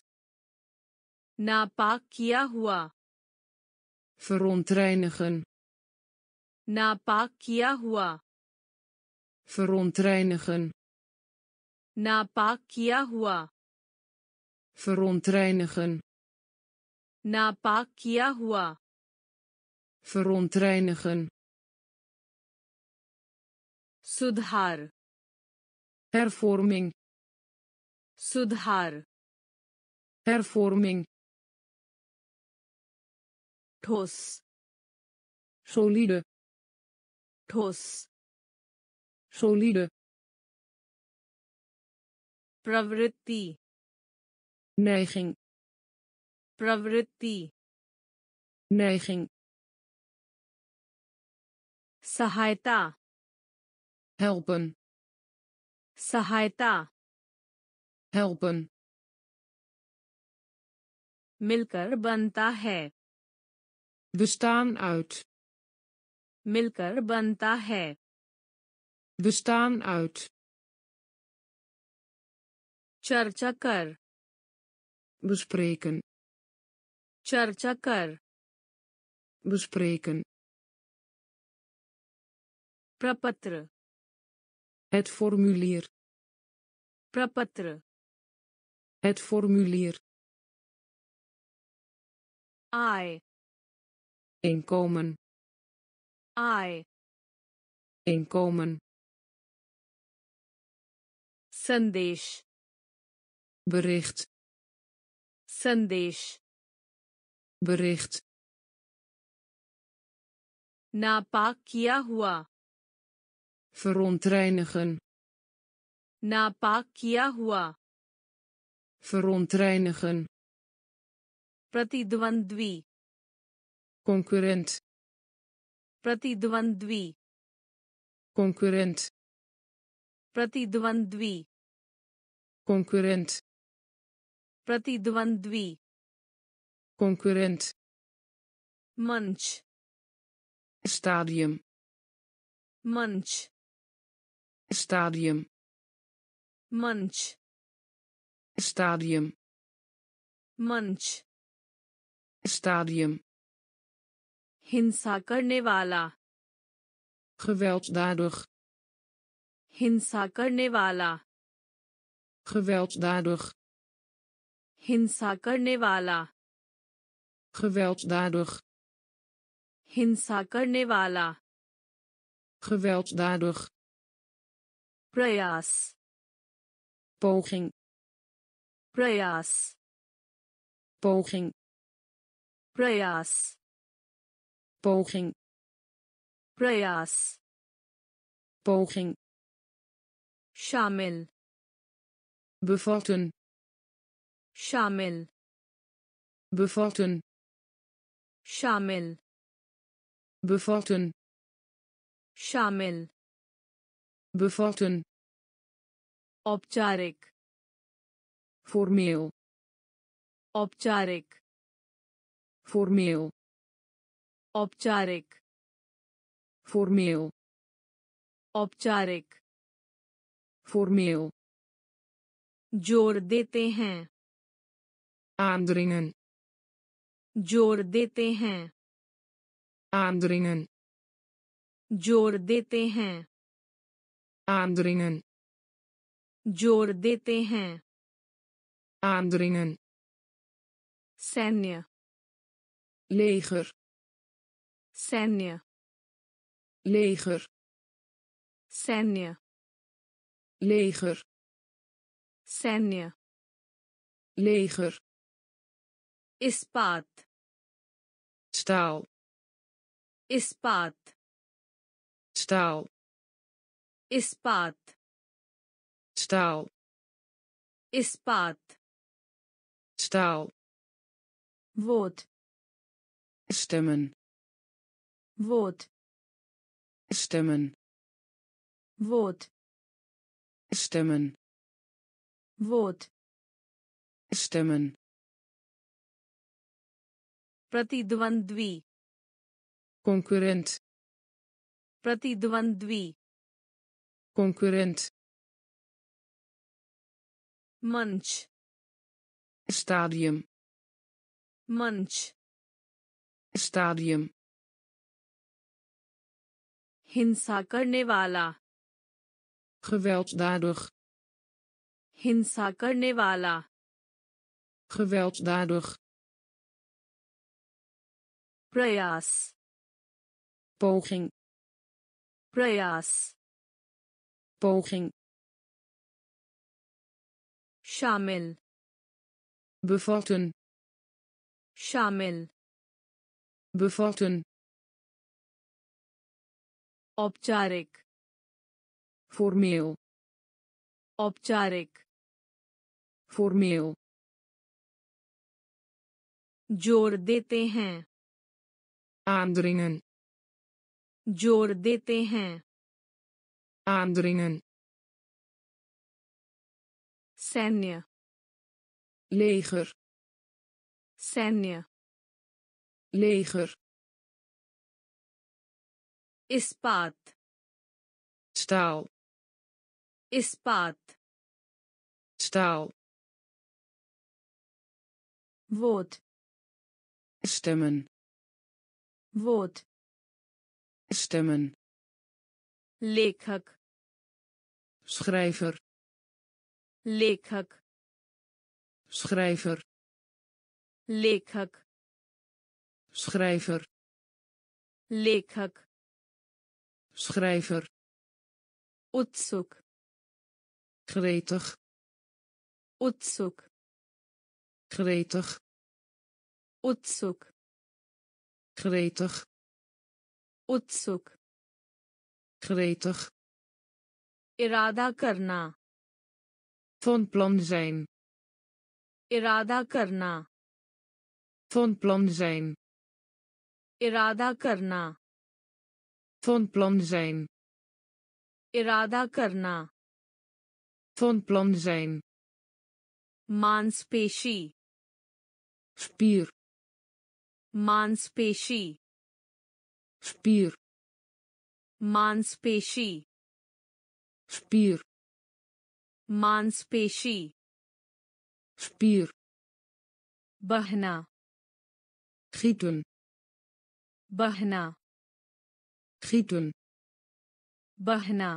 नापाक किया हुआ verontreinigen नापाक किया हुआ verontreinigen नापाक किया हुआ verontreinigen नापाक किया हुआ verontreinigen सुधार hervorming सुधार hervorming ठोस solide ठोस solide प्रवृत्ति neiging प्रवृत्ति neiging सहायता helpen सहायता helpen मिलकर बनता है bestaan uit मिलकर बनता है bestaan uit चर्चा कर bespreken चर्चा कर bespreken प्रपत्र het formulier प्रपत्र het formulier आय inkomen आय inkomen संदेश bericht संदेश bericht नापाक किया हुआ verontreinigen नापाक किया हुआ verontreinigen प्रतिद्वंद्वी concurrent प्रतिद्वंद्वी concurrent प्रतिद्वंद्वी concurrent प्रतिद्वंद्वी concurrent मंच stadium मंच stadium मंच stadium मंच stadium हिंसा करने वाला gewelddadig हिंसा करने वाला gewelddadig हिंसा करने वाला gewelddadig हिंसा करने वाला gewelddadig प्रयास poging Prayas. Poging. Prayas. Poging. Prayas. Poging. Shamil. Bevatten. Shamil. Bevatten. Shamil. Bevatten. Shamil. Bevatten. Opcharik. Formeel औपचारिक formeel औपचारिक formeel औपचारिक formeel ज़ोर देते हैं aandringen ज़ोर देते हैं aandringen ज़ोर देते हैं aandringen ज़ोर देते हैं aandringen Senje. Leger. Senje. Leger. Senje. Leger. Senje. Leger. Ispaat. Staal. Ispaat. Staal. Ispaat. Staal. Ispaat staal vote stemmen vote stemmen vote stemmen vote stemmen प्रतिद्वंद्वी concurrent प्रतिद्वंद्वी concurrent मंच stadium मंच stadium हिंसा करने वाला gewelddadig हिंसा करने वाला gewelddadig प्रयास poging प्रयास poging शामिल bevatten शामिल bevatten औपचारिक formeel औपचारिक formeel जोर देते हैं aandringen जोर देते हैं aandringen सैन्य leger सैन्य leger इस्पात staal इस्पात staal vote stemmen vote stemmen लेखक schrijver लेखक schrijver lekhak. schrijver lekhak. schrijver utsuk. gretig utsuk. gretig utsuk. gretig utsuk. gretig. Irada karna. Van plan zijn. इरादा करना। फ़ोन प्लान जैन इरादा करना। फ़ोन प्लान जैन इरादा करना। फ़ोन प्लान जैन मांसपेशी। स्पीर मांसपेशी। स्पीर मांसपेशी। स्पीर मांसपेशी। spier बहना gieten बहना gieten बहना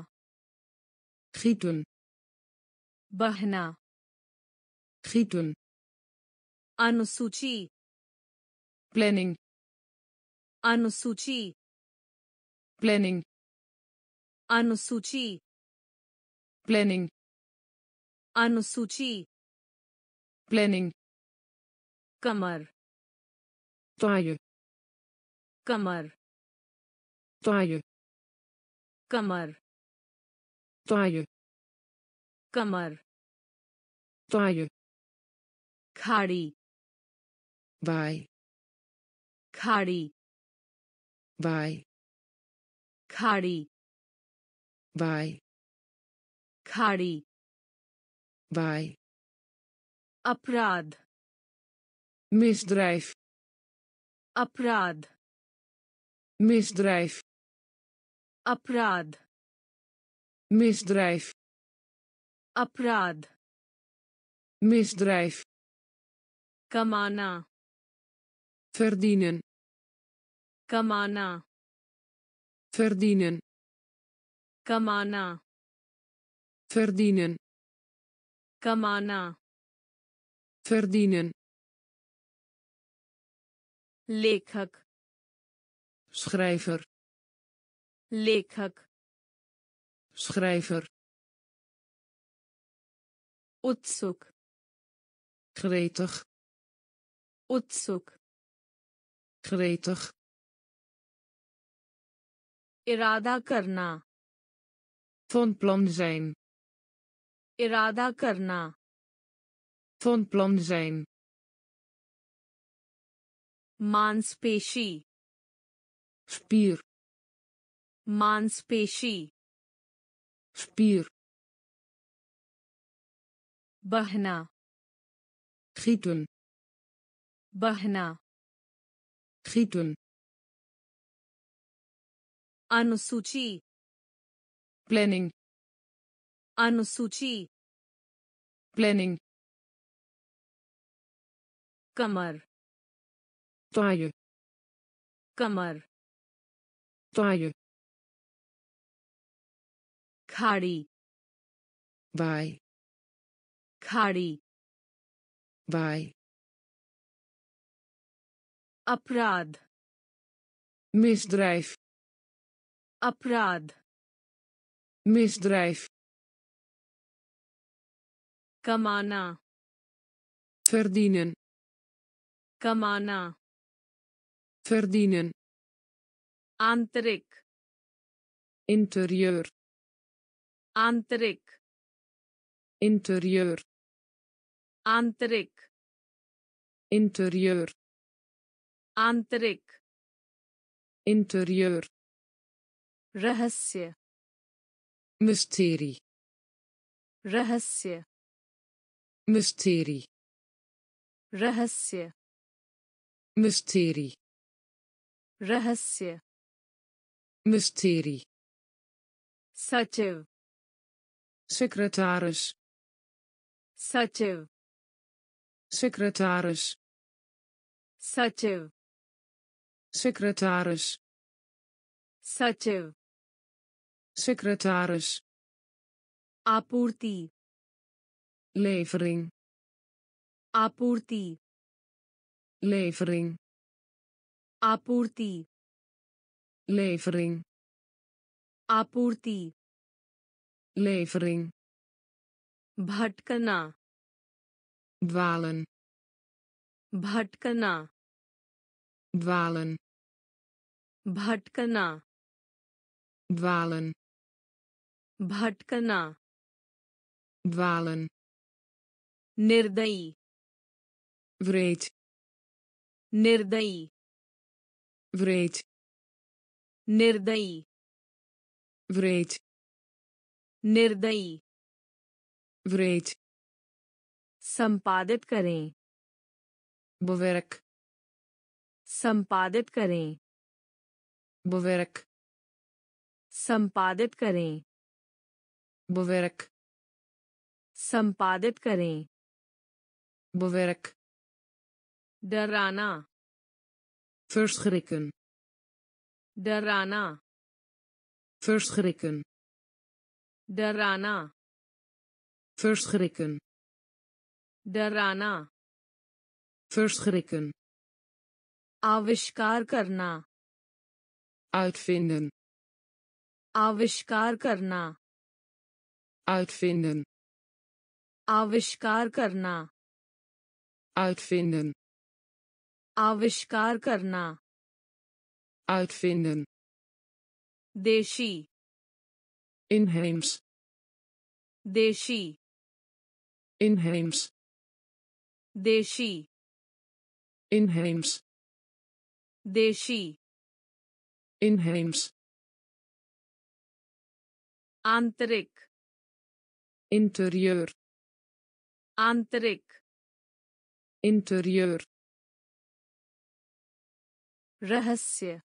gieten बहना gieten अनुसूची planning अनुसूची planning अनुसूची planning अनुसूची planning कमर taille कमर taille कमर taille कमर taille खाड़ी bij खाड़ी bij खाड़ी bij खाड़ी bij Apraad. Misdrijf. Apraad. Misdrijf. Apraad. Misdrijf. Apraad. Misdrijf. Kamana. Verdienen. Kamana. Verdienen. Kamana. Verdienen. Kamana verdienen लेखक schrijver लेखक schrijver उत्सुक gretig उत्सुक gretig इरादा करना van plan zijn इरादा करना Van plan zijn. Manspeshi. Spier. Manspeshi. Spier. Bahna. Gieten. Bahna. Gieten. Anusuchi. Planning. Anusuchi. Planning. कमर taille कमर taille खाड़ी bij खाड़ी bij अपराध misdrijf अपराध misdrijf कमाना verdienen कमाना verdienen आंतरिक interieur आंतरिक interieur आंतरिक interieur आंतरिक interieur रहस्य mysterie रहस्य mysterie रहस्य mysterie रहस्य mysterie सचिव secretaris सचिव secretaris सचिव secretaris सचिव secretaris आपूर्ति levering आपूर्ति Levering आपूर्ति levering आपूर्ति levering भटकना dwalen भटकना dwalen भटकना dwalen भटकना dwalen निर्दयी wreed निर्दयी wreed निर्दयी wreed निर्दयी wreed संपादित करें bewerk संपादित करें bewerk संपादित करें bewerk संपादित करें bewerk Darana. Verschrikken. Darana. Verschrikken. Darana. Verschrikken. rana. Verschrikken. Avishkar karna. Uitvinden. Avishkar karna. Uitvinden. Avishkar karna. Uitvinden. आविष्कार करना uitvinden देशी inheems देशी inheems देशी inheems देशी inheems आंतरिक interieur आंतरिक interieur रहस्य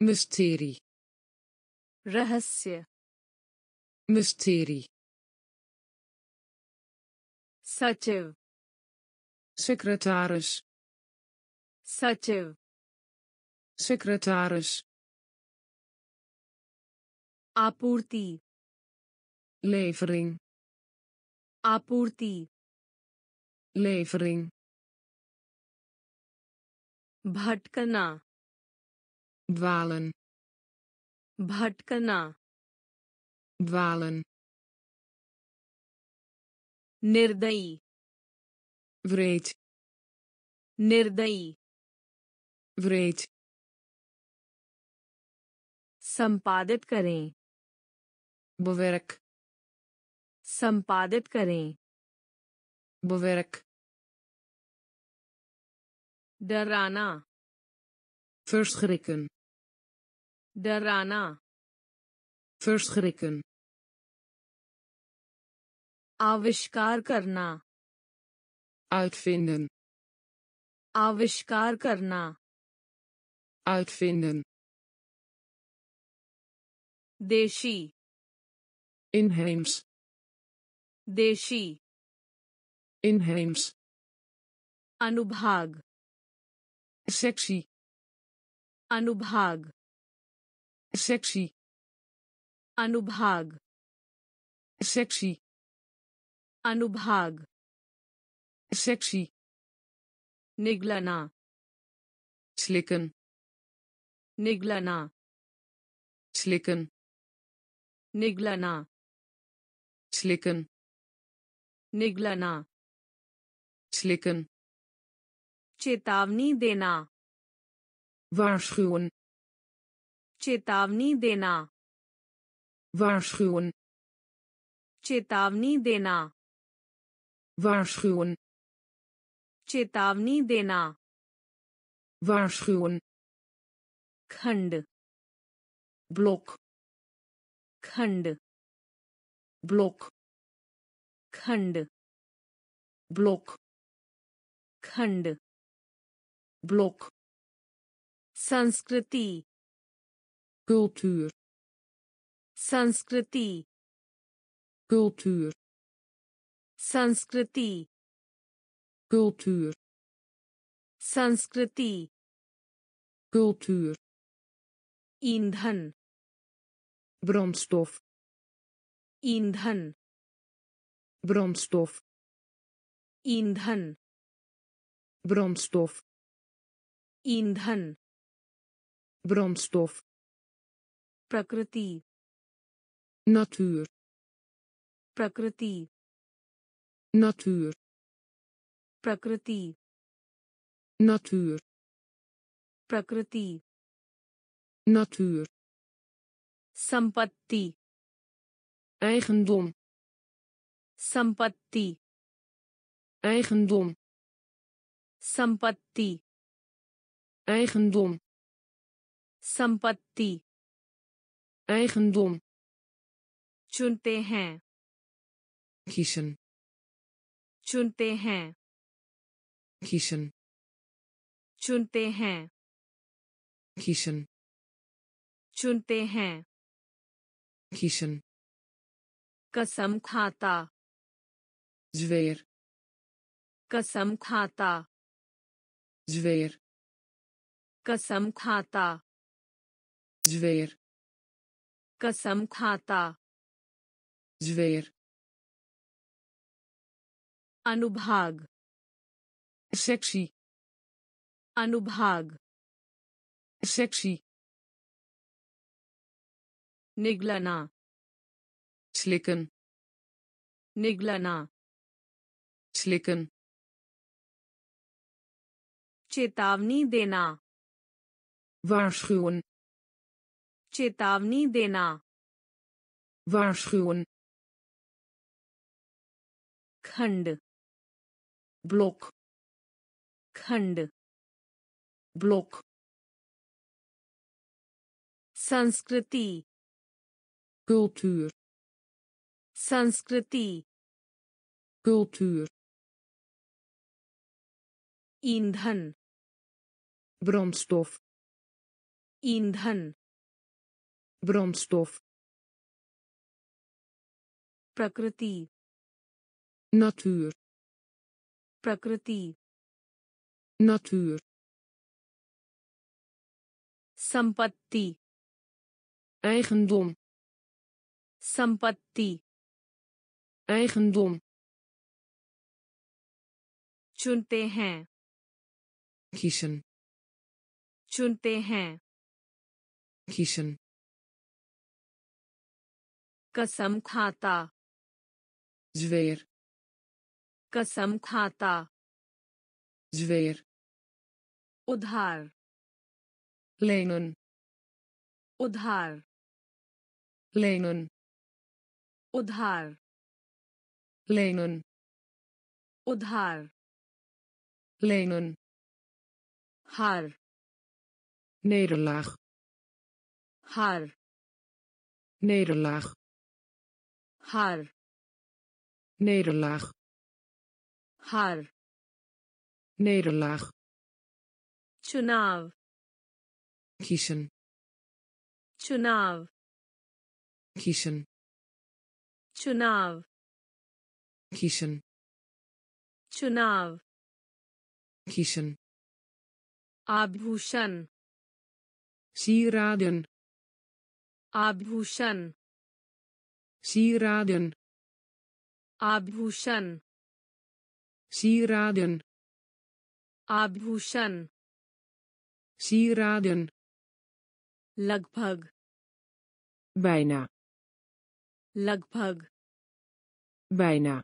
mysterie रहस्य mysterie सचिव secretaris सचिव secretaris आपूर्ति levering आपूर्ति levering भटकना। द्वालन भटकना। द्वालन निर्दयी। व्रेज निर्दयी। व्रेज संपादित करें। बुवेरक संपादित करें। बुवेरक डराना verschrikken डराना verschrikken आविष्कार करना uitvinden आविष्कार करना uitvinden देशी inheems देशी inheems अनुभाग sectie अनुभाग sectie अनुभाग sectie अनुभाग sectie निगलना slikken निगलना slikken निगलना slikken निगलना slikken चेतावनी देना। वाशुन चेतावनी देना। वाशुन चेतावनी देना। वाशुन चेतावनी देना। वाशुन खंड। ब्लॉक खंड। ब्लॉक खंड। ब्लॉक खंड। blok संस्कृति cultuur संस्कृति cultuur संस्कृति cultuur संस्कृति cultuur ईंधन brandstof ईंधन brandstof ईंधन brandstof ईंधन brandstof प्रकृति natuur प्रकृति natuur प्रकृति natuur प्रकृति natuur संपत्ति eigendom संपत्ति eigendom संपत्ति eigendom संपत्ति eigendom चुनते हैं kiezen चुनते हैं kiezen चुनते हैं kiezen चुनते हैं kiezen कसम खाता zweer कसम खाता zweer कसम खाता। ज्वेर कसम खाता। ज्वेर अनुभाग। शक्षी अनुभाग। शक्षी निगलना। स्लिकन निगलना। स्लिकन चेतावनी देना। waarschuwen चेतावनी देना waarschuwen खंड blok खंड blok संस्कृति cultuur संस्कृति cultuur ईंधन brandstof ईंधन brandstof प्रकृति natuur प्रकृति natuur संपत्ति eigendom संपत्ति eigendom चुनते हैं kiezen चुनते हैं kiezen कसम खाता zweer कसम खाता zweer उधार lenen उधार lenen उधार lenen उधार lenen हार nederlaag हार nederlaag हार nederlaag हार nederlaag चुनाव kiezen चुनाव kiezen चुनाव kiezen चुनाव kiezen आभूषण sieraden आभूषण सीराधन आभूषण सीराधन आभूषण सीराधन लगभग बैना लगभग बैना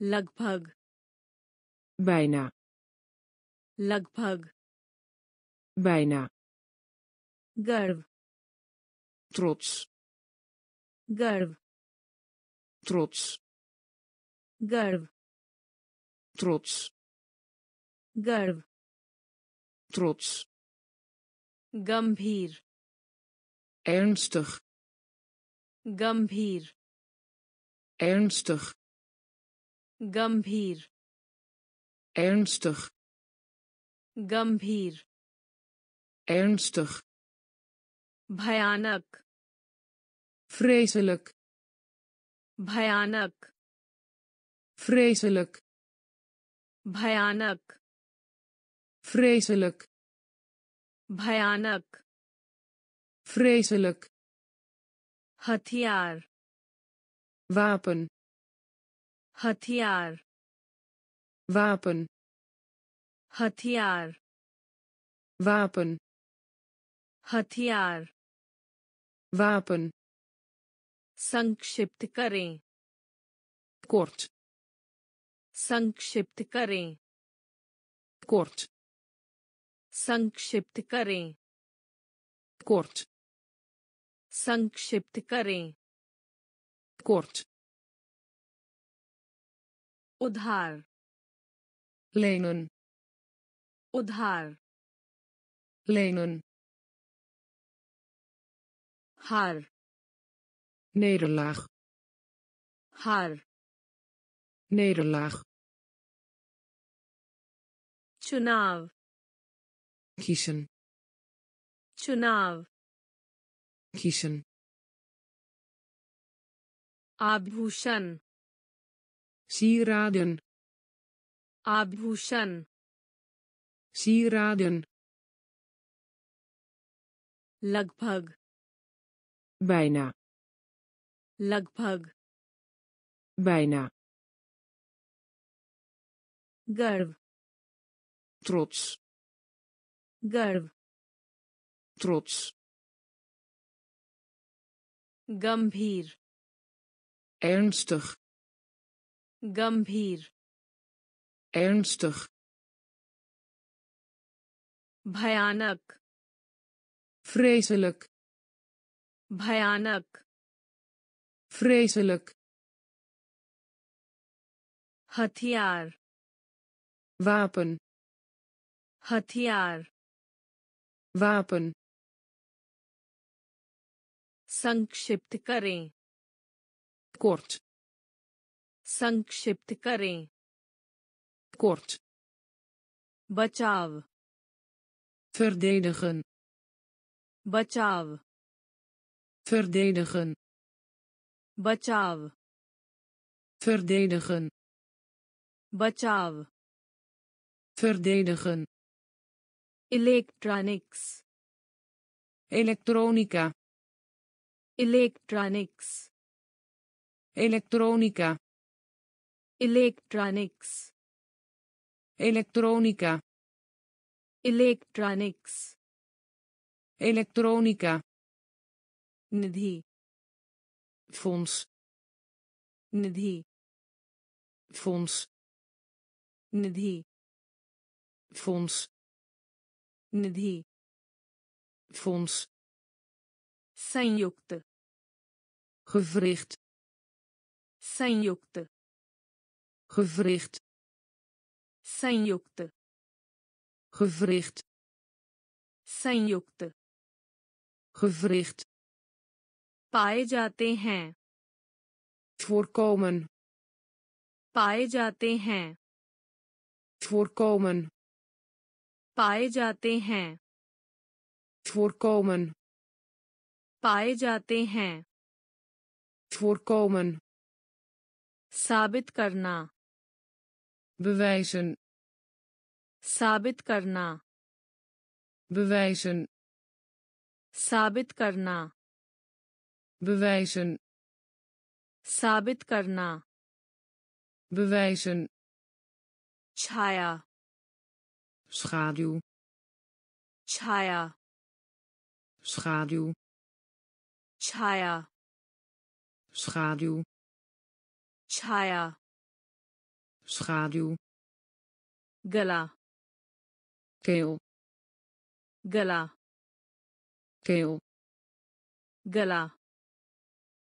लगभग बैना लगभग बैना गर्व trots. Garv. Trots. Garv. Trots. Garv. Trots. Gambhir. Ernstig. Gambhir. Ernstig. Gambhir. Ernstig. Gambhir. Ernstig. भयानक vreselijk भयानक vreselijk भयानक vreselijk भयानक vreselijk हथियार wapen हथियार wapen हथियार wapen हथियार wapen. संक्षिप्त करें kort. संक्षिप्त करें kort. संक्षिप्त करें kort. संक्षिप्त करें kort. उधार lenen. उधार lenen. हार nederlaag हार nederlaag चुनाव kiezen चुनाव kiezen आभूषण sieraden आभूषण sieraden लगभग bijna लगभग bijna गर्व trots गर्व trots गंभीर ernstig गंभीर ernstig भयानक vreselijk भयानक vreselijk हथियार wapen हथियार wapen संक्षिप्त करें kort संक्षिप्त करें kort बचाव verdedigen बचाव verdedigen बचाव verdedigen बचाव verdedigen electronics elektronica electronics elektronica electronics elektronica electronics elektronica निधि fonds निधि fonds निधि fonds निधि fonds संयुक्त gewricht संयुक्त gewricht संयुक्त gewricht संयुक्त gewricht पाए जाते हैं voorkomen पाए जाते हैं voorkomen पाए जाते हैं voorkomen पाए जाते हैं voorkomen साबित करना bewijzen साबित करना bewijzen साबित करना bewijzen. sabit karna bewijzen. chaya schaduw. chaya schaduw. chaya schaduw. chaya schaduw. gala keel. gala keel. gala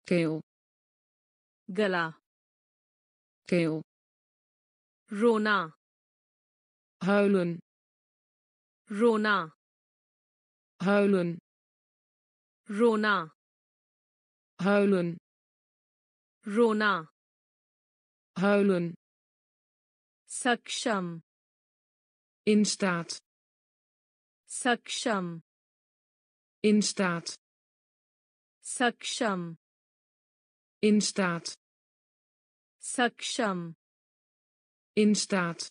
keel गला keel रोना huilen रोना huilen रोना huilen रोना huilen सक्षम in staat सक्षम in staat सक्षम In staat. Saksham. In staat.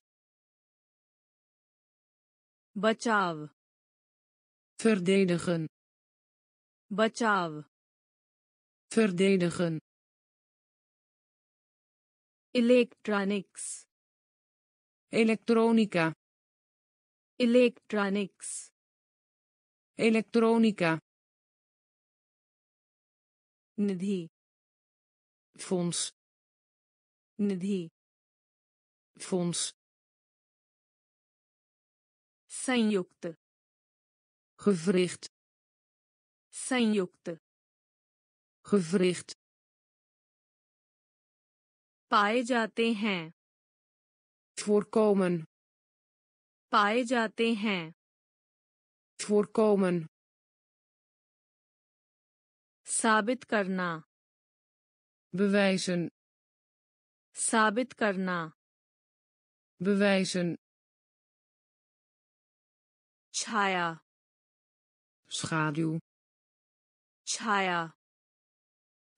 Bachav. Verdedigen. Bachav. Verdedigen. Electronics. Elektronica. Electronics. Elektronica. Nidhi. Fonds निधि fonds संयुक्त gewricht संयुक्त gewricht पाए जाते हैं voorkomen पाए जाते हैं voorkomen साबित करना bewijzen sabit karna bewijzen chaya schaduw chaya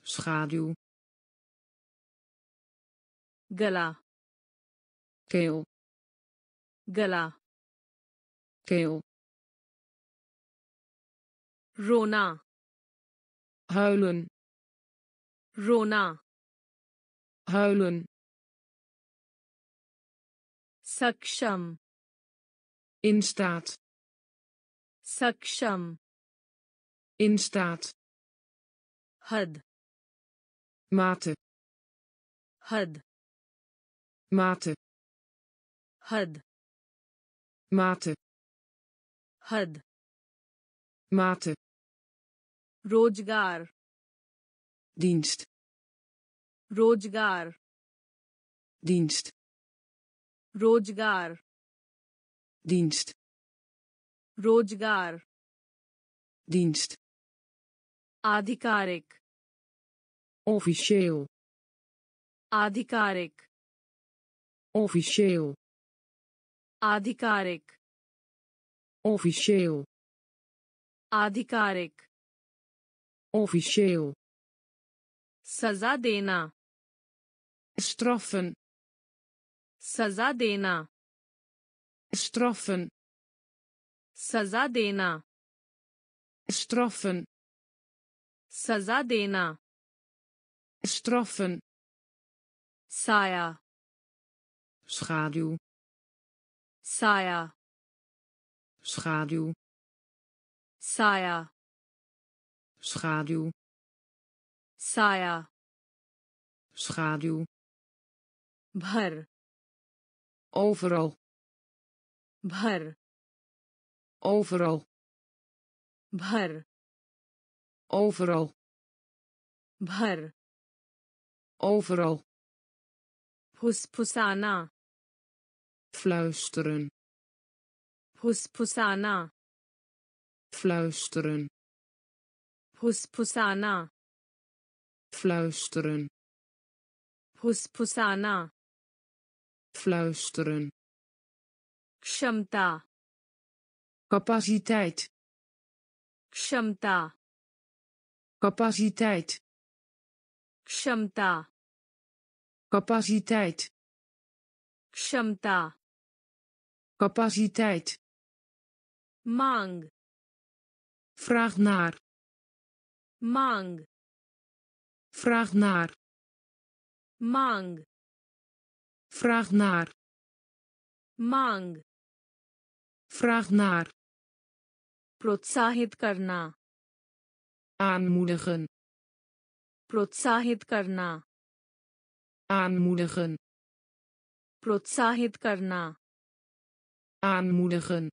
schaduw gala keel gala keel Rona. Huilen. Rona. Huilen. Saksham. In staat. Saksham. In staat. Had. Mate. Had. Mate. Had. Mate. Had. Mate. रोज़गार dienst रोजगार dienst रोजगार dienst रोजगार dienst आधिकारिक officieel आधिकारिक officieel आधिकारिक officieel आधिकारिक officieel सजा देना straffen सजा देना straffen सजा देना straffen सजा देना straffen साया schaduw साया schaduw साया schaduw साया schaduw भर overal भर overal भर overal भर overal फुसफुसाना fluisteren फुसफुसाना fluisteren फुसफुसाना fluisteren फुसफुसाना fluisteren क्षमता capaciteit क्षमता capaciteit क्षमता capaciteit क्षमता capaciteit मांग vraag naar मांग Vraag naar. Mang. Vraag naar. Mang. Vraag naar. Protsahit karna. Aanmoedigen. Protsahit karna. Aanmoedigen. Protsahit karna. Aanmoedigen.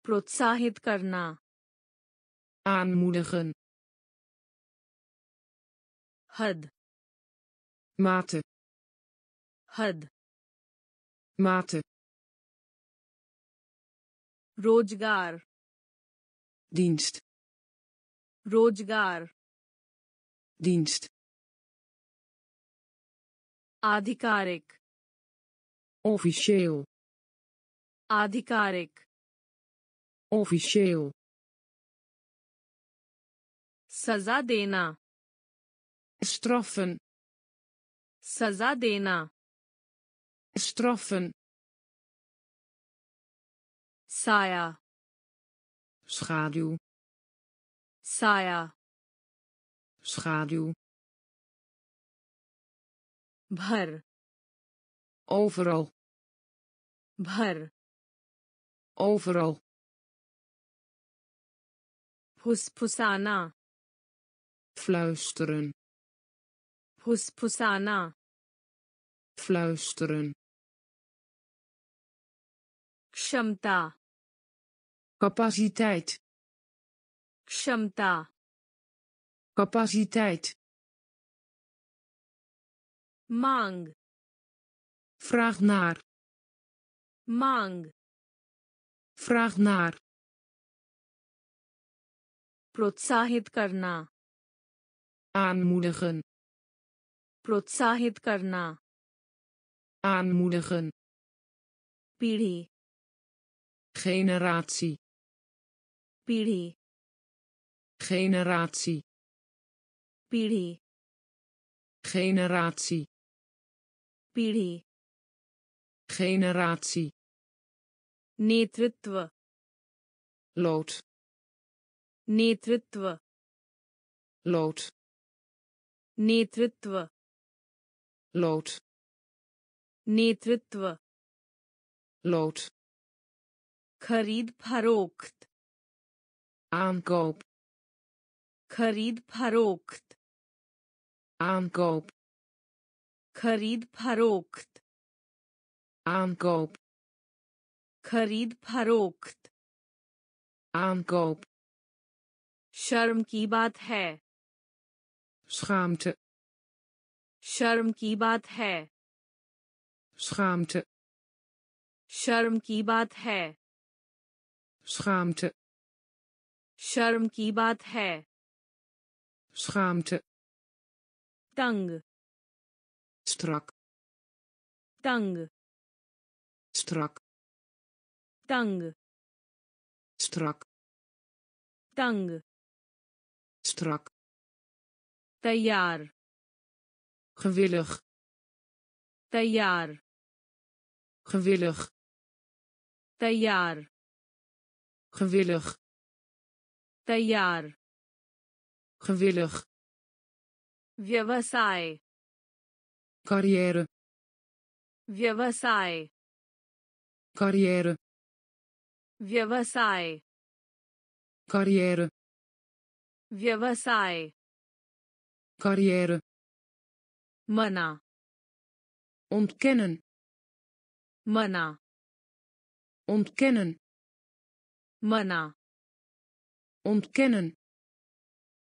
Protsahit karna. Aanmoedigen. हद mate हद mate रोज़गार dienst रोज़गार dienst आधिकारिक officieel आधिकारिक officieel सजा देना straffen सजा देना straffen साया schaduw साया schaduw भर overal भर overal फुसफुसाना fluisteren फुसफुसाना fluisteren क्षमता capaciteit क्षमता capaciteit मांग vraag naar मांग vraag naar प्रोत्साहित करना aanmoedigen प्रोत्साहित करना aanmoedigen पीढ़ी generatie पीढ़ी generatie पीढ़ी generatie पीढ़ी generatie नेतृत्व lood नेतृत्व lood नेतृत्व लोट नेतृत्व। लोट खरीद फरोख्त। आम कोप खरीद फरोख्त। आम कोप खरीद फरोख्त। आम कोप खरीद फरोख्त। आम कोप शर्म की बात है। शामच शर्म की बात है schaamte शर्म की बात है schaamte शर्म की बात है schaamte तंग strak तंग strak तंग strak तंग strak तैयार gewillig तैयार gewillig तैयार gewillig तैयार gewillig व्यवसाय carrière व्यवसाय carrière व्यवसाय carrière व्यवसाय carrière Mana. Ontkennen. Mana. Ontkennen. Mana. Ontkennen.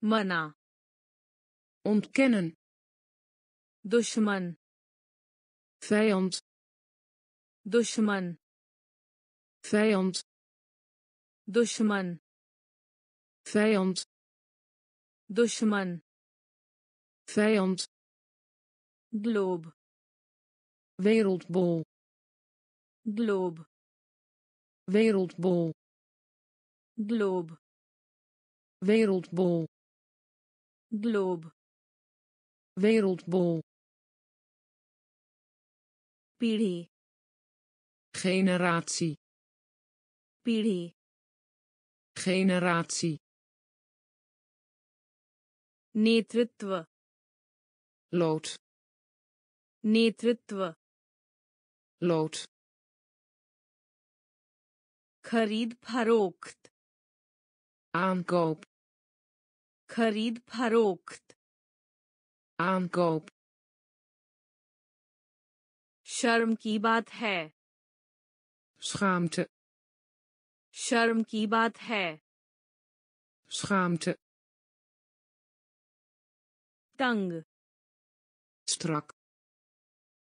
Mana. Ontkennen. Dushman. Vijand. Dushman. Vijand. Dushman. Vijand. Dushman. Vijand globe wereldbol globe wereldbol globe wereldbol globe wereldbol पीढ़ी generatie पीढ़ी generatie नेतृत्व lood नेतृत्व लोट खरीद फरोख्त आमकोप खरीद फरोख्त आम कौप शर्म की बात है शर्म की बात है तंग स्ट्रक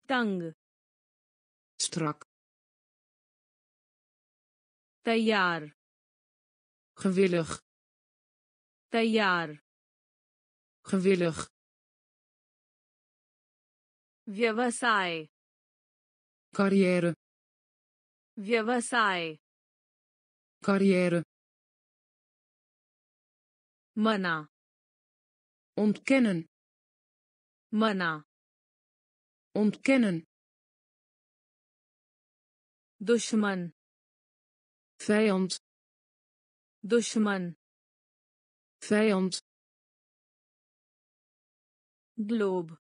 तंग strak तैयार gewillig तैयार gewillig व्यवसाय carrière व्यवसाय carrière मना ontkennen मना ontkennen. Dushman. Vijand. Dushman. Vijand. Globe.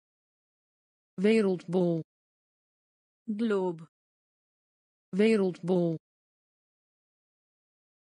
Wereldbol. Globe. Wereldbol.